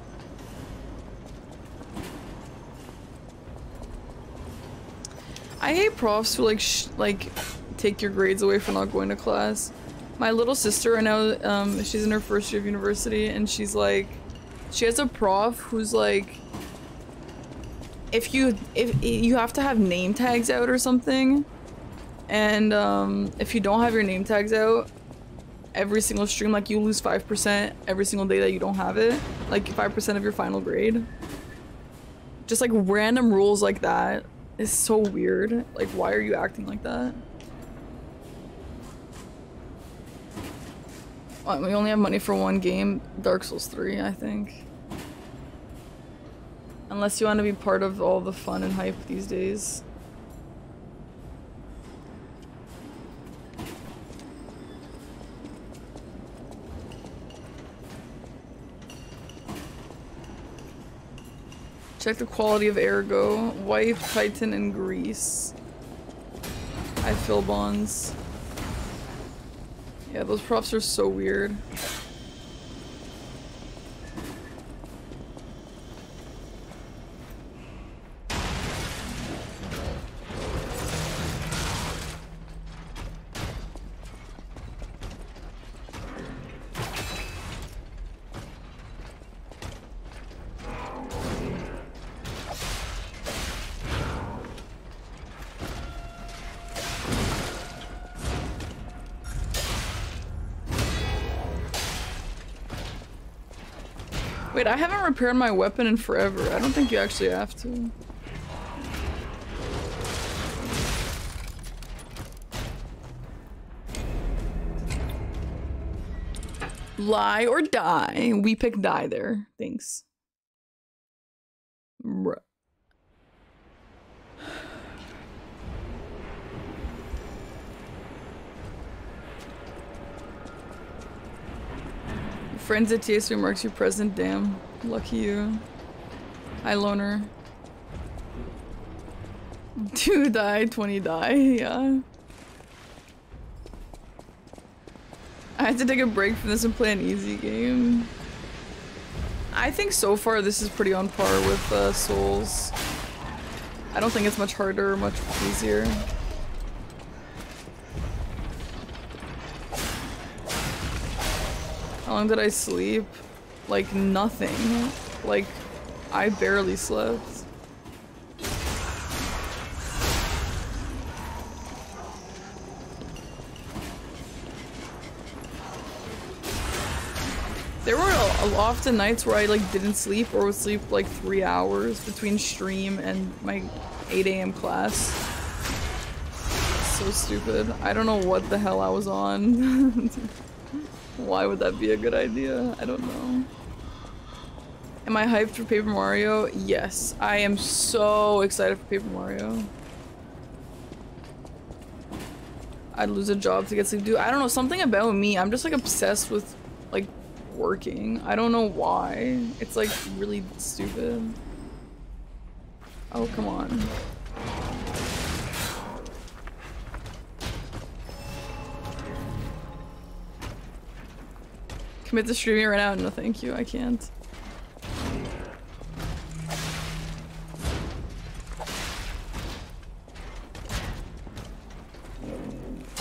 I hate profs who like like take your grades away for not going to class. My little sister right now, um, she's in her first year of university, and she's like, she has a prof who's like, if you if you have to have name tags out or something, and um, if you don't have your name tags out, every single stream, like you lose 5% every single day that you don't have it. Like 5% of your final grade. Just like random rules like that is so weird. Like why are you acting like that? Well, we only have money for one game, Dark Souls 3, I think. Unless you want to be part of all the fun and hype these days. Check the quality of Ergo, Wife, Titan, and Grease. I fill bonds. Yeah, those props are so weird. Repaired my weapon in forever. I don't think you actually have to. Lie or die. We pick die there. Thanks. Bruh. Friends at TS remarks you present. Damn. Lucky you. Hi, loner. Two die, 20 die. Yeah. I had to take a break from this and play an easy game. I think so far this is pretty on par with uh, Souls. I don't think it's much harder or much easier. How long did I sleep? Like nothing. Like I barely slept. There were often nights where I like didn't sleep or would sleep like three hours between stream and my 8 a.m. class. so stupid. I don't know what the hell I was on. Why would that be a good idea? I don't know. Am I hyped for Paper Mario? Yes. I am so excited for Paper Mario. I'd lose a job to get sleep. Dude, I don't know. Something about me. I'm just like obsessed with like working. I don't know why. It's like really stupid. Oh, come on. Commit to streaming right now? No, thank you. I can't.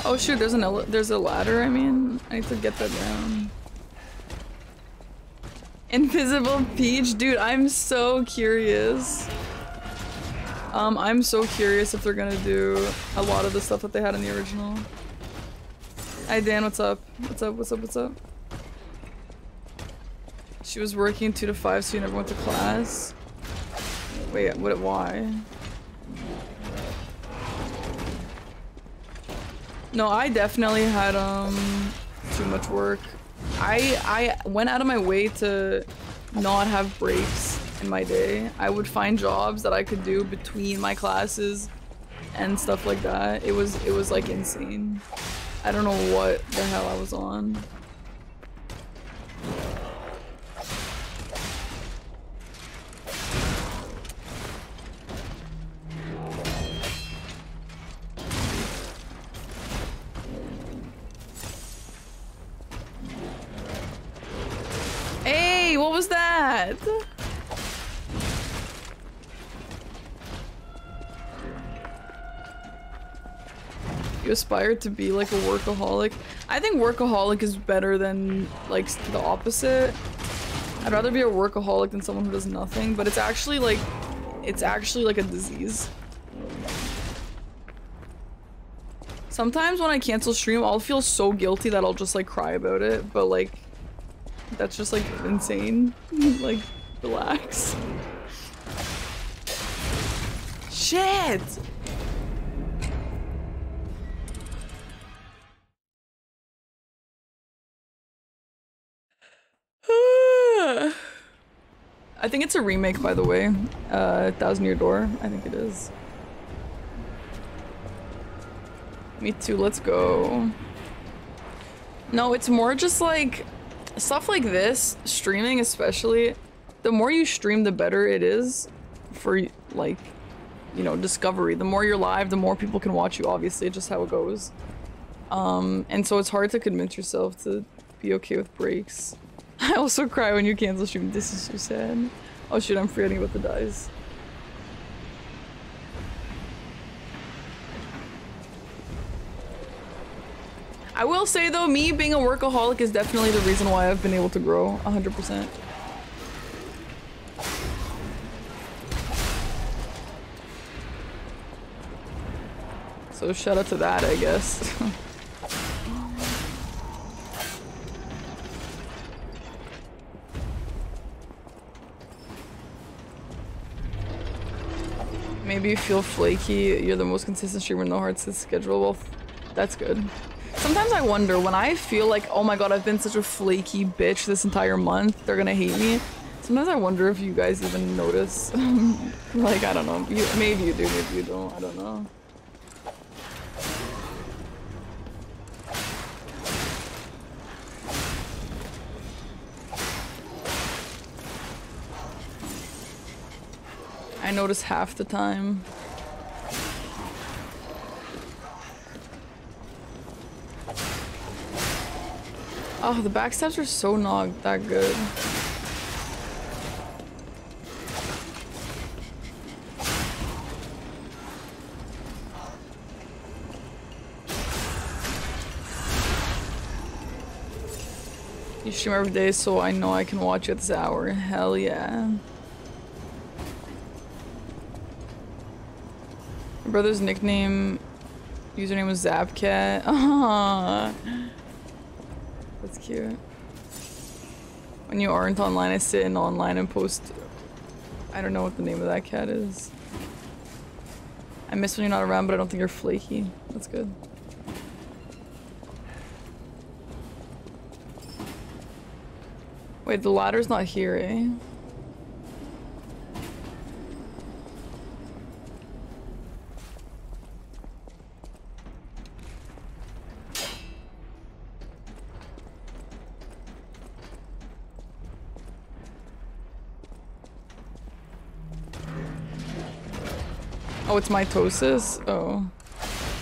Oh shoot, there's an there's a ladder, I mean. I need to get that down. Invisible Peach? Dude, I'm so curious. Um, I'm so curious if they're gonna do a lot of the stuff that they had in the original. Hi Dan, what's up? What's up, what's up, what's up? She was working 2 to 5 so you never went to class? Wait, what, why? No, I definitely had um too much work. I I went out of my way to not have breaks in my day. I would find jobs that I could do between my classes and stuff like that. It was it was like insane. I don't know what the hell I was on. That? You aspire to be like a workaholic. I think workaholic is better than like the opposite. I'd rather be a workaholic than someone who does nothing, but it's actually like it's actually like a disease. Sometimes when I cancel stream, I'll feel so guilty that I'll just like cry about it, but like that's just like insane. like relax. Shit! I think it's a remake, by the way. Uh, Thousand Year Door. I think it is. Me too, let's go. No, it's more just like stuff like this, streaming especially. The more you stream, the better it is for like, you know, discovery. The more you're live, the more people can watch you, obviously, just how it goes. Um, and so it's hard to convince yourself to be okay with breaks. I also cry when you cancel stream. This is so sad. Oh shoot, I'm forgetting about the dies. I will say though, me being a workaholic is definitely the reason why I've been able to grow 100%. So shout out to that, I guess. Maybe you feel flaky. You're the most consistent streamer, no hard to schedule. Well, that's good. Sometimes I wonder when I feel like, oh my god, I've been such a flaky bitch this entire month, they're gonna hate me. Sometimes I wonder if you guys even notice. like, I don't know. You, maybe you do, maybe you don't. I don't know. I notice half the time. Oh, the backstabs are so not that good. You stream every day, so I know I can watch you at this hour. Hell yeah. My brother's nickname, username was Zapcat. Aww. That's cute. When you aren't online, I sit in online and post. I don't know what the name of that cat is. I miss when you're not around, but I don't think you're flaky. That's good. Wait, the ladder's not here, eh? Oh, it's mitosis? Oh.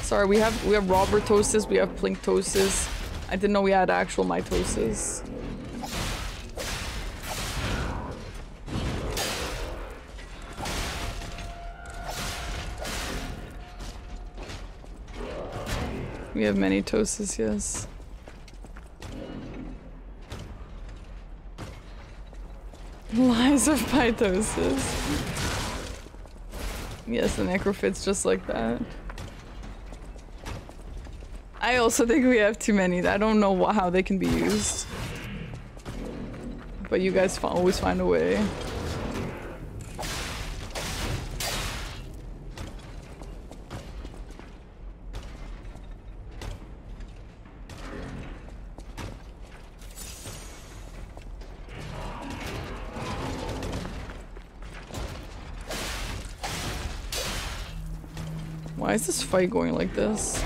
Sorry, we have we have Robertosis, we have Plinktosis. I didn't know we had actual mitosis. We have many toses, yes. Lies of mitosis. Yes, the necrophyt's just like that. I also think we have too many. I don't know how they can be used. But you guys always find a way. Fight going like this?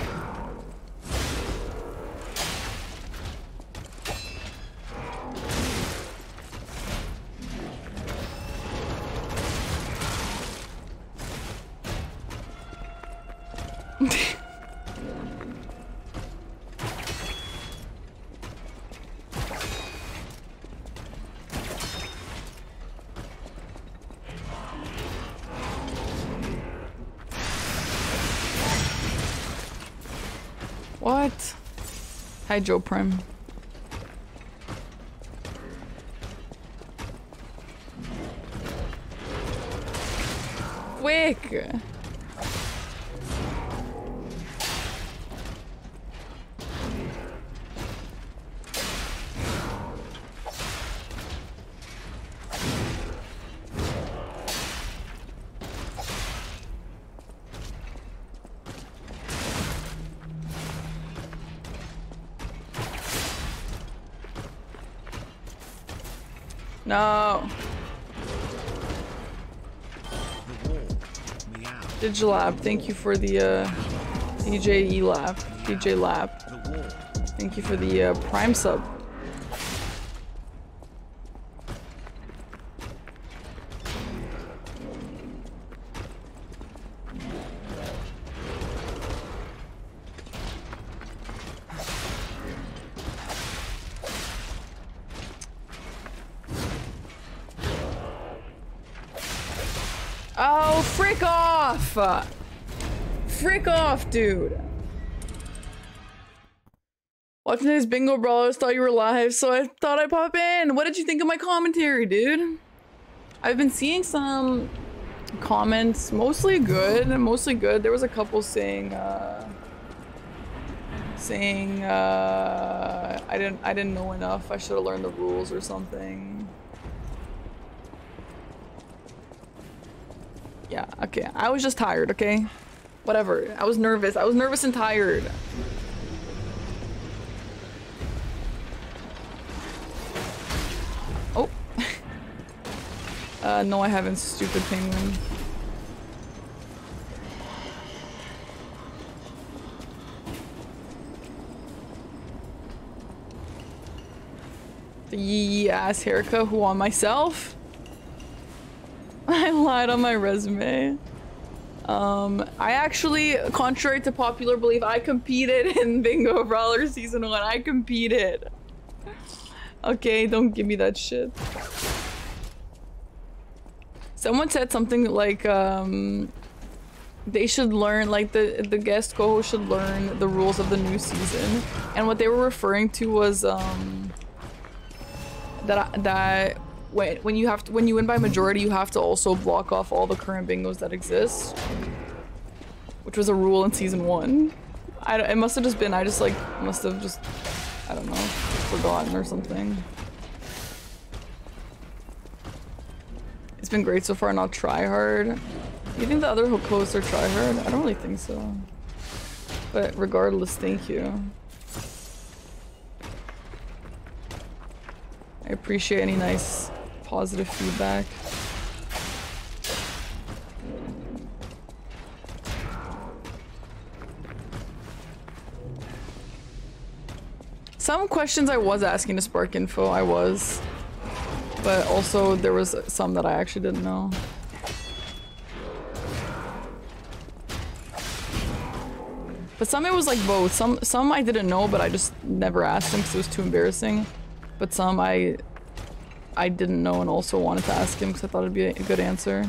Hi, Joe Prim. Quick! Digilab, thank you for the uh, DJ E lab. DJ Lab. Thank you for the uh, Prime sub. Off! Frick off, dude. Watching today's Bingo Brawlers, thought you were live, so I thought I'd pop in. What did you think of my commentary, dude? I've been seeing some comments, mostly good, mostly good. There was a couple saying, uh, saying, uh, I didn't, I didn't know enough. I should have learned the rules or something. Yeah, okay. I was just tired, okay? Whatever. I was nervous. I was nervous and tired. Oh. uh, no I haven't, stupid penguin. The yee ass haircut who on myself? I lied on my resume. Um, I actually, contrary to popular belief, I competed in Bingo Brawler Season 1. I competed. Okay, don't give me that shit. Someone said something like, um, they should learn, like the, the guest co-host should learn the rules of the new season. And what they were referring to was, um, that, I- that when when you have to, when you win by majority, you have to also block off all the current bingos that exist, which was a rule in season one. I it must have just been I just like must have just I don't know forgotten or something. It's been great so far. Not try hard. You think the other hosts are tryhard? I don't really think so. But regardless, thank you. I appreciate any nice positive feedback. Some questions I was asking to Spark Info, I was. But also there was some that I actually didn't know. But some it was like both. Some some I didn't know, but I just never asked them because it was too embarrassing. But some I I didn't know and also wanted to ask him because I thought it'd be a good answer.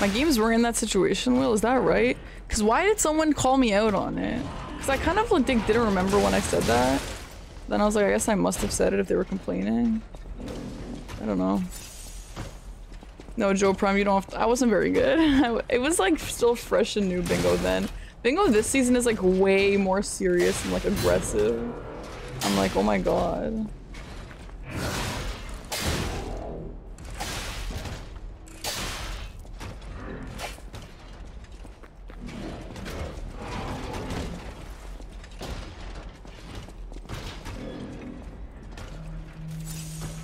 My games were in that situation, Will, is that right? Because why did someone call me out on it? Because I kind of like, didn't remember when I said that. Then I was like, I guess I must have said it if they were complaining. I don't know. No, Joe Prime, you don't have to- I wasn't very good. it was like still fresh and new bingo then. Bingo this season is like way more serious and like aggressive. I'm like, oh my god.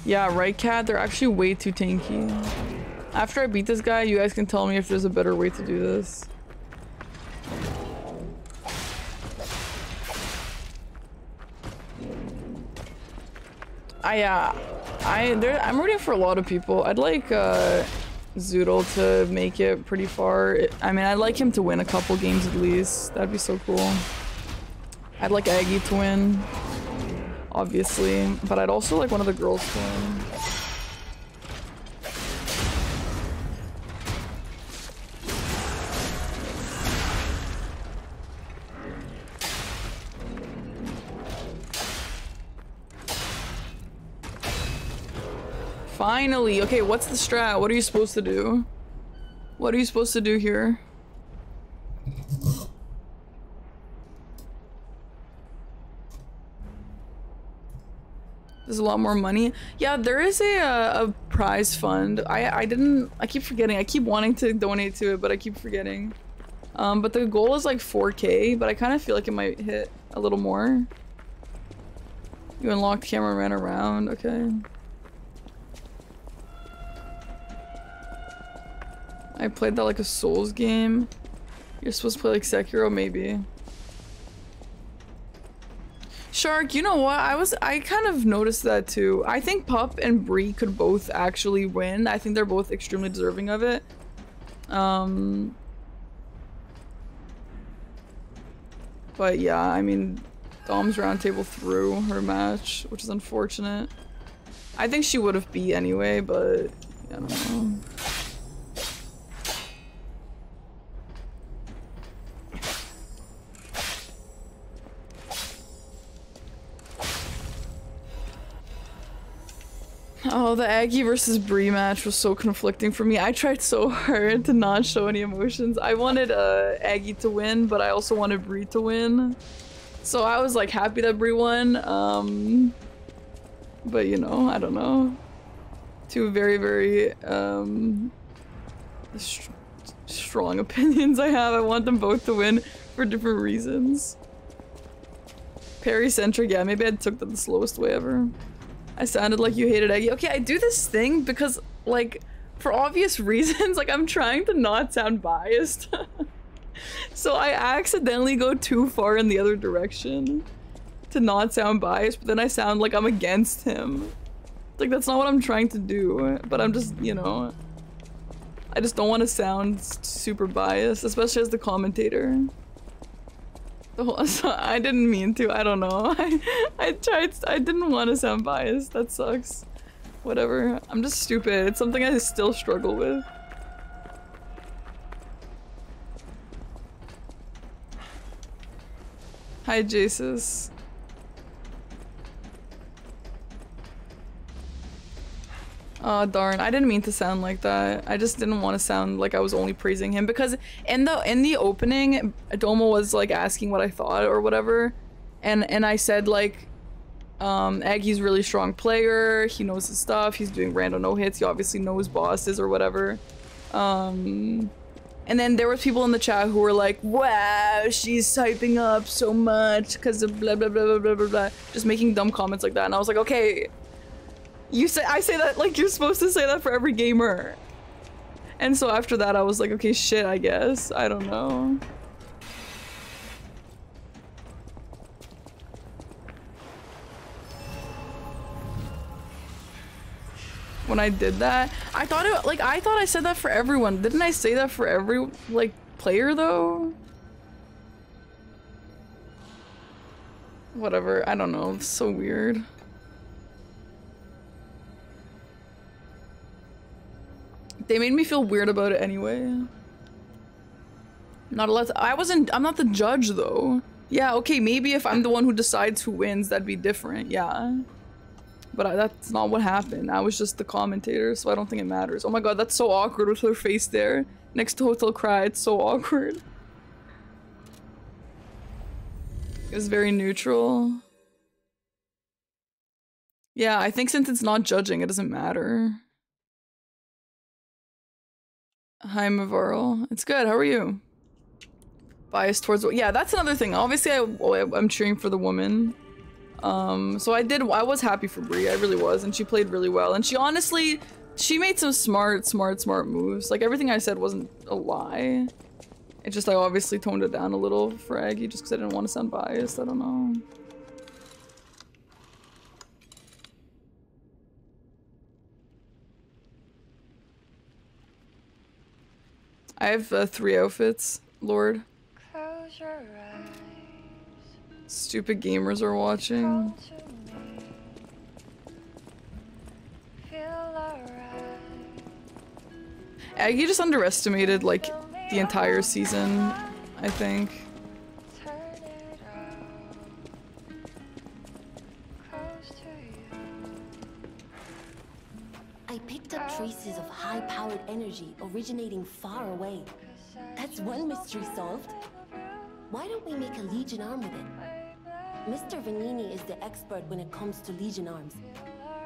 Yeah, right, Cat? They're actually way too tanky. After I beat this guy, you guys can tell me if there's a better way to do this. I, uh, I, there, I'm rooting for a lot of people. I'd like, uh, Zoodle to make it pretty far. I mean, I'd like him to win a couple games at least. That'd be so cool. I'd like Aggie to win obviously, but I'd also like one of the girls to win. Finally! Okay, what's the strat? What are you supposed to do? What are you supposed to do here? There's a lot more money. Yeah, there is a, a, a prize fund. I, I didn't, I keep forgetting. I keep wanting to donate to it, but I keep forgetting. Um, but the goal is like 4k, but I kind of feel like it might hit a little more. You unlocked camera ran around, okay. I played that like a Souls game. You're supposed to play like Sekiro, maybe. Shark, you know what? I was I kind of noticed that too. I think Pup and Bree could both actually win. I think they're both extremely deserving of it. Um But yeah, I mean Dom's roundtable threw her match, which is unfortunate. I think she would have beat anyway, but I don't know. Oh, the Aggie versus Bree match was so conflicting for me. I tried so hard to not show any emotions. I wanted uh, Aggie to win, but I also wanted Bree to win. So I was like happy that Bree won. Um, but you know, I don't know. Two very, very um, st strong opinions I have. I want them both to win for different reasons. Parry-centric, yeah, maybe I took them the slowest way ever. I sounded like you hated Aggie. Okay, I do this thing because, like, for obvious reasons, like, I'm trying to not sound biased. so I accidentally go too far in the other direction to not sound biased, but then I sound like I'm against him. Like, that's not what I'm trying to do, but I'm just, you know, I just don't want to sound super biased, especially as the commentator. I didn't mean to. I don't know. I, I tried. I didn't want to sound biased. That sucks. Whatever. I'm just stupid. It's something I still struggle with. Hi, Jesus. Oh darn, I didn't mean to sound like that. I just didn't want to sound like I was only praising him because in the in the opening, Domo was like asking what I thought or whatever. And and I said like um Aggie's really strong player, he knows his stuff, he's doing random no hits, he obviously knows bosses or whatever. Um and then there was people in the chat who were like, wow, she's typing up so much because of blah blah blah blah blah blah blah. Just making dumb comments like that. And I was like, okay, you say I say that like you're supposed to say that for every gamer. And so after that I was like, okay, shit, I guess. I don't know. When I did that, I thought it like I thought I said that for everyone. Didn't I say that for every like player though? Whatever, I don't know. It's so weird. They made me feel weird about it anyway. Not allowed to- I wasn't- I'm not the judge though. Yeah, okay, maybe if I'm the one who decides who wins, that'd be different, yeah. But I, that's not what happened. I was just the commentator, so I don't think it matters. Oh my god, that's so awkward with her face there. Next to Hotel Krat, it's so awkward. It was very neutral. Yeah, I think since it's not judging, it doesn't matter. Hi, Mavarl. It's good. How are you? Biased towards yeah, that's another thing. Obviously, I, I'm cheering for the woman. Um, so I did. I was happy for Bree. I really was, and she played really well. And she honestly, she made some smart, smart, smart moves. Like everything I said wasn't a lie. It just I obviously toned it down a little for Aggie just because I didn't want to sound biased. I don't know. I have uh, three outfits, Lord. Close your eyes. Stupid gamers are watching. Aggie just underestimated like the entire season, I think. Of high-powered energy originating far away. That's one mystery solved. Why don't we make a Legion arm with it? Mr. Venigni is the expert when it comes to Legion arms,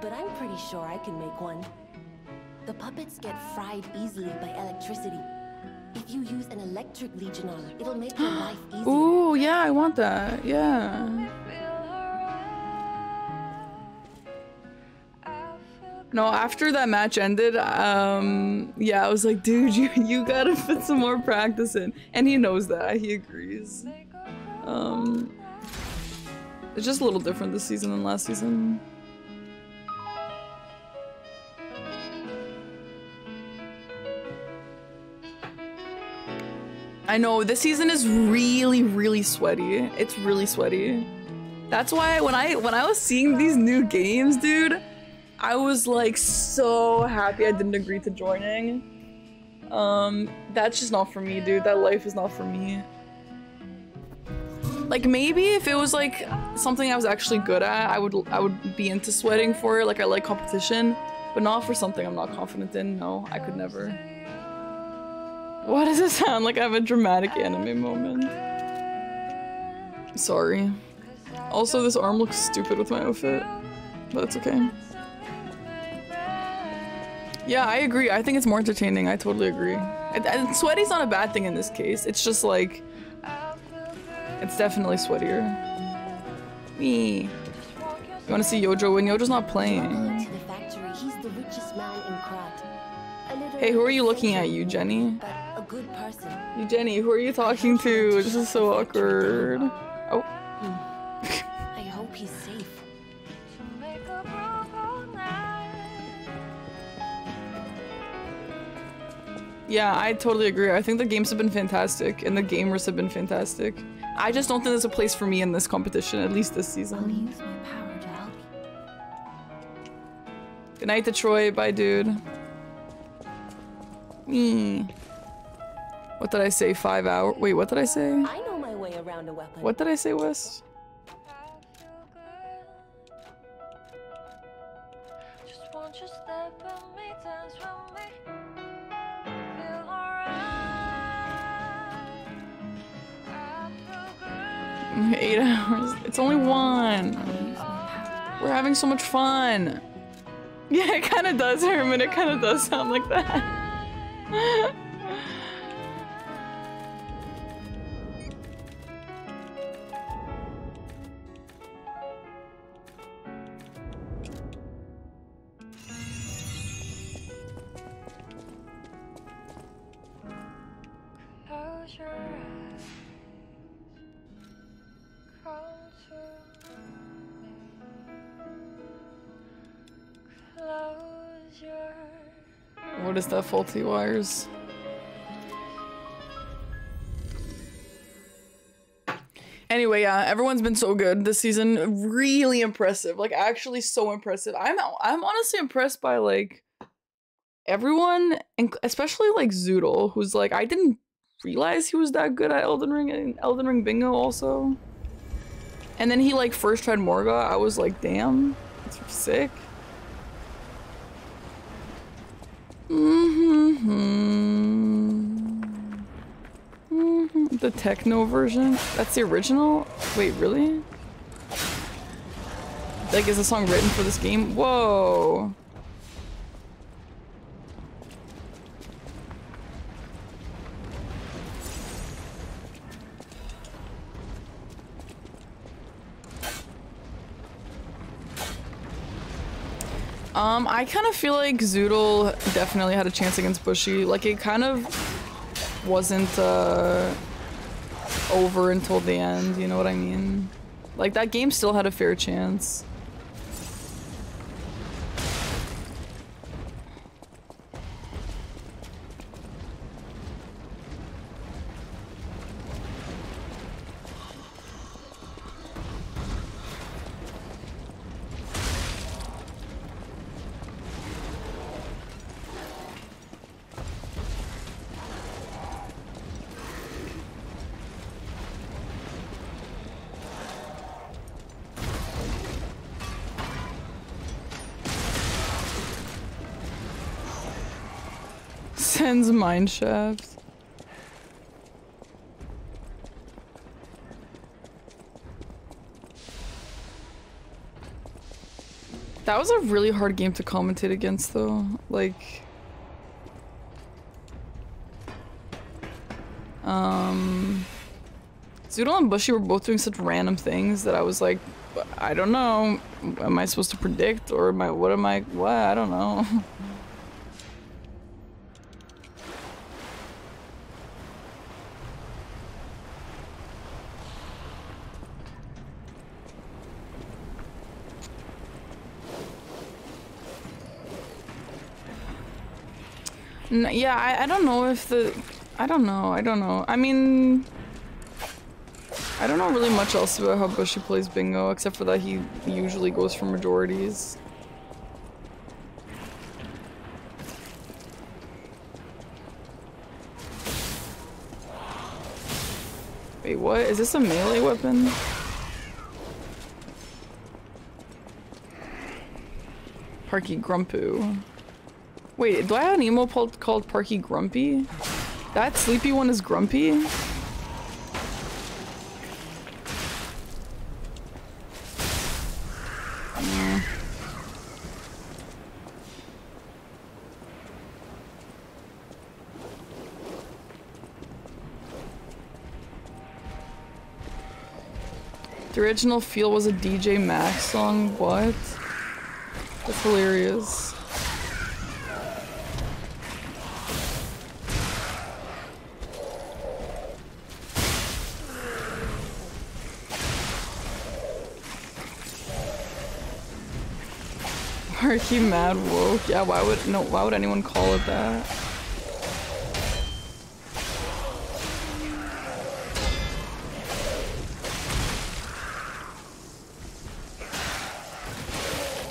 but I'm pretty sure I can make one. The puppets get fried easily by electricity. If you use an electric Legion arm, it'll make your life easier. Ooh, yeah, I want that. Yeah. No, after that match ended, um, yeah, I was like, dude, you you gotta put some more practice in, and he knows that. He agrees. Um, it's just a little different this season than last season. I know this season is really, really sweaty. It's really sweaty. That's why when I when I was seeing these new games, dude, I was like so happy I didn't agree to joining. Um, that's just not for me, dude. That life is not for me. Like maybe if it was like something I was actually good at, I would I would be into sweating for it. Like I like competition, but not for something I'm not confident in. No, I could never. Why does it sound like I have a dramatic anime moment? Sorry. Also, this arm looks stupid with my outfit, but it's okay. Yeah, I agree. I think it's more entertaining. I totally agree. And, and sweaty's not a bad thing in this case. It's just like, it's definitely sweatier. Me. You want to see Yojo when Yojo's not playing? To the factory, he's the richest man in Krat. A little Hey, who are you looking at, you Jenny? but a good person. Eugenie, who are you talking to? This is so awkward. Oh. Yeah, I totally agree. I think the games have been fantastic and the gamers have been fantastic. I just don't think there's a place for me in this competition, at least this I'll season. use my power to help you. Good night, Detroit. Bye, dude. Me. What did I say? Five hour? Wait, what did I say? I know my way around a weapon. What did I say, West? Eight hours. It's only one. We're having so much fun. Yeah, it kind of does, Herman. It kind of does sound like that. Close your eyes. What is that, faulty wires? Anyway, yeah, everyone's been so good this season. Really impressive. Like actually so impressive. I'm I'm honestly impressed by like everyone and especially like Zoodle, who's like I didn't realize he was that good at Elden Ring and Elden Ring Bingo also. And then he like first tried Morga. I was like, damn, that's sick. Hmm The techno version? That's the original? Wait, really? Like, is the song written for this game? Whoa. Um, I kind of feel like Zoodle definitely had a chance against Bushy. Like, it kind of wasn't, uh, over until the end, you know what I mean? Like, that game still had a fair chance. Mineshaft. That was a really hard game to commentate against though. Like Um Zoodle and Bushy were both doing such random things that I was like, I don't know. Am I supposed to predict or am I what am I what? I don't know. Yeah, I, I don't know if the... I don't know, I don't know. I mean... I don't know really much else about how Bushy plays bingo, except for that he usually goes for majorities. Wait, what? Is this a melee weapon? Parky Grumpu. Wait, do I have an emo called, Parky Grumpy? That sleepy one is Grumpy? Mm. The original feel was a DJ Max song? What? That's hilarious. Marky Mad Woke. Yeah, why would no why would anyone call it that?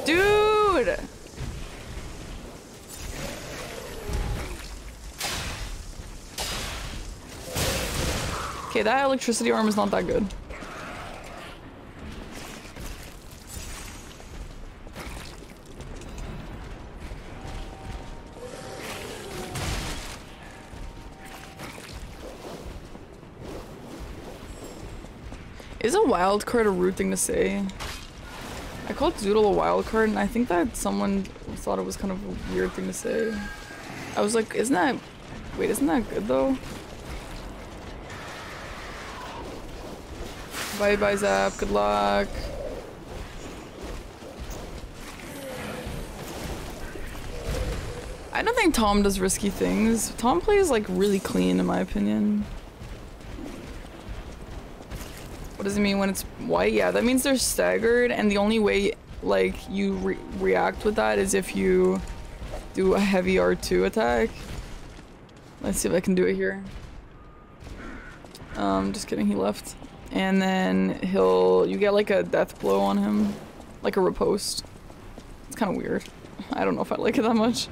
Dude! Okay, that electricity arm is not that good. Is a wild card a rude thing to say? I called Zoodle a wild card, and I think that someone thought it was kind of a weird thing to say. I was like, isn't that... Wait, isn't that good, though? Bye-bye, Zap. Good luck. I don't think Tom does risky things. Tom plays, like, really clean, in my opinion. What does it mean when it's white? Yeah, that means they're staggered, and the only way, like, you re react with that is if you do a heavy R2 attack. Let's see if I can do it here. Um, just kidding, he left. And then he'll, you get like a death blow on him, like a riposte. It's kind of weird. I don't know if I like it that much.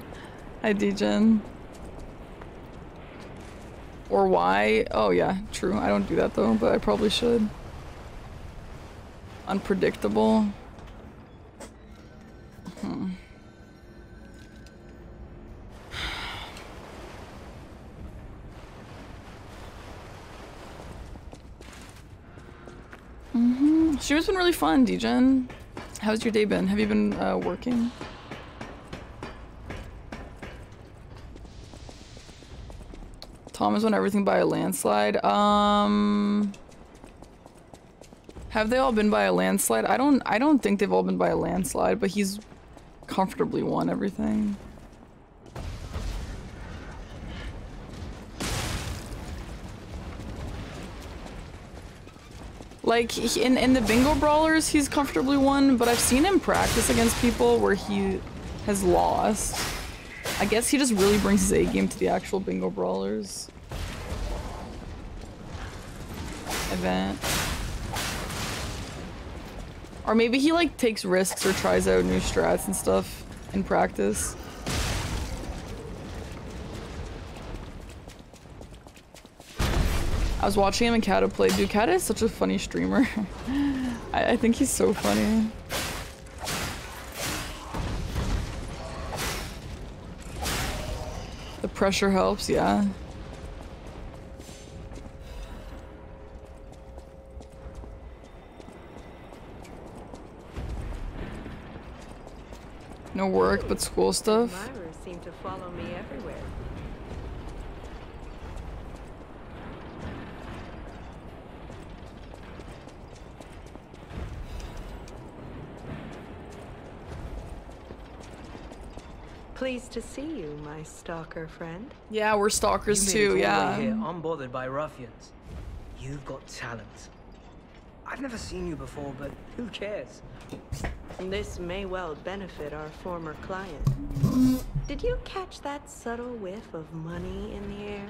Hi, Degen. Or why? Oh yeah, true. I don't do that though, but I probably should. Unpredictable. Hmm. Mm hmm Stream's been really fun, Degen. How's your day been? Have you been uh, working? Thomas won everything by a landslide. Um, have they all been by a landslide? I don't. I don't think they've all been by a landslide, but he's comfortably won everything. Like, in, in the bingo brawlers, he's comfortably won, but I've seen him practice against people where he has lost. I guess he just really brings his A game to the actual bingo brawlers. Event. Or maybe he like takes risks or tries out new strats and stuff in practice. I was watching him and Kata play. Dude, Kata is such a funny streamer. I, I think he's so funny. The pressure helps, yeah. No work, but school stuff. Seem to follow me everywhere. Pleased to see you, my stalker friend. Yeah, we're stalkers You made it all too, the way yeah. Here, hmm. unbothered by ruffians. You've got talent. I've never seen you before, but who cares? This may well benefit our former client. Did you catch that subtle whiff of money in the air?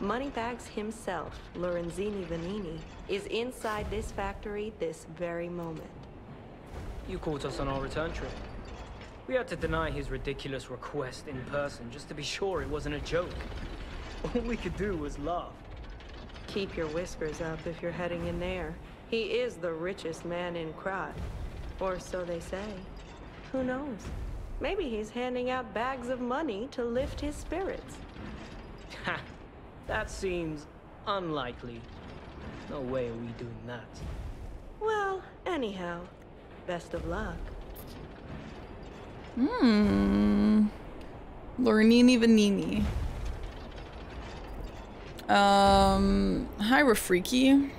Moneybags himself, Lorenzini Venigni, is inside this factory this very moment. You caught us on our return trip. We had to deny his ridiculous request in person just to be sure it wasn't a joke. All we could do was laugh. Keep your whiskers up if you're heading in there. He is the richest man in Krat. Or so they say. Who knows? Maybe he's handing out bags of money to lift his spirits. Ha! That seems unlikely. No way are we doing that. Well, anyhow, best of luck. Hmm. Lornini Venigni. Um, hi, Rafriki.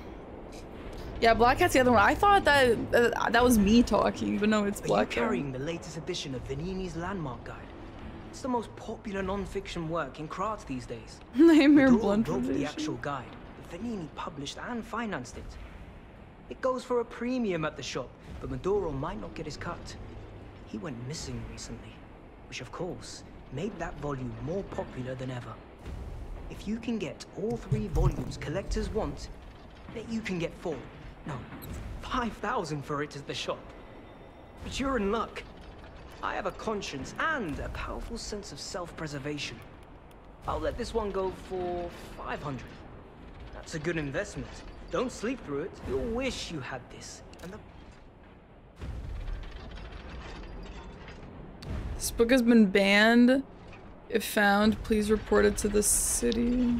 Yeah, Black Cat's the other one. I thought that uh, that was me talking, but no, it's Are Black Cat. carrying the latest edition of Venigni's Landmark Guide? It's the most popular non-fiction work in Kratz these days. Nightmare Blunt wrote the actual guide. but Vanini published and financed it. It goes for a premium at the shop, but Maduro might not get his cut. He went missing recently, which of course made that volume more popular than ever. If you can get all three volumes collectors want, then you can get four. No, 5,000 for it at the shop. But you're in luck. I have a conscience and a powerful sense of self-preservation. I'll let this one go for 500. That's a good investment. Don't sleep through it. You'll wish you had this. And the This book has been banned. If found, please report it to the city.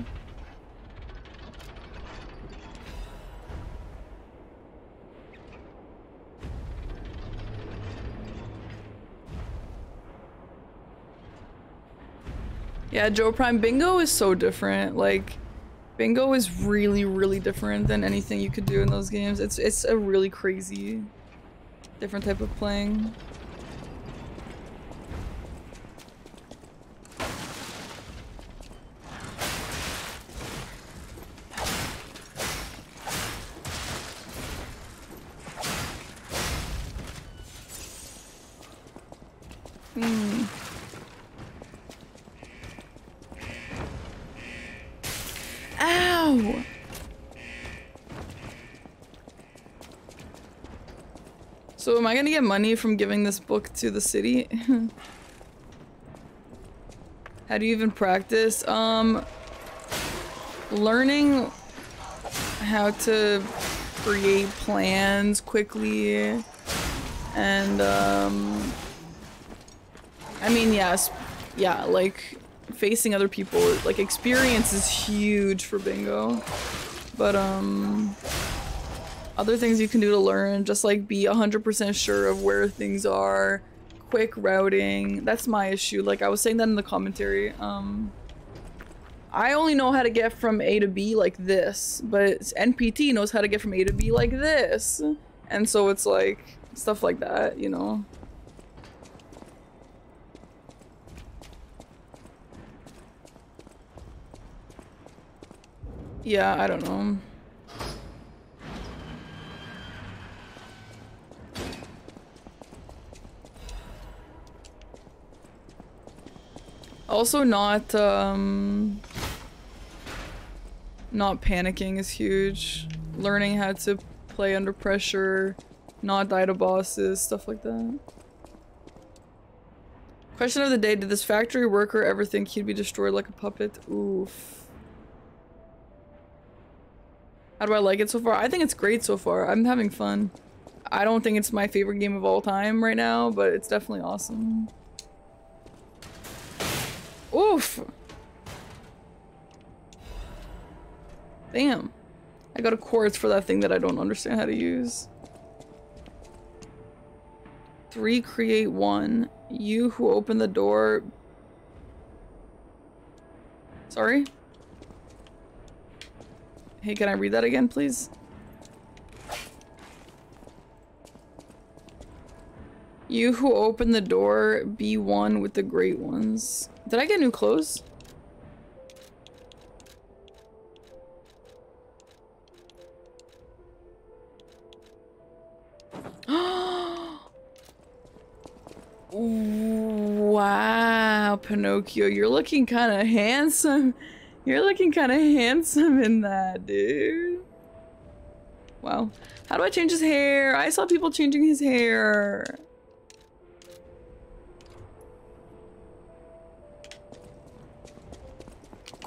Yeah, Joe Prime Bingo is so different. Like, Bingo is really, really different than anything you could do in those games. It's it's a really crazy, different type of playing. Hmm. Ow! So am I gonna get money from giving this book to the city? How do you even practice? Um, learning how to create plans quickly and um, I mean, yes, yeah, like facing other people, like experience is huge for bingo. But um other things you can do to learn, just like be 100% sure of where things are, quick routing. That's my issue. Like I was saying that in the commentary. Um I only know how to get from A to B like this, but NPT knows how to get from A to B like this. And so it's like stuff like that, you know. Yeah, I don't know. Also not, um... Not panicking is huge. Learning how to play under pressure, not die to bosses, stuff like that. Question of the day, did this factory worker ever think he'd be destroyed like a puppet? Oof. How do I like it so far? I think it's great so far. I'm having fun. I don't think it's my favorite game of all time right now, but it's definitely awesome. Oof! Damn. I got a quartz for that thing that I don't understand how to use. Three create one. You who open the door... Sorry? Hey, can I read that again, please? You who open the door, be one with the great ones. Did I get new clothes? wow, Pinocchio, you're looking kind of handsome. You're looking kind of handsome in that, dude. Wow. How do I change his hair? I saw people changing his hair.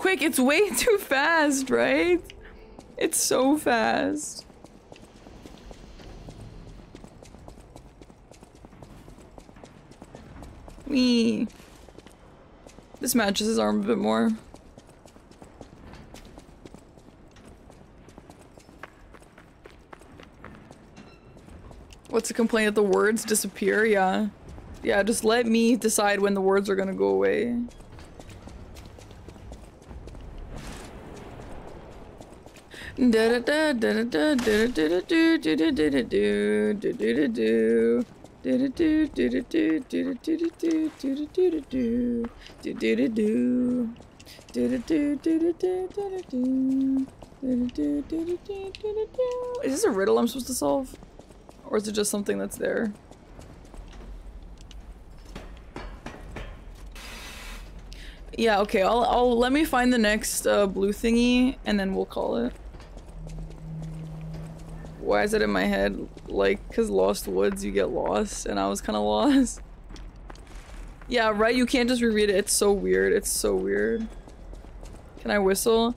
Quick, it's way too fast, right? It's so fast. Me. This matches his arm a bit more. What's the complaint that the words disappear? Yeah. Yeah, just let me decide when the words are gonna go away. Da da da da da da da da da da da do do do do do. Do do do do do do do do do do do do do do do. Is this a riddle I'm supposed to solve? Or is it just something that's there? Yeah, okay, I'll, I'll let me find the next uh, blue thingy and then we'll call it. Why is it in my head? Like, cause Lost Woods, you get lost, and I was kind of lost. Yeah, right, you can't just reread it. It's so weird. It's so weird. Can I whistle?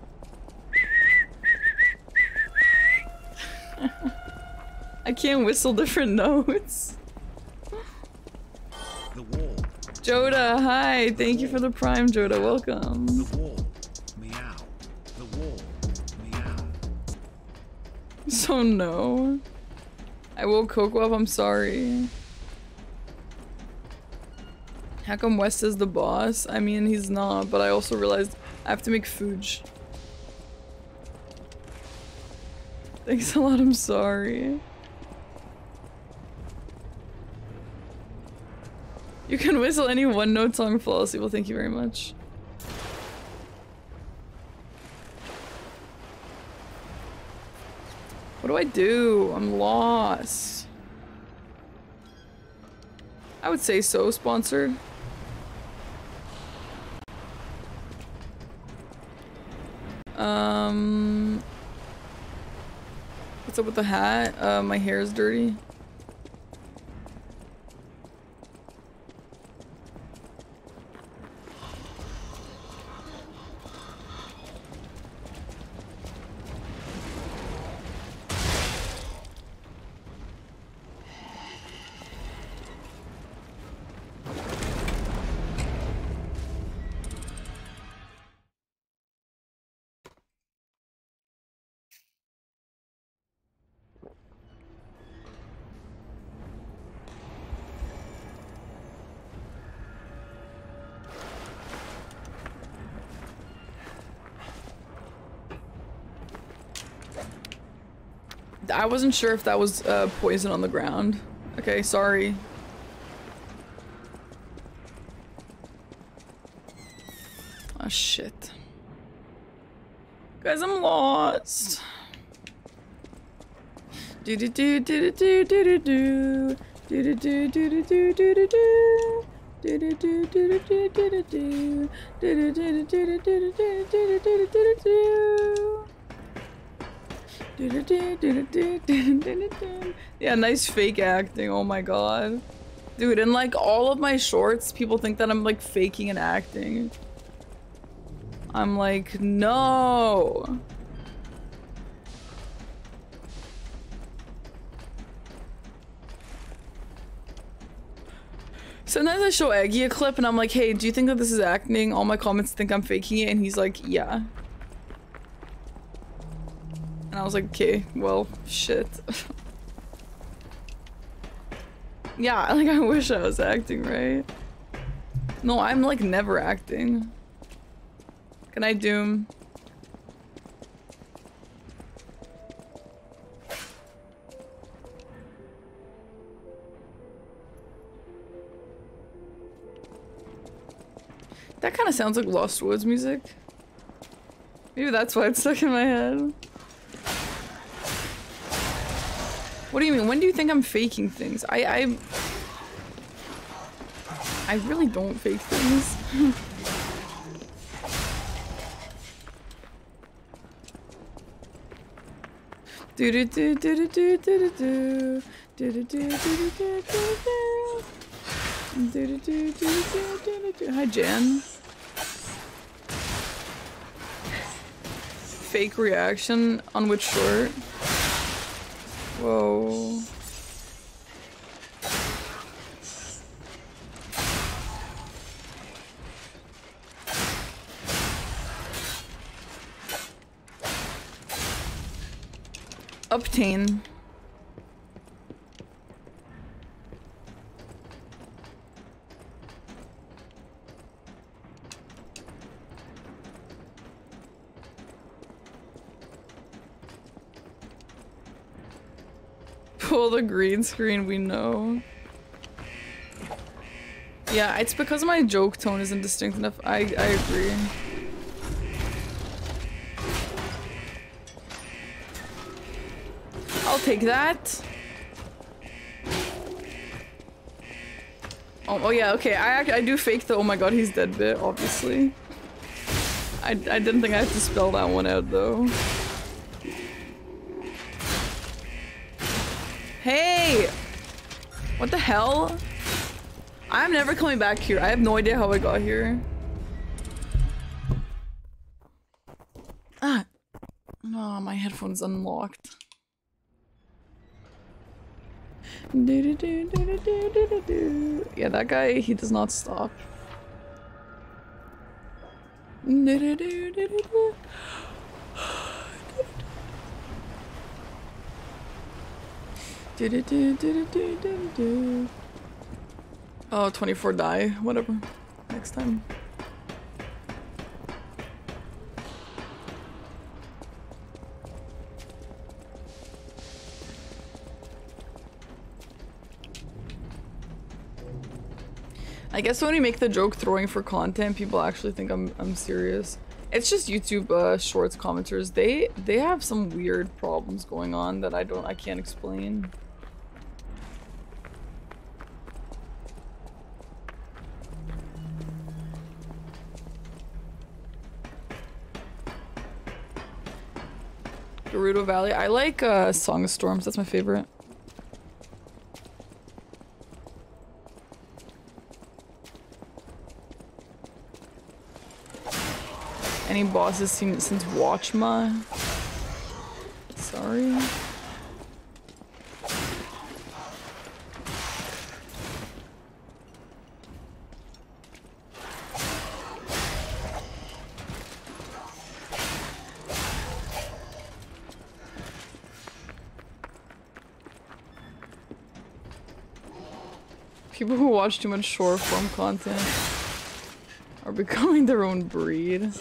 I can't whistle different notes. Joda, hi. Thank you for the prime, Joda. Welcome. So no. I woke Coco up, I'm sorry. How come West is the boss? I mean, he's not, but I also realized I have to make food. Thanks a lot, I'm sorry. You can whistle any one note song flawlessly. Well, thank you very much. What do I do? I'm lost. I would say so, sponsor. Um, what's up with the hat? Uh, my hair is dirty. Wasn't sure if that was uh, poison on the ground. Okay, sorry. Oh shit. Guys, I'm lost. Do do do do do do do do do do do do do do do do do. Do do do do yeah, nice fake acting. Oh my god. Dude, in like all of my shorts, people think that I'm like faking and acting. I'm like, no. Sometimes I show Eggy a clip and I'm like, hey, do you think that this is acting? All my comments think I'm faking it and he's like, yeah. Was like, okay, well, shit. yeah, like I wish I was acting, right? No, I'm like never acting. Can I doom? That kind of sounds like Lost Woods music. Maybe that's why it's stuck in my head. What do you mean? When do you think I'm faking things? I I I really don't fake things. do do do do do do do do do do do do do do do do do do do Hi Jan. Fake reaction on which short? Whoa. Obtain. Pull the green screen, we know. Yeah, it's because my joke tone isn't distinct enough. I, I agree. I'll take that. Oh, oh yeah, okay. I I do fake the oh my god he's dead bit, obviously. I, I didn't think I had to spell that one out though. Hell? I'm never coming back here. I have no idea how I got here. Ah. No, my headphone's unlocked. Yeah, that guy, he does not stop. Oh, Oh, 24 die. Whatever. Next time. I guess when we make the joke throwing for content, people actually think I'm I'm serious. It's just YouTube uh, shorts commenters. They they have some weird problems going on that I don't I can't explain. Gerudo Valley. I like uh, Song of Storms. That's my favorite. Any bosses seen since Watchma? Sorry. People who watch too much short form content are becoming their own breed. Yum.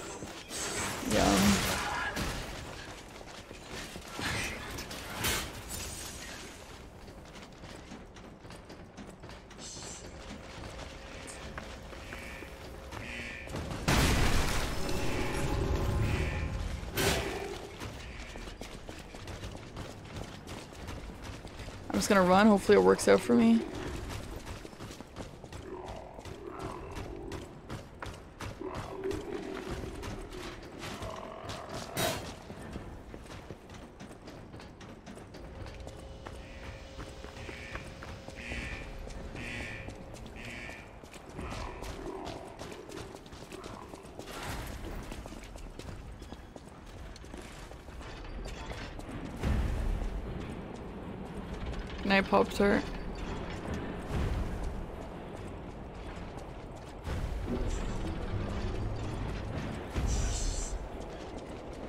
I'm just gonna run, hopefully it works out for me. Can I pop tart?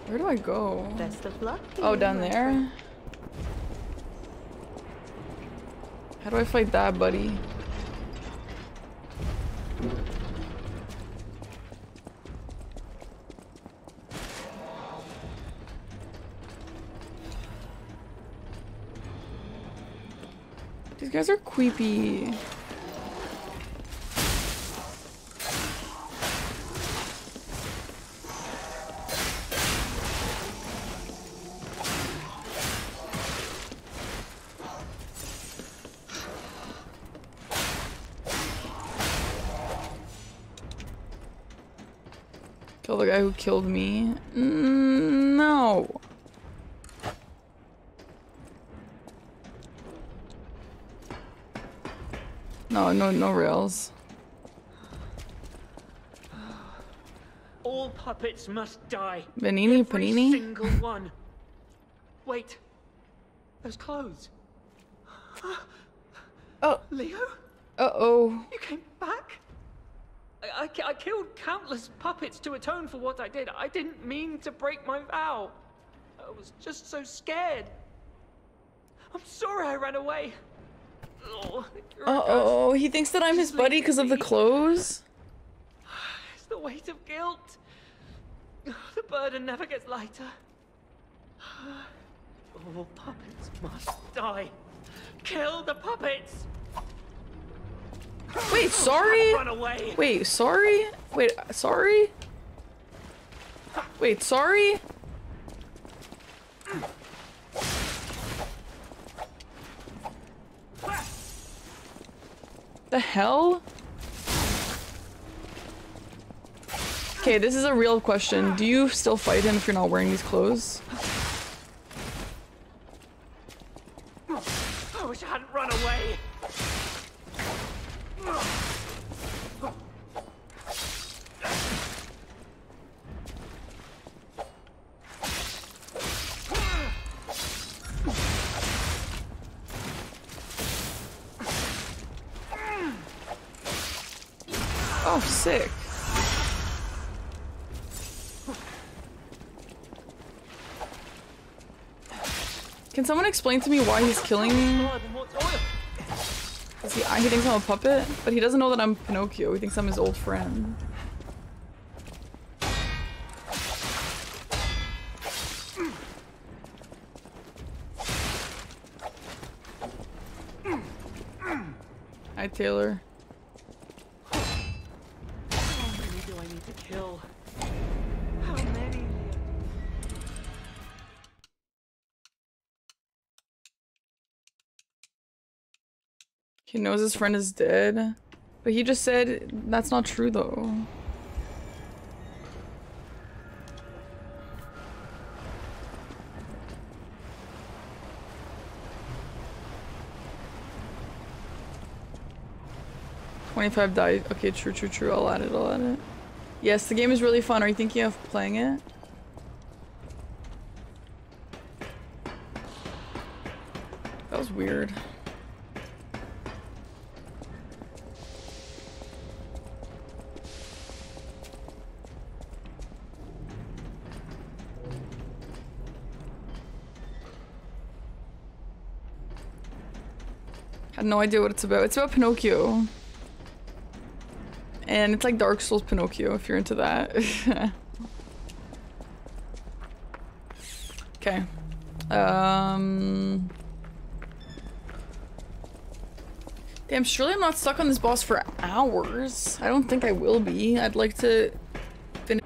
Where do I go? Best of luck. Oh, down there? How do I fight that, buddy? Creepy. Kill the guy who killed me? Mm, no. No, no, rails. All puppets must die. Venigni, Every panini? single one. Wait. Those clothes. Oh. Leo? Uh-oh. You came back? I, I, I killed countless puppets to atone for what I did. I didn't mean to break my vow. I was just so scared. I'm sorry I ran away. Oh, Uh-oh, he thinks that I'm his buddy because of the clothes? It's the weight of guilt. The burden never gets lighter. All puppets must die. Kill the puppets. Wait, sorry? Wait, sorry? Wait, sorry? Wait, sorry? The hell? Okay, this is a real question. Do you still fight him if you're not wearing these clothes? Someone explain to me why he's killing me? He, he thinks I'm a puppet, but he doesn't know that I'm Pinocchio. He thinks I'm his old friend. Hi, Taylor. Knows his friend is dead. But he just said that's not true though. Twenty-five died. Okay, true, true, true. I'll add it. I'll add it. Yes, the game is really fun. Are you thinking of playing it? That was weird. No idea what it's about. It's about Pinocchio. And it's like Dark Souls Pinocchio if you're into that. okay. Um... Damn, surely I'm not stuck on this boss for hours. I don't think I will be. I'd like to finish.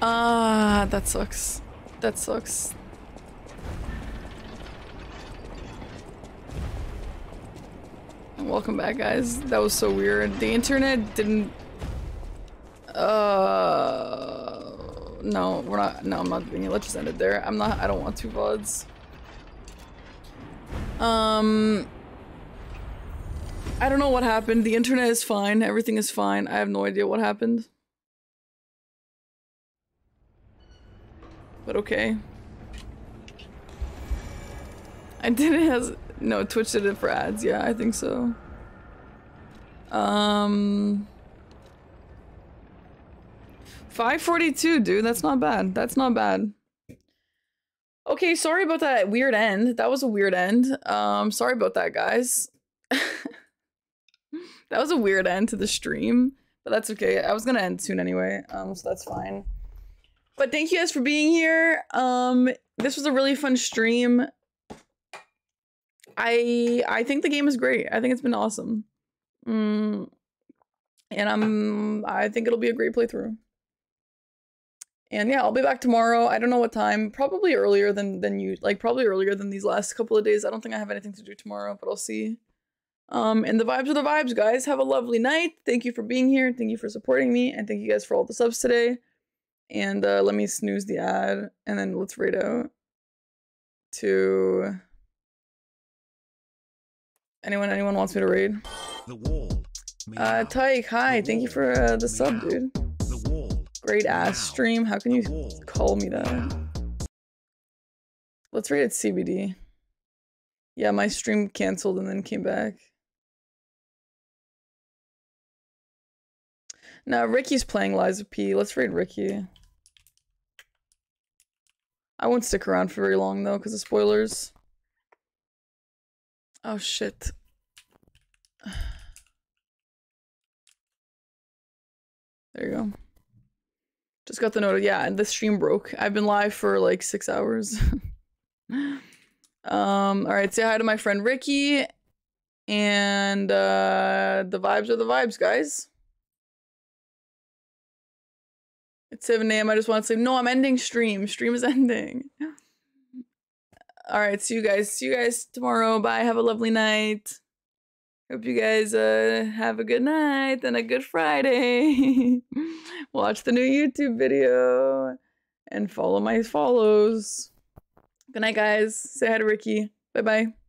Ah, that sucks. That sucks. Welcome back, guys. That was so weird. The internet didn't... Uh... No, we're not... No, I'm not doing it. Let's just end it there. I'm not... I don't want two VODs. Um... I don't know what happened. The internet is fine. Everything is fine. I have no idea what happened. Okay. I did it as no Twitch did it for ads. Yeah, I think so. Um, five forty-two, dude. That's not bad. That's not bad. Okay, sorry about that weird end. That was a weird end. Um, sorry about that, guys. that was a weird end to the stream, but that's okay. I was gonna end soon anyway. Um, so that's fine. But thank you guys for being here. Um, this was a really fun stream. I I think the game is great. I think it's been awesome. Mm, and I'm I think it'll be a great playthrough. And yeah, I'll be back tomorrow. I don't know what time. Probably earlier than than you like probably earlier than these last couple of days. I don't think I have anything to do tomorrow, but I'll see. Um, and the vibes are the vibes, guys. Have a lovely night. Thank you for being here. Thank you for supporting me, and thank you guys for all the subs today. And uh, let me snooze the ad, and then let's rate out to anyone. Anyone wants me to raid? The wall. Uh, Tyke, hi. Thank you for uh, the sub, dude. Great ass stream. How can you call me that? Let's rate it CBD. Yeah, my stream canceled and then came back. Now Ricky's playing Lies of P. Let's raid Ricky. I won't stick around for very long though, because of spoilers. Oh shit. There you go. Just got the note. Yeah, and the stream broke. I've been live for like six hours. um, all right, say hi to my friend Ricky. And uh the vibes are the vibes, guys. It's 7 a.m. I just want to say, no, I'm ending stream. Stream is ending. All right, see you guys. See you guys tomorrow. Bye. Have a lovely night. Hope you guys uh have a good night and a good Friday. Watch the new YouTube video and follow my follows. Good night, guys. Say hi to Ricky. Bye bye.